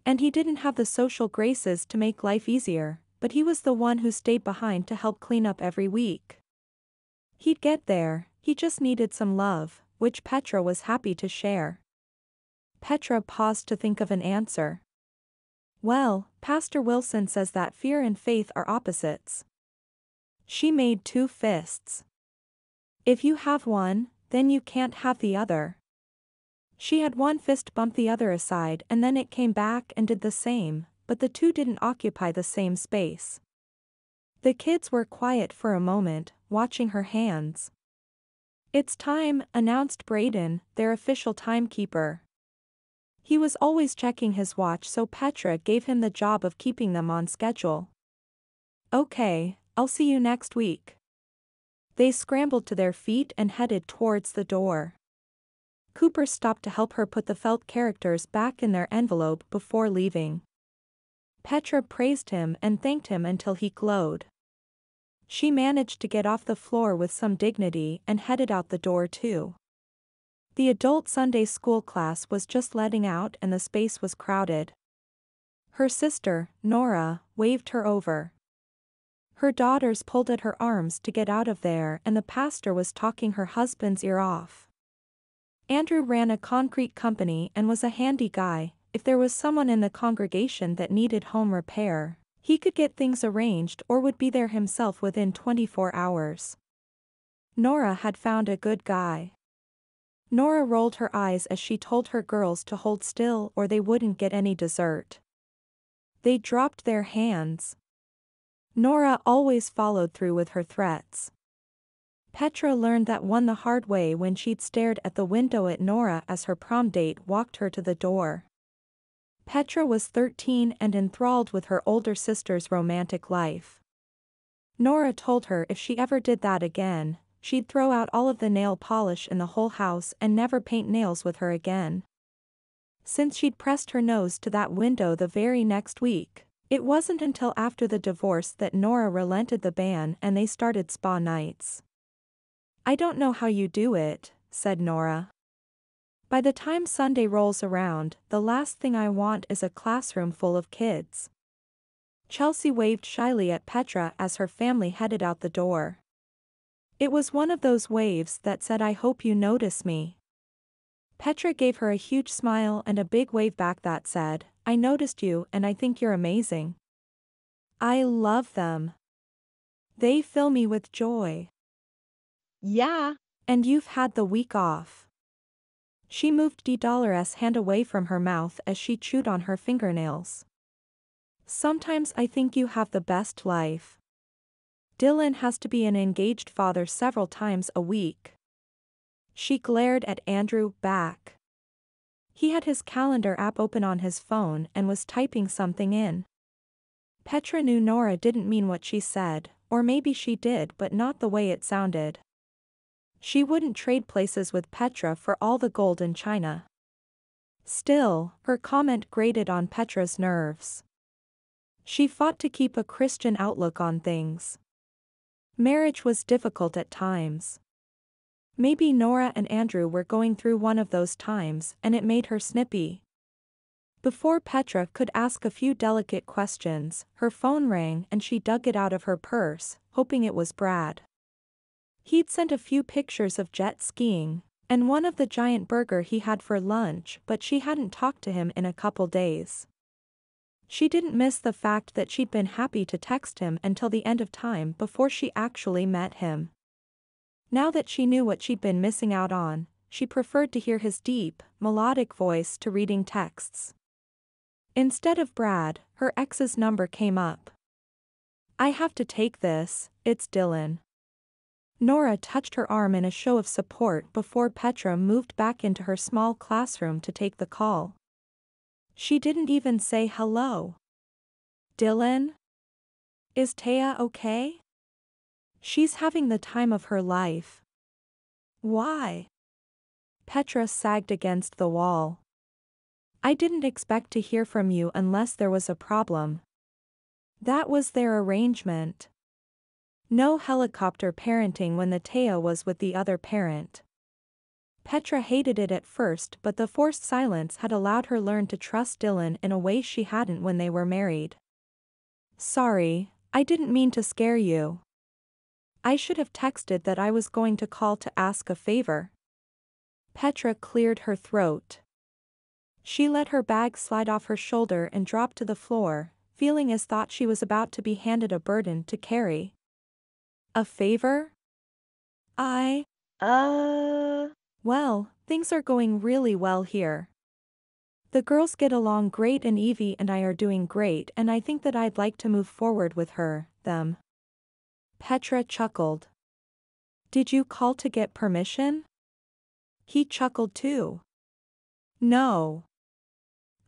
And he didn't have the social graces to make life easier, but he was the one who stayed behind to help clean up every week. He'd get there, he just needed some love, which Petra was happy to share. Petra paused to think of an answer. Well, Pastor Wilson says that fear and faith are opposites. She made two fists. If you have one, then you can't have the other. She had one fist bump the other aside and then it came back and did the same, but the two didn't occupy the same space. The kids were quiet for a moment, watching her hands. It's time, announced Braden, their official timekeeper. He was always checking his watch so Petra gave him the job of keeping them on schedule. Okay, I'll see you next week. They scrambled to their feet and headed towards the door. Cooper stopped to help her put the felt characters back in their envelope before leaving. Petra praised him and thanked him until he glowed. She managed to get off the floor with some dignity and headed out the door too. The adult Sunday school class was just letting out and the space was crowded. Her sister, Nora, waved her over. Her daughters pulled at her arms to get out of there and the pastor was talking her husband's ear off. Andrew ran a concrete company and was a handy guy, if there was someone in the congregation that needed home repair, he could get things arranged or would be there himself within 24 hours. Nora had found a good guy. Nora rolled her eyes as she told her girls to hold still or they wouldn't get any dessert. They dropped their hands, Nora always followed through with her threats. Petra learned that one the hard way when she'd stared at the window at Nora as her prom date walked her to the door. Petra was 13 and enthralled with her older sister's romantic life. Nora told her if she ever did that again, she'd throw out all of the nail polish in the whole house and never paint nails with her again. Since she'd pressed her nose to that window the very next week, it wasn't until after the divorce that Nora relented the ban and they started spa nights. I don't know how you do it, said Nora. By the time Sunday rolls around, the last thing I want is a classroom full of kids. Chelsea waved shyly at Petra as her family headed out the door. It was one of those waves that said I hope you notice me. Petra gave her a huge smile and a big wave back that said, I noticed you and I think you're amazing. I love them. They fill me with joy. Yeah. And you've had the week off. She moved D Dollar's hand away from her mouth as she chewed on her fingernails. Sometimes I think you have the best life. Dylan has to be an engaged father several times a week. She glared at Andrew back. He had his calendar app open on his phone and was typing something in. Petra knew Nora didn't mean what she said, or maybe she did but not the way it sounded. She wouldn't trade places with Petra for all the gold in China. Still, her comment grated on Petra's nerves. She fought to keep a Christian outlook on things. Marriage was difficult at times. Maybe Nora and Andrew were going through one of those times and it made her snippy. Before Petra could ask a few delicate questions, her phone rang and she dug it out of her purse, hoping it was Brad. He'd sent a few pictures of jet skiing, and one of the giant burger he had for lunch but she hadn't talked to him in a couple days. She didn't miss the fact that she'd been happy to text him until the end of time before she actually met him. Now that she knew what she'd been missing out on, she preferred to hear his deep, melodic voice to reading texts. Instead of Brad, her ex's number came up. I have to take this, it's Dylan. Nora touched her arm in a show of support before Petra moved back into her small classroom to take the call. She didn't even say hello. Dylan? Is Taya okay? She's having the time of her life. Why? Petra sagged against the wall. I didn't expect to hear from you unless there was a problem. That was their arrangement. No helicopter parenting when the Taya was with the other parent. Petra hated it at first but the forced silence had allowed her learn to trust Dylan in a way she hadn't when they were married. Sorry, I didn't mean to scare you. I should have texted that I was going to call to ask a favor. Petra cleared her throat. She let her bag slide off her shoulder and drop to the floor, feeling as thought she was about to be handed a burden to carry. A favor? I. Uh. Well, things are going really well here. The girls get along great and Evie and I are doing great and I think that I'd like to move forward with her, them. Petra chuckled. Did you call to get permission? He chuckled too. No.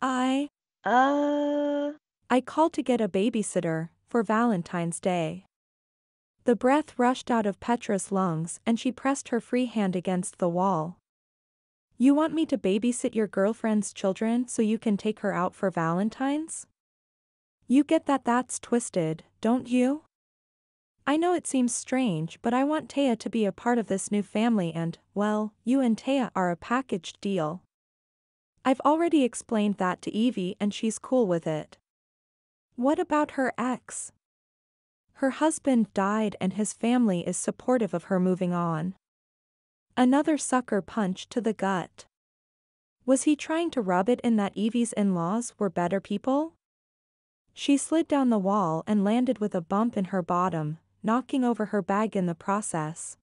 I. Uh. I called to get a babysitter, for Valentine's Day. The breath rushed out of Petra's lungs and she pressed her free hand against the wall. You want me to babysit your girlfriend's children so you can take her out for Valentine's? You get that that's twisted, don't you? I know it seems strange but I want Taya to be a part of this new family and, well, you and Taya are a packaged deal. I've already explained that to Evie and she's cool with it. What about her ex? Her husband died and his family is supportive of her moving on. Another sucker punch to the gut. Was he trying to rub it in that Evie's in-laws were better people? She slid down the wall and landed with a bump in her bottom, knocking over her bag in the process.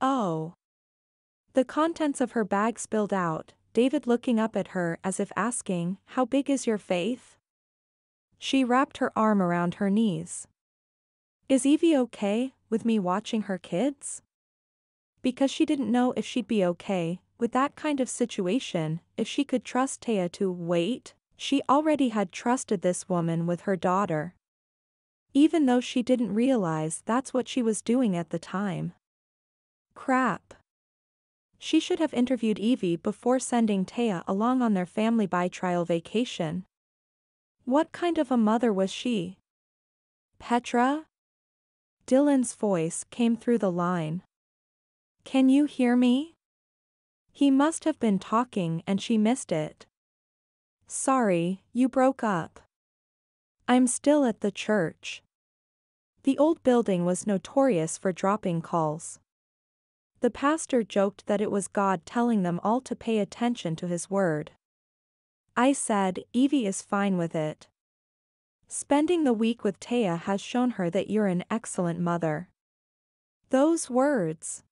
Oh. The contents of her bag spilled out, David looking up at her as if asking, How big is your faith? She wrapped her arm around her knees. Is Evie okay with me watching her kids? Because she didn't know if she'd be okay with that kind of situation, if she could trust Taya to wait, she already had trusted this woman with her daughter. Even though she didn't realize that's what she was doing at the time. Crap. She should have interviewed Evie before sending Taya along on their family bi-trial vacation. What kind of a mother was she? Petra? Dylan's voice came through the line. Can you hear me? He must have been talking and she missed it. Sorry, you broke up. I'm still at the church. The old building was notorious for dropping calls. The pastor joked that it was God telling them all to pay attention to his word. I said, Evie is fine with it. Spending the week with Taya has shown her that you're an excellent mother. Those words.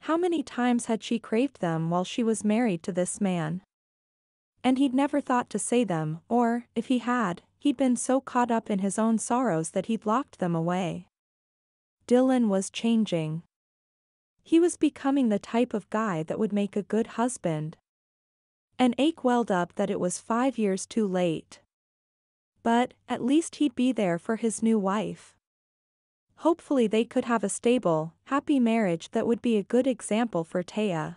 How many times had she craved them while she was married to this man? And he'd never thought to say them, or, if he had, he'd been so caught up in his own sorrows that he'd locked them away. Dylan was changing. He was becoming the type of guy that would make a good husband. An ache welled up that it was five years too late. But, at least he'd be there for his new wife. Hopefully they could have a stable, happy marriage that would be a good example for Taya.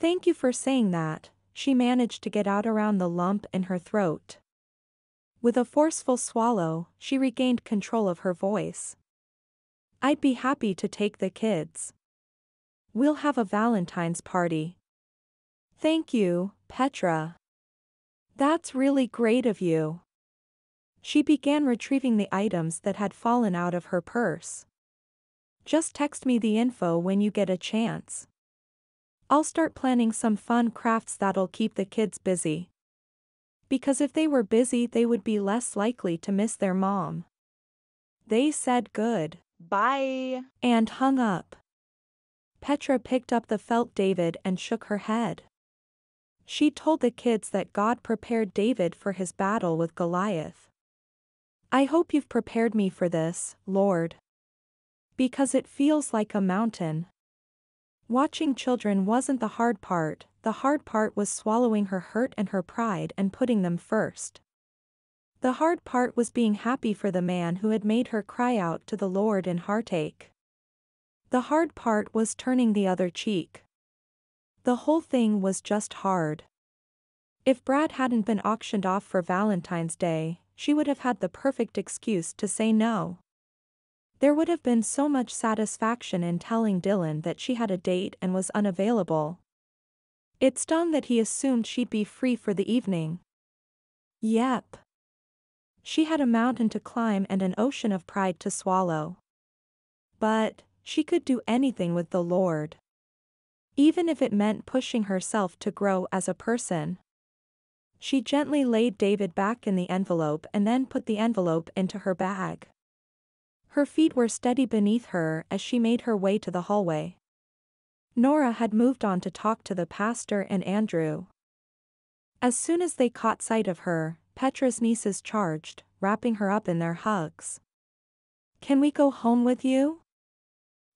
Thank you for saying that, she managed to get out around the lump in her throat. With a forceful swallow, she regained control of her voice. I'd be happy to take the kids. We'll have a Valentine's party. Thank you, Petra. That's really great of you. She began retrieving the items that had fallen out of her purse. Just text me the info when you get a chance. I'll start planning some fun crafts that'll keep the kids busy. Because if they were busy, they would be less likely to miss their mom. They said good. Bye. And hung up. Petra picked up the felt David and shook her head. She told the kids that God prepared David for his battle with Goliath. I hope you've prepared me for this, Lord. Because it feels like a mountain. Watching children wasn't the hard part, the hard part was swallowing her hurt and her pride and putting them first. The hard part was being happy for the man who had made her cry out to the Lord in heartache. The hard part was turning the other cheek. The whole thing was just hard. If Brad hadn't been auctioned off for Valentine's Day, she would have had the perfect excuse to say no. There would have been so much satisfaction in telling Dylan that she had a date and was unavailable. It stung that he assumed she'd be free for the evening. Yep. She had a mountain to climb and an ocean of pride to swallow. But, she could do anything with the Lord. Even if it meant pushing herself to grow as a person. She gently laid David back in the envelope and then put the envelope into her bag. Her feet were steady beneath her as she made her way to the hallway. Nora had moved on to talk to the pastor and Andrew. As soon as they caught sight of her, Petra's nieces charged, wrapping her up in their hugs. Can we go home with you?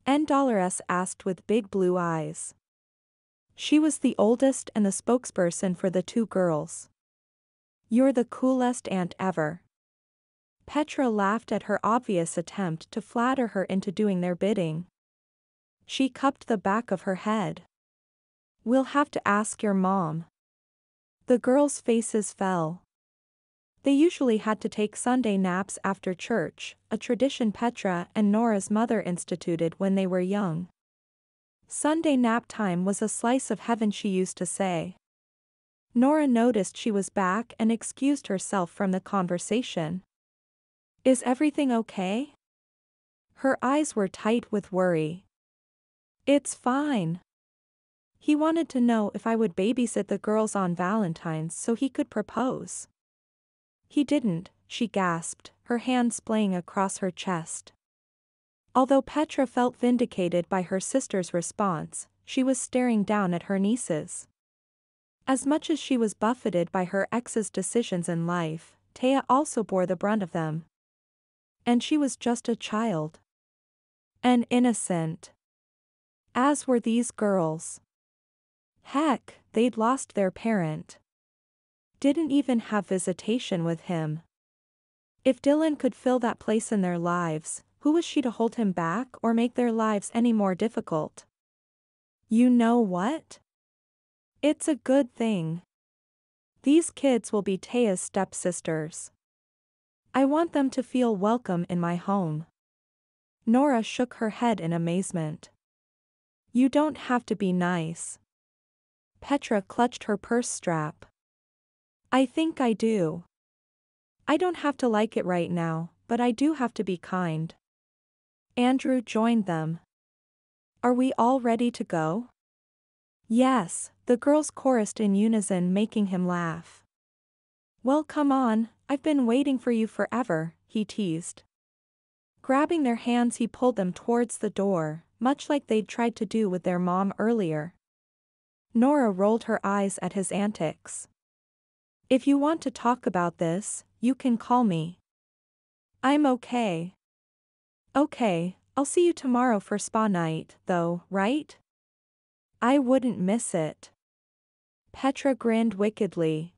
N. Dolores asked with big blue eyes. She was the oldest and the spokesperson for the two girls. You're the coolest aunt ever. Petra laughed at her obvious attempt to flatter her into doing their bidding. She cupped the back of her head. We'll have to ask your mom. The girls' faces fell. They usually had to take Sunday naps after church, a tradition Petra and Nora's mother instituted when they were young. Sunday nap time was a slice of heaven she used to say. Nora noticed she was back and excused herself from the conversation. Is everything okay? Her eyes were tight with worry. It's fine. He wanted to know if I would babysit the girls on Valentine's so he could propose. He didn't, she gasped, her hand splaying across her chest. Although Petra felt vindicated by her sister's response, she was staring down at her nieces. As much as she was buffeted by her ex's decisions in life, Taya also bore the brunt of them. And she was just a child. An innocent. As were these girls. Heck, they'd lost their parent didn't even have visitation with him. If Dylan could fill that place in their lives, who was she to hold him back or make their lives any more difficult? You know what? It's a good thing. These kids will be Taya's stepsisters. I want them to feel welcome in my home. Nora shook her head in amazement. You don't have to be nice. Petra clutched her purse strap. I think I do. I don't have to like it right now, but I do have to be kind. Andrew joined them. Are we all ready to go? Yes, the girls chorused in unison making him laugh. Well come on, I've been waiting for you forever, he teased. Grabbing their hands he pulled them towards the door, much like they'd tried to do with their mom earlier. Nora rolled her eyes at his antics. If you want to talk about this, you can call me. I'm okay. Okay, I'll see you tomorrow for spa night, though, right? I wouldn't miss it. Petra grinned wickedly.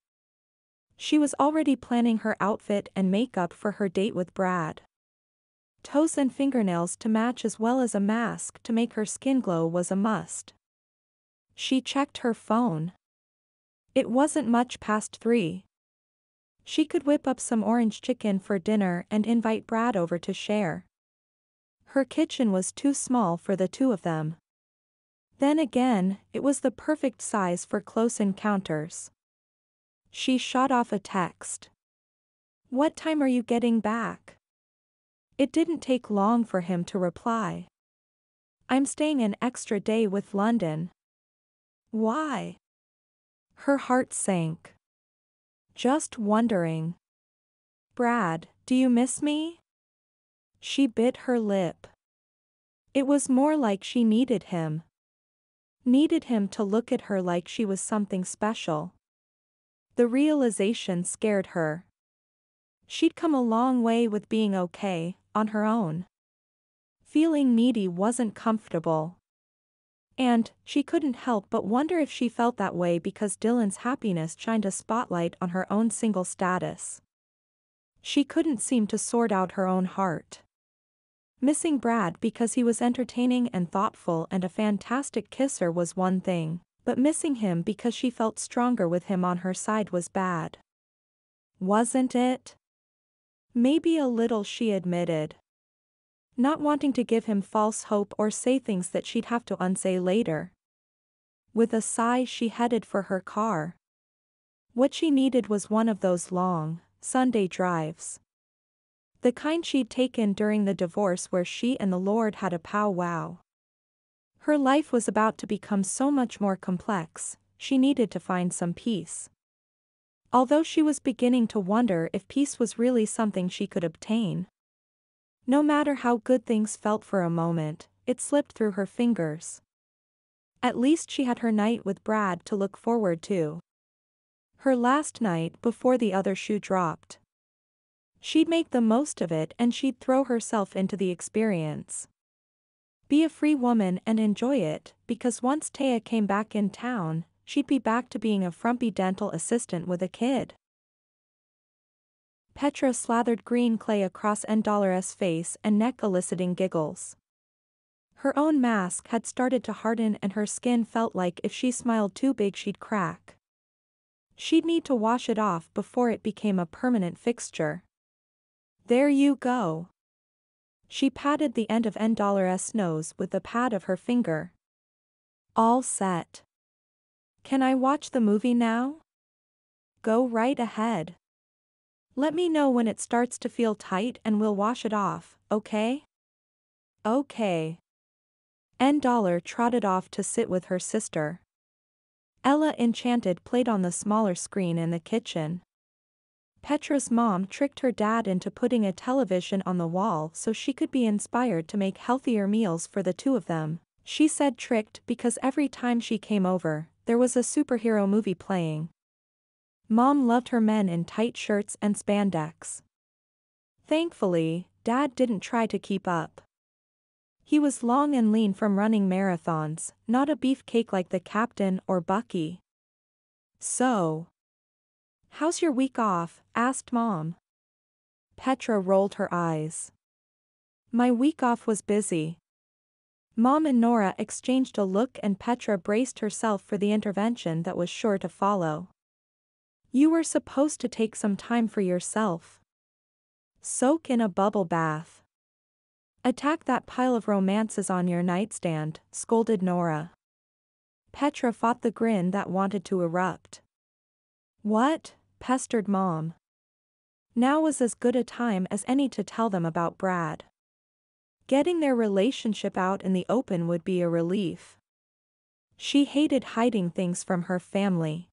She was already planning her outfit and makeup for her date with Brad. Toes and fingernails to match as well as a mask to make her skin glow was a must. She checked her phone. It wasn't much past three. She could whip up some orange chicken for dinner and invite Brad over to share. Her kitchen was too small for the two of them. Then again, it was the perfect size for close encounters. She shot off a text. What time are you getting back? It didn't take long for him to reply. I'm staying an extra day with London. Why? Her heart sank. Just wondering. Brad, do you miss me? She bit her lip. It was more like she needed him. Needed him to look at her like she was something special. The realization scared her. She'd come a long way with being okay, on her own. Feeling needy wasn't comfortable. And, she couldn't help but wonder if she felt that way because Dylan's happiness shined a spotlight on her own single status. She couldn't seem to sort out her own heart. Missing Brad because he was entertaining and thoughtful and a fantastic kisser was one thing, but missing him because she felt stronger with him on her side was bad. Wasn't it? Maybe a little she admitted. Not wanting to give him false hope or say things that she'd have to unsay later. With a sigh she headed for her car. What she needed was one of those long, Sunday drives. The kind she'd taken during the divorce where she and the Lord had a powwow. Her life was about to become so much more complex, she needed to find some peace. Although she was beginning to wonder if peace was really something she could obtain. No matter how good things felt for a moment, it slipped through her fingers. At least she had her night with Brad to look forward to. Her last night before the other shoe dropped. She'd make the most of it and she'd throw herself into the experience. Be a free woman and enjoy it, because once Taya came back in town, she'd be back to being a frumpy dental assistant with a kid. Petra slathered green clay across Endolores' face and neck eliciting giggles. Her own mask had started to harden and her skin felt like if she smiled too big she'd crack. She'd need to wash it off before it became a permanent fixture. There you go. She patted the end of Endolores' nose with the pad of her finger. All set. Can I watch the movie now? Go right ahead. Let me know when it starts to feel tight and we'll wash it off, okay? Okay. N Dollar trotted off to sit with her sister. Ella Enchanted played on the smaller screen in the kitchen. Petra's mom tricked her dad into putting a television on the wall so she could be inspired to make healthier meals for the two of them. She said tricked because every time she came over, there was a superhero movie playing. Mom loved her men in tight shirts and spandex. Thankfully, Dad didn't try to keep up. He was long and lean from running marathons, not a beefcake like the captain or Bucky. So, How's your week off? asked Mom. Petra rolled her eyes. My week off was busy. Mom and Nora exchanged a look and Petra braced herself for the intervention that was sure to follow. You were supposed to take some time for yourself. Soak in a bubble bath. Attack that pile of romances on your nightstand, scolded Nora. Petra fought the grin that wanted to erupt. What? Pestered Mom. Now was as good a time as any to tell them about Brad. Getting their relationship out in the open would be a relief. She hated hiding things from her family.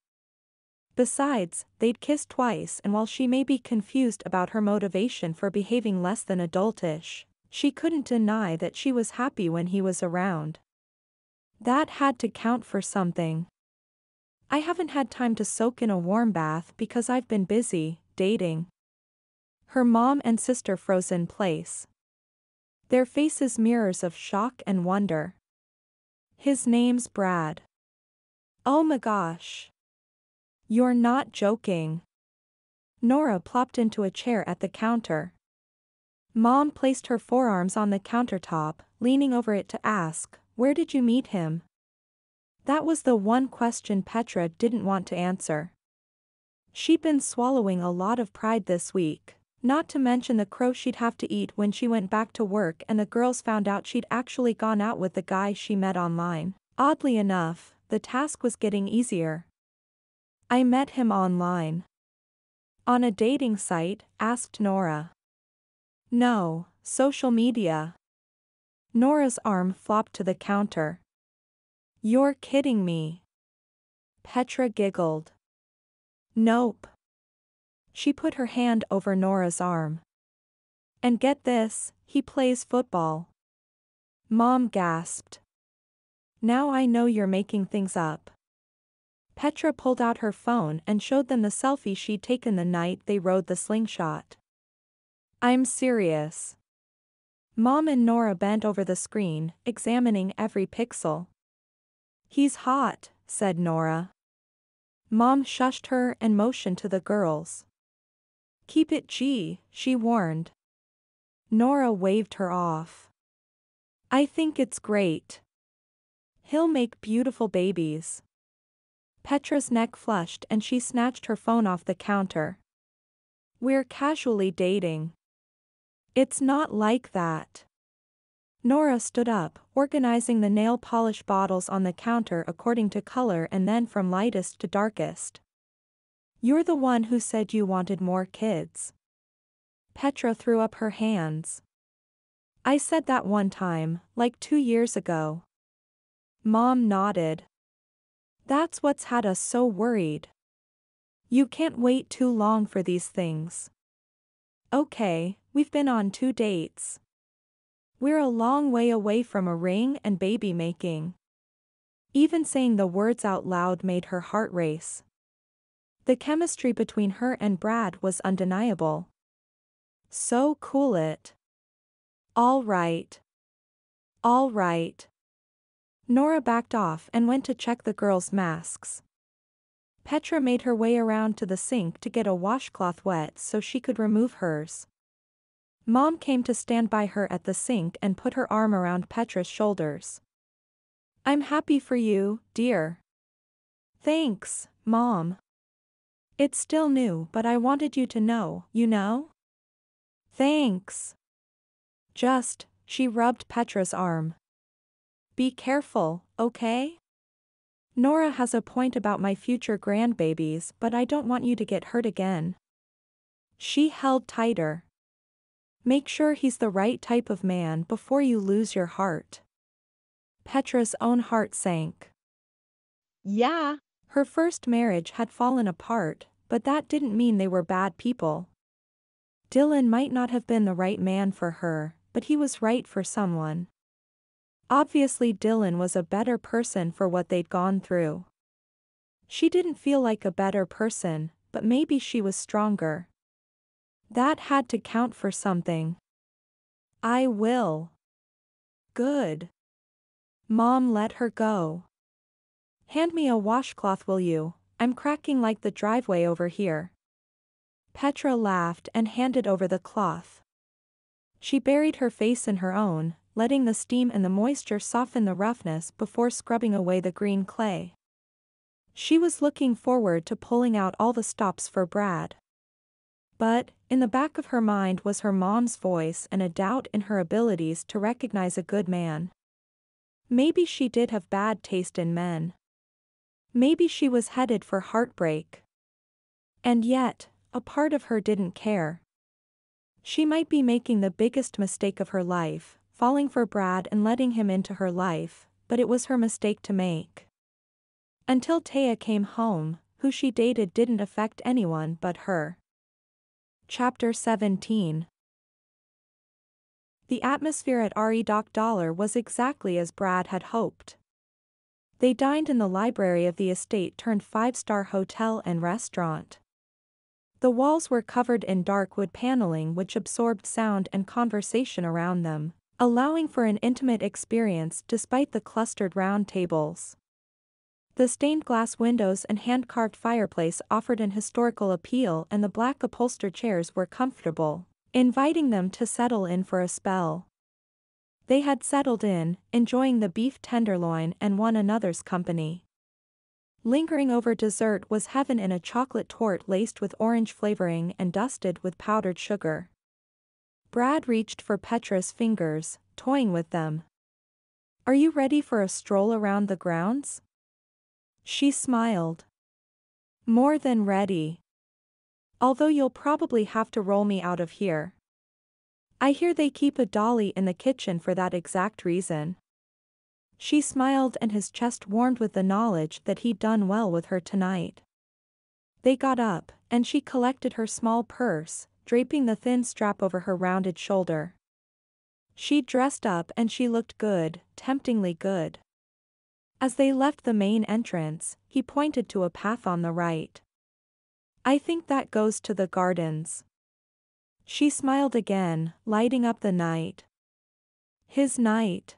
Besides, they'd kissed twice and while she may be confused about her motivation for behaving less than adultish, she couldn't deny that she was happy when he was around. That had to count for something. I haven't had time to soak in a warm bath because I've been busy, dating. Her mom and sister froze in place. Their faces mirrors of shock and wonder. His name's Brad. Oh my gosh. You're not joking. Nora plopped into a chair at the counter. Mom placed her forearms on the countertop, leaning over it to ask, Where did you meet him? That was the one question Petra didn't want to answer. She'd been swallowing a lot of pride this week. Not to mention the crow she'd have to eat when she went back to work and the girls found out she'd actually gone out with the guy she met online. Oddly enough, the task was getting easier. I met him online. On a dating site, asked Nora. No, social media. Nora's arm flopped to the counter. You're kidding me. Petra giggled. Nope. She put her hand over Nora's arm. And get this, he plays football. Mom gasped. Now I know you're making things up. Petra pulled out her phone and showed them the selfie she'd taken the night they rode the slingshot. I'm serious. Mom and Nora bent over the screen, examining every pixel. He's hot, said Nora. Mom shushed her and motioned to the girls. Keep it G, she warned. Nora waved her off. I think it's great. He'll make beautiful babies. Petra's neck flushed and she snatched her phone off the counter. We're casually dating. It's not like that. Nora stood up, organizing the nail polish bottles on the counter according to color and then from lightest to darkest. You're the one who said you wanted more kids. Petra threw up her hands. I said that one time, like two years ago. Mom nodded. That's what's had us so worried. You can't wait too long for these things. Okay, we've been on two dates. We're a long way away from a ring and baby making. Even saying the words out loud made her heart race. The chemistry between her and Brad was undeniable. So cool it. All right. All right. Nora backed off and went to check the girls' masks. Petra made her way around to the sink to get a washcloth wet so she could remove hers. Mom came to stand by her at the sink and put her arm around Petra's shoulders. I'm happy for you, dear. Thanks, Mom. It's still new but I wanted you to know, you know? Thanks. Just, she rubbed Petra's arm. Be careful, okay? Nora has a point about my future grandbabies but I don't want you to get hurt again. She held tighter. Make sure he's the right type of man before you lose your heart. Petra's own heart sank. Yeah. Her first marriage had fallen apart, but that didn't mean they were bad people. Dylan might not have been the right man for her, but he was right for someone. Obviously Dylan was a better person for what they'd gone through. She didn't feel like a better person, but maybe she was stronger. That had to count for something. I will. Good. Mom let her go. Hand me a washcloth will you, I'm cracking like the driveway over here. Petra laughed and handed over the cloth. She buried her face in her own, letting the steam and the moisture soften the roughness before scrubbing away the green clay. She was looking forward to pulling out all the stops for Brad. But, in the back of her mind was her mom's voice and a doubt in her abilities to recognize a good man. Maybe she did have bad taste in men. Maybe she was headed for heartbreak. And yet, a part of her didn't care. She might be making the biggest mistake of her life, falling for Brad and letting him into her life, but it was her mistake to make. Until Taya came home, who she dated didn't affect anyone but her. Chapter 17 The atmosphere at RE Doc Dollar was exactly as Brad had hoped. They dined in the library of the estate turned five-star hotel and restaurant. The walls were covered in dark wood paneling which absorbed sound and conversation around them, allowing for an intimate experience despite the clustered round tables. The stained glass windows and hand-carved fireplace offered an historical appeal and the black upholstered chairs were comfortable, inviting them to settle in for a spell. They had settled in, enjoying the beef tenderloin and one another's company. Lingering over dessert was heaven in a chocolate torte laced with orange flavoring and dusted with powdered sugar. Brad reached for Petra's fingers, toying with them. Are you ready for a stroll around the grounds? She smiled. More than ready. Although you'll probably have to roll me out of here. I hear they keep a dolly in the kitchen for that exact reason. She smiled and his chest warmed with the knowledge that he'd done well with her tonight. They got up, and she collected her small purse, draping the thin strap over her rounded shoulder. She dressed up and she looked good, temptingly good. As they left the main entrance, he pointed to a path on the right. I think that goes to the gardens. She smiled again, lighting up the night. His night.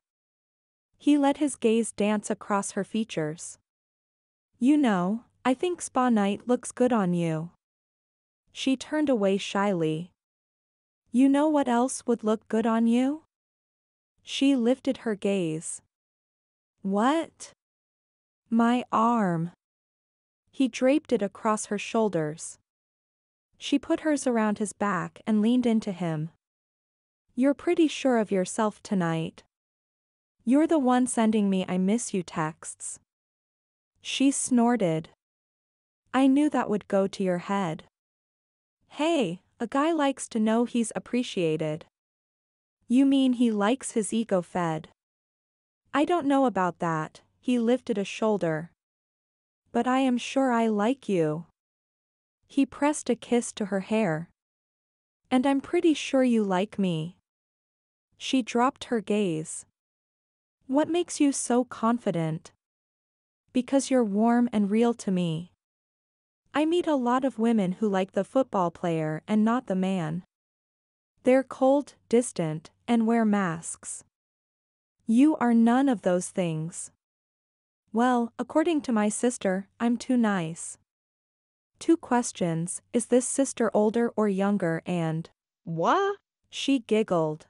He let his gaze dance across her features. You know, I think spa night looks good on you. She turned away shyly. You know what else would look good on you? She lifted her gaze. What? My arm. He draped it across her shoulders. She put hers around his back and leaned into him. You're pretty sure of yourself tonight. You're the one sending me I miss you texts. She snorted. I knew that would go to your head. Hey, a guy likes to know he's appreciated. You mean he likes his ego fed? I don't know about that, he lifted a shoulder. But I am sure I like you. He pressed a kiss to her hair. And I'm pretty sure you like me. She dropped her gaze. What makes you so confident? Because you're warm and real to me. I meet a lot of women who like the football player and not the man. They're cold, distant, and wear masks. You are none of those things. Well, according to my sister, I'm too nice. Two questions, is this sister older or younger and. What? She giggled.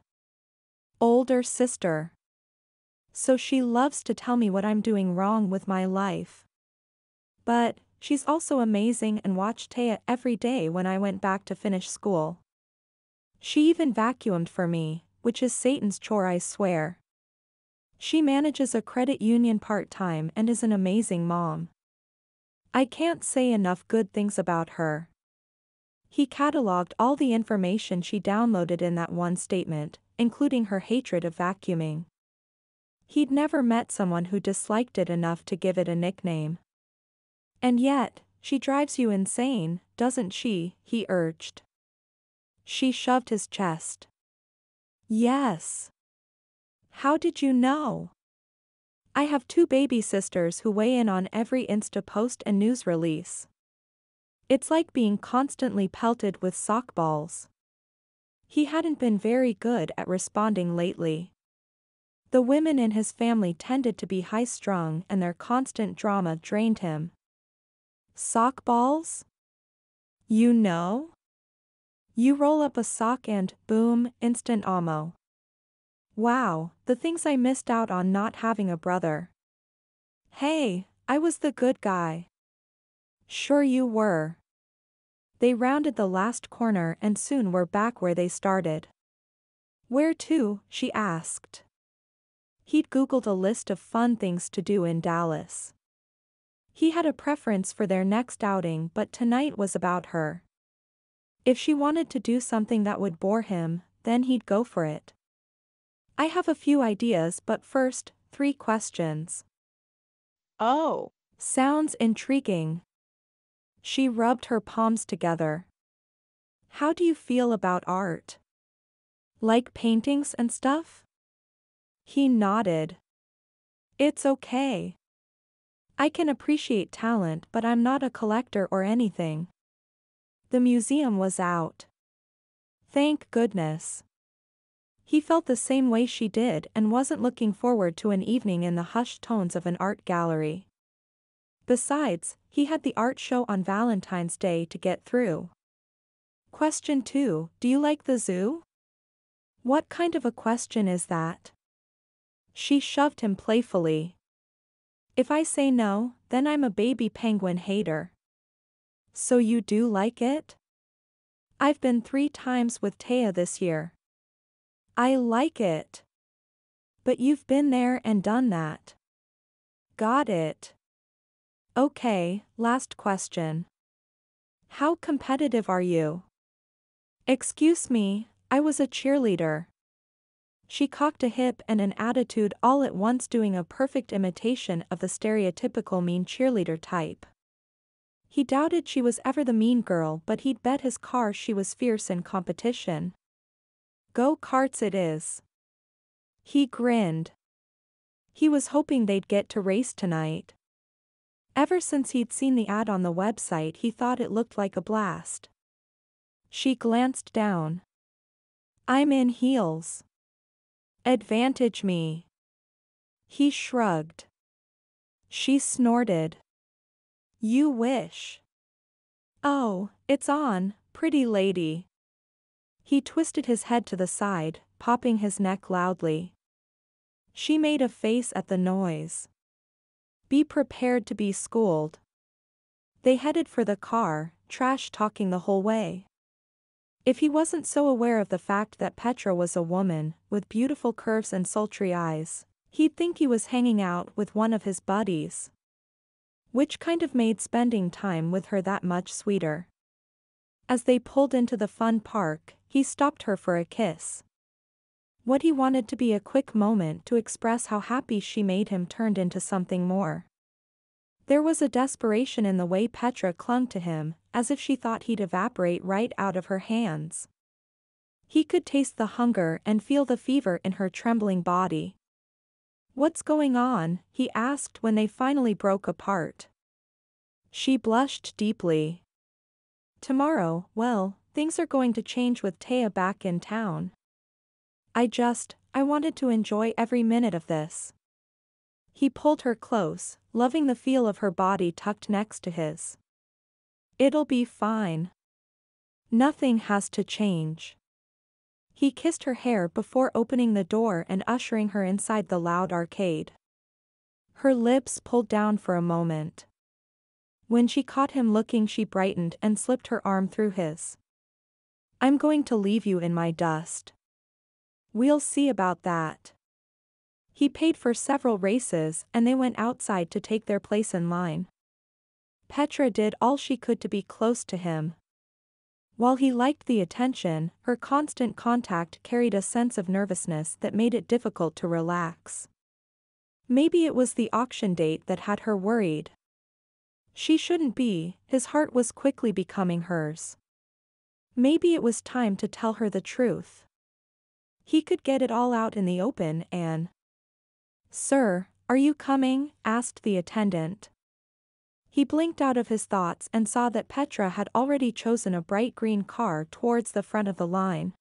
Older sister. So she loves to tell me what I'm doing wrong with my life. But, she's also amazing and watched Taya every day when I went back to finish school. She even vacuumed for me, which is Satan's chore I swear. She manages a credit union part-time and is an amazing mom. I can't say enough good things about her. He catalogued all the information she downloaded in that one statement, including her hatred of vacuuming. He'd never met someone who disliked it enough to give it a nickname. And yet, she drives you insane, doesn't she? he urged. She shoved his chest. Yes. How did you know? I have two baby sisters who weigh in on every Insta post and news release. It's like being constantly pelted with sock balls. He hadn't been very good at responding lately. The women in his family tended to be high strung and their constant drama drained him. Sock balls? You know? You roll up a sock and, boom, instant ammo. Wow, the things I missed out on not having a brother. Hey, I was the good guy. Sure you were. They rounded the last corner and soon were back where they started. Where to? she asked. He'd googled a list of fun things to do in Dallas. He had a preference for their next outing but tonight was about her. If she wanted to do something that would bore him, then he'd go for it. I have a few ideas but first, three questions. Oh, Sounds intriguing. She rubbed her palms together. How do you feel about art? Like paintings and stuff? He nodded. It's okay. I can appreciate talent but I'm not a collector or anything. The museum was out. Thank goodness. He felt the same way she did and wasn't looking forward to an evening in the hushed tones of an art gallery. Besides, he had the art show on Valentine's Day to get through. Question 2 Do you like the zoo? What kind of a question is that? She shoved him playfully. If I say no, then I'm a baby penguin hater. So you do like it? I've been three times with Taya this year. I like it. But you've been there and done that. Got it. Okay, last question. How competitive are you? Excuse me, I was a cheerleader. She cocked a hip and an attitude all at once doing a perfect imitation of the stereotypical mean cheerleader type. He doubted she was ever the mean girl but he'd bet his car she was fierce in competition. Go karts it is. He grinned. He was hoping they'd get to race tonight. Ever since he'd seen the ad on the website he thought it looked like a blast. She glanced down. I'm in heels. Advantage me. He shrugged. She snorted. You wish. Oh, it's on, pretty lady. He twisted his head to the side, popping his neck loudly. She made a face at the noise. Be prepared to be schooled. They headed for the car, trash talking the whole way. If he wasn't so aware of the fact that Petra was a woman, with beautiful curves and sultry eyes, he'd think he was hanging out with one of his buddies. Which kind of made spending time with her that much sweeter. As they pulled into the fun park, he stopped her for a kiss. What he wanted to be a quick moment to express how happy she made him turned into something more. There was a desperation in the way Petra clung to him, as if she thought he'd evaporate right out of her hands. He could taste the hunger and feel the fever in her trembling body. What's going on? he asked when they finally broke apart. She blushed deeply. Tomorrow, well, things are going to change with Taya back in town. I just, I wanted to enjoy every minute of this. He pulled her close, loving the feel of her body tucked next to his. It'll be fine. Nothing has to change. He kissed her hair before opening the door and ushering her inside the loud arcade. Her lips pulled down for a moment. When she caught him looking she brightened and slipped her arm through his. I'm going to leave you in my dust. We'll see about that. He paid for several races and they went outside to take their place in line. Petra did all she could to be close to him. While he liked the attention, her constant contact carried a sense of nervousness that made it difficult to relax. Maybe it was the auction date that had her worried. She shouldn't be, his heart was quickly becoming hers. Maybe it was time to tell her the truth. He could get it all out in the open and. Sir, are you coming? asked the attendant. He blinked out of his thoughts and saw that Petra had already chosen a bright green car towards the front of the line.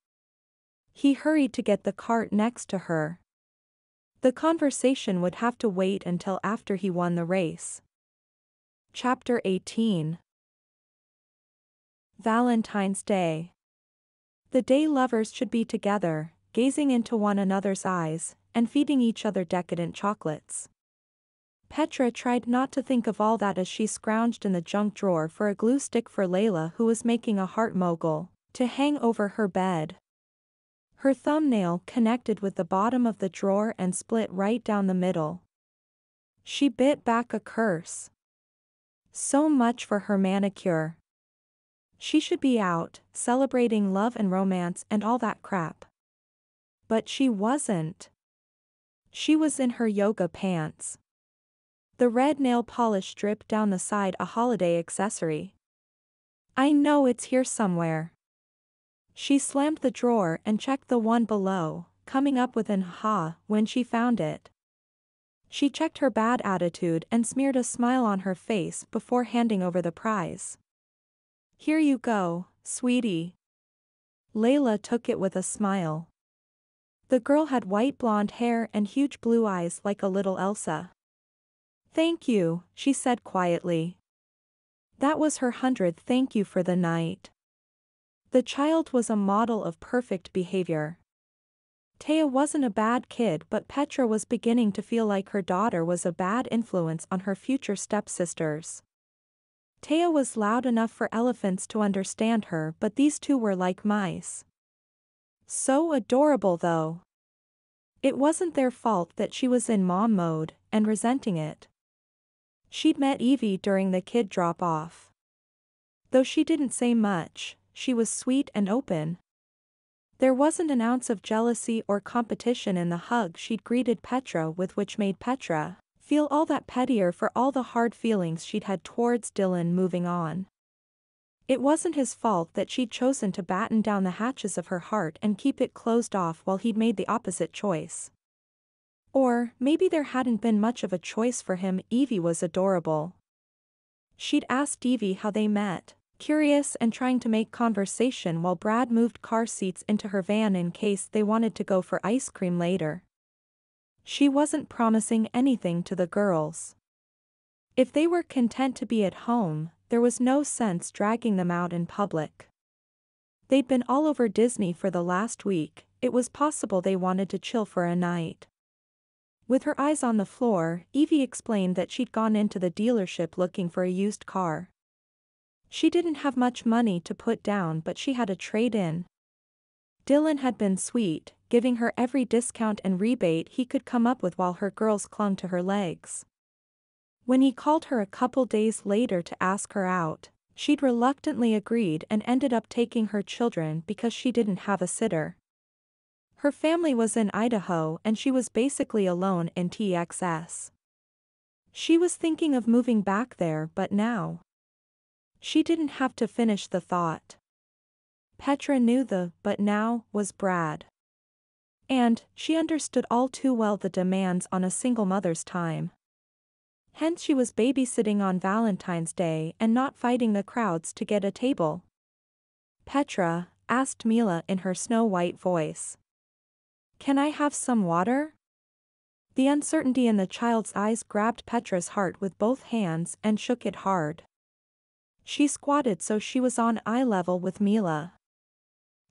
He hurried to get the cart next to her. The conversation would have to wait until after he won the race. Chapter 18 Valentine's Day The day lovers should be together, gazing into one another's eyes, and feeding each other decadent chocolates. Petra tried not to think of all that as she scrounged in the junk drawer for a glue stick for Layla who was making a heart mogul, to hang over her bed. Her thumbnail connected with the bottom of the drawer and split right down the middle. She bit back a curse. So much for her manicure. She should be out, celebrating love and romance and all that crap. But she wasn't. She was in her yoga pants. The red nail polish dripped down the side a holiday accessory. I know it's here somewhere. She slammed the drawer and checked the one below, coming up with an ha when she found it. She checked her bad attitude and smeared a smile on her face before handing over the prize. Here you go, sweetie. Layla took it with a smile. The girl had white blonde hair and huge blue eyes like a little Elsa. Thank you, she said quietly. That was her hundredth thank you for the night. The child was a model of perfect behavior. Taya wasn't a bad kid but Petra was beginning to feel like her daughter was a bad influence on her future stepsisters. Taya was loud enough for elephants to understand her but these two were like mice. So adorable though. It wasn't their fault that she was in mom mode, and resenting it. She'd met Evie during the kid drop-off. Though she didn't say much, she was sweet and open. There wasn't an ounce of jealousy or competition in the hug she'd greeted Petra with which made Petra feel all that pettier for all the hard feelings she'd had towards Dylan moving on. It wasn't his fault that she'd chosen to batten down the hatches of her heart and keep it closed off while he'd made the opposite choice. Or, maybe there hadn't been much of a choice for him Evie was adorable. She'd asked Evie how they met, curious and trying to make conversation while Brad moved car seats into her van in case they wanted to go for ice cream later. She wasn't promising anything to the girls. If they were content to be at home, there was no sense dragging them out in public. They'd been all over Disney for the last week, it was possible they wanted to chill for a night. With her eyes on the floor, Evie explained that she'd gone into the dealership looking for a used car. She didn't have much money to put down but she had a trade-in. Dylan had been sweet, giving her every discount and rebate he could come up with while her girls clung to her legs. When he called her a couple days later to ask her out, she'd reluctantly agreed and ended up taking her children because she didn't have a sitter. Her family was in Idaho and she was basically alone in TXS. She was thinking of moving back there but now. She didn't have to finish the thought. Petra knew the but now was Brad. And, she understood all too well the demands on a single mother's time. Hence she was babysitting on Valentine's Day and not fighting the crowds to get a table. Petra, asked Mila in her snow-white voice. Can I have some water? The uncertainty in the child's eyes grabbed Petra's heart with both hands and shook it hard. She squatted so she was on eye level with Mila.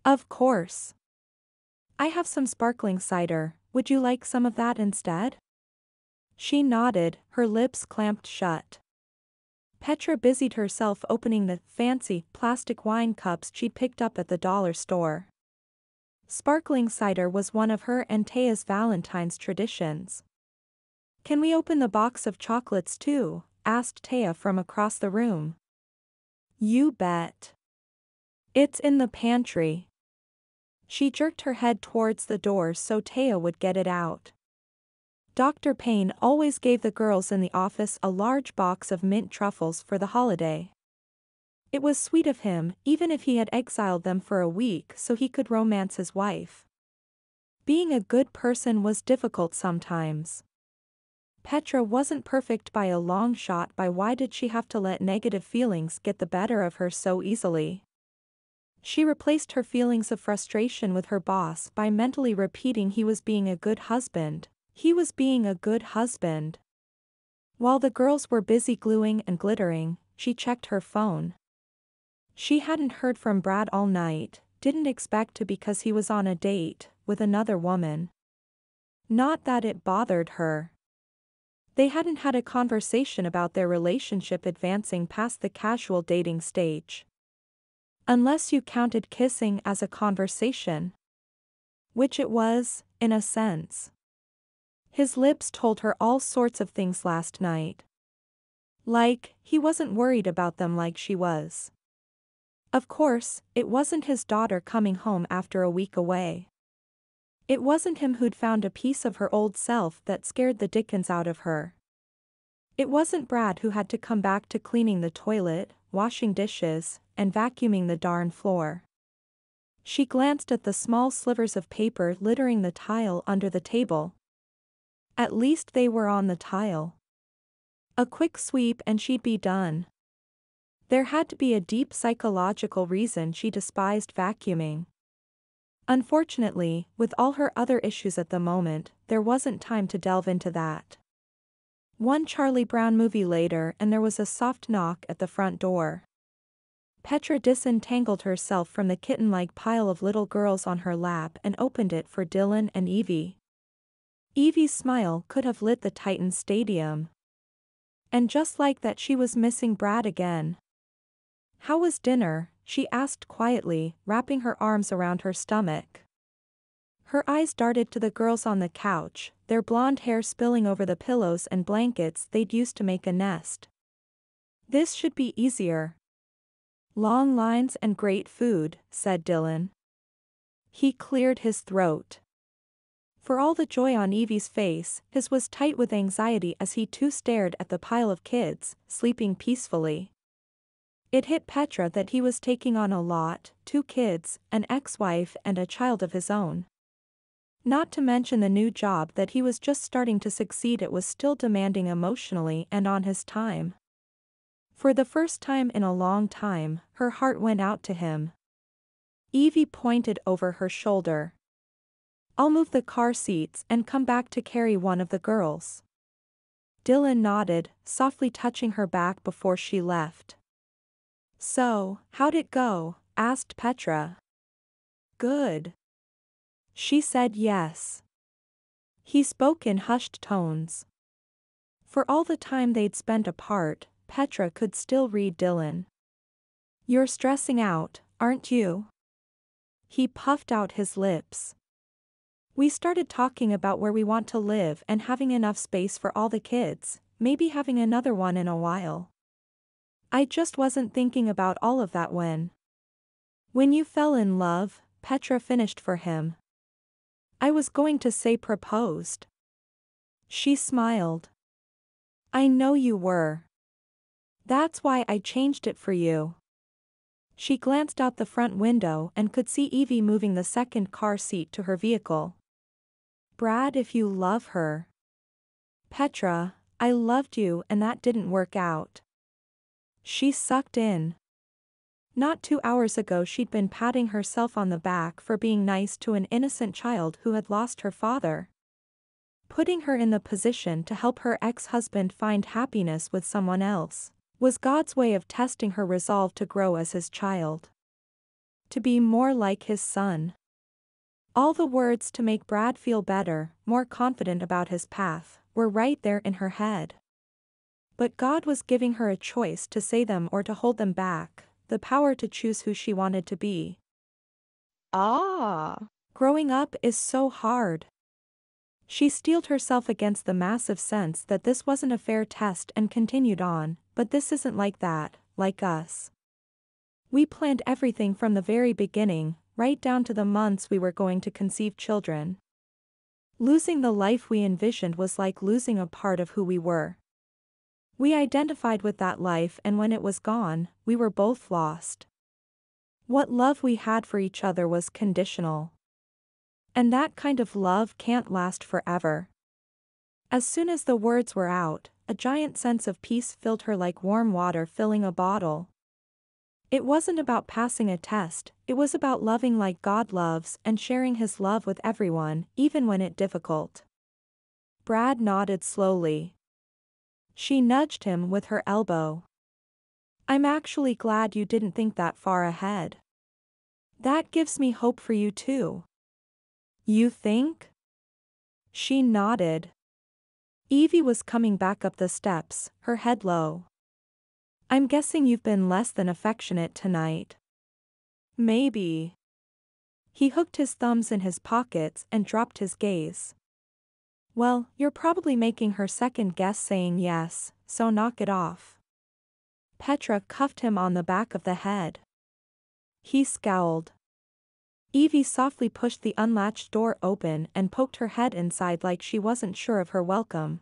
Of course. I have some sparkling cider, would you like some of that instead? She nodded, her lips clamped shut. Petra busied herself opening the fancy plastic wine cups she'd picked up at the dollar store. Sparkling cider was one of her and Taya's Valentine's traditions. Can we open the box of chocolates too? asked Taya from across the room. You bet. It's in the pantry. She jerked her head towards the door so Taya would get it out. Dr. Payne always gave the girls in the office a large box of mint truffles for the holiday. It was sweet of him, even if he had exiled them for a week so he could romance his wife. Being a good person was difficult sometimes. Petra wasn't perfect by a long shot by why did she have to let negative feelings get the better of her so easily. She replaced her feelings of frustration with her boss by mentally repeating he was being a good husband, he was being a good husband. While the girls were busy gluing and glittering, she checked her phone. She hadn't heard from Brad all night, didn't expect to because he was on a date with another woman. Not that it bothered her. They hadn't had a conversation about their relationship advancing past the casual dating stage. Unless you counted kissing as a conversation. Which it was, in a sense. His lips told her all sorts of things last night. Like, he wasn't worried about them like she was. Of course, it wasn't his daughter coming home after a week away. It wasn't him who'd found a piece of her old self that scared the dickens out of her. It wasn't Brad who had to come back to cleaning the toilet, washing dishes, and vacuuming the darn floor. She glanced at the small slivers of paper littering the tile under the table. At least they were on the tile. A quick sweep and she'd be done. There had to be a deep psychological reason she despised vacuuming. Unfortunately, with all her other issues at the moment, there wasn't time to delve into that. One Charlie Brown movie later and there was a soft knock at the front door. Petra disentangled herself from the kitten-like pile of little girls on her lap and opened it for Dylan and Evie. Evie's smile could have lit the Titan Stadium. And just like that she was missing Brad again. How was dinner, she asked quietly, wrapping her arms around her stomach. Her eyes darted to the girls on the couch, their blonde hair spilling over the pillows and blankets they'd used to make a nest. This should be easier. Long lines and great food, said Dylan. He cleared his throat. For all the joy on Evie's face, his was tight with anxiety as he too stared at the pile of kids, sleeping peacefully. It hit Petra that he was taking on a lot, two kids, an ex-wife and a child of his own. Not to mention the new job that he was just starting to succeed at was still demanding emotionally and on his time. For the first time in a long time, her heart went out to him. Evie pointed over her shoulder. I'll move the car seats and come back to carry one of the girls. Dylan nodded, softly touching her back before she left. So, how'd it go? asked Petra. Good. She said yes. He spoke in hushed tones. For all the time they'd spent apart, Petra could still read Dylan. You're stressing out, aren't you? He puffed out his lips. We started talking about where we want to live and having enough space for all the kids, maybe having another one in a while. I just wasn't thinking about all of that when. When you fell in love, Petra finished for him. I was going to say proposed. She smiled. I know you were. That's why I changed it for you. She glanced out the front window and could see Evie moving the second car seat to her vehicle. Brad if you love her. Petra, I loved you and that didn't work out. She sucked in. Not two hours ago she'd been patting herself on the back for being nice to an innocent child who had lost her father. Putting her in the position to help her ex-husband find happiness with someone else, was God's way of testing her resolve to grow as his child. To be more like his son. All the words to make Brad feel better, more confident about his path, were right there in her head. But God was giving her a choice to say them or to hold them back, the power to choose who she wanted to be. Ah. Growing up is so hard. She steeled herself against the massive sense that this wasn't a fair test and continued on, but this isn't like that, like us. We planned everything from the very beginning, right down to the months we were going to conceive children. Losing the life we envisioned was like losing a part of who we were. We identified with that life and when it was gone, we were both lost. What love we had for each other was conditional. And that kind of love can't last forever. As soon as the words were out, a giant sense of peace filled her like warm water filling a bottle. It wasn't about passing a test, it was about loving like God loves and sharing his love with everyone, even when it difficult. Brad nodded slowly, she nudged him with her elbow. I'm actually glad you didn't think that far ahead. That gives me hope for you too. You think? She nodded. Evie was coming back up the steps, her head low. I'm guessing you've been less than affectionate tonight. Maybe. He hooked his thumbs in his pockets and dropped his gaze. Well, you're probably making her second guess saying yes, so knock it off. Petra cuffed him on the back of the head. He scowled. Evie softly pushed the unlatched door open and poked her head inside like she wasn't sure of her welcome.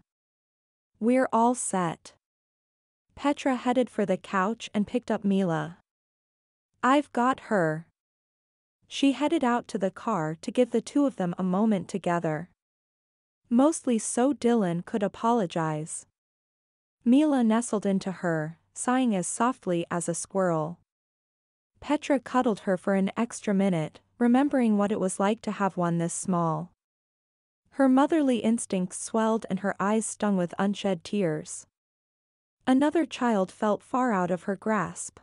We're all set. Petra headed for the couch and picked up Mila. I've got her. She headed out to the car to give the two of them a moment together. Mostly so Dylan could apologize. Mila nestled into her, sighing as softly as a squirrel. Petra cuddled her for an extra minute, remembering what it was like to have one this small. Her motherly instincts swelled and her eyes stung with unshed tears. Another child felt far out of her grasp.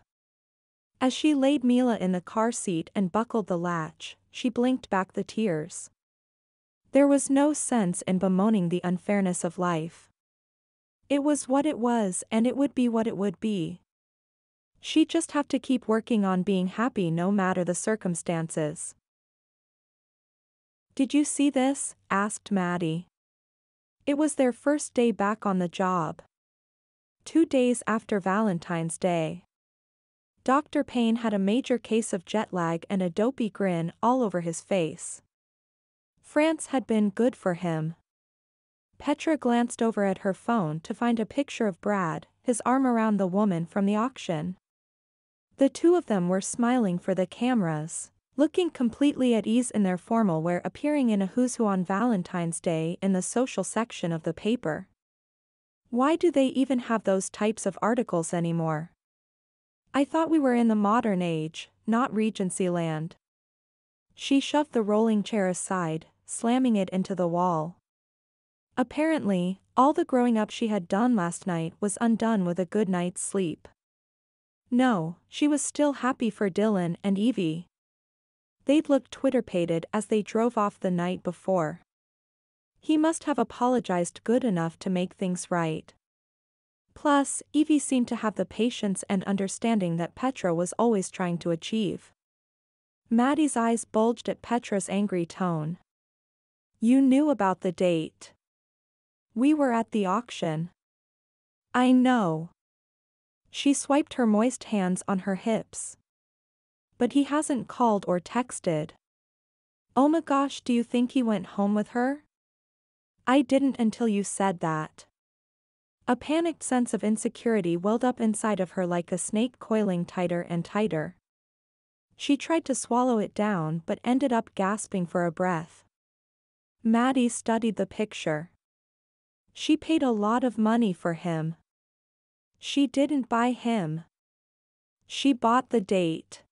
As she laid Mila in the car seat and buckled the latch, she blinked back the tears. There was no sense in bemoaning the unfairness of life. It was what it was and it would be what it would be. She'd just have to keep working on being happy no matter the circumstances. Did you see this? asked Maddie. It was their first day back on the job. Two days after Valentine's Day. Dr. Payne had a major case of jet lag and a dopey grin all over his face. France had been good for him. Petra glanced over at her phone to find a picture of Brad, his arm around the woman from the auction. The two of them were smiling for the cameras, looking completely at ease in their formal wear appearing in a who's who on Valentine's Day in the social section of the paper. Why do they even have those types of articles anymore? I thought we were in the modern age, not Regency land. She shoved the rolling chair aside, slamming it into the wall. Apparently, all the growing up she had done last night was undone with a good night's sleep. No, she was still happy for Dylan and Evie. They'd looked Twitter-pated as they drove off the night before. He must have apologized good enough to make things right. Plus, Evie seemed to have the patience and understanding that Petra was always trying to achieve. Maddie's eyes bulged at Petra's angry tone. You knew about the date. We were at the auction. I know. She swiped her moist hands on her hips. But he hasn't called or texted. Oh my gosh, do you think he went home with her? I didn't until you said that. A panicked sense of insecurity welled up inside of her like a snake coiling tighter and tighter. She tried to swallow it down but ended up gasping for a breath. Maddie studied the picture. She paid a lot of money for him. She didn't buy him. She bought the date.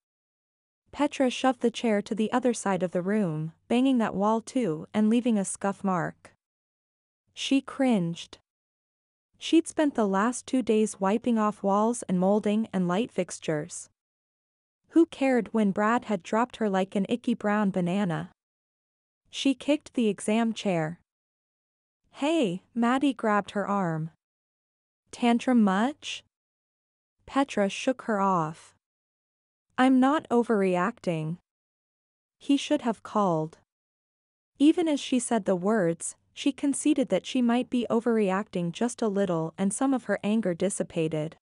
Petra shoved the chair to the other side of the room, banging that wall too and leaving a scuff mark. She cringed. She'd spent the last two days wiping off walls and molding and light fixtures. Who cared when Brad had dropped her like an icky brown banana? She kicked the exam chair. Hey, Maddie grabbed her arm. Tantrum much? Petra shook her off. I'm not overreacting. He should have called. Even as she said the words, she conceded that she might be overreacting just a little and some of her anger dissipated.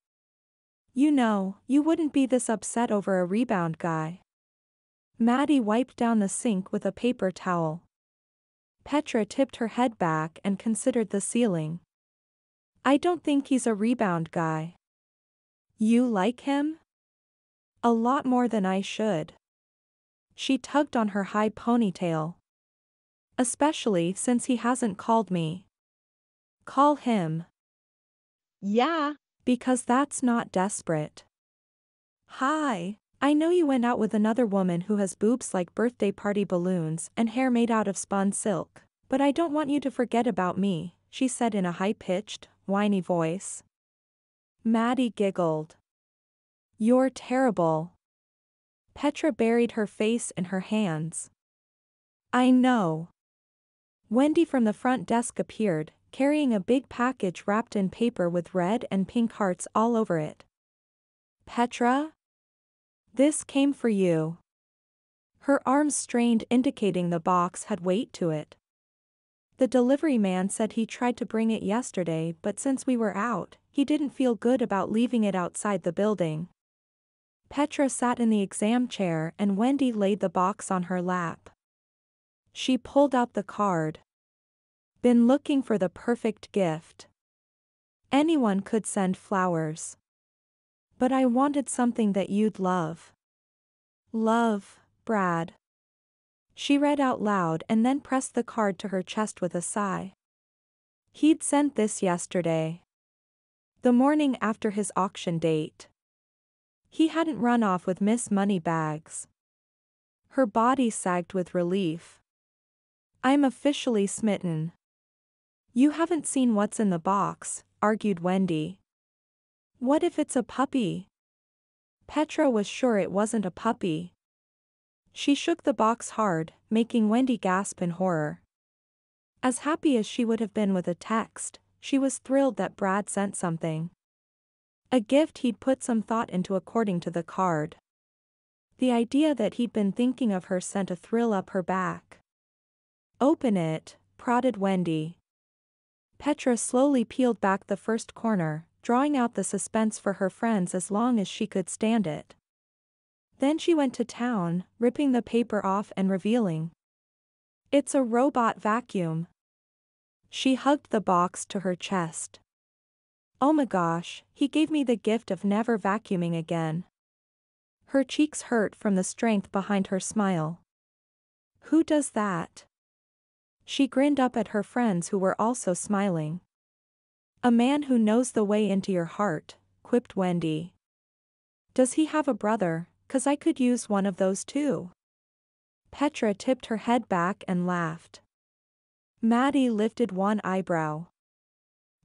You know, you wouldn't be this upset over a rebound guy. Maddie wiped down the sink with a paper towel. Petra tipped her head back and considered the ceiling. I don't think he's a rebound guy. You like him? A lot more than I should. She tugged on her high ponytail. Especially since he hasn't called me. Call him. Yeah. Because that's not desperate. Hi. I know you went out with another woman who has boobs like birthday party balloons and hair made out of spun silk, but I don't want you to forget about me, she said in a high-pitched, whiny voice. Maddie giggled. You're terrible. Petra buried her face in her hands. I know. Wendy from the front desk appeared, carrying a big package wrapped in paper with red and pink hearts all over it. Petra? This came for you. Her arms strained indicating the box had weight to it. The delivery man said he tried to bring it yesterday but since we were out, he didn't feel good about leaving it outside the building. Petra sat in the exam chair and Wendy laid the box on her lap. She pulled out the card. Been looking for the perfect gift. Anyone could send flowers. But I wanted something that you'd love. Love, Brad. She read out loud and then pressed the card to her chest with a sigh. He'd sent this yesterday. The morning after his auction date. He hadn't run off with Miss Moneybags. Her body sagged with relief. I'm officially smitten. You haven't seen what's in the box, argued Wendy. What if it's a puppy? Petra was sure it wasn't a puppy. She shook the box hard, making Wendy gasp in horror. As happy as she would have been with a text, she was thrilled that Brad sent something. A gift he'd put some thought into according to the card. The idea that he'd been thinking of her sent a thrill up her back. Open it, prodded Wendy. Petra slowly peeled back the first corner, drawing out the suspense for her friends as long as she could stand it. Then she went to town, ripping the paper off and revealing. It's a robot vacuum. She hugged the box to her chest. Oh my gosh, he gave me the gift of never vacuuming again. Her cheeks hurt from the strength behind her smile. Who does that? She grinned up at her friends who were also smiling. A man who knows the way into your heart, quipped Wendy. Does he have a brother, cause I could use one of those too. Petra tipped her head back and laughed. Maddie lifted one eyebrow.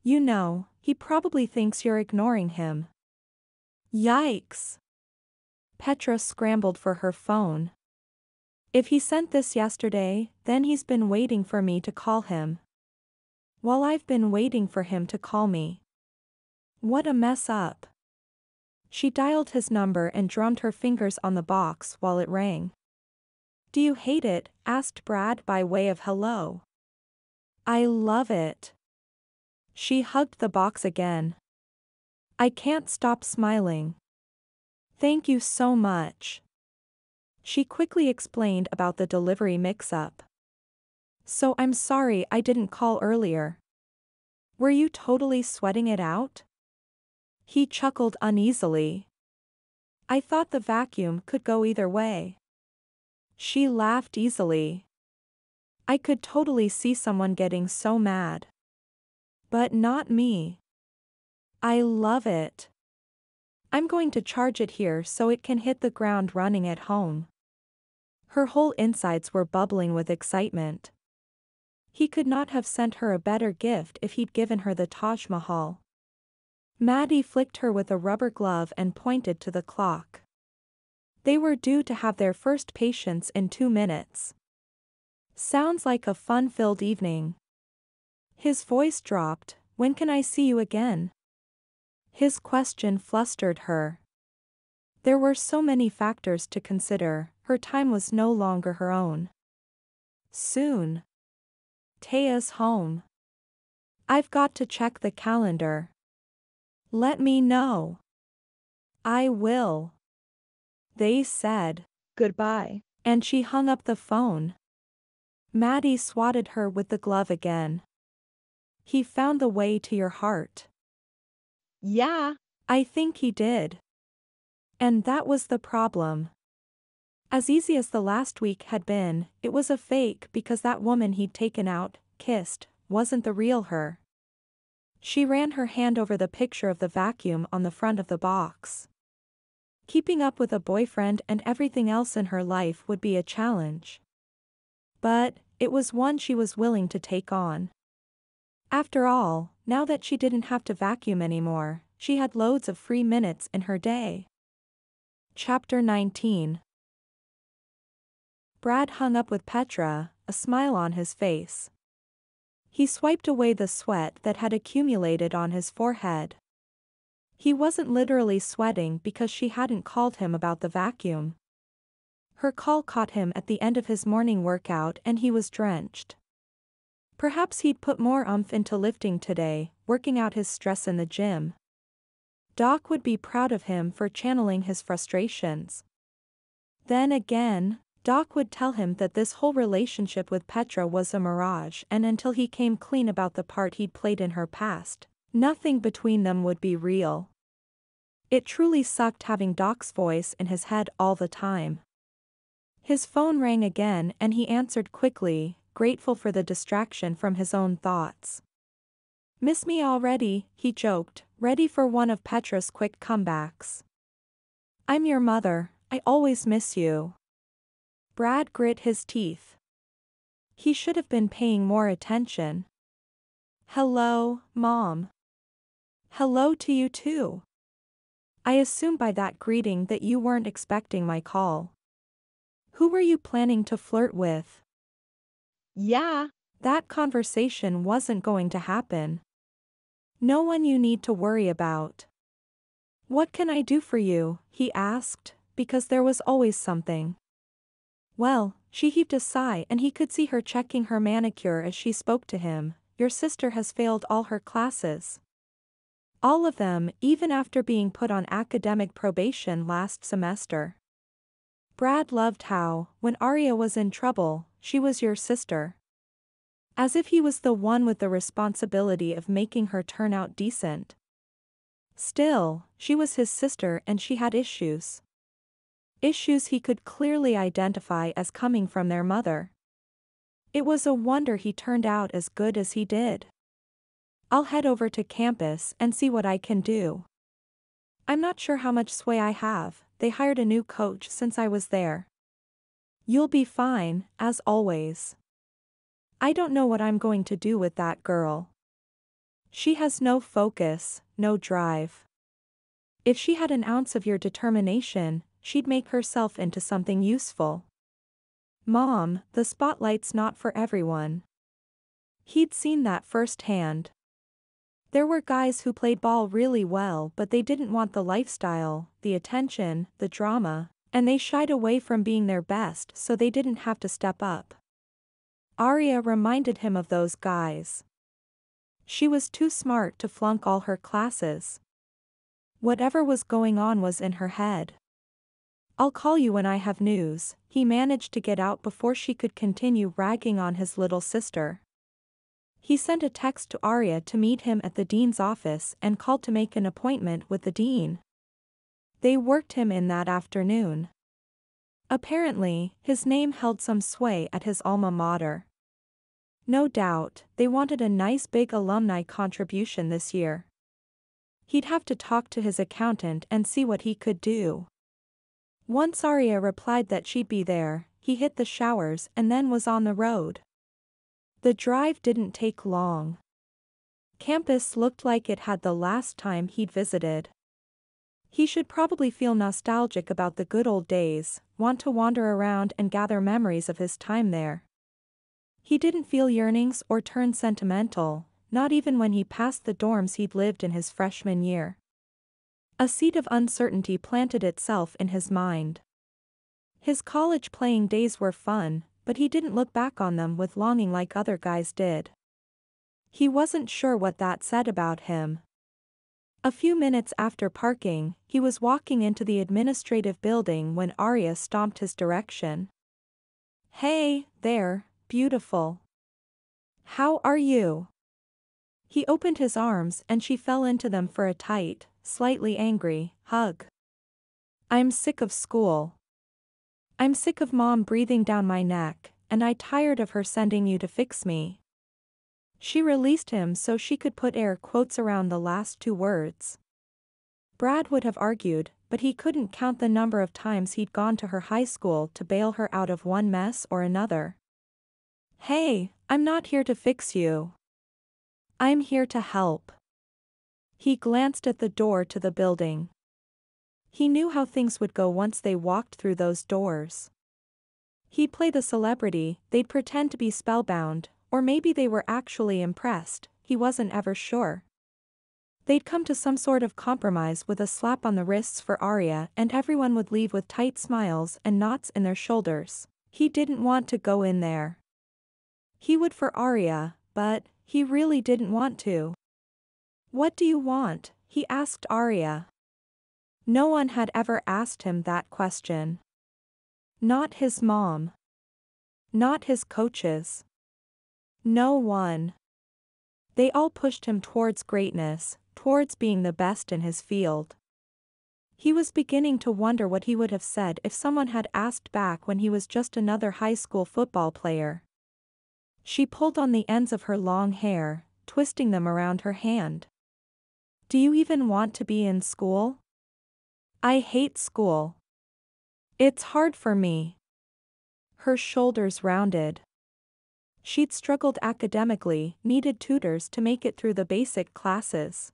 You know, he probably thinks you're ignoring him. Yikes! Petra scrambled for her phone. If he sent this yesterday, then he's been waiting for me to call him. While I've been waiting for him to call me. What a mess up. She dialed his number and drummed her fingers on the box while it rang. Do you hate it? asked Brad by way of hello. I love it. She hugged the box again. I can't stop smiling. Thank you so much. She quickly explained about the delivery mix-up. So I'm sorry I didn't call earlier. Were you totally sweating it out? He chuckled uneasily. I thought the vacuum could go either way. She laughed easily. I could totally see someone getting so mad. But not me. I love it. I'm going to charge it here so it can hit the ground running at home. Her whole insides were bubbling with excitement. He could not have sent her a better gift if he'd given her the Taj Mahal. Maddie flicked her with a rubber glove and pointed to the clock. They were due to have their first patients in two minutes. Sounds like a fun-filled evening. His voice dropped, when can I see you again? His question flustered her. There were so many factors to consider, her time was no longer her own. Soon. Taya's home. I've got to check the calendar. Let me know. I will. They said, Goodbye. and she hung up the phone. Maddie swatted her with the glove again. He found the way to your heart. Yeah. I think he did. And that was the problem. As easy as the last week had been, it was a fake because that woman he'd taken out, kissed, wasn't the real her. She ran her hand over the picture of the vacuum on the front of the box. Keeping up with a boyfriend and everything else in her life would be a challenge. But, it was one she was willing to take on. After all, now that she didn't have to vacuum anymore, she had loads of free minutes in her day. Chapter 19 Brad hung up with Petra, a smile on his face. He swiped away the sweat that had accumulated on his forehead. He wasn't literally sweating because she hadn't called him about the vacuum. Her call caught him at the end of his morning workout and he was drenched. Perhaps he'd put more umph into lifting today, working out his stress in the gym. Doc would be proud of him for channeling his frustrations. Then again, Doc would tell him that this whole relationship with Petra was a mirage and until he came clean about the part he'd played in her past, nothing between them would be real. It truly sucked having Doc's voice in his head all the time. His phone rang again and he answered quickly, grateful for the distraction from his own thoughts. Miss me already, he joked, ready for one of Petra's quick comebacks. I'm your mother, I always miss you. Brad grit his teeth. He should have been paying more attention. Hello, Mom. Hello to you too. I assume by that greeting that you weren't expecting my call. Who were you planning to flirt with? Yeah, That conversation wasn't going to happen. No one you need to worry about. What can I do for you? he asked, because there was always something. Well, she heaved a sigh and he could see her checking her manicure as she spoke to him, your sister has failed all her classes. All of them, even after being put on academic probation last semester. Brad loved how, when Arya was in trouble, she was your sister. As if he was the one with the responsibility of making her turn out decent. Still, she was his sister and she had issues. Issues he could clearly identify as coming from their mother. It was a wonder he turned out as good as he did. I'll head over to campus and see what I can do. I'm not sure how much sway I have, they hired a new coach since I was there. You'll be fine, as always. I don't know what I'm going to do with that girl. She has no focus, no drive. If she had an ounce of your determination, she'd make herself into something useful. Mom, the spotlight's not for everyone. He'd seen that firsthand. There were guys who played ball really well but they didn't want the lifestyle, the attention, the drama, and they shied away from being their best so they didn't have to step up. Arya reminded him of those guys. She was too smart to flunk all her classes. Whatever was going on was in her head. I'll call you when I have news, he managed to get out before she could continue ragging on his little sister. He sent a text to Arya to meet him at the dean's office and called to make an appointment with the dean. They worked him in that afternoon. Apparently, his name held some sway at his alma mater. No doubt, they wanted a nice big alumni contribution this year. He'd have to talk to his accountant and see what he could do. Once Arya replied that she'd be there, he hit the showers and then was on the road. The drive didn't take long. Campus looked like it had the last time he'd visited. He should probably feel nostalgic about the good old days, want to wander around and gather memories of his time there. He didn't feel yearnings or turn sentimental, not even when he passed the dorms he'd lived in his freshman year. A seed of uncertainty planted itself in his mind. His college playing days were fun, but he didn't look back on them with longing like other guys did. He wasn't sure what that said about him. A few minutes after parking, he was walking into the administrative building when Arya stomped his direction. Hey, there, Beautiful. How are you? He opened his arms and she fell into them for a tight, slightly angry, hug. I'm sick of school. I'm sick of mom breathing down my neck, and I tired of her sending you to fix me. She released him so she could put air quotes around the last two words. Brad would have argued, but he couldn't count the number of times he'd gone to her high school to bail her out of one mess or another. Hey, I'm not here to fix you. I'm here to help. He glanced at the door to the building. He knew how things would go once they walked through those doors. He'd play the celebrity, they'd pretend to be spellbound, or maybe they were actually impressed, he wasn't ever sure. They'd come to some sort of compromise with a slap on the wrists for Arya and everyone would leave with tight smiles and knots in their shoulders. He didn't want to go in there. He would for Arya, but, he really didn't want to. What do you want? he asked Arya. No one had ever asked him that question. Not his mom. Not his coaches. No one. They all pushed him towards greatness, towards being the best in his field. He was beginning to wonder what he would have said if someone had asked back when he was just another high school football player. She pulled on the ends of her long hair, twisting them around her hand. Do you even want to be in school? I hate school. It's hard for me. Her shoulders rounded. She'd struggled academically, needed tutors to make it through the basic classes.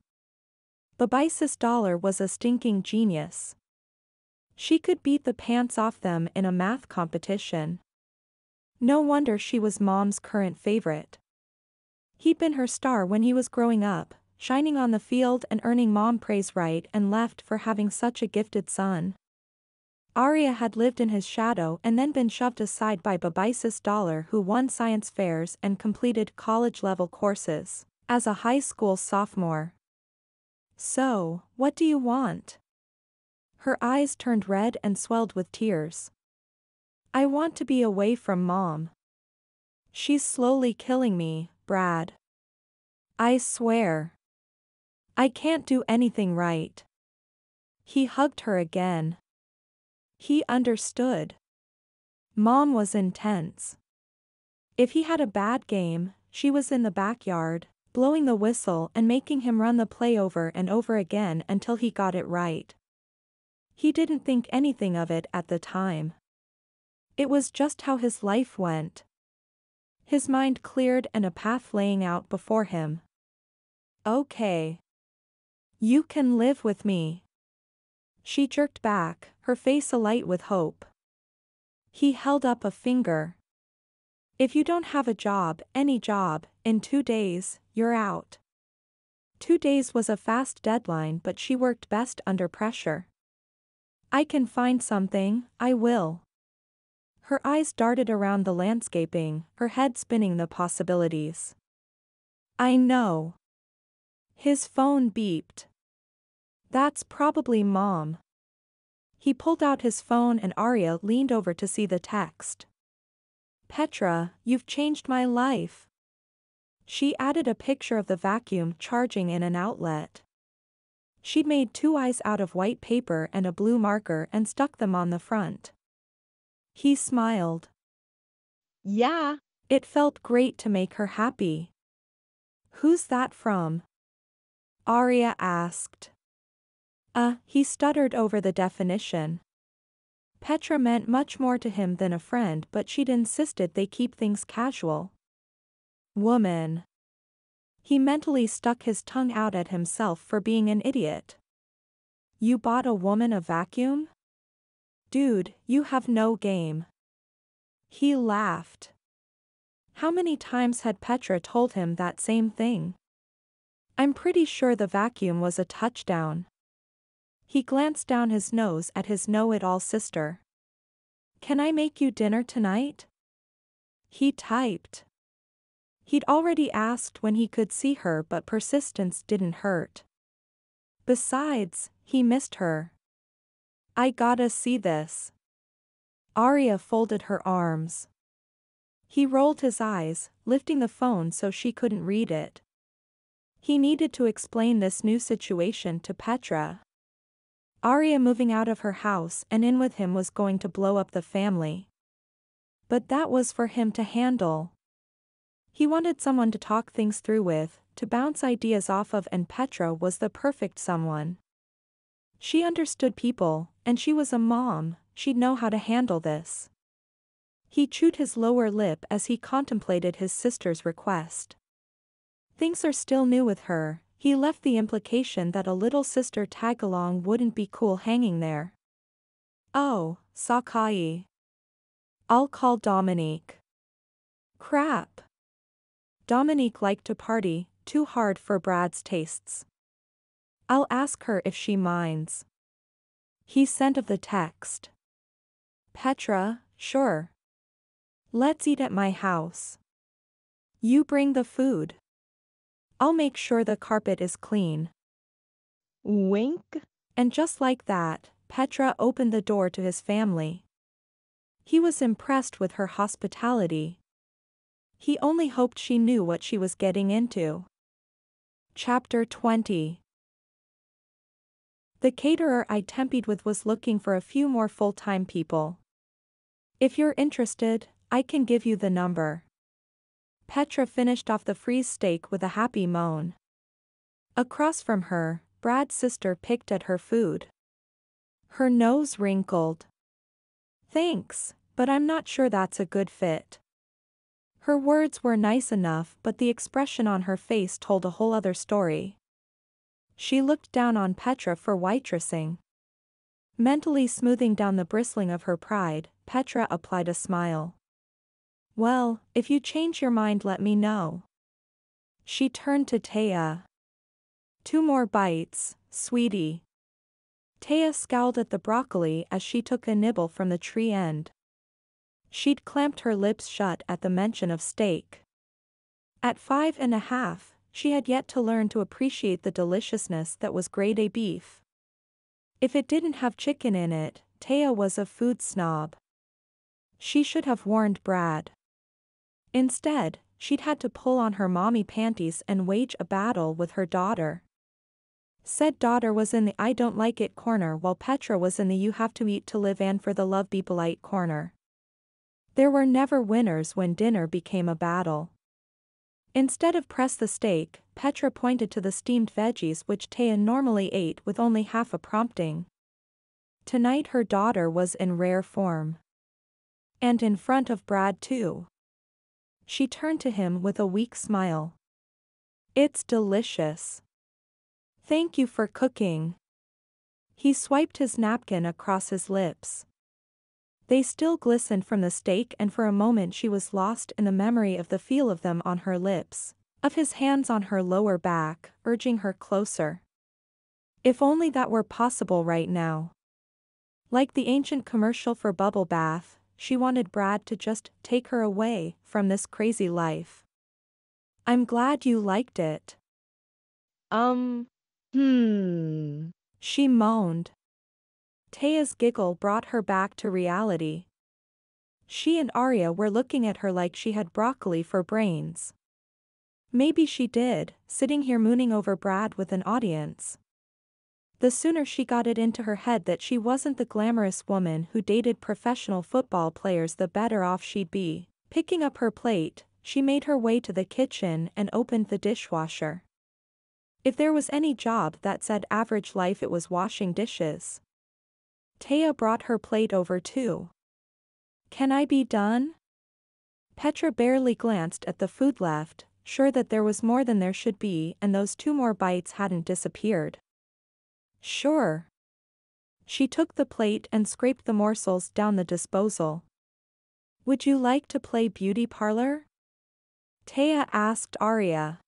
Babisis Dollar was a stinking genius. She could beat the pants off them in a math competition. No wonder she was mom's current favorite. He'd been her star when he was growing up, shining on the field and earning mom praise right and left for having such a gifted son. Arya had lived in his shadow and then been shoved aside by Babisis Dollar who won science fairs and completed college-level courses, as a high school sophomore. So, what do you want? Her eyes turned red and swelled with tears. I want to be away from mom. She's slowly killing me, Brad. I swear. I can't do anything right. He hugged her again. He understood. Mom was intense. If he had a bad game, she was in the backyard, blowing the whistle and making him run the play over and over again until he got it right. He didn't think anything of it at the time. It was just how his life went. His mind cleared and a path laying out before him. Okay. You can live with me. She jerked back, her face alight with hope. He held up a finger. If you don't have a job, any job, in two days, you're out. Two days was a fast deadline but she worked best under pressure. I can find something, I will. Her eyes darted around the landscaping, her head spinning the possibilities. I know. His phone beeped. That's probably mom. He pulled out his phone and Arya leaned over to see the text. Petra, you've changed my life. She added a picture of the vacuum charging in an outlet. She'd made two eyes out of white paper and a blue marker and stuck them on the front. He smiled. Yeah. It felt great to make her happy. Who's that from? Arya asked. Uh, he stuttered over the definition. Petra meant much more to him than a friend but she'd insisted they keep things casual. Woman. He mentally stuck his tongue out at himself for being an idiot. You bought a woman a vacuum? Dude, you have no game. He laughed. How many times had Petra told him that same thing? I'm pretty sure the vacuum was a touchdown. He glanced down his nose at his know-it-all sister. Can I make you dinner tonight? He typed. He'd already asked when he could see her but persistence didn't hurt. Besides, he missed her. I gotta see this. Arya folded her arms. He rolled his eyes, lifting the phone so she couldn't read it. He needed to explain this new situation to Petra. Arya moving out of her house and in with him was going to blow up the family. But that was for him to handle. He wanted someone to talk things through with, to bounce ideas off of and Petra was the perfect someone. She understood people, and she was a mom, she'd know how to handle this. He chewed his lower lip as he contemplated his sister's request. Things are still new with her, he left the implication that a little sister tag-along wouldn't be cool hanging there. Oh, Sakai. I'll call Dominique. Crap. Dominique liked to party, too hard for Brad's tastes. I'll ask her if she minds. He sent of the text. Petra, sure. Let's eat at my house. You bring the food. I'll make sure the carpet is clean. Wink. And just like that, Petra opened the door to his family. He was impressed with her hospitality. He only hoped she knew what she was getting into. Chapter 20 The caterer I tempied with was looking for a few more full-time people. If you're interested, I can give you the number. Petra finished off the freeze steak with a happy moan. Across from her, Brad's sister picked at her food. Her nose wrinkled. Thanks, but I'm not sure that's a good fit. Her words were nice enough but the expression on her face told a whole other story. She looked down on Petra for waitressing. Mentally smoothing down the bristling of her pride, Petra applied a smile. Well, if you change your mind let me know. She turned to Taya. Two more bites, sweetie. Taya scowled at the broccoli as she took a nibble from the tree end. She'd clamped her lips shut at the mention of steak. At five and a half, she had yet to learn to appreciate the deliciousness that was grade A beef. If it didn't have chicken in it, Taya was a food snob. She should have warned Brad. Instead, she'd had to pull on her mommy panties and wage a battle with her daughter. Said daughter was in the I don't like it corner while Petra was in the you have to eat to live and for the love be polite corner. There were never winners when dinner became a battle. Instead of press the steak, Petra pointed to the steamed veggies which Taya normally ate with only half a prompting. Tonight her daughter was in rare form. And in front of Brad too. She turned to him with a weak smile. It's delicious. Thank you for cooking. He swiped his napkin across his lips. They still glistened from the steak and for a moment she was lost in the memory of the feel of them on her lips, of his hands on her lower back, urging her closer. If only that were possible right now. Like the ancient commercial for bubble bath, she wanted Brad to just take her away from this crazy life. I'm glad you liked it. Um, hmm. She moaned. Taya's giggle brought her back to reality. She and Arya were looking at her like she had broccoli for brains. Maybe she did, sitting here mooning over Brad with an audience. The sooner she got it into her head that she wasn't the glamorous woman who dated professional football players the better off she'd be. Picking up her plate, she made her way to the kitchen and opened the dishwasher. If there was any job that said average life it was washing dishes. Taya brought her plate over too. Can I be done? Petra barely glanced at the food left, sure that there was more than there should be and those two more bites hadn't disappeared. Sure. She took the plate and scraped the morsels down the disposal. Would you like to play beauty parlor? Taya asked Arya.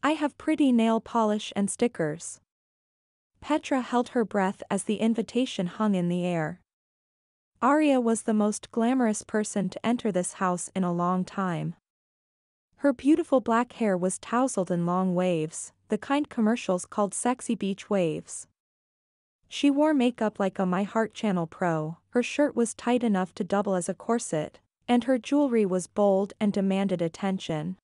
I have pretty nail polish and stickers. Petra held her breath as the invitation hung in the air. Arya was the most glamorous person to enter this house in a long time. Her beautiful black hair was tousled in long waves, the kind commercials called sexy beach waves. She wore makeup like a My Heart Channel pro, her shirt was tight enough to double as a corset, and her jewelry was bold and demanded attention.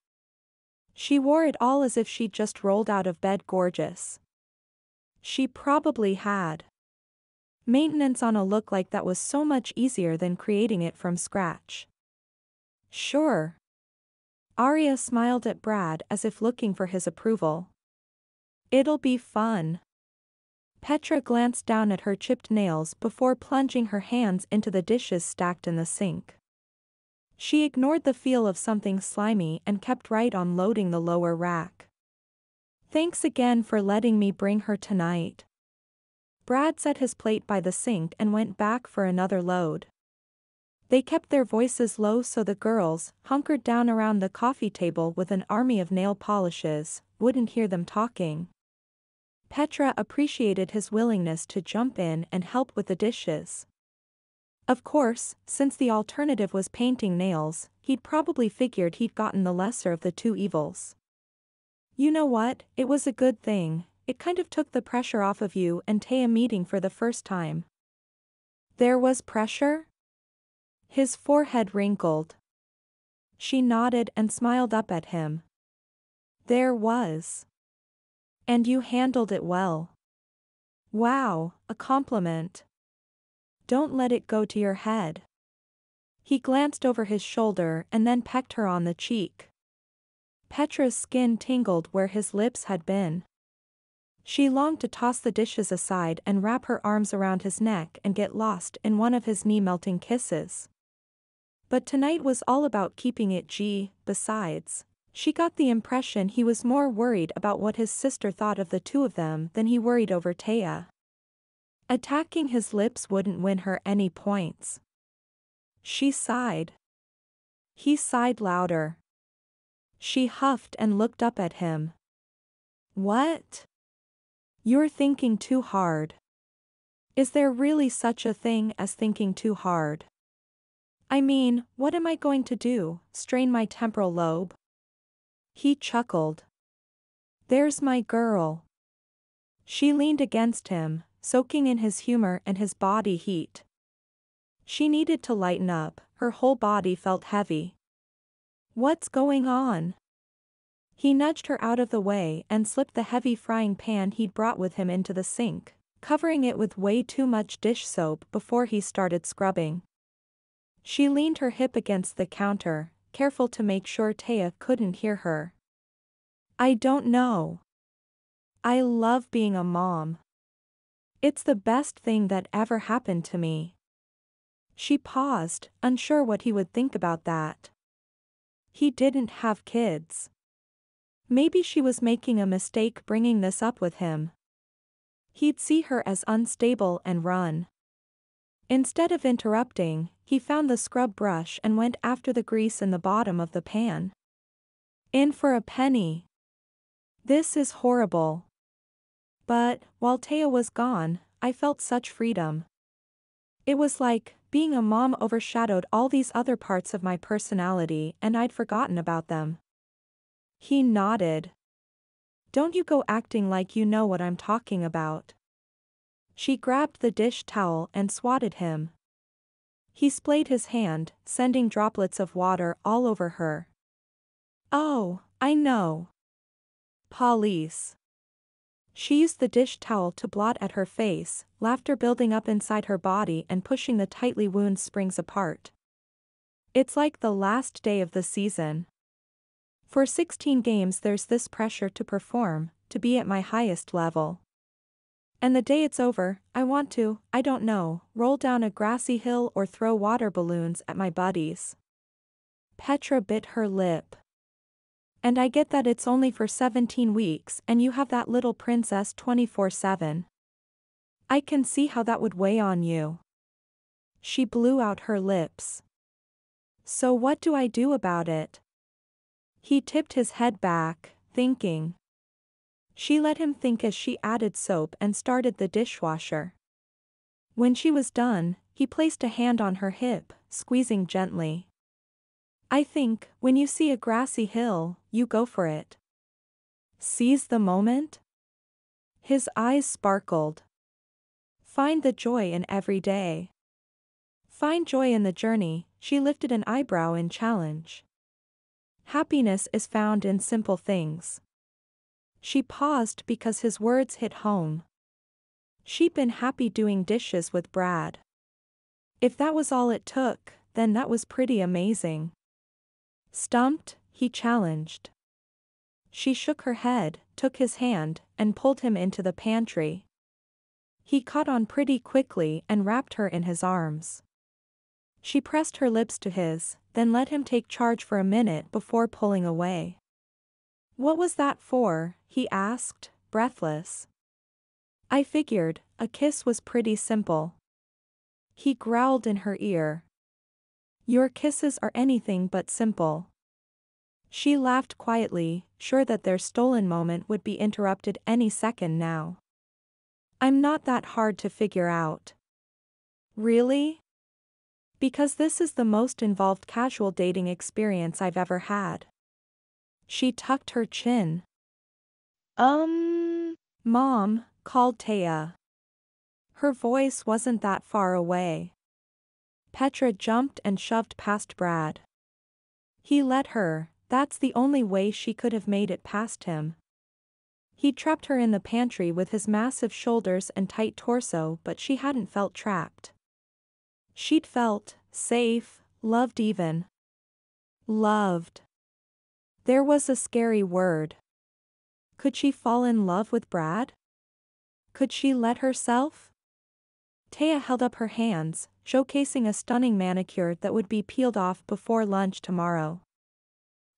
She wore it all as if she'd just rolled out of bed gorgeous. She probably had. Maintenance on a look like that was so much easier than creating it from scratch. Sure. Arya smiled at Brad as if looking for his approval. It'll be fun. Petra glanced down at her chipped nails before plunging her hands into the dishes stacked in the sink. She ignored the feel of something slimy and kept right on loading the lower rack. Thanks again for letting me bring her tonight. Brad set his plate by the sink and went back for another load. They kept their voices low so the girls, hunkered down around the coffee table with an army of nail polishes, wouldn't hear them talking. Petra appreciated his willingness to jump in and help with the dishes. Of course, since the alternative was painting nails, he'd probably figured he'd gotten the lesser of the two evils. You know what, it was a good thing, it kind of took the pressure off of you and Taya meeting for the first time. There was pressure? His forehead wrinkled. She nodded and smiled up at him. There was. And you handled it well. Wow, a compliment. Don't let it go to your head. He glanced over his shoulder and then pecked her on the cheek. Petra's skin tingled where his lips had been. She longed to toss the dishes aside and wrap her arms around his neck and get lost in one of his knee-melting kisses. But tonight was all about keeping it G, besides. She got the impression he was more worried about what his sister thought of the two of them than he worried over Taya. Attacking his lips wouldn't win her any points. She sighed. He sighed louder. She huffed and looked up at him. What? You're thinking too hard. Is there really such a thing as thinking too hard? I mean, what am I going to do, strain my temporal lobe? He chuckled. There's my girl. She leaned against him, soaking in his humor and his body heat. She needed to lighten up, her whole body felt heavy. What's going on? He nudged her out of the way and slipped the heavy frying pan he'd brought with him into the sink, covering it with way too much dish soap before he started scrubbing. She leaned her hip against the counter, careful to make sure Taya couldn't hear her. I don't know. I love being a mom. It's the best thing that ever happened to me. She paused, unsure what he would think about that. He didn't have kids. Maybe she was making a mistake bringing this up with him. He'd see her as unstable and run. Instead of interrupting, he found the scrub brush and went after the grease in the bottom of the pan. In for a penny. This is horrible. But, while Taya was gone, I felt such freedom. It was like, being a mom overshadowed all these other parts of my personality and I'd forgotten about them. He nodded. Don't you go acting like you know what I'm talking about. She grabbed the dish towel and swatted him. He splayed his hand, sending droplets of water all over her. Oh, I know. Police. She used the dish towel to blot at her face, laughter building up inside her body and pushing the tightly wound springs apart. It's like the last day of the season. For 16 games there's this pressure to perform, to be at my highest level. And the day it's over, I want to, I don't know, roll down a grassy hill or throw water balloons at my buddies. Petra bit her lip. And I get that it's only for 17 weeks and you have that little princess 24 7. I can see how that would weigh on you. She blew out her lips. So what do I do about it? He tipped his head back, thinking. She let him think as she added soap and started the dishwasher. When she was done, he placed a hand on her hip, squeezing gently. I think, when you see a grassy hill, you go for it. Seize the moment? His eyes sparkled. Find the joy in every day. Find joy in the journey, she lifted an eyebrow in challenge. Happiness is found in simple things. She paused because his words hit home. She'd been happy doing dishes with Brad. If that was all it took, then that was pretty amazing. Stumped, he challenged. She shook her head, took his hand, and pulled him into the pantry. He caught on pretty quickly and wrapped her in his arms. She pressed her lips to his, then let him take charge for a minute before pulling away. What was that for? he asked, breathless. I figured, a kiss was pretty simple. He growled in her ear. Your kisses are anything but simple. She laughed quietly, sure that their stolen moment would be interrupted any second now. I'm not that hard to figure out. Really? Because this is the most involved casual dating experience I've ever had. She tucked her chin. Um, Mom, called Taya. Her voice wasn't that far away. Petra jumped and shoved past Brad. He let her, that's the only way she could have made it past him. He trapped her in the pantry with his massive shoulders and tight torso but she hadn't felt trapped. She'd felt, safe, loved even. Loved. There was a scary word. Could she fall in love with Brad? Could she let herself? Taya held up her hands, showcasing a stunning manicure that would be peeled off before lunch tomorrow.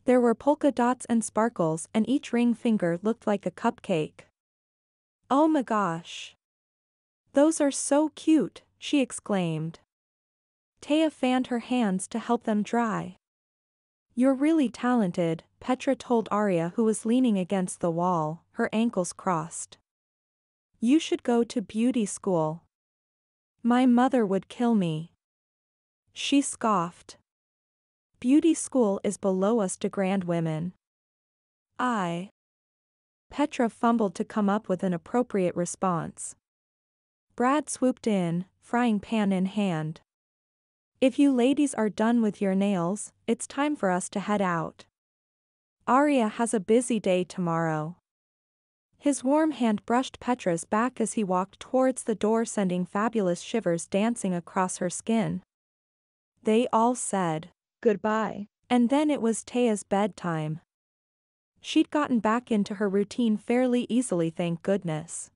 There were polka dots and sparkles and each ring finger looked like a cupcake. Oh my gosh. Those are so cute, she exclaimed. Taya fanned her hands to help them dry. You're really talented, Petra told Arya who was leaning against the wall, her ankles crossed. You should go to beauty school. My mother would kill me. She scoffed. Beauty school is below us Degrand women. I. Petra fumbled to come up with an appropriate response. Brad swooped in, frying pan in hand. If you ladies are done with your nails, it's time for us to head out. Arya has a busy day tomorrow. His warm hand brushed Petra's back as he walked towards the door sending fabulous shivers dancing across her skin. They all said, goodbye. And then it was Taya's bedtime. She'd gotten back into her routine fairly easily thank goodness.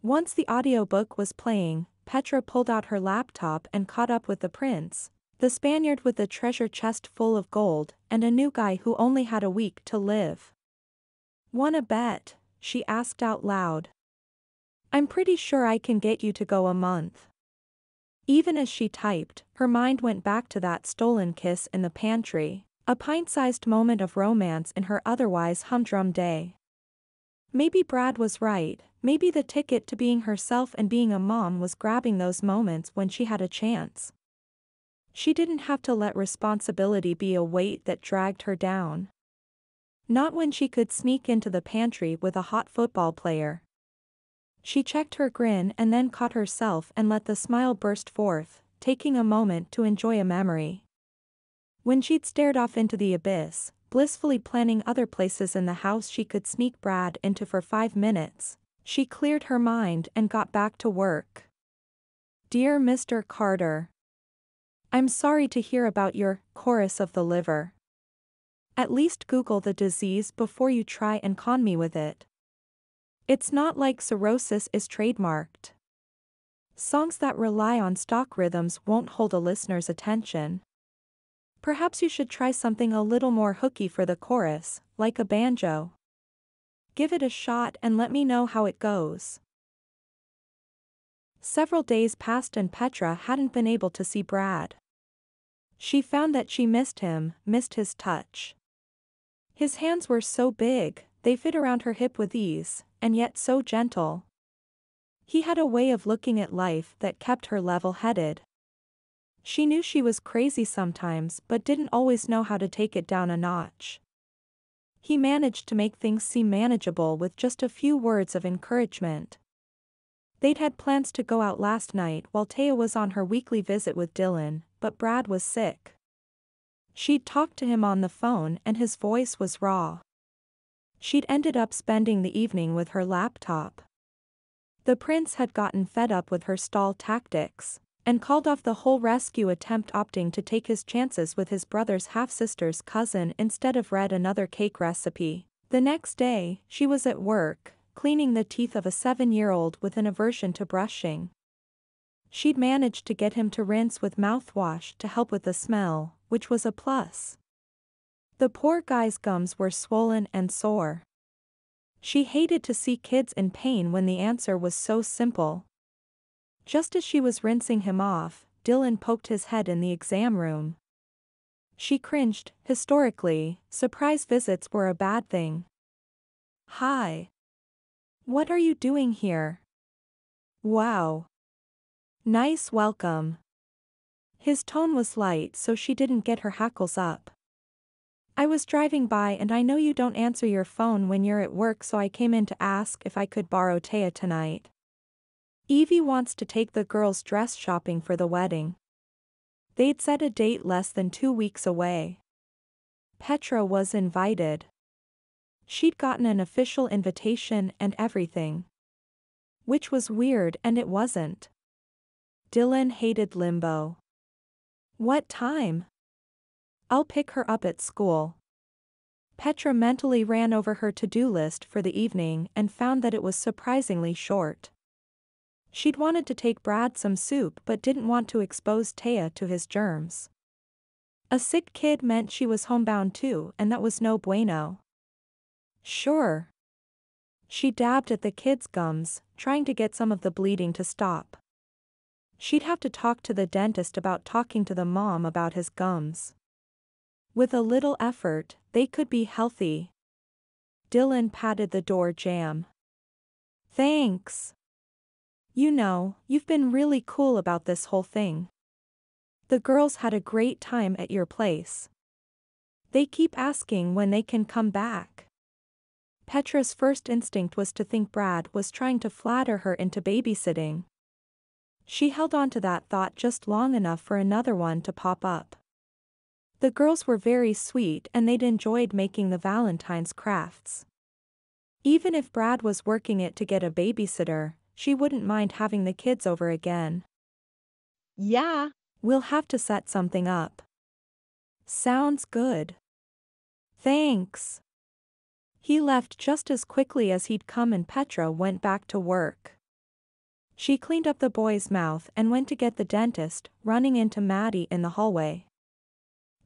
Once the audiobook was playing, Petra pulled out her laptop and caught up with the prince, the Spaniard with the treasure chest full of gold, and a new guy who only had a week to live. Wanna bet? She asked out loud. I'm pretty sure I can get you to go a month. Even as she typed, her mind went back to that stolen kiss in the pantry, a pint-sized moment of romance in her otherwise humdrum day. Maybe Brad was right, maybe the ticket to being herself and being a mom was grabbing those moments when she had a chance. She didn't have to let responsibility be a weight that dragged her down. Not when she could sneak into the pantry with a hot football player. She checked her grin and then caught herself and let the smile burst forth, taking a moment to enjoy a memory. When she'd stared off into the abyss, blissfully planning other places in the house she could sneak Brad into for five minutes, she cleared her mind and got back to work. Dear Mr. Carter. I'm sorry to hear about your chorus of the liver. At least Google the disease before you try and con me with it. It's not like cirrhosis is trademarked. Songs that rely on stock rhythms won't hold a listener's attention. Perhaps you should try something a little more hooky for the chorus, like a banjo. Give it a shot and let me know how it goes. Several days passed and Petra hadn't been able to see Brad. She found that she missed him, missed his touch. His hands were so big, they fit around her hip with ease, and yet so gentle. He had a way of looking at life that kept her level-headed. She knew she was crazy sometimes but didn't always know how to take it down a notch. He managed to make things seem manageable with just a few words of encouragement. They'd had plans to go out last night while Taya was on her weekly visit with Dylan, but Brad was sick. She'd talked to him on the phone and his voice was raw. She'd ended up spending the evening with her laptop. The prince had gotten fed up with her stall tactics, and called off the whole rescue attempt opting to take his chances with his brother's half-sister's cousin instead of read another cake recipe. The next day, she was at work, cleaning the teeth of a seven-year-old with an aversion to brushing. She'd managed to get him to rinse with mouthwash to help with the smell, which was a plus. The poor guy's gums were swollen and sore. She hated to see kids in pain when the answer was so simple. Just as she was rinsing him off, Dylan poked his head in the exam room. She cringed, historically, surprise visits were a bad thing. Hi. What are you doing here? Wow. Nice welcome. His tone was light so she didn't get her hackles up. I was driving by and I know you don't answer your phone when you're at work so I came in to ask if I could borrow Taya tonight. Evie wants to take the girls dress shopping for the wedding. They'd set a date less than two weeks away. Petra was invited. She'd gotten an official invitation and everything. Which was weird and it wasn't. Dylan hated limbo. What time? I'll pick her up at school. Petra mentally ran over her to-do list for the evening and found that it was surprisingly short. She'd wanted to take Brad some soup but didn't want to expose Taya to his germs. A sick kid meant she was homebound too and that was no bueno. Sure. She dabbed at the kid's gums, trying to get some of the bleeding to stop. She'd have to talk to the dentist about talking to the mom about his gums. With a little effort, they could be healthy. Dylan patted the door jamb. Thanks. You know, you've been really cool about this whole thing. The girls had a great time at your place. They keep asking when they can come back. Petra's first instinct was to think Brad was trying to flatter her into babysitting. She held on to that thought just long enough for another one to pop up. The girls were very sweet and they'd enjoyed making the Valentine's crafts. Even if Brad was working it to get a babysitter, she wouldn't mind having the kids over again. Yeah. We'll have to set something up. Sounds good. Thanks. He left just as quickly as he'd come and Petra went back to work. She cleaned up the boy's mouth and went to get the dentist, running into Maddie in the hallway.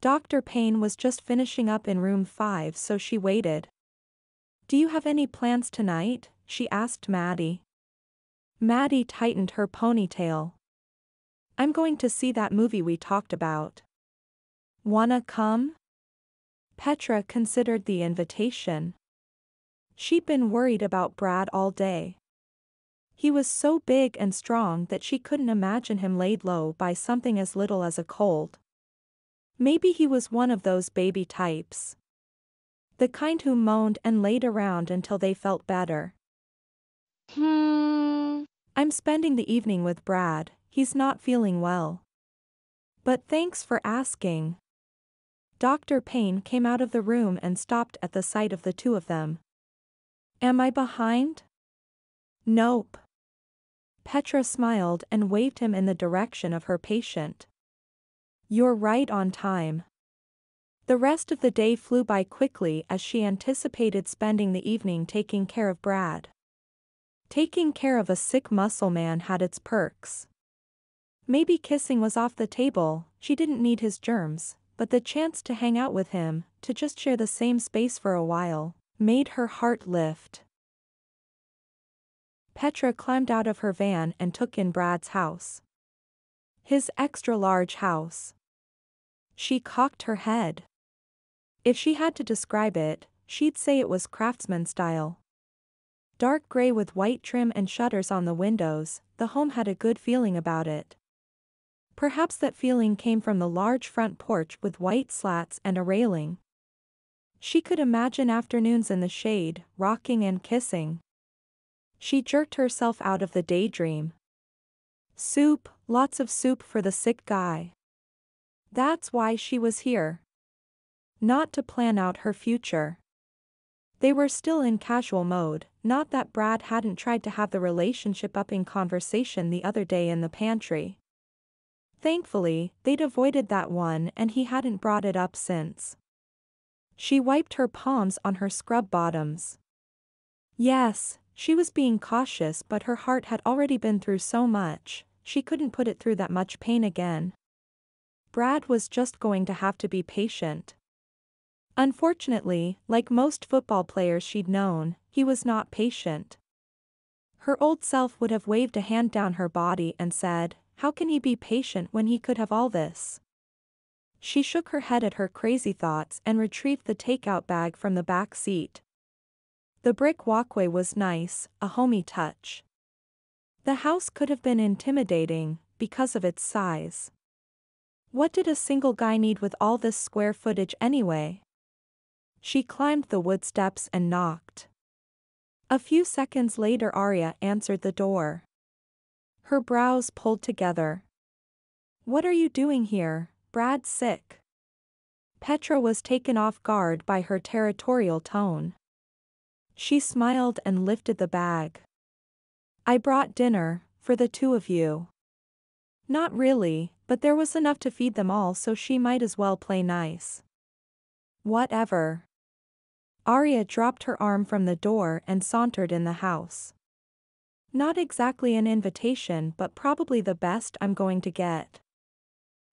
Dr. Payne was just finishing up in room 5 so she waited. Do you have any plans tonight? she asked Maddie. Maddie tightened her ponytail. I'm going to see that movie we talked about. Wanna come? Petra considered the invitation. She'd been worried about Brad all day. He was so big and strong that she couldn't imagine him laid low by something as little as a cold. Maybe he was one of those baby types. The kind who moaned and laid around until they felt better. Hmm. I'm spending the evening with Brad, he's not feeling well. But thanks for asking. Dr. Payne came out of the room and stopped at the sight of the two of them. Am I behind? Nope. Petra smiled and waved him in the direction of her patient. You're right on time. The rest of the day flew by quickly as she anticipated spending the evening taking care of Brad. Taking care of a sick muscle man had its perks. Maybe kissing was off the table, she didn't need his germs, but the chance to hang out with him, to just share the same space for a while, made her heart lift. Petra climbed out of her van and took in Brad's house. His extra-large house. She cocked her head. If she had to describe it, she'd say it was craftsman style. Dark gray with white trim and shutters on the windows, the home had a good feeling about it. Perhaps that feeling came from the large front porch with white slats and a railing. She could imagine afternoons in the shade, rocking and kissing. She jerked herself out of the daydream. Soup, lots of soup for the sick guy. That's why she was here. Not to plan out her future. They were still in casual mode, not that Brad hadn't tried to have the relationship upping conversation the other day in the pantry. Thankfully, they'd avoided that one and he hadn't brought it up since. She wiped her palms on her scrub bottoms. Yes, she was being cautious but her heart had already been through so much, she couldn't put it through that much pain again. Brad was just going to have to be patient. Unfortunately, like most football players she'd known, he was not patient. Her old self would have waved a hand down her body and said, how can he be patient when he could have all this? She shook her head at her crazy thoughts and retrieved the takeout bag from the back seat. The brick walkway was nice, a homey touch. The house could have been intimidating, because of its size. What did a single guy need with all this square footage anyway? She climbed the wood steps and knocked. A few seconds later Arya answered the door. Her brows pulled together. What are you doing here, Brad's sick. Petra was taken off guard by her territorial tone. She smiled and lifted the bag. I brought dinner, for the two of you. Not really, but there was enough to feed them all so she might as well play nice. Whatever. Arya dropped her arm from the door and sauntered in the house. Not exactly an invitation but probably the best I'm going to get.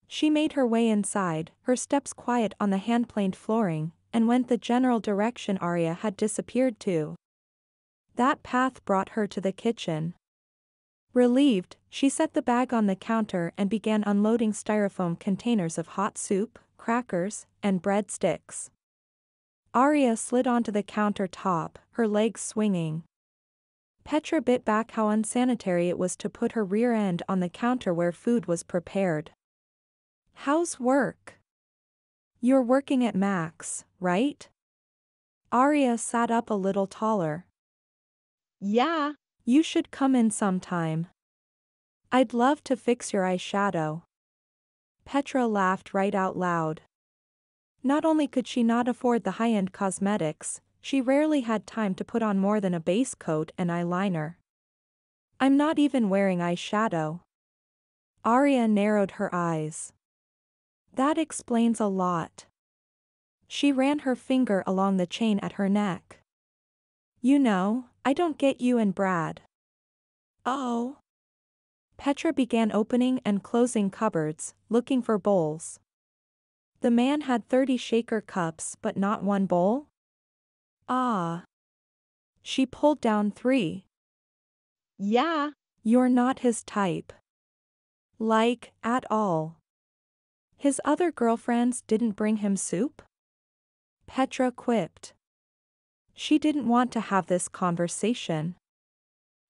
She made her way inside, her steps quiet on the hand-planed flooring, and went the general direction Arya had disappeared to. That path brought her to the kitchen. Relieved, she set the bag on the counter and began unloading styrofoam containers of hot soup, crackers, and breadsticks. Arya slid onto the counter top, her legs swinging. Petra bit back how unsanitary it was to put her rear end on the counter where food was prepared. How's work? You're working at Max, right? Arya sat up a little taller. Yeah. You should come in sometime. I'd love to fix your eyeshadow. Petra laughed right out loud. Not only could she not afford the high-end cosmetics, she rarely had time to put on more than a base coat and eyeliner. I'm not even wearing eyeshadow. Arya narrowed her eyes. That explains a lot. She ran her finger along the chain at her neck. You know, I don't get you and Brad. Oh. Petra began opening and closing cupboards, looking for bowls. The man had 30 shaker cups but not one bowl? Ah. She pulled down three. Yeah. You're not his type. Like, at all. His other girlfriends didn't bring him soup? Petra quipped. She didn't want to have this conversation.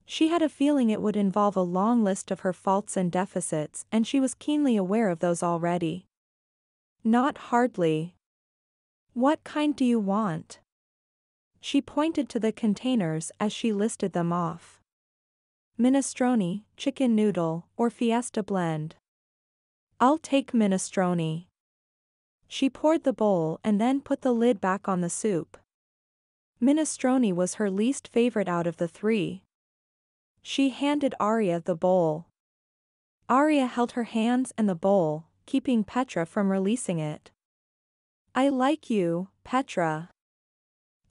She had a feeling it would involve a long list of her faults and deficits and she was keenly aware of those already. Not hardly. What kind do you want? She pointed to the containers as she listed them off. Minestrone, chicken noodle, or fiesta blend. I'll take minestrone. She poured the bowl and then put the lid back on the soup. Minestrone was her least favorite out of the three. She handed Arya the bowl. Arya held her hands and the bowl, keeping Petra from releasing it. I like you, Petra.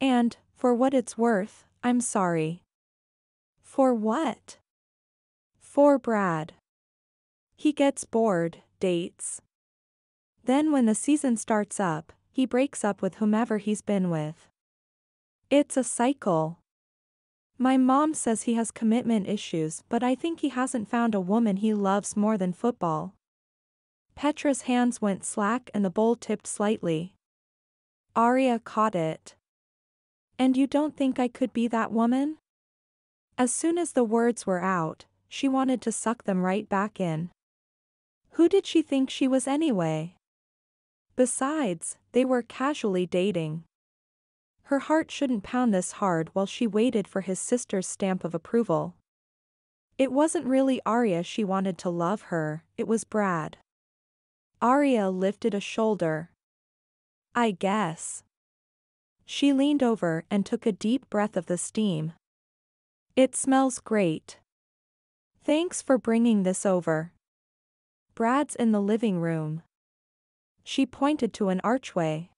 And, for what it's worth, I'm sorry. For what? For Brad. He gets bored, dates. Then when the season starts up, he breaks up with whomever he's been with. It's a cycle. My mom says he has commitment issues but I think he hasn't found a woman he loves more than football. Petra's hands went slack and the bowl tipped slightly. Arya caught it. And you don't think I could be that woman? As soon as the words were out, she wanted to suck them right back in. Who did she think she was anyway? Besides, they were casually dating. Her heart shouldn't pound this hard while she waited for his sister's stamp of approval. It wasn't really Arya she wanted to love her, it was Brad. Arya lifted a shoulder. I guess. She leaned over and took a deep breath of the steam. It smells great. Thanks for bringing this over. Brad's in the living room. She pointed to an archway.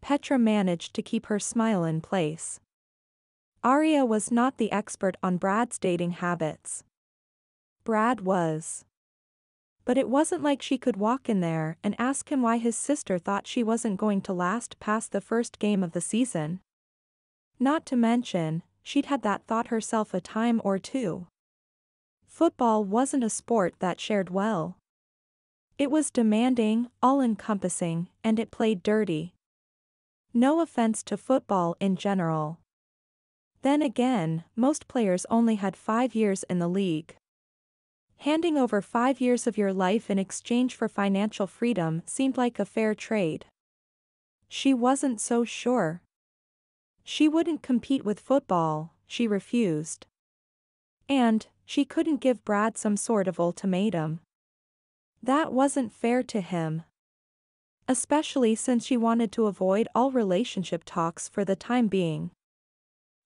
Petra managed to keep her smile in place. Arya was not the expert on Brad's dating habits. Brad was. But it wasn't like she could walk in there and ask him why his sister thought she wasn't going to last past the first game of the season. Not to mention, she'd had that thought herself a time or two. Football wasn't a sport that shared well. It was demanding, all-encompassing, and it played dirty. No offense to football in general. Then again, most players only had five years in the league. Handing over five years of your life in exchange for financial freedom seemed like a fair trade. She wasn't so sure. She wouldn't compete with football, she refused. And, she couldn't give Brad some sort of ultimatum. That wasn't fair to him. Especially since she wanted to avoid all relationship talks for the time being.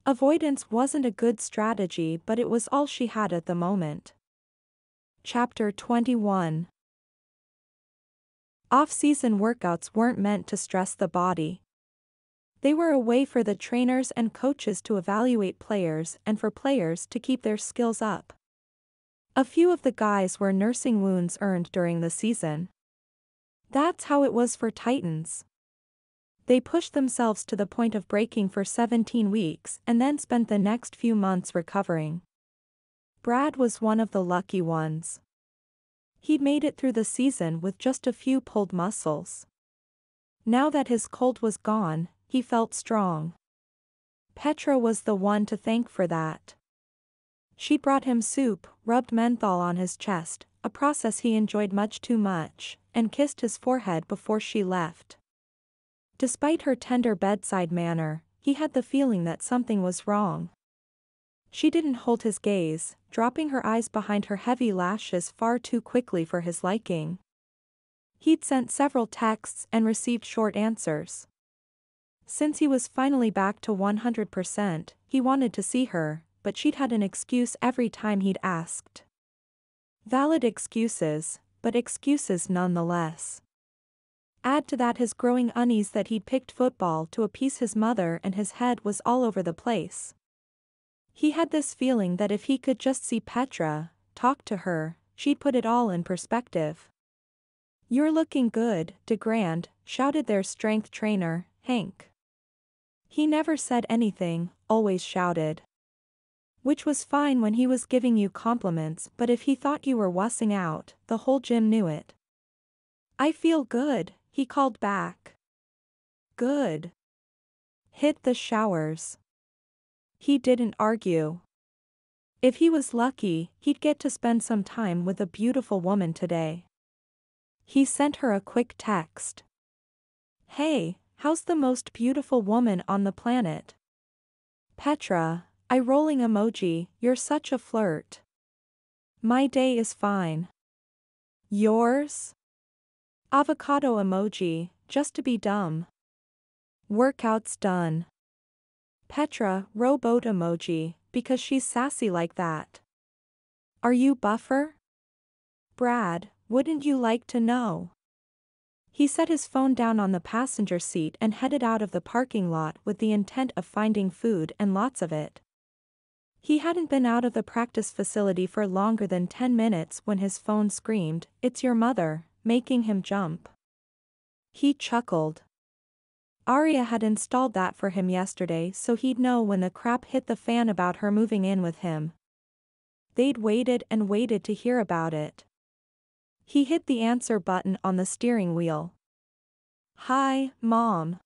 Avoidance wasn't a good strategy but it was all she had at the moment. Chapter 21 Off-season workouts weren't meant to stress the body. They were a way for the trainers and coaches to evaluate players and for players to keep their skills up. A few of the guys were nursing wounds earned during the season. That's how it was for Titans. They pushed themselves to the point of breaking for 17 weeks and then spent the next few months recovering. Brad was one of the lucky ones. He'd made it through the season with just a few pulled muscles. Now that his cold was gone, he felt strong. Petra was the one to thank for that. She brought him soup, rubbed menthol on his chest, a process he enjoyed much too much, and kissed his forehead before she left. Despite her tender bedside manner, he had the feeling that something was wrong. She didn't hold his gaze, dropping her eyes behind her heavy lashes far too quickly for his liking. He'd sent several texts and received short answers. Since he was finally back to 100%, he wanted to see her, but she'd had an excuse every time he'd asked. Valid excuses, but excuses nonetheless. Add to that his growing unease that he'd picked football to appease his mother and his head was all over the place. He had this feeling that if he could just see Petra, talk to her, she'd put it all in perspective. You're looking good, Degrand, shouted their strength trainer, Hank. He never said anything, always shouted. Which was fine when he was giving you compliments but if he thought you were wussing out, the whole gym knew it. I feel good, he called back. Good. Hit the showers. He didn't argue. If he was lucky, he'd get to spend some time with a beautiful woman today. He sent her a quick text. Hey, how's the most beautiful woman on the planet? Petra, Eye rolling emoji, you're such a flirt. My day is fine. Yours? Avocado emoji, just to be dumb. Workout's done. Petra, rowboat emoji, because she's sassy like that. Are you buffer? Brad, wouldn't you like to know? He set his phone down on the passenger seat and headed out of the parking lot with the intent of finding food and lots of it. He hadn't been out of the practice facility for longer than 10 minutes when his phone screamed, It's your mother, making him jump. He chuckled. Arya had installed that for him yesterday so he'd know when the crap hit the fan about her moving in with him. They'd waited and waited to hear about it. He hit the answer button on the steering wheel. Hi, Mom.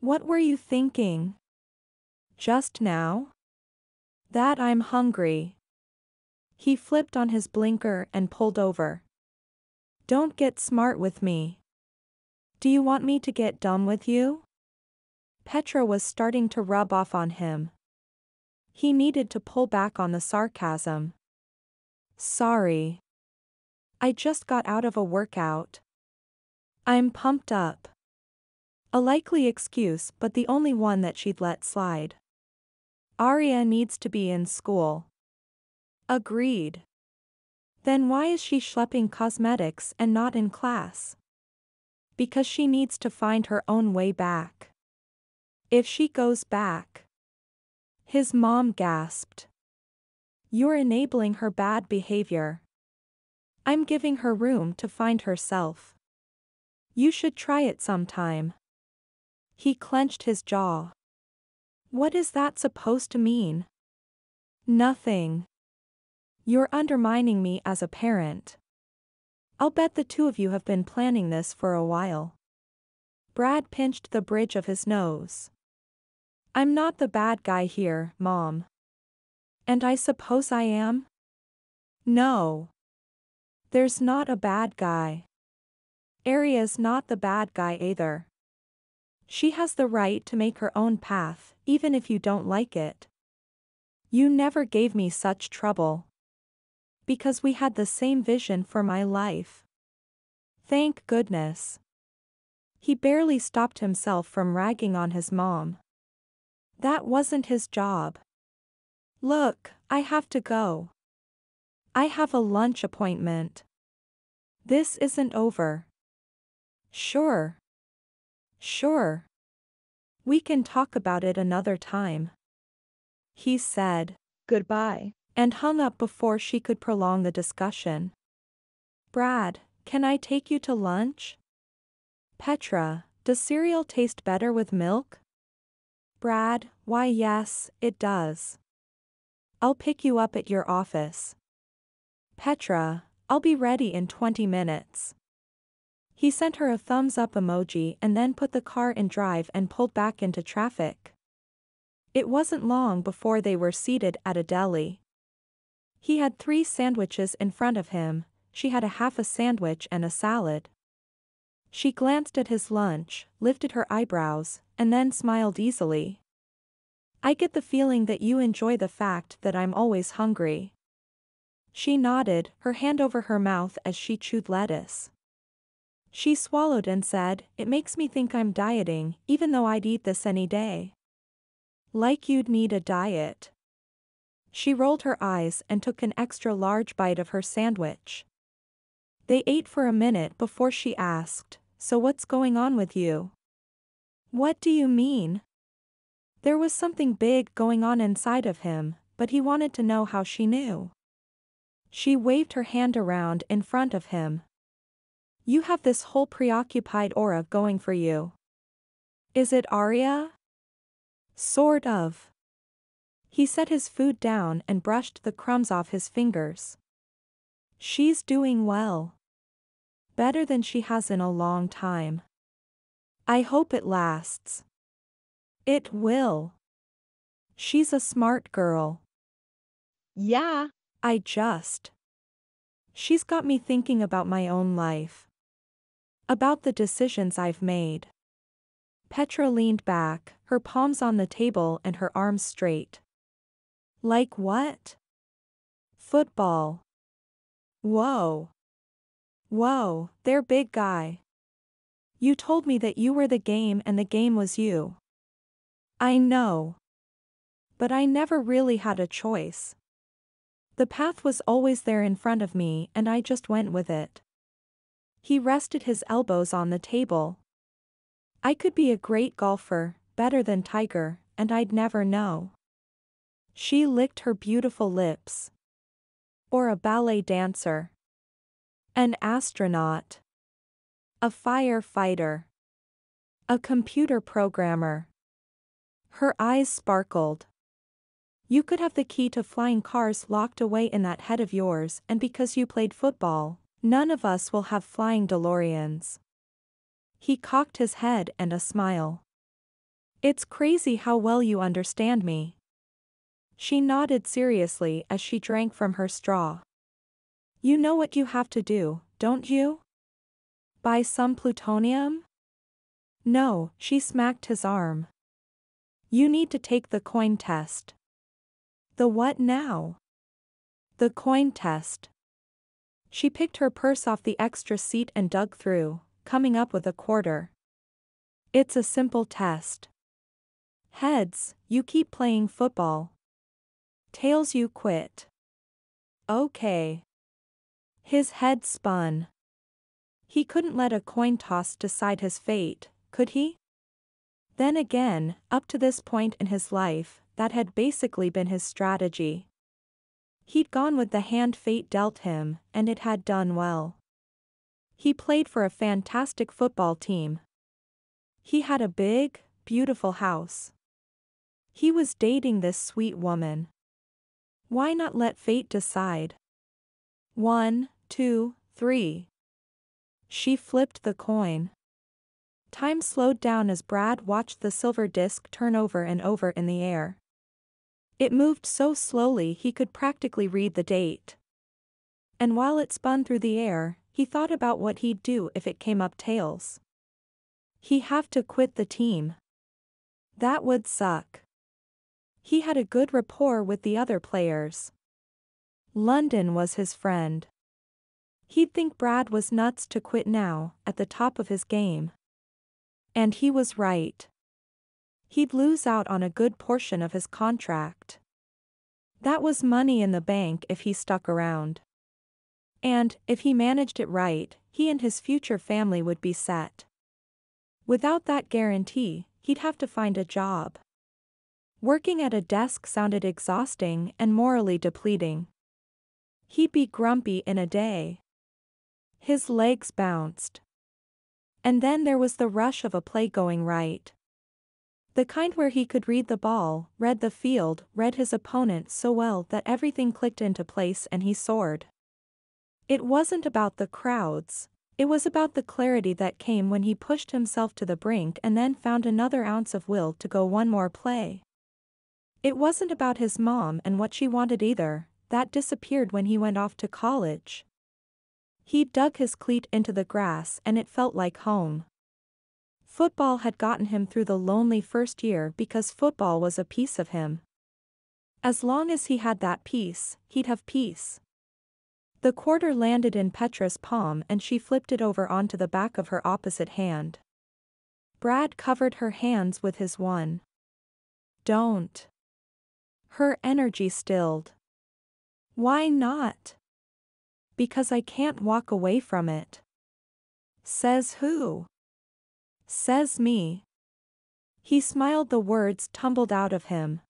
What were you thinking? Just now? That I'm hungry. He flipped on his blinker and pulled over. Don't get smart with me. Do you want me to get dumb with you? Petra was starting to rub off on him. He needed to pull back on the sarcasm. Sorry. I just got out of a workout. I'm pumped up. A likely excuse but the only one that she'd let slide. Arya needs to be in school. Agreed. Then why is she schlepping cosmetics and not in class? Because she needs to find her own way back. If she goes back. His mom gasped. You're enabling her bad behavior. I'm giving her room to find herself. You should try it sometime. He clenched his jaw. What is that supposed to mean? Nothing. You're undermining me as a parent. I'll bet the two of you have been planning this for a while. Brad pinched the bridge of his nose. I'm not the bad guy here, Mom. And I suppose I am? No. There's not a bad guy. Arya's not the bad guy either. She has the right to make her own path, even if you don't like it. You never gave me such trouble. Because we had the same vision for my life. Thank goodness. He barely stopped himself from ragging on his mom. That wasn't his job. Look, I have to go. I have a lunch appointment. This isn't over. Sure. Sure. We can talk about it another time. He said, Goodbye. and hung up before she could prolong the discussion. Brad, can I take you to lunch? Petra, does cereal taste better with milk? Brad, why yes, it does. I'll pick you up at your office. Petra, I'll be ready in 20 minutes. He sent her a thumbs up emoji and then put the car in drive and pulled back into traffic. It wasn't long before they were seated at a deli. He had three sandwiches in front of him, she had a half a sandwich and a salad. She glanced at his lunch, lifted her eyebrows, and then smiled easily. I get the feeling that you enjoy the fact that I'm always hungry. She nodded, her hand over her mouth as she chewed lettuce. She swallowed and said, It makes me think I'm dieting, even though I'd eat this any day. Like you'd need a diet. She rolled her eyes and took an extra large bite of her sandwich. They ate for a minute before she asked, So what's going on with you? What do you mean? There was something big going on inside of him, but he wanted to know how she knew. She waved her hand around in front of him. You have this whole preoccupied aura going for you. Is it Arya? Sort of. He set his food down and brushed the crumbs off his fingers. She's doing well. Better than she has in a long time. I hope it lasts. It will. She's a smart girl. Yeah, I just. She's got me thinking about my own life. About the decisions I've made. Petra leaned back, her palms on the table and her arms straight. Like what? Football. Whoa. Whoa, there big guy. You told me that you were the game and the game was you. I know. But I never really had a choice. The path was always there in front of me and I just went with it. He rested his elbows on the table. I could be a great golfer, better than Tiger, and I'd never know. She licked her beautiful lips. Or a ballet dancer. An astronaut. A firefighter. A computer programmer. Her eyes sparkled. You could have the key to flying cars locked away in that head of yours and because you played football, none of us will have flying DeLoreans. He cocked his head and a smile. It's crazy how well you understand me. She nodded seriously as she drank from her straw. You know what you have to do, don't you? Buy some plutonium? No, she smacked his arm. You need to take the coin test. The what now? The coin test. She picked her purse off the extra seat and dug through, coming up with a quarter. It's a simple test. Heads, you keep playing football. Tails, you quit. Okay. His head spun. He couldn't let a coin toss decide his fate, could he? Then again, up to this point in his life, that had basically been his strategy. He'd gone with the hand fate dealt him, and it had done well. He played for a fantastic football team. He had a big, beautiful house. He was dating this sweet woman. Why not let fate decide? One, two, three. She flipped the coin. Time slowed down as Brad watched the silver disc turn over and over in the air. It moved so slowly he could practically read the date. And while it spun through the air, he thought about what he'd do if it came up tails. He have to quit the team. That would suck. He had a good rapport with the other players. London was his friend. He'd think Brad was nuts to quit now, at the top of his game. And he was right. He'd lose out on a good portion of his contract. That was money in the bank if he stuck around. And, if he managed it right, he and his future family would be set. Without that guarantee, he'd have to find a job. Working at a desk sounded exhausting and morally depleting. He'd be grumpy in a day. His legs bounced. And then there was the rush of a play going right. The kind where he could read the ball, read the field, read his opponent so well that everything clicked into place and he soared. It wasn't about the crowds, it was about the clarity that came when he pushed himself to the brink and then found another ounce of will to go one more play. It wasn't about his mom and what she wanted either, that disappeared when he went off to college. He dug his cleat into the grass and it felt like home. Football had gotten him through the lonely first year because football was a piece of him. As long as he had that piece, he'd have peace. The quarter landed in Petra's palm and she flipped it over onto the back of her opposite hand. Brad covered her hands with his one. Don't. Her energy stilled. Why not? Because I can't walk away from it. Says who? Says me. He smiled the words tumbled out of him.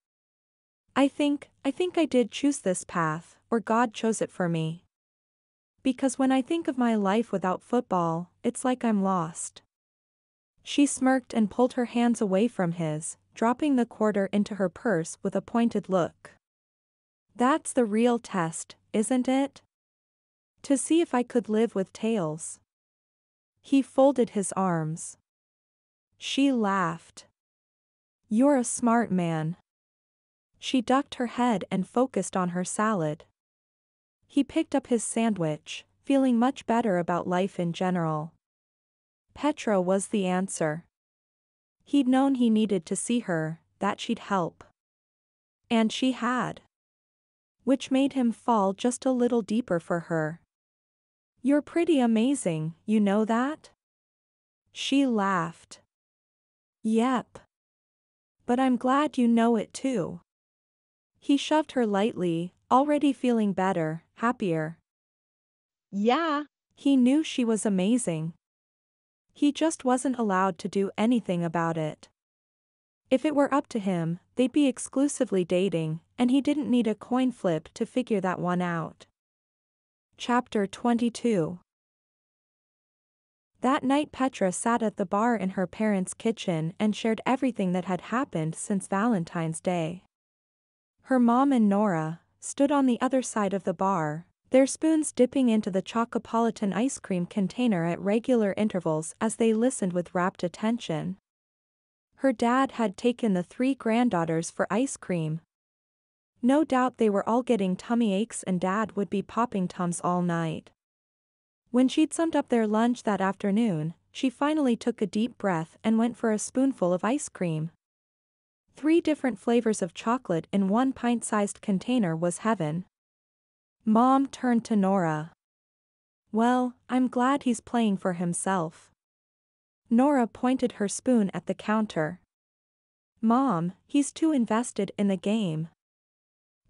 I think, I think I did choose this path, or God chose it for me. Because when I think of my life without football, it's like I'm lost. She smirked and pulled her hands away from his, dropping the quarter into her purse with a pointed look. That's the real test, isn't it? To see if I could live with tails. He folded his arms. She laughed. You're a smart man. She ducked her head and focused on her salad. He picked up his sandwich, feeling much better about life in general. Petra was the answer. He'd known he needed to see her, that she'd help. And she had which made him fall just a little deeper for her. You're pretty amazing, you know that? She laughed. Yep. But I'm glad you know it too. He shoved her lightly, already feeling better, happier. Yeah. He knew she was amazing. He just wasn't allowed to do anything about it. If it were up to him, they'd be exclusively dating, and he didn't need a coin flip to figure that one out. Chapter 22 That night Petra sat at the bar in her parents' kitchen and shared everything that had happened since Valentine's Day. Her mom and Nora stood on the other side of the bar, their spoons dipping into the Chocopolitan ice cream container at regular intervals as they listened with rapt attention. Her dad had taken the three granddaughters for ice cream. No doubt they were all getting tummy aches and dad would be popping tums all night. When she'd summed up their lunch that afternoon, she finally took a deep breath and went for a spoonful of ice cream. Three different flavors of chocolate in one pint-sized container was heaven. Mom turned to Nora. Well, I'm glad he's playing for himself. Nora pointed her spoon at the counter. Mom, he's too invested in the game.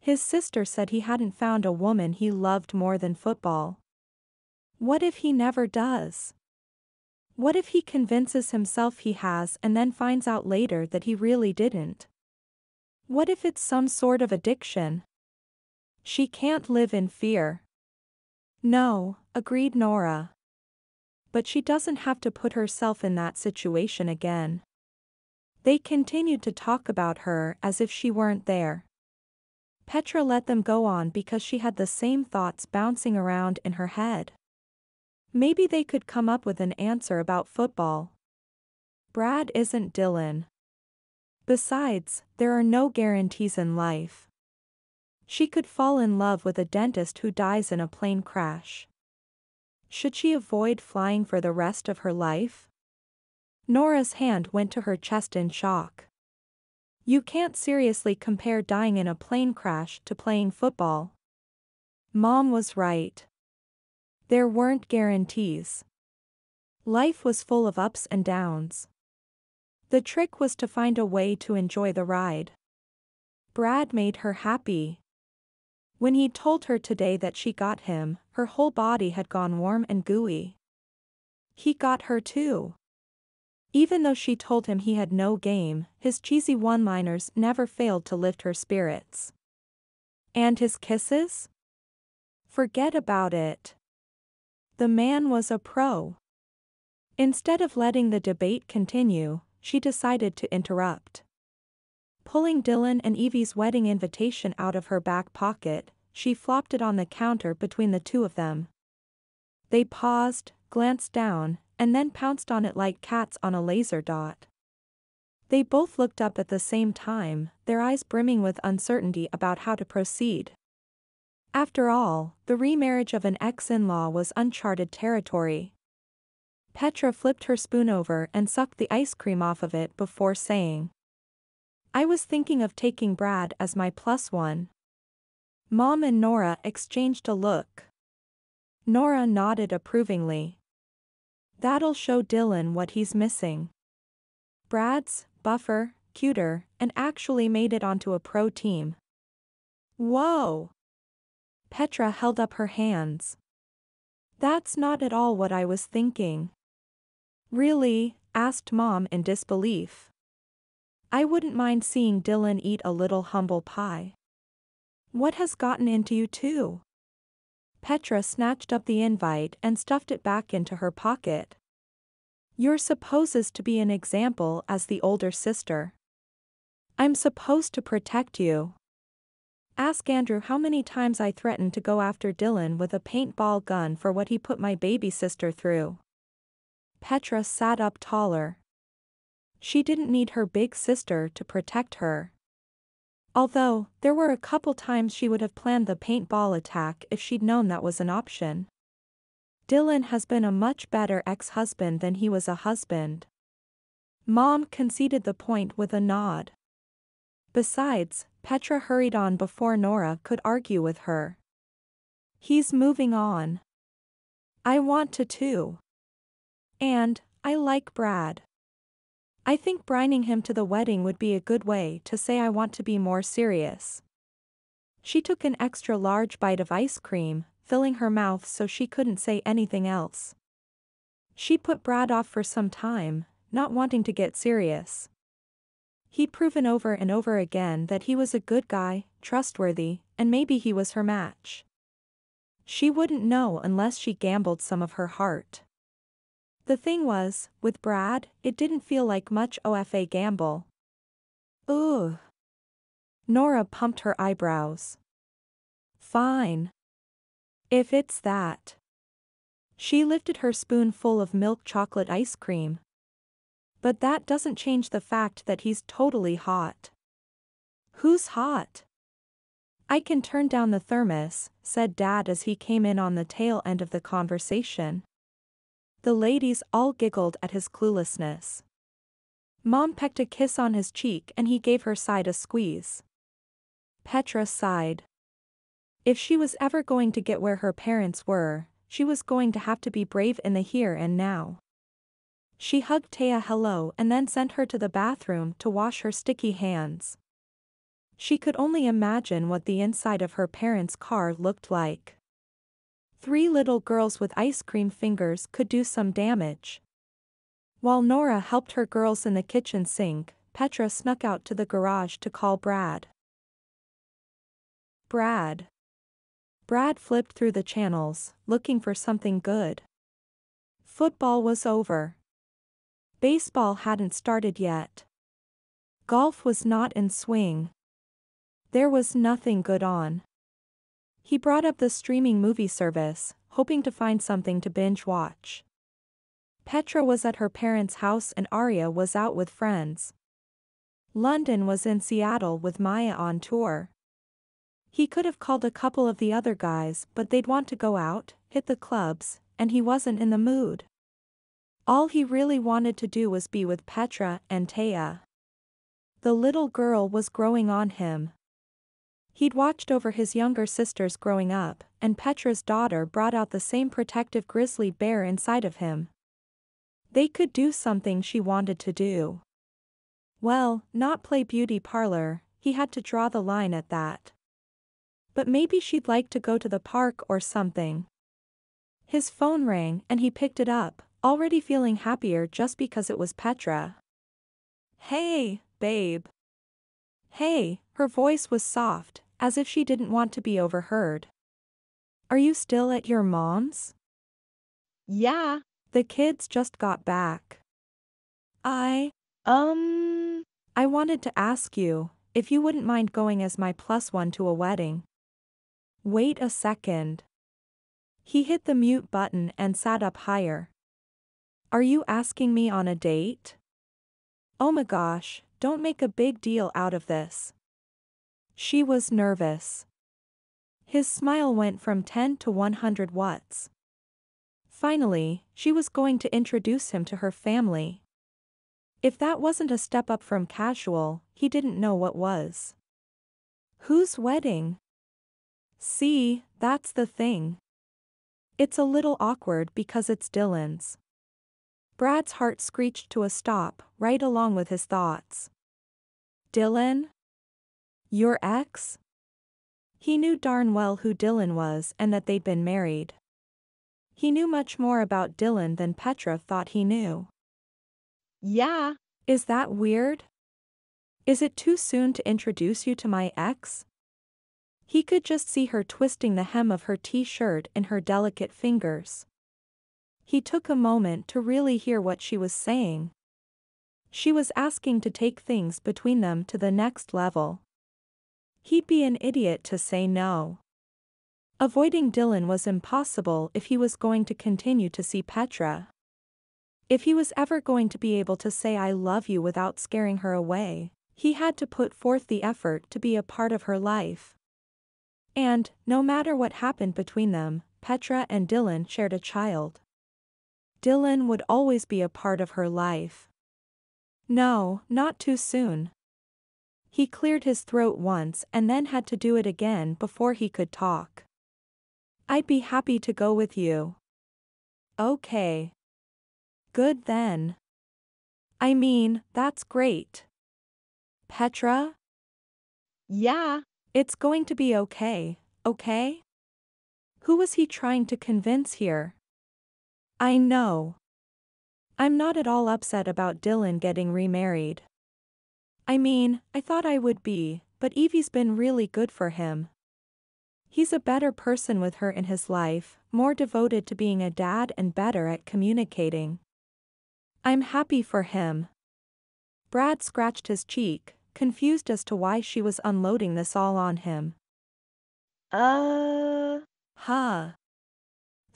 His sister said he hadn't found a woman he loved more than football. What if he never does? What if he convinces himself he has and then finds out later that he really didn't? What if it's some sort of addiction? She can't live in fear. No, agreed Nora but she doesn't have to put herself in that situation again. They continued to talk about her as if she weren't there. Petra let them go on because she had the same thoughts bouncing around in her head. Maybe they could come up with an answer about football. Brad isn't Dylan. Besides, there are no guarantees in life. She could fall in love with a dentist who dies in a plane crash. Should she avoid flying for the rest of her life? Nora's hand went to her chest in shock. You can't seriously compare dying in a plane crash to playing football. Mom was right. There weren't guarantees. Life was full of ups and downs. The trick was to find a way to enjoy the ride. Brad made her happy. When he told her today that she got him, her whole body had gone warm and gooey. He got her too. Even though she told him he had no game, his cheesy one-liners never failed to lift her spirits. And his kisses? Forget about it. The man was a pro. Instead of letting the debate continue, she decided to interrupt. Pulling Dylan and Evie's wedding invitation out of her back pocket, she flopped it on the counter between the two of them. They paused, glanced down, and then pounced on it like cats on a laser dot. They both looked up at the same time, their eyes brimming with uncertainty about how to proceed. After all, the remarriage of an ex-in-law was uncharted territory. Petra flipped her spoon over and sucked the ice cream off of it before saying. I was thinking of taking Brad as my plus one. Mom and Nora exchanged a look. Nora nodded approvingly. That'll show Dylan what he's missing. Brad's, buffer, cuter, and actually made it onto a pro team. Whoa! Petra held up her hands. That's not at all what I was thinking. Really? asked Mom in disbelief. I wouldn't mind seeing Dylan eat a little humble pie. What has gotten into you too? Petra snatched up the invite and stuffed it back into her pocket. You're supposed to be an example as the older sister. I'm supposed to protect you. Ask Andrew how many times I threatened to go after Dylan with a paintball gun for what he put my baby sister through. Petra sat up taller. She didn't need her big sister to protect her. Although, there were a couple times she would have planned the paintball attack if she'd known that was an option. Dylan has been a much better ex-husband than he was a husband. Mom conceded the point with a nod. Besides, Petra hurried on before Nora could argue with her. He's moving on. I want to too. And, I like Brad. I think brining him to the wedding would be a good way to say I want to be more serious. She took an extra large bite of ice cream, filling her mouth so she couldn't say anything else. She put Brad off for some time, not wanting to get serious. He'd proven over and over again that he was a good guy, trustworthy, and maybe he was her match. She wouldn't know unless she gambled some of her heart. The thing was, with Brad, it didn't feel like much OFA gamble. Ugh. Nora pumped her eyebrows. Fine. If it's that. She lifted her spoon full of milk chocolate ice cream. But that doesn't change the fact that he's totally hot. Who's hot? I can turn down the thermos, said Dad as he came in on the tail end of the conversation. The ladies all giggled at his cluelessness. Mom pecked a kiss on his cheek and he gave her side a squeeze. Petra sighed. If she was ever going to get where her parents were, she was going to have to be brave in the here and now. She hugged Taya hello and then sent her to the bathroom to wash her sticky hands. She could only imagine what the inside of her parents' car looked like. Three little girls with ice cream fingers could do some damage. While Nora helped her girls in the kitchen sink, Petra snuck out to the garage to call Brad. Brad. Brad flipped through the channels, looking for something good. Football was over. Baseball hadn't started yet. Golf was not in swing. There was nothing good on. He brought up the streaming movie service, hoping to find something to binge watch. Petra was at her parents' house and Arya was out with friends. London was in Seattle with Maya on tour. He could have called a couple of the other guys but they'd want to go out, hit the clubs, and he wasn't in the mood. All he really wanted to do was be with Petra and Taya. The little girl was growing on him. He'd watched over his younger sisters growing up, and Petra's daughter brought out the same protective grizzly bear inside of him. They could do something she wanted to do. Well, not play beauty parlor, he had to draw the line at that. But maybe she'd like to go to the park or something. His phone rang and he picked it up, already feeling happier just because it was Petra. Hey, babe. Hey, her voice was soft, as if she didn't want to be overheard. Are you still at your mom's? Yeah. The kids just got back. I, Um, I wanted to ask you, if you wouldn't mind going as my plus one to a wedding. Wait a second. He hit the mute button and sat up higher. Are you asking me on a date? Oh my gosh, don't make a big deal out of this. She was nervous. His smile went from 10 to 100 watts. Finally, she was going to introduce him to her family. If that wasn't a step up from casual, he didn't know what was. Whose wedding? See, that's the thing. It's a little awkward because it's Dylan's. Brad's heart screeched to a stop, right along with his thoughts. Dylan? Your ex? He knew darn well who Dylan was and that they'd been married. He knew much more about Dylan than Petra thought he knew. yeah. Is that weird? Is it too soon to introduce you to my ex? He could just see her twisting the hem of her t-shirt in her delicate fingers. He took a moment to really hear what she was saying. She was asking to take things between them to the next level. He'd be an idiot to say no. Avoiding Dylan was impossible if he was going to continue to see Petra. If he was ever going to be able to say I love you without scaring her away, he had to put forth the effort to be a part of her life. And, no matter what happened between them, Petra and Dylan shared a child. Dylan would always be a part of her life. No, not too soon. He cleared his throat once and then had to do it again before he could talk. I'd be happy to go with you. Okay. Good then. I mean, that's great. Petra, Yeah. it's going to be okay, okay? Who was he trying to convince here? I know. I'm not at all upset about Dylan getting remarried. I mean, I thought I would be, but Evie's been really good for him. He's a better person with her in his life, more devoted to being a dad and better at communicating. I'm happy for him. Brad scratched his cheek, confused as to why she was unloading this all on him. Uh, Huh.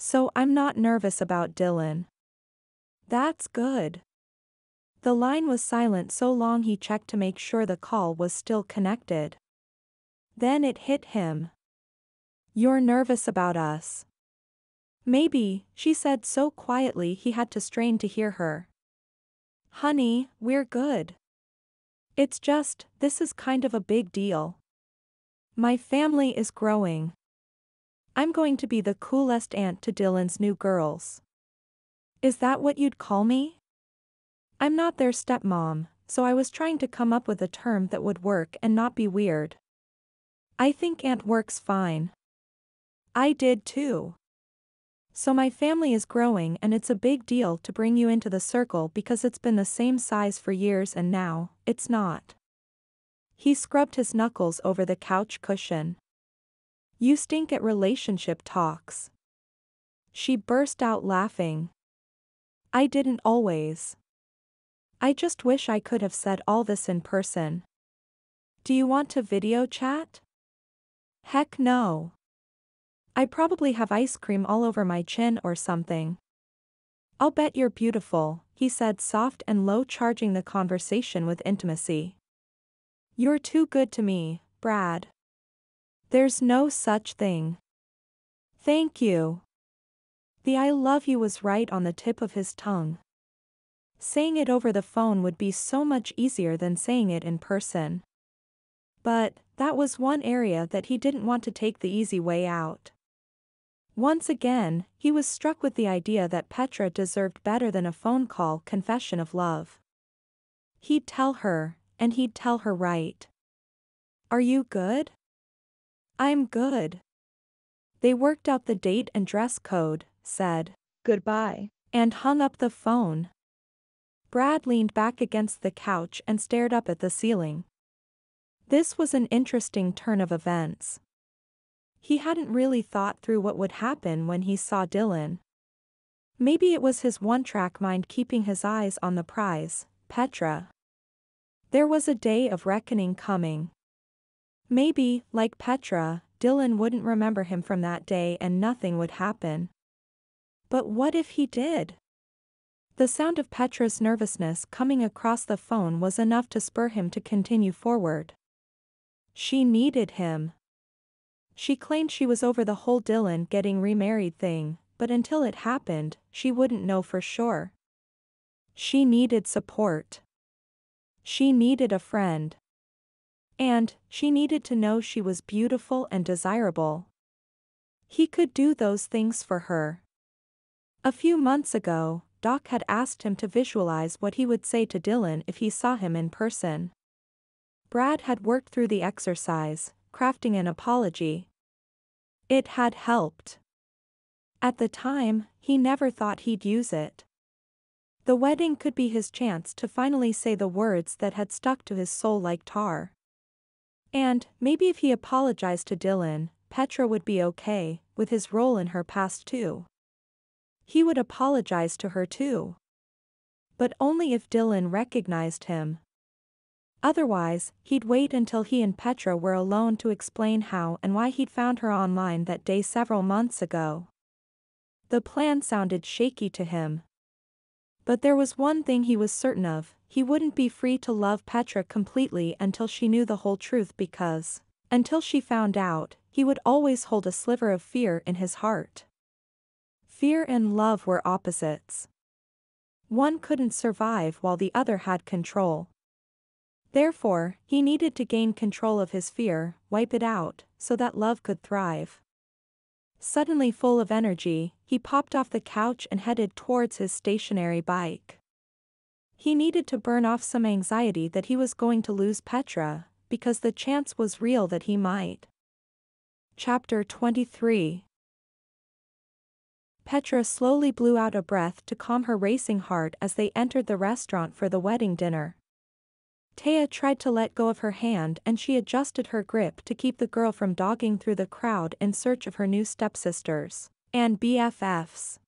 So I'm not nervous about Dylan. That's good. The line was silent so long he checked to make sure the call was still connected. Then it hit him. You're nervous about us. Maybe, she said so quietly he had to strain to hear her. Honey, we're good. It's just, this is kind of a big deal. My family is growing. I'm going to be the coolest aunt to Dylan's new girls. Is that what you'd call me? I'm not their stepmom, so I was trying to come up with a term that would work and not be weird. I think aunt works fine. I did too. So my family is growing and it's a big deal to bring you into the circle because it's been the same size for years and now, it's not. He scrubbed his knuckles over the couch cushion. You stink at relationship talks. She burst out laughing. I didn't always. I just wish I could have said all this in person. Do you want to video chat? Heck no. I probably have ice cream all over my chin or something. I'll bet you're beautiful, he said soft and low charging the conversation with intimacy. You're too good to me, Brad. There's no such thing. Thank you. The I love you was right on the tip of his tongue. Saying it over the phone would be so much easier than saying it in person. But, that was one area that he didn't want to take the easy way out. Once again, he was struck with the idea that Petra deserved better than a phone call confession of love. He'd tell her, and he'd tell her right. Are you good? I'm good. They worked out the date and dress code, said Goodbye. and hung up the phone. Brad leaned back against the couch and stared up at the ceiling. This was an interesting turn of events. He hadn't really thought through what would happen when he saw Dylan. Maybe it was his one-track mind keeping his eyes on the prize, Petra. There was a day of reckoning coming. Maybe, like Petra, Dylan wouldn't remember him from that day and nothing would happen. But what if he did? The sound of Petra's nervousness coming across the phone was enough to spur him to continue forward. She needed him. She claimed she was over the whole Dylan getting remarried thing, but until it happened, she wouldn't know for sure. She needed support. She needed a friend. And, she needed to know she was beautiful and desirable. He could do those things for her. A few months ago, Doc had asked him to visualize what he would say to Dylan if he saw him in person. Brad had worked through the exercise, crafting an apology. It had helped. At the time, he never thought he'd use it. The wedding could be his chance to finally say the words that had stuck to his soul like tar. And, maybe if he apologized to Dylan, Petra would be okay, with his role in her past too. He would apologize to her too. But only if Dylan recognized him. Otherwise, he'd wait until he and Petra were alone to explain how and why he'd found her online that day several months ago. The plan sounded shaky to him. But there was one thing he was certain of, he wouldn't be free to love Petra completely until she knew the whole truth because, until she found out, he would always hold a sliver of fear in his heart. Fear and love were opposites. One couldn't survive while the other had control. Therefore, he needed to gain control of his fear, wipe it out, so that love could thrive. Suddenly full of energy, he popped off the couch and headed towards his stationary bike. He needed to burn off some anxiety that he was going to lose Petra, because the chance was real that he might. Chapter 23 Petra slowly blew out a breath to calm her racing heart as they entered the restaurant for the wedding dinner. Taya tried to let go of her hand and she adjusted her grip to keep the girl from dogging through the crowd in search of her new stepsisters and BFFs.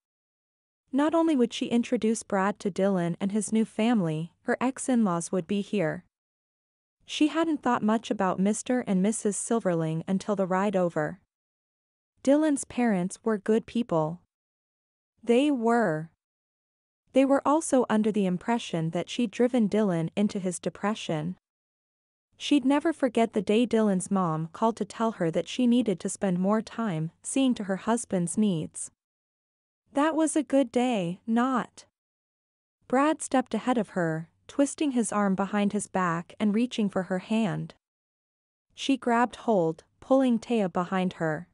Not only would she introduce Brad to Dylan and his new family, her ex-in-laws would be here. She hadn't thought much about Mr. and Mrs. Silverling until the ride over. Dylan's parents were good people. They were. They were also under the impression that she'd driven Dylan into his depression. She'd never forget the day Dylan's mom called to tell her that she needed to spend more time seeing to her husband's needs. That was a good day, not. Brad stepped ahead of her, twisting his arm behind his back and reaching for her hand. She grabbed hold, pulling Taya behind her.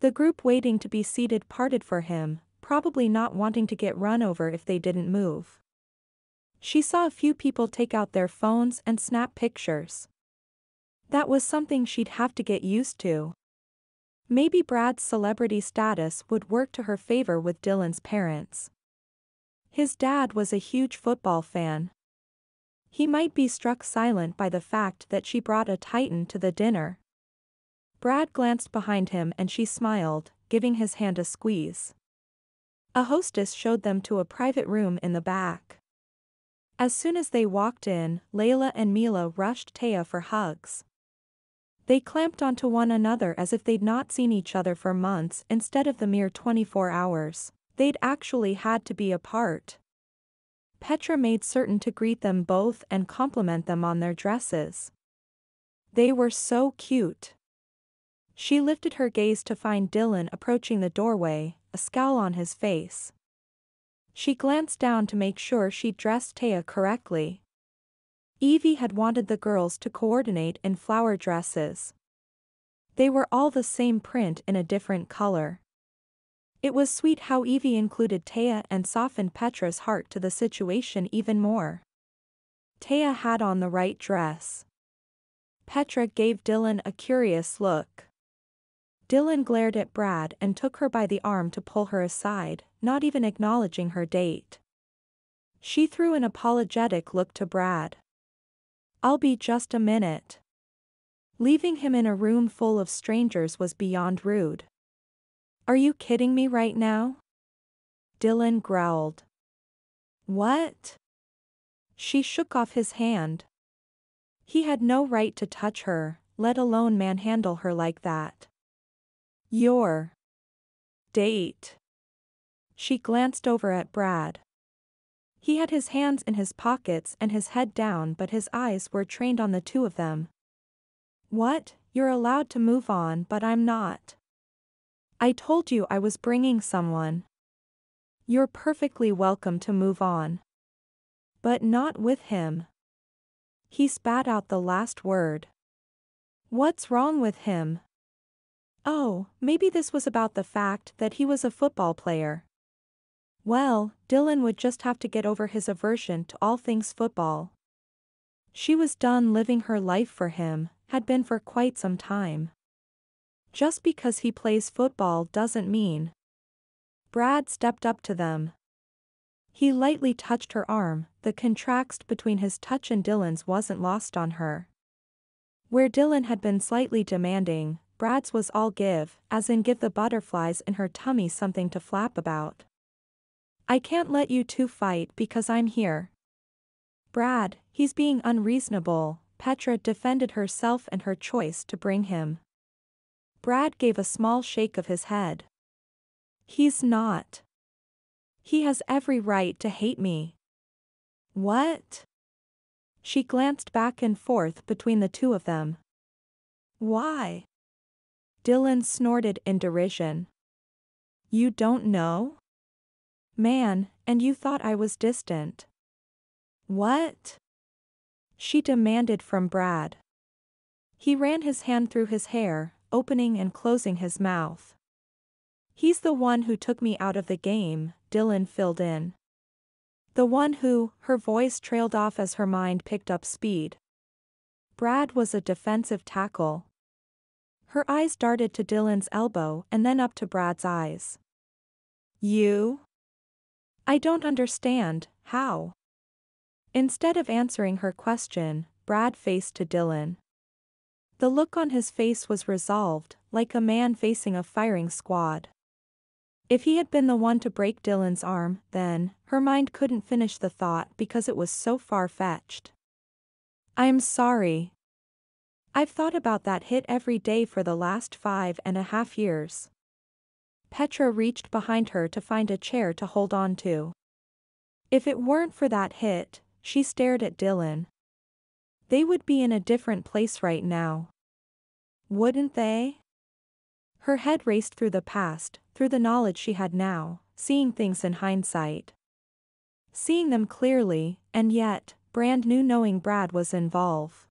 The group waiting to be seated parted for him, probably not wanting to get run over if they didn't move. She saw a few people take out their phones and snap pictures. That was something she'd have to get used to. Maybe Brad's celebrity status would work to her favor with Dylan's parents. His dad was a huge football fan. He might be struck silent by the fact that she brought a Titan to the dinner. Brad glanced behind him and she smiled, giving his hand a squeeze. A hostess showed them to a private room in the back. As soon as they walked in, Layla and Mila rushed Taya for hugs. They clamped onto one another as if they'd not seen each other for months instead of the mere 24 hours. They'd actually had to be apart. Petra made certain to greet them both and compliment them on their dresses. They were so cute. She lifted her gaze to find Dylan approaching the doorway, a scowl on his face. She glanced down to make sure she'd dressed Taya correctly. Evie had wanted the girls to coordinate in flower dresses. They were all the same print in a different color. It was sweet how Evie included Taya and softened Petra's heart to the situation even more. Taya had on the right dress. Petra gave Dylan a curious look. Dylan glared at Brad and took her by the arm to pull her aside, not even acknowledging her date. She threw an apologetic look to Brad. I'll be just a minute. Leaving him in a room full of strangers was beyond rude. Are you kidding me right now? Dylan growled. What? She shook off his hand. He had no right to touch her, let alone manhandle her like that. Your date. She glanced over at Brad. He had his hands in his pockets and his head down but his eyes were trained on the two of them. What, you're allowed to move on but I'm not. I told you I was bringing someone. You're perfectly welcome to move on. But not with him. He spat out the last word. What's wrong with him? Oh, maybe this was about the fact that he was a football player. Well, Dylan would just have to get over his aversion to all things football. She was done living her life for him, had been for quite some time. Just because he plays football doesn't mean. Brad stepped up to them. He lightly touched her arm, the contrast between his touch and Dylan's wasn't lost on her. Where Dylan had been slightly demanding, Brad's was all give, as in give the butterflies in her tummy something to flap about. I can't let you two fight because I'm here. Brad, he's being unreasonable, Petra defended herself and her choice to bring him. Brad gave a small shake of his head. He's not. He has every right to hate me. What? She glanced back and forth between the two of them. Why? Dylan snorted in derision. You don't know? Man, and you thought I was distant. What? She demanded from Brad. He ran his hand through his hair, opening and closing his mouth. He's the one who took me out of the game, Dylan filled in. The one who, her voice trailed off as her mind picked up speed. Brad was a defensive tackle, her eyes darted to Dylan's elbow and then up to Brad's eyes. You? I don't understand, how? Instead of answering her question, Brad faced to Dylan. The look on his face was resolved, like a man facing a firing squad. If he had been the one to break Dylan's arm, then, her mind couldn't finish the thought because it was so far-fetched. I'm sorry, I've thought about that hit every day for the last five and a half years. Petra reached behind her to find a chair to hold on to. If it weren't for that hit, she stared at Dylan. They would be in a different place right now. Wouldn't they? Her head raced through the past, through the knowledge she had now, seeing things in hindsight. Seeing them clearly, and yet, brand new knowing Brad was involved.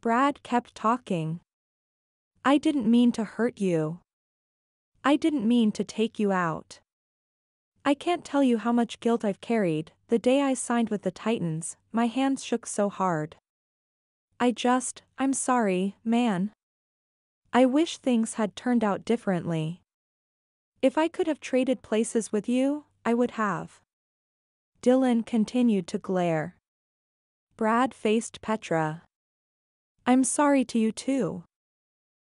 Brad kept talking. I didn't mean to hurt you. I didn't mean to take you out. I can't tell you how much guilt I've carried, the day I signed with the Titans, my hands shook so hard. I just, I'm sorry, man. I wish things had turned out differently. If I could have traded places with you, I would have. Dylan continued to glare. Brad faced Petra. I'm sorry to you too.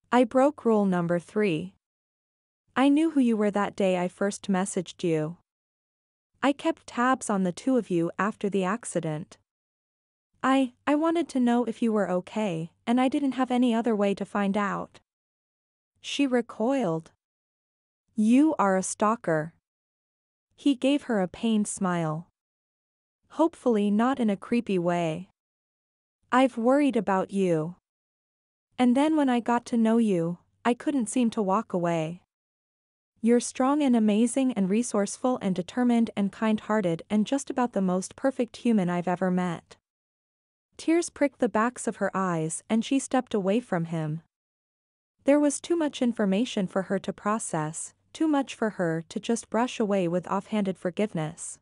I broke rule number three. I knew who you were that day I first messaged you. I kept tabs on the two of you after the accident. I, I wanted to know if you were okay, and I didn't have any other way to find out. She recoiled. You are a stalker. He gave her a pained smile. Hopefully not in a creepy way. I've worried about you. And then when I got to know you, I couldn't seem to walk away. You're strong and amazing and resourceful and determined and kind-hearted and just about the most perfect human I've ever met. Tears pricked the backs of her eyes and she stepped away from him. There was too much information for her to process, too much for her to just brush away with offhanded forgiveness.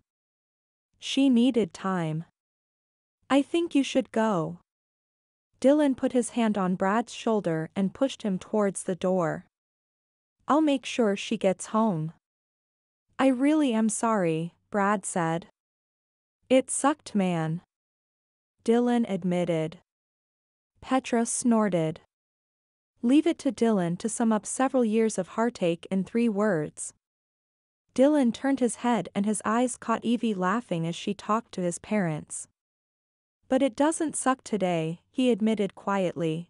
She needed time. I think you should go. Dylan put his hand on Brad's shoulder and pushed him towards the door. I'll make sure she gets home. I really am sorry, Brad said. It sucked man. Dylan admitted. Petra snorted. Leave it to Dylan to sum up several years of heartache in three words. Dylan turned his head and his eyes caught Evie laughing as she talked to his parents. But it doesn't suck today, he admitted quietly.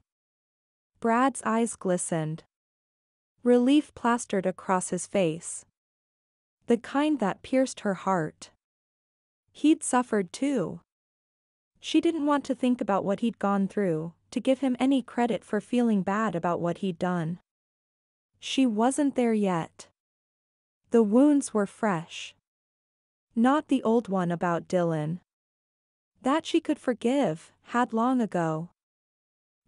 Brad's eyes glistened. Relief plastered across his face. The kind that pierced her heart. He'd suffered too. She didn't want to think about what he'd gone through, to give him any credit for feeling bad about what he'd done. She wasn't there yet. The wounds were fresh. Not the old one about Dylan. That she could forgive, had long ago.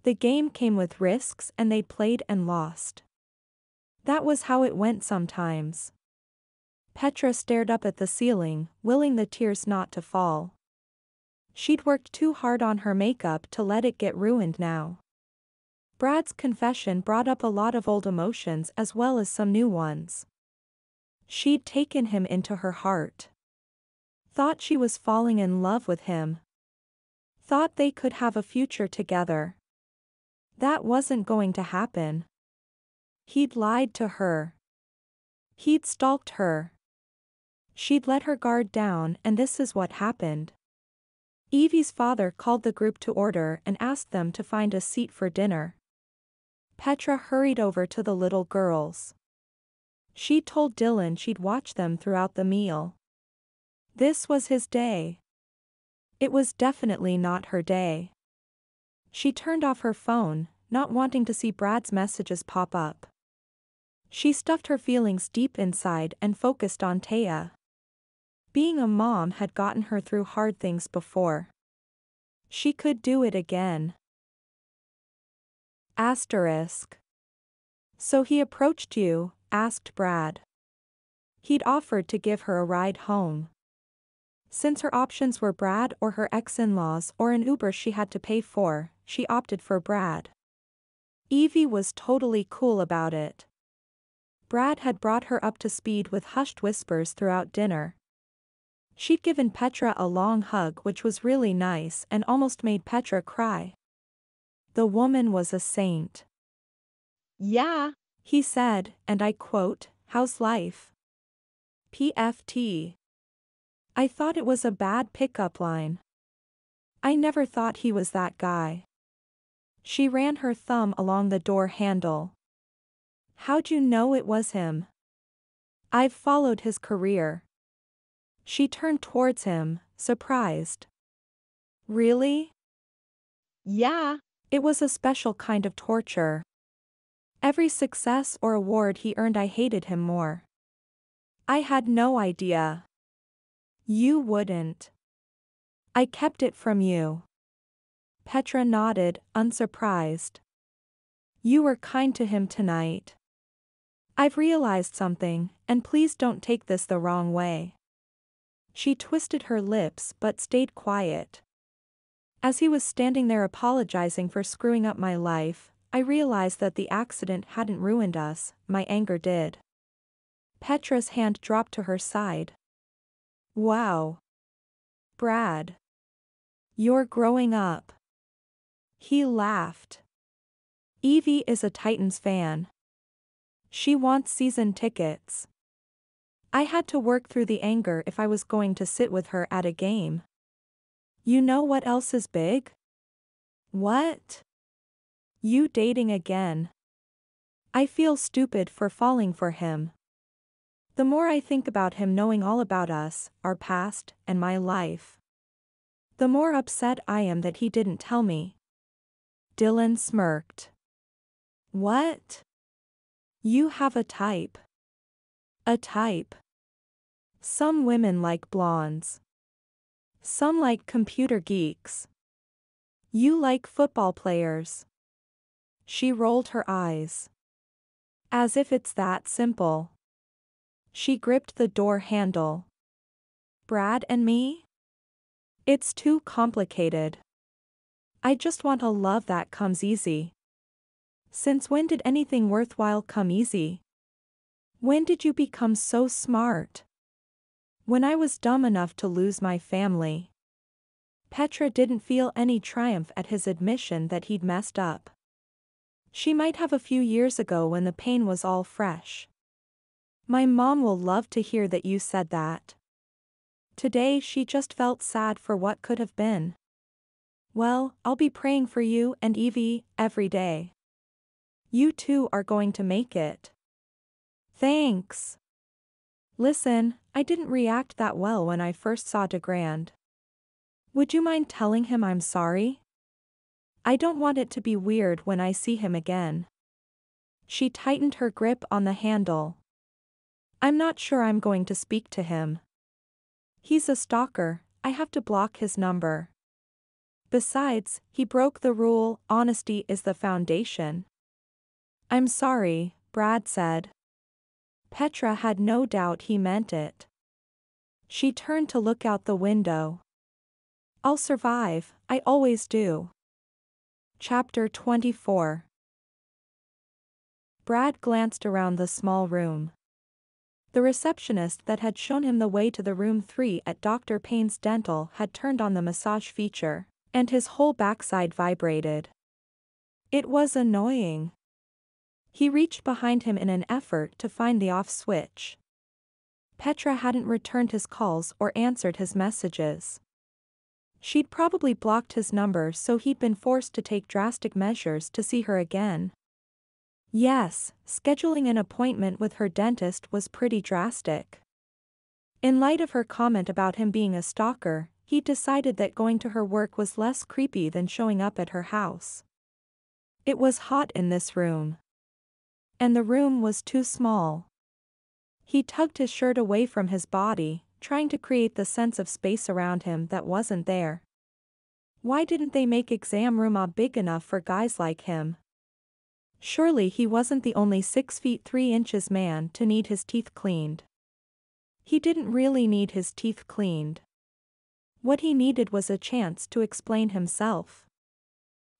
The game came with risks and they played and lost. That was how it went sometimes. Petra stared up at the ceiling, willing the tears not to fall. She'd worked too hard on her makeup to let it get ruined now. Brad's confession brought up a lot of old emotions as well as some new ones. She'd taken him into her heart. Thought she was falling in love with him. Thought they could have a future together. That wasn't going to happen. He'd lied to her. He'd stalked her. She'd let her guard down and this is what happened. Evie's father called the group to order and asked them to find a seat for dinner. Petra hurried over to the little girls. She told Dylan she'd watch them throughout the meal. This was his day. It was definitely not her day. She turned off her phone, not wanting to see Brad's messages pop up. She stuffed her feelings deep inside and focused on Taya. Being a mom had gotten her through hard things before. She could do it again. Asterisk. So he approached you, asked Brad. He'd offered to give her a ride home. Since her options were Brad or her ex-in-laws or an Uber she had to pay for, she opted for Brad. Evie was totally cool about it. Brad had brought her up to speed with hushed whispers throughout dinner. She'd given Petra a long hug which was really nice and almost made Petra cry. The woman was a saint. Yeah. He said, and I quote, How's life? PFT. I thought it was a bad pickup line. I never thought he was that guy. She ran her thumb along the door handle. How'd you know it was him? I've followed his career. She turned towards him, surprised. Really? Yeah. It was a special kind of torture. Every success or award he earned I hated him more. I had no idea. You wouldn't. I kept it from you. Petra nodded, unsurprised. You were kind to him tonight. I've realized something, and please don't take this the wrong way. She twisted her lips but stayed quiet. As he was standing there apologizing for screwing up my life, I realized that the accident hadn't ruined us, my anger did. Petra's hand dropped to her side. Wow. Brad. You're growing up. He laughed. Evie is a Titans fan. She wants season tickets. I had to work through the anger if I was going to sit with her at a game. You know what else is big? What? You dating again. I feel stupid for falling for him. The more I think about him knowing all about us, our past, and my life, the more upset I am that he didn't tell me. Dylan smirked. What? You have a type. A type. Some women like blondes. Some like computer geeks. You like football players. She rolled her eyes. As if it's that simple. She gripped the door handle. Brad and me? It's too complicated. I just want a love that comes easy. Since when did anything worthwhile come easy? When did you become so smart? When I was dumb enough to lose my family. Petra didn't feel any triumph at his admission that he'd messed up. She might have a few years ago when the pain was all fresh. My mom will love to hear that you said that. Today she just felt sad for what could have been. Well, I'll be praying for you and Evie every day. You two are going to make it. Thanks. Listen, I didn't react that well when I first saw Degrand. Would you mind telling him I'm sorry? I don't want it to be weird when I see him again. She tightened her grip on the handle. I'm not sure I'm going to speak to him. He's a stalker, I have to block his number. Besides, he broke the rule, honesty is the foundation. I'm sorry, Brad said. Petra had no doubt he meant it. She turned to look out the window. I'll survive, I always do. Chapter 24 Brad glanced around the small room. The receptionist that had shown him the way to the room 3 at Dr. Payne's Dental had turned on the massage feature and his whole backside vibrated. It was annoying. He reached behind him in an effort to find the off switch. Petra hadn't returned his calls or answered his messages. She'd probably blocked his number so he'd been forced to take drastic measures to see her again. Yes, scheduling an appointment with her dentist was pretty drastic. In light of her comment about him being a stalker, he decided that going to her work was less creepy than showing up at her house. It was hot in this room. And the room was too small. He tugged his shirt away from his body, trying to create the sense of space around him that wasn't there. Why didn't they make exam room a big enough for guys like him? Surely he wasn't the only 6 feet 3 inches man to need his teeth cleaned. He didn't really need his teeth cleaned. What he needed was a chance to explain himself.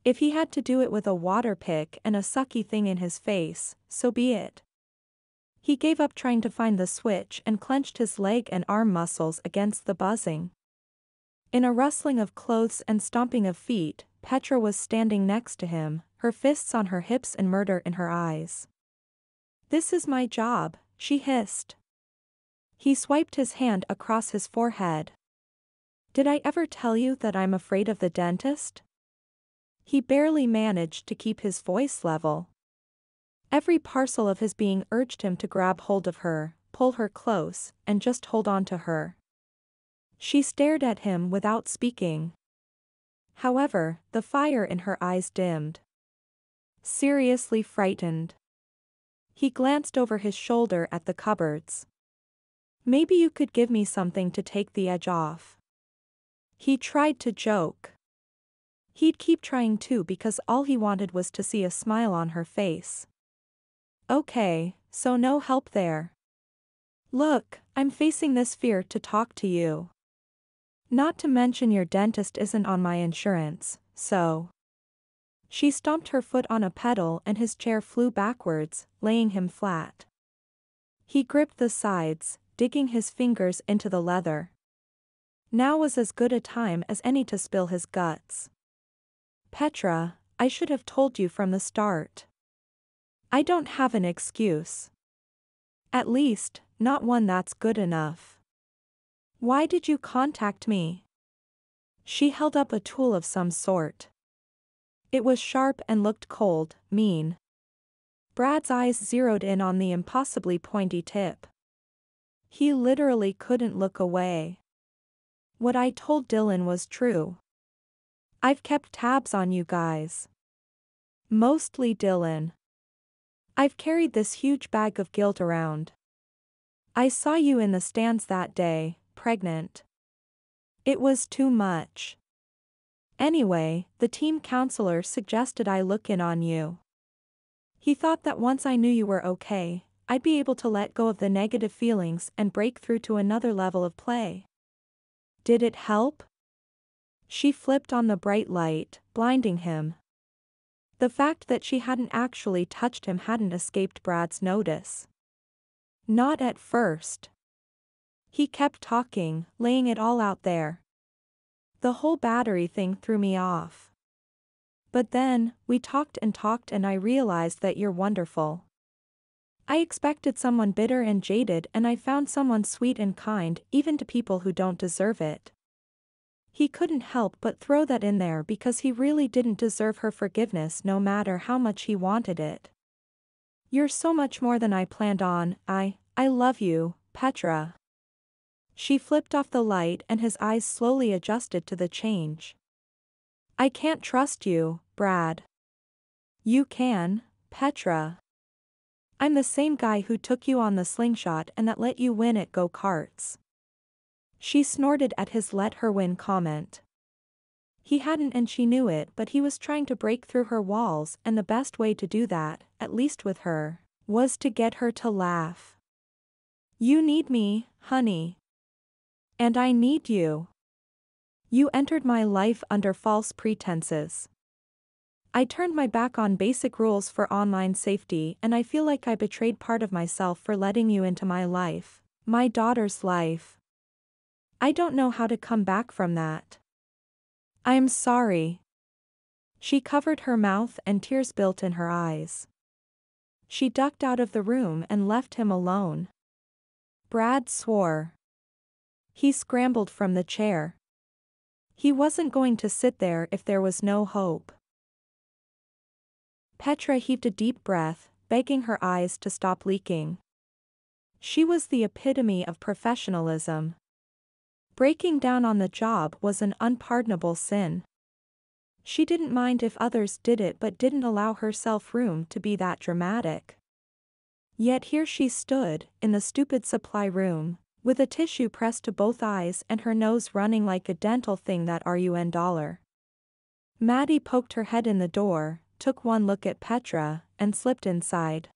If he had to do it with a water pick and a sucky thing in his face, so be it. He gave up trying to find the switch and clenched his leg and arm muscles against the buzzing. In a rustling of clothes and stomping of feet, Petra was standing next to him, her fists on her hips and murder in her eyes. This is my job, she hissed. He swiped his hand across his forehead, did I ever tell you that I'm afraid of the dentist? He barely managed to keep his voice level. Every parcel of his being urged him to grab hold of her, pull her close, and just hold on to her. She stared at him without speaking. However, the fire in her eyes dimmed. Seriously frightened. He glanced over his shoulder at the cupboards. Maybe you could give me something to take the edge off. He tried to joke. He'd keep trying too because all he wanted was to see a smile on her face. Okay, so no help there. Look, I'm facing this fear to talk to you. Not to mention your dentist isn't on my insurance, so. She stomped her foot on a pedal and his chair flew backwards, laying him flat. He gripped the sides, digging his fingers into the leather. Now was as good a time as any to spill his guts. Petra, I should have told you from the start. I don't have an excuse. At least, not one that's good enough. Why did you contact me? She held up a tool of some sort. It was sharp and looked cold, mean. Brad's eyes zeroed in on the impossibly pointy tip. He literally couldn't look away. What I told Dylan was true. I've kept tabs on you guys. Mostly Dylan. I've carried this huge bag of guilt around. I saw you in the stands that day, pregnant. It was too much. Anyway, the team counselor suggested I look in on you. He thought that once I knew you were okay, I'd be able to let go of the negative feelings and break through to another level of play. Did it help? She flipped on the bright light, blinding him. The fact that she hadn't actually touched him hadn't escaped Brad's notice. Not at first. He kept talking, laying it all out there. The whole battery thing threw me off. But then, we talked and talked and I realized that you're wonderful. I expected someone bitter and jaded and I found someone sweet and kind, even to people who don't deserve it. He couldn't help but throw that in there because he really didn't deserve her forgiveness no matter how much he wanted it. You're so much more than I planned on, I, I love you, Petra. She flipped off the light and his eyes slowly adjusted to the change. I can't trust you, Brad. You can, Petra. I'm the same guy who took you on the slingshot and that let you win at go-karts. She snorted at his let her win comment. He hadn't and she knew it but he was trying to break through her walls and the best way to do that, at least with her, was to get her to laugh. You need me, honey. And I need you. You entered my life under false pretenses. I turned my back on basic rules for online safety and I feel like I betrayed part of myself for letting you into my life, my daughter's life. I don't know how to come back from that. I am sorry. She covered her mouth and tears built in her eyes. She ducked out of the room and left him alone. Brad swore. He scrambled from the chair. He wasn't going to sit there if there was no hope. Petra heaved a deep breath, begging her eyes to stop leaking. She was the epitome of professionalism. Breaking down on the job was an unpardonable sin. She didn't mind if others did it but didn't allow herself room to be that dramatic. Yet here she stood, in the stupid supply room, with a tissue pressed to both eyes and her nose running like a dental thing that RUN dollar. Maddie poked her head in the door, took one look at Petra, and slipped inside.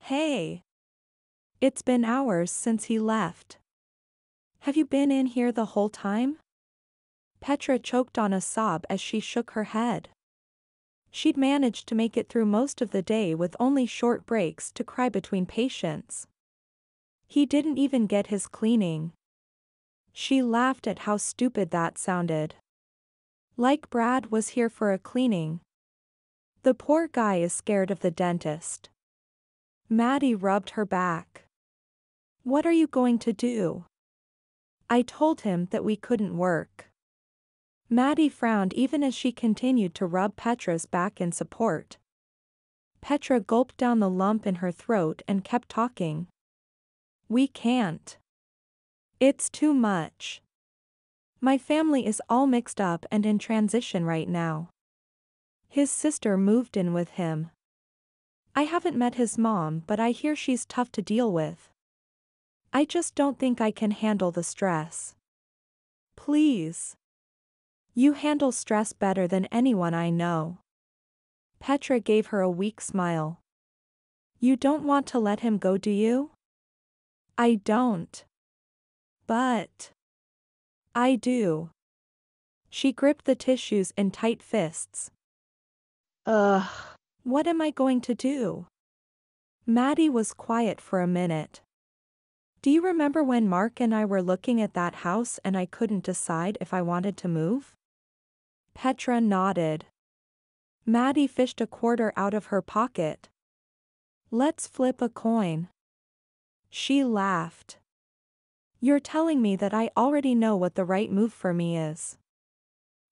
Hey! It's been hours since he left. Have you been in here the whole time? Petra choked on a sob as she shook her head. She'd managed to make it through most of the day with only short breaks to cry between patients. He didn't even get his cleaning. She laughed at how stupid that sounded. Like Brad was here for a cleaning, the poor guy is scared of the dentist. Maddie rubbed her back. What are you going to do? I told him that we couldn't work. Maddie frowned even as she continued to rub Petra's back in support. Petra gulped down the lump in her throat and kept talking. We can't. It's too much. My family is all mixed up and in transition right now. His sister moved in with him. I haven't met his mom but I hear she's tough to deal with. I just don't think I can handle the stress. Please. You handle stress better than anyone I know. Petra gave her a weak smile. You don't want to let him go do you? I don't. But. I do. She gripped the tissues in tight fists, Ugh. What am I going to do? Maddie was quiet for a minute. Do you remember when Mark and I were looking at that house and I couldn't decide if I wanted to move? Petra nodded. Maddie fished a quarter out of her pocket. Let's flip a coin. She laughed. You're telling me that I already know what the right move for me is.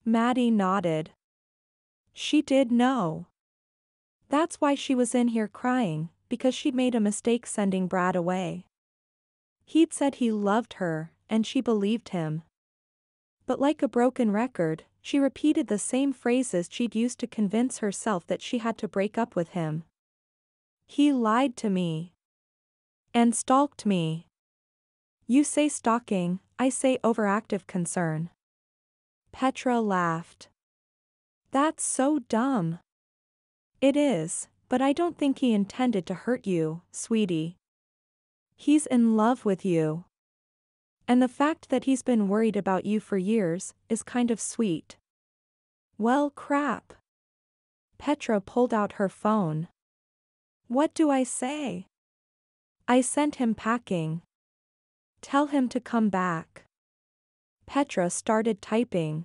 Maddie nodded. She did know. That's why she was in here crying, because she'd made a mistake sending Brad away. He'd said he loved her, and she believed him. But like a broken record, she repeated the same phrases she'd used to convince herself that she had to break up with him. He lied to me. And stalked me. You say stalking, I say overactive concern. Petra laughed. That's so dumb. It is, but I don't think he intended to hurt you, sweetie. He's in love with you. And the fact that he's been worried about you for years is kind of sweet. Well, crap. Petra pulled out her phone. What do I say? I sent him packing. Tell him to come back. Petra started typing.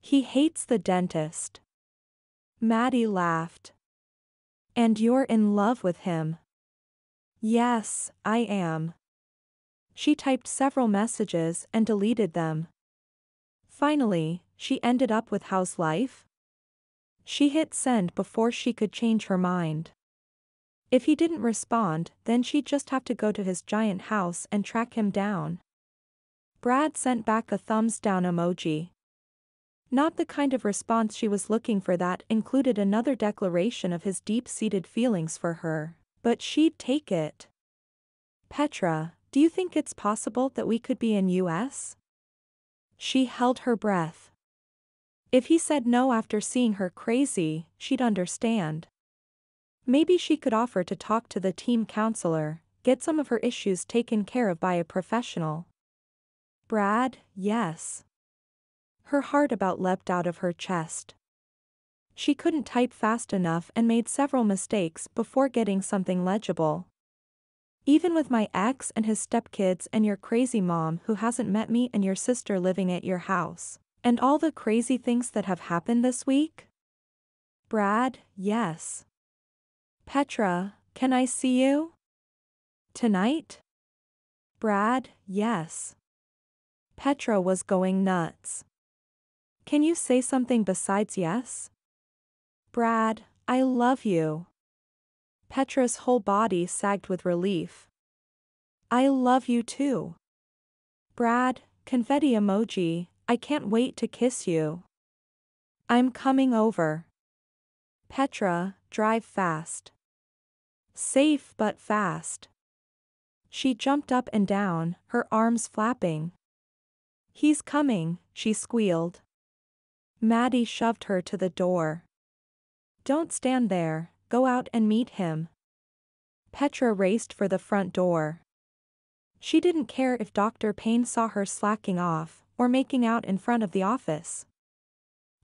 He hates the dentist. Maddie laughed. And you're in love with him. Yes, I am. She typed several messages and deleted them. Finally, she ended up with How's Life? She hit send before she could change her mind. If he didn't respond, then she'd just have to go to his giant house and track him down. Brad sent back a thumbs down emoji. Not the kind of response she was looking for that included another declaration of his deep-seated feelings for her, but she'd take it. Petra, do you think it's possible that we could be in US? She held her breath. If he said no after seeing her crazy, she'd understand. Maybe she could offer to talk to the team counselor, get some of her issues taken care of by a professional. Brad, yes. Her heart about leapt out of her chest. She couldn't type fast enough and made several mistakes before getting something legible. Even with my ex and his stepkids and your crazy mom who hasn't met me and your sister living at your house, and all the crazy things that have happened this week? Brad, yes. Petra, can I see you? Tonight? Brad, yes. Petra was going nuts. Can you say something besides yes? Brad, I love you. Petra's whole body sagged with relief. I love you too. Brad, confetti emoji, I can't wait to kiss you. I'm coming over. Petra, drive fast. Safe but fast. She jumped up and down, her arms flapping. He's coming, she squealed. Maddie shoved her to the door. Don't stand there, go out and meet him. Petra raced for the front door. She didn't care if Dr. Payne saw her slacking off or making out in front of the office.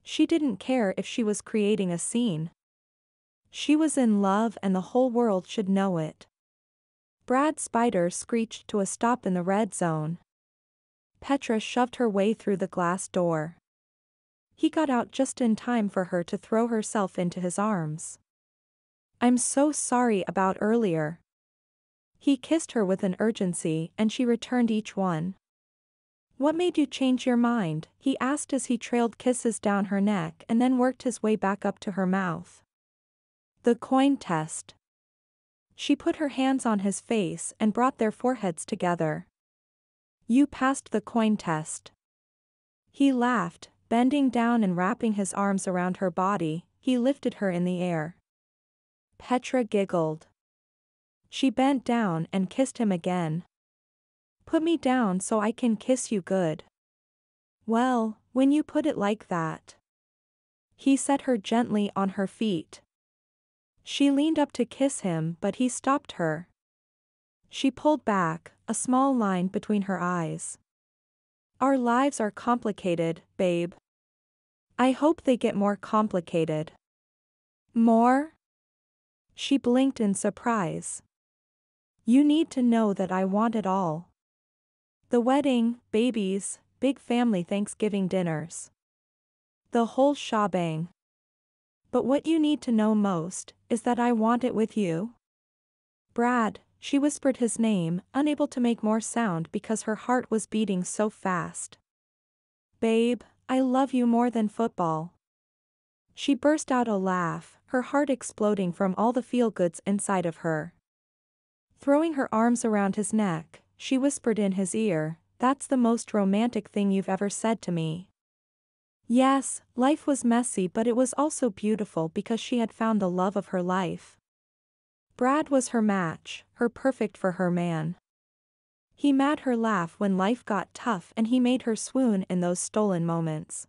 She didn't care if she was creating a scene. She was in love and the whole world should know it. Brad Spider screeched to a stop in the red zone. Petra shoved her way through the glass door. He got out just in time for her to throw herself into his arms. I'm so sorry about earlier. He kissed her with an urgency and she returned each one. What made you change your mind? he asked as he trailed kisses down her neck and then worked his way back up to her mouth. The coin test. She put her hands on his face and brought their foreheads together. You passed the coin test. He laughed, bending down and wrapping his arms around her body, he lifted her in the air. Petra giggled. She bent down and kissed him again. Put me down so I can kiss you good. Well, when you put it like that. He set her gently on her feet. She leaned up to kiss him but he stopped her. She pulled back, a small line between her eyes. Our lives are complicated, babe. I hope they get more complicated. More? She blinked in surprise. You need to know that I want it all. The wedding, babies, big family Thanksgiving dinners. The whole shebang. But what you need to know most is that I want it with you. Brad, she whispered his name, unable to make more sound because her heart was beating so fast. Babe, I love you more than football. She burst out a laugh, her heart exploding from all the feel-goods inside of her. Throwing her arms around his neck, she whispered in his ear, that's the most romantic thing you've ever said to me. Yes, life was messy but it was also beautiful because she had found the love of her life. Brad was her match, her perfect for her man. He made her laugh when life got tough and he made her swoon in those stolen moments.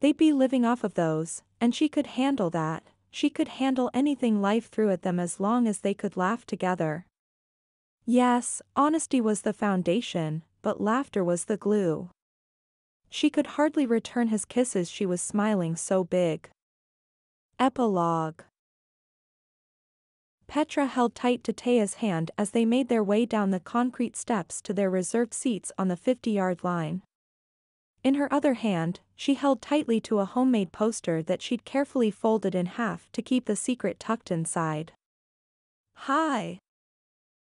They'd be living off of those, and she could handle that, she could handle anything life threw at them as long as they could laugh together. Yes, honesty was the foundation, but laughter was the glue. She could hardly return his kisses she was smiling so big. Epilogue Petra held tight to Taya's hand as they made their way down the concrete steps to their reserved seats on the 50-yard line. In her other hand, she held tightly to a homemade poster that she'd carefully folded in half to keep the secret tucked inside. Hi!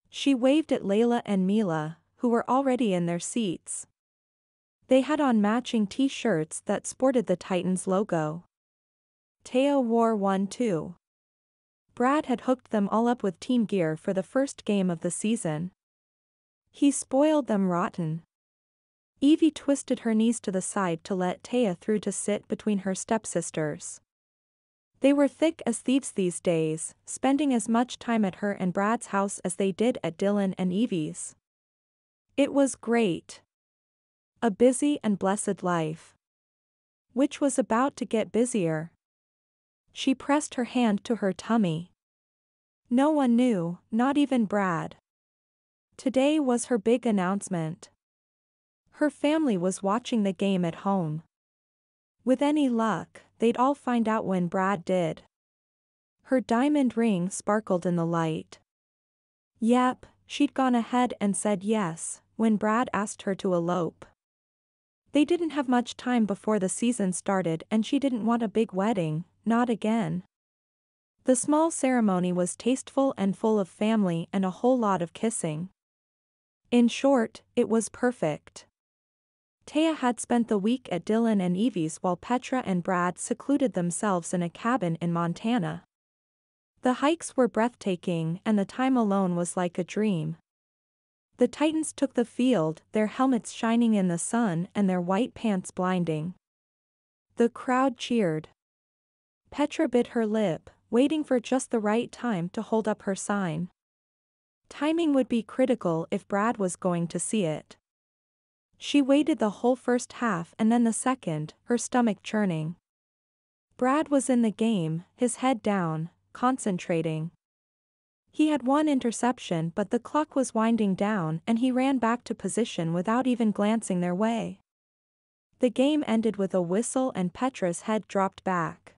She waved at Layla and Mila, who were already in their seats. They had on matching t-shirts that sported the Titans logo. Teo wore one too. Brad had hooked them all up with team gear for the first game of the season. He spoiled them rotten. Evie twisted her knees to the side to let Taya through to sit between her stepsisters. They were thick as thieves these days, spending as much time at her and Brad's house as they did at Dylan and Evie's. It was great a busy and blessed life. Which was about to get busier. She pressed her hand to her tummy. No one knew, not even Brad. Today was her big announcement. Her family was watching the game at home. With any luck, they'd all find out when Brad did. Her diamond ring sparkled in the light. Yep, she'd gone ahead and said yes, when Brad asked her to elope. They didn't have much time before the season started and she didn't want a big wedding, not again. The small ceremony was tasteful and full of family and a whole lot of kissing. In short, it was perfect. Taya had spent the week at Dylan and Evie's while Petra and Brad secluded themselves in a cabin in Montana. The hikes were breathtaking and the time alone was like a dream. The Titans took the field, their helmets shining in the sun and their white pants blinding. The crowd cheered. Petra bit her lip, waiting for just the right time to hold up her sign. Timing would be critical if Brad was going to see it. She waited the whole first half and then the second, her stomach churning. Brad was in the game, his head down, concentrating. He had one interception but the clock was winding down and he ran back to position without even glancing their way. The game ended with a whistle and Petra's head dropped back.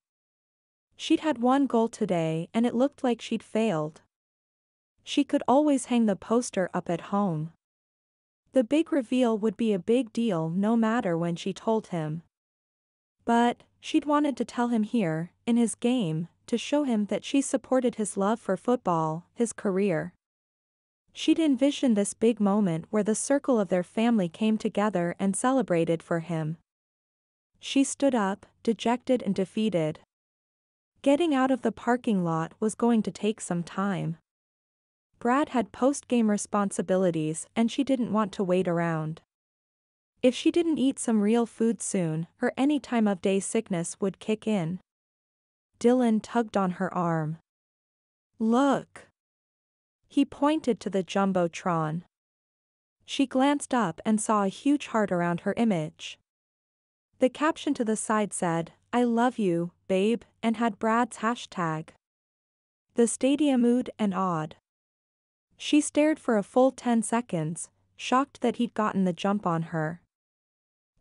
She'd had one goal today and it looked like she'd failed. She could always hang the poster up at home. The big reveal would be a big deal no matter when she told him. But, she'd wanted to tell him here, in his game, to show him that she supported his love for football, his career. She'd envisioned this big moment where the circle of their family came together and celebrated for him. She stood up, dejected and defeated. Getting out of the parking lot was going to take some time. Brad had post-game responsibilities and she didn't want to wait around. If she didn't eat some real food soon, her any time of day sickness would kick in. Dylan tugged on her arm. Look. He pointed to the Jumbotron. She glanced up and saw a huge heart around her image. The caption to the side said, I love you, babe, and had Brad's hashtag. The stadium mood and awed. She stared for a full 10 seconds, shocked that he'd gotten the jump on her.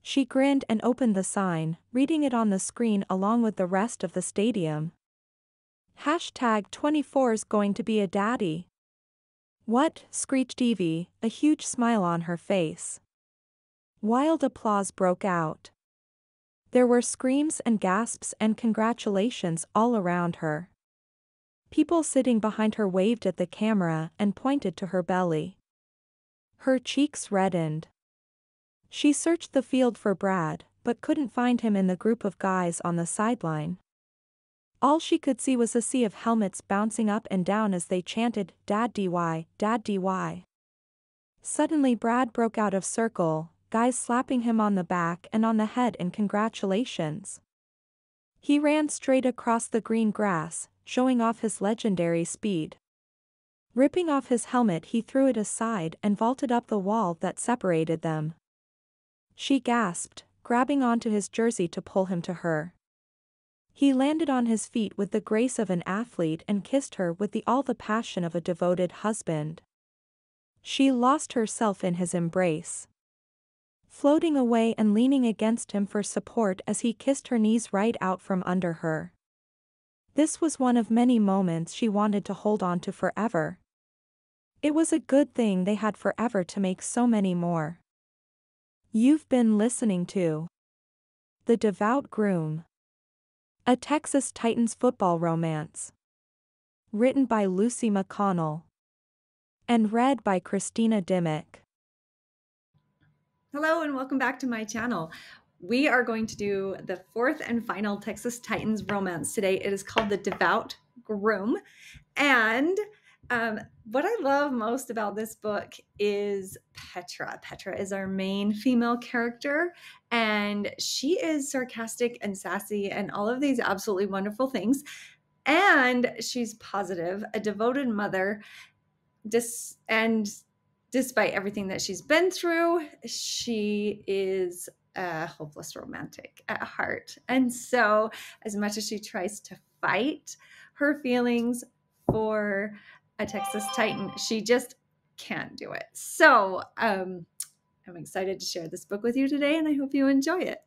She grinned and opened the sign, reading it on the screen along with the rest of the stadium. Hashtag 24's going to be a daddy. What? screeched Evie, a huge smile on her face. Wild applause broke out. There were screams and gasps and congratulations all around her. People sitting behind her waved at the camera and pointed to her belly. Her cheeks reddened. She searched the field for Brad, but couldn't find him in the group of guys on the sideline. All she could see was a sea of helmets bouncing up and down as they chanted, Dad DY, Dad DY. Suddenly Brad broke out of circle, guys slapping him on the back and on the head in congratulations. He ran straight across the green grass, showing off his legendary speed. Ripping off his helmet he threw it aside and vaulted up the wall that separated them. She gasped, grabbing onto his jersey to pull him to her. He landed on his feet with the grace of an athlete and kissed her with the all the passion of a devoted husband. She lost herself in his embrace. Floating away and leaning against him for support as he kissed her knees right out from under her. This was one of many moments she wanted to hold on to forever. It was a good thing they had forever to make so many more. You've been listening to The Devout Groom. A Texas Titans football romance. Written by Lucy McConnell. And read by Christina Dimmick. Hello and welcome back to my channel. We are going to do the fourth and final Texas Titans romance today. It is called The Devout Groom. And um, what I love most about this book is Petra. Petra is our main female character, and she is sarcastic and sassy and all of these absolutely wonderful things. And she's positive, a devoted mother, dis- and despite everything that she's been through, she is a hopeless romantic at heart. And so, as much as she tries to fight her feelings for a Texas Titan. She just can't do it. So um, I'm excited to share this book with you today, and I hope you enjoy it.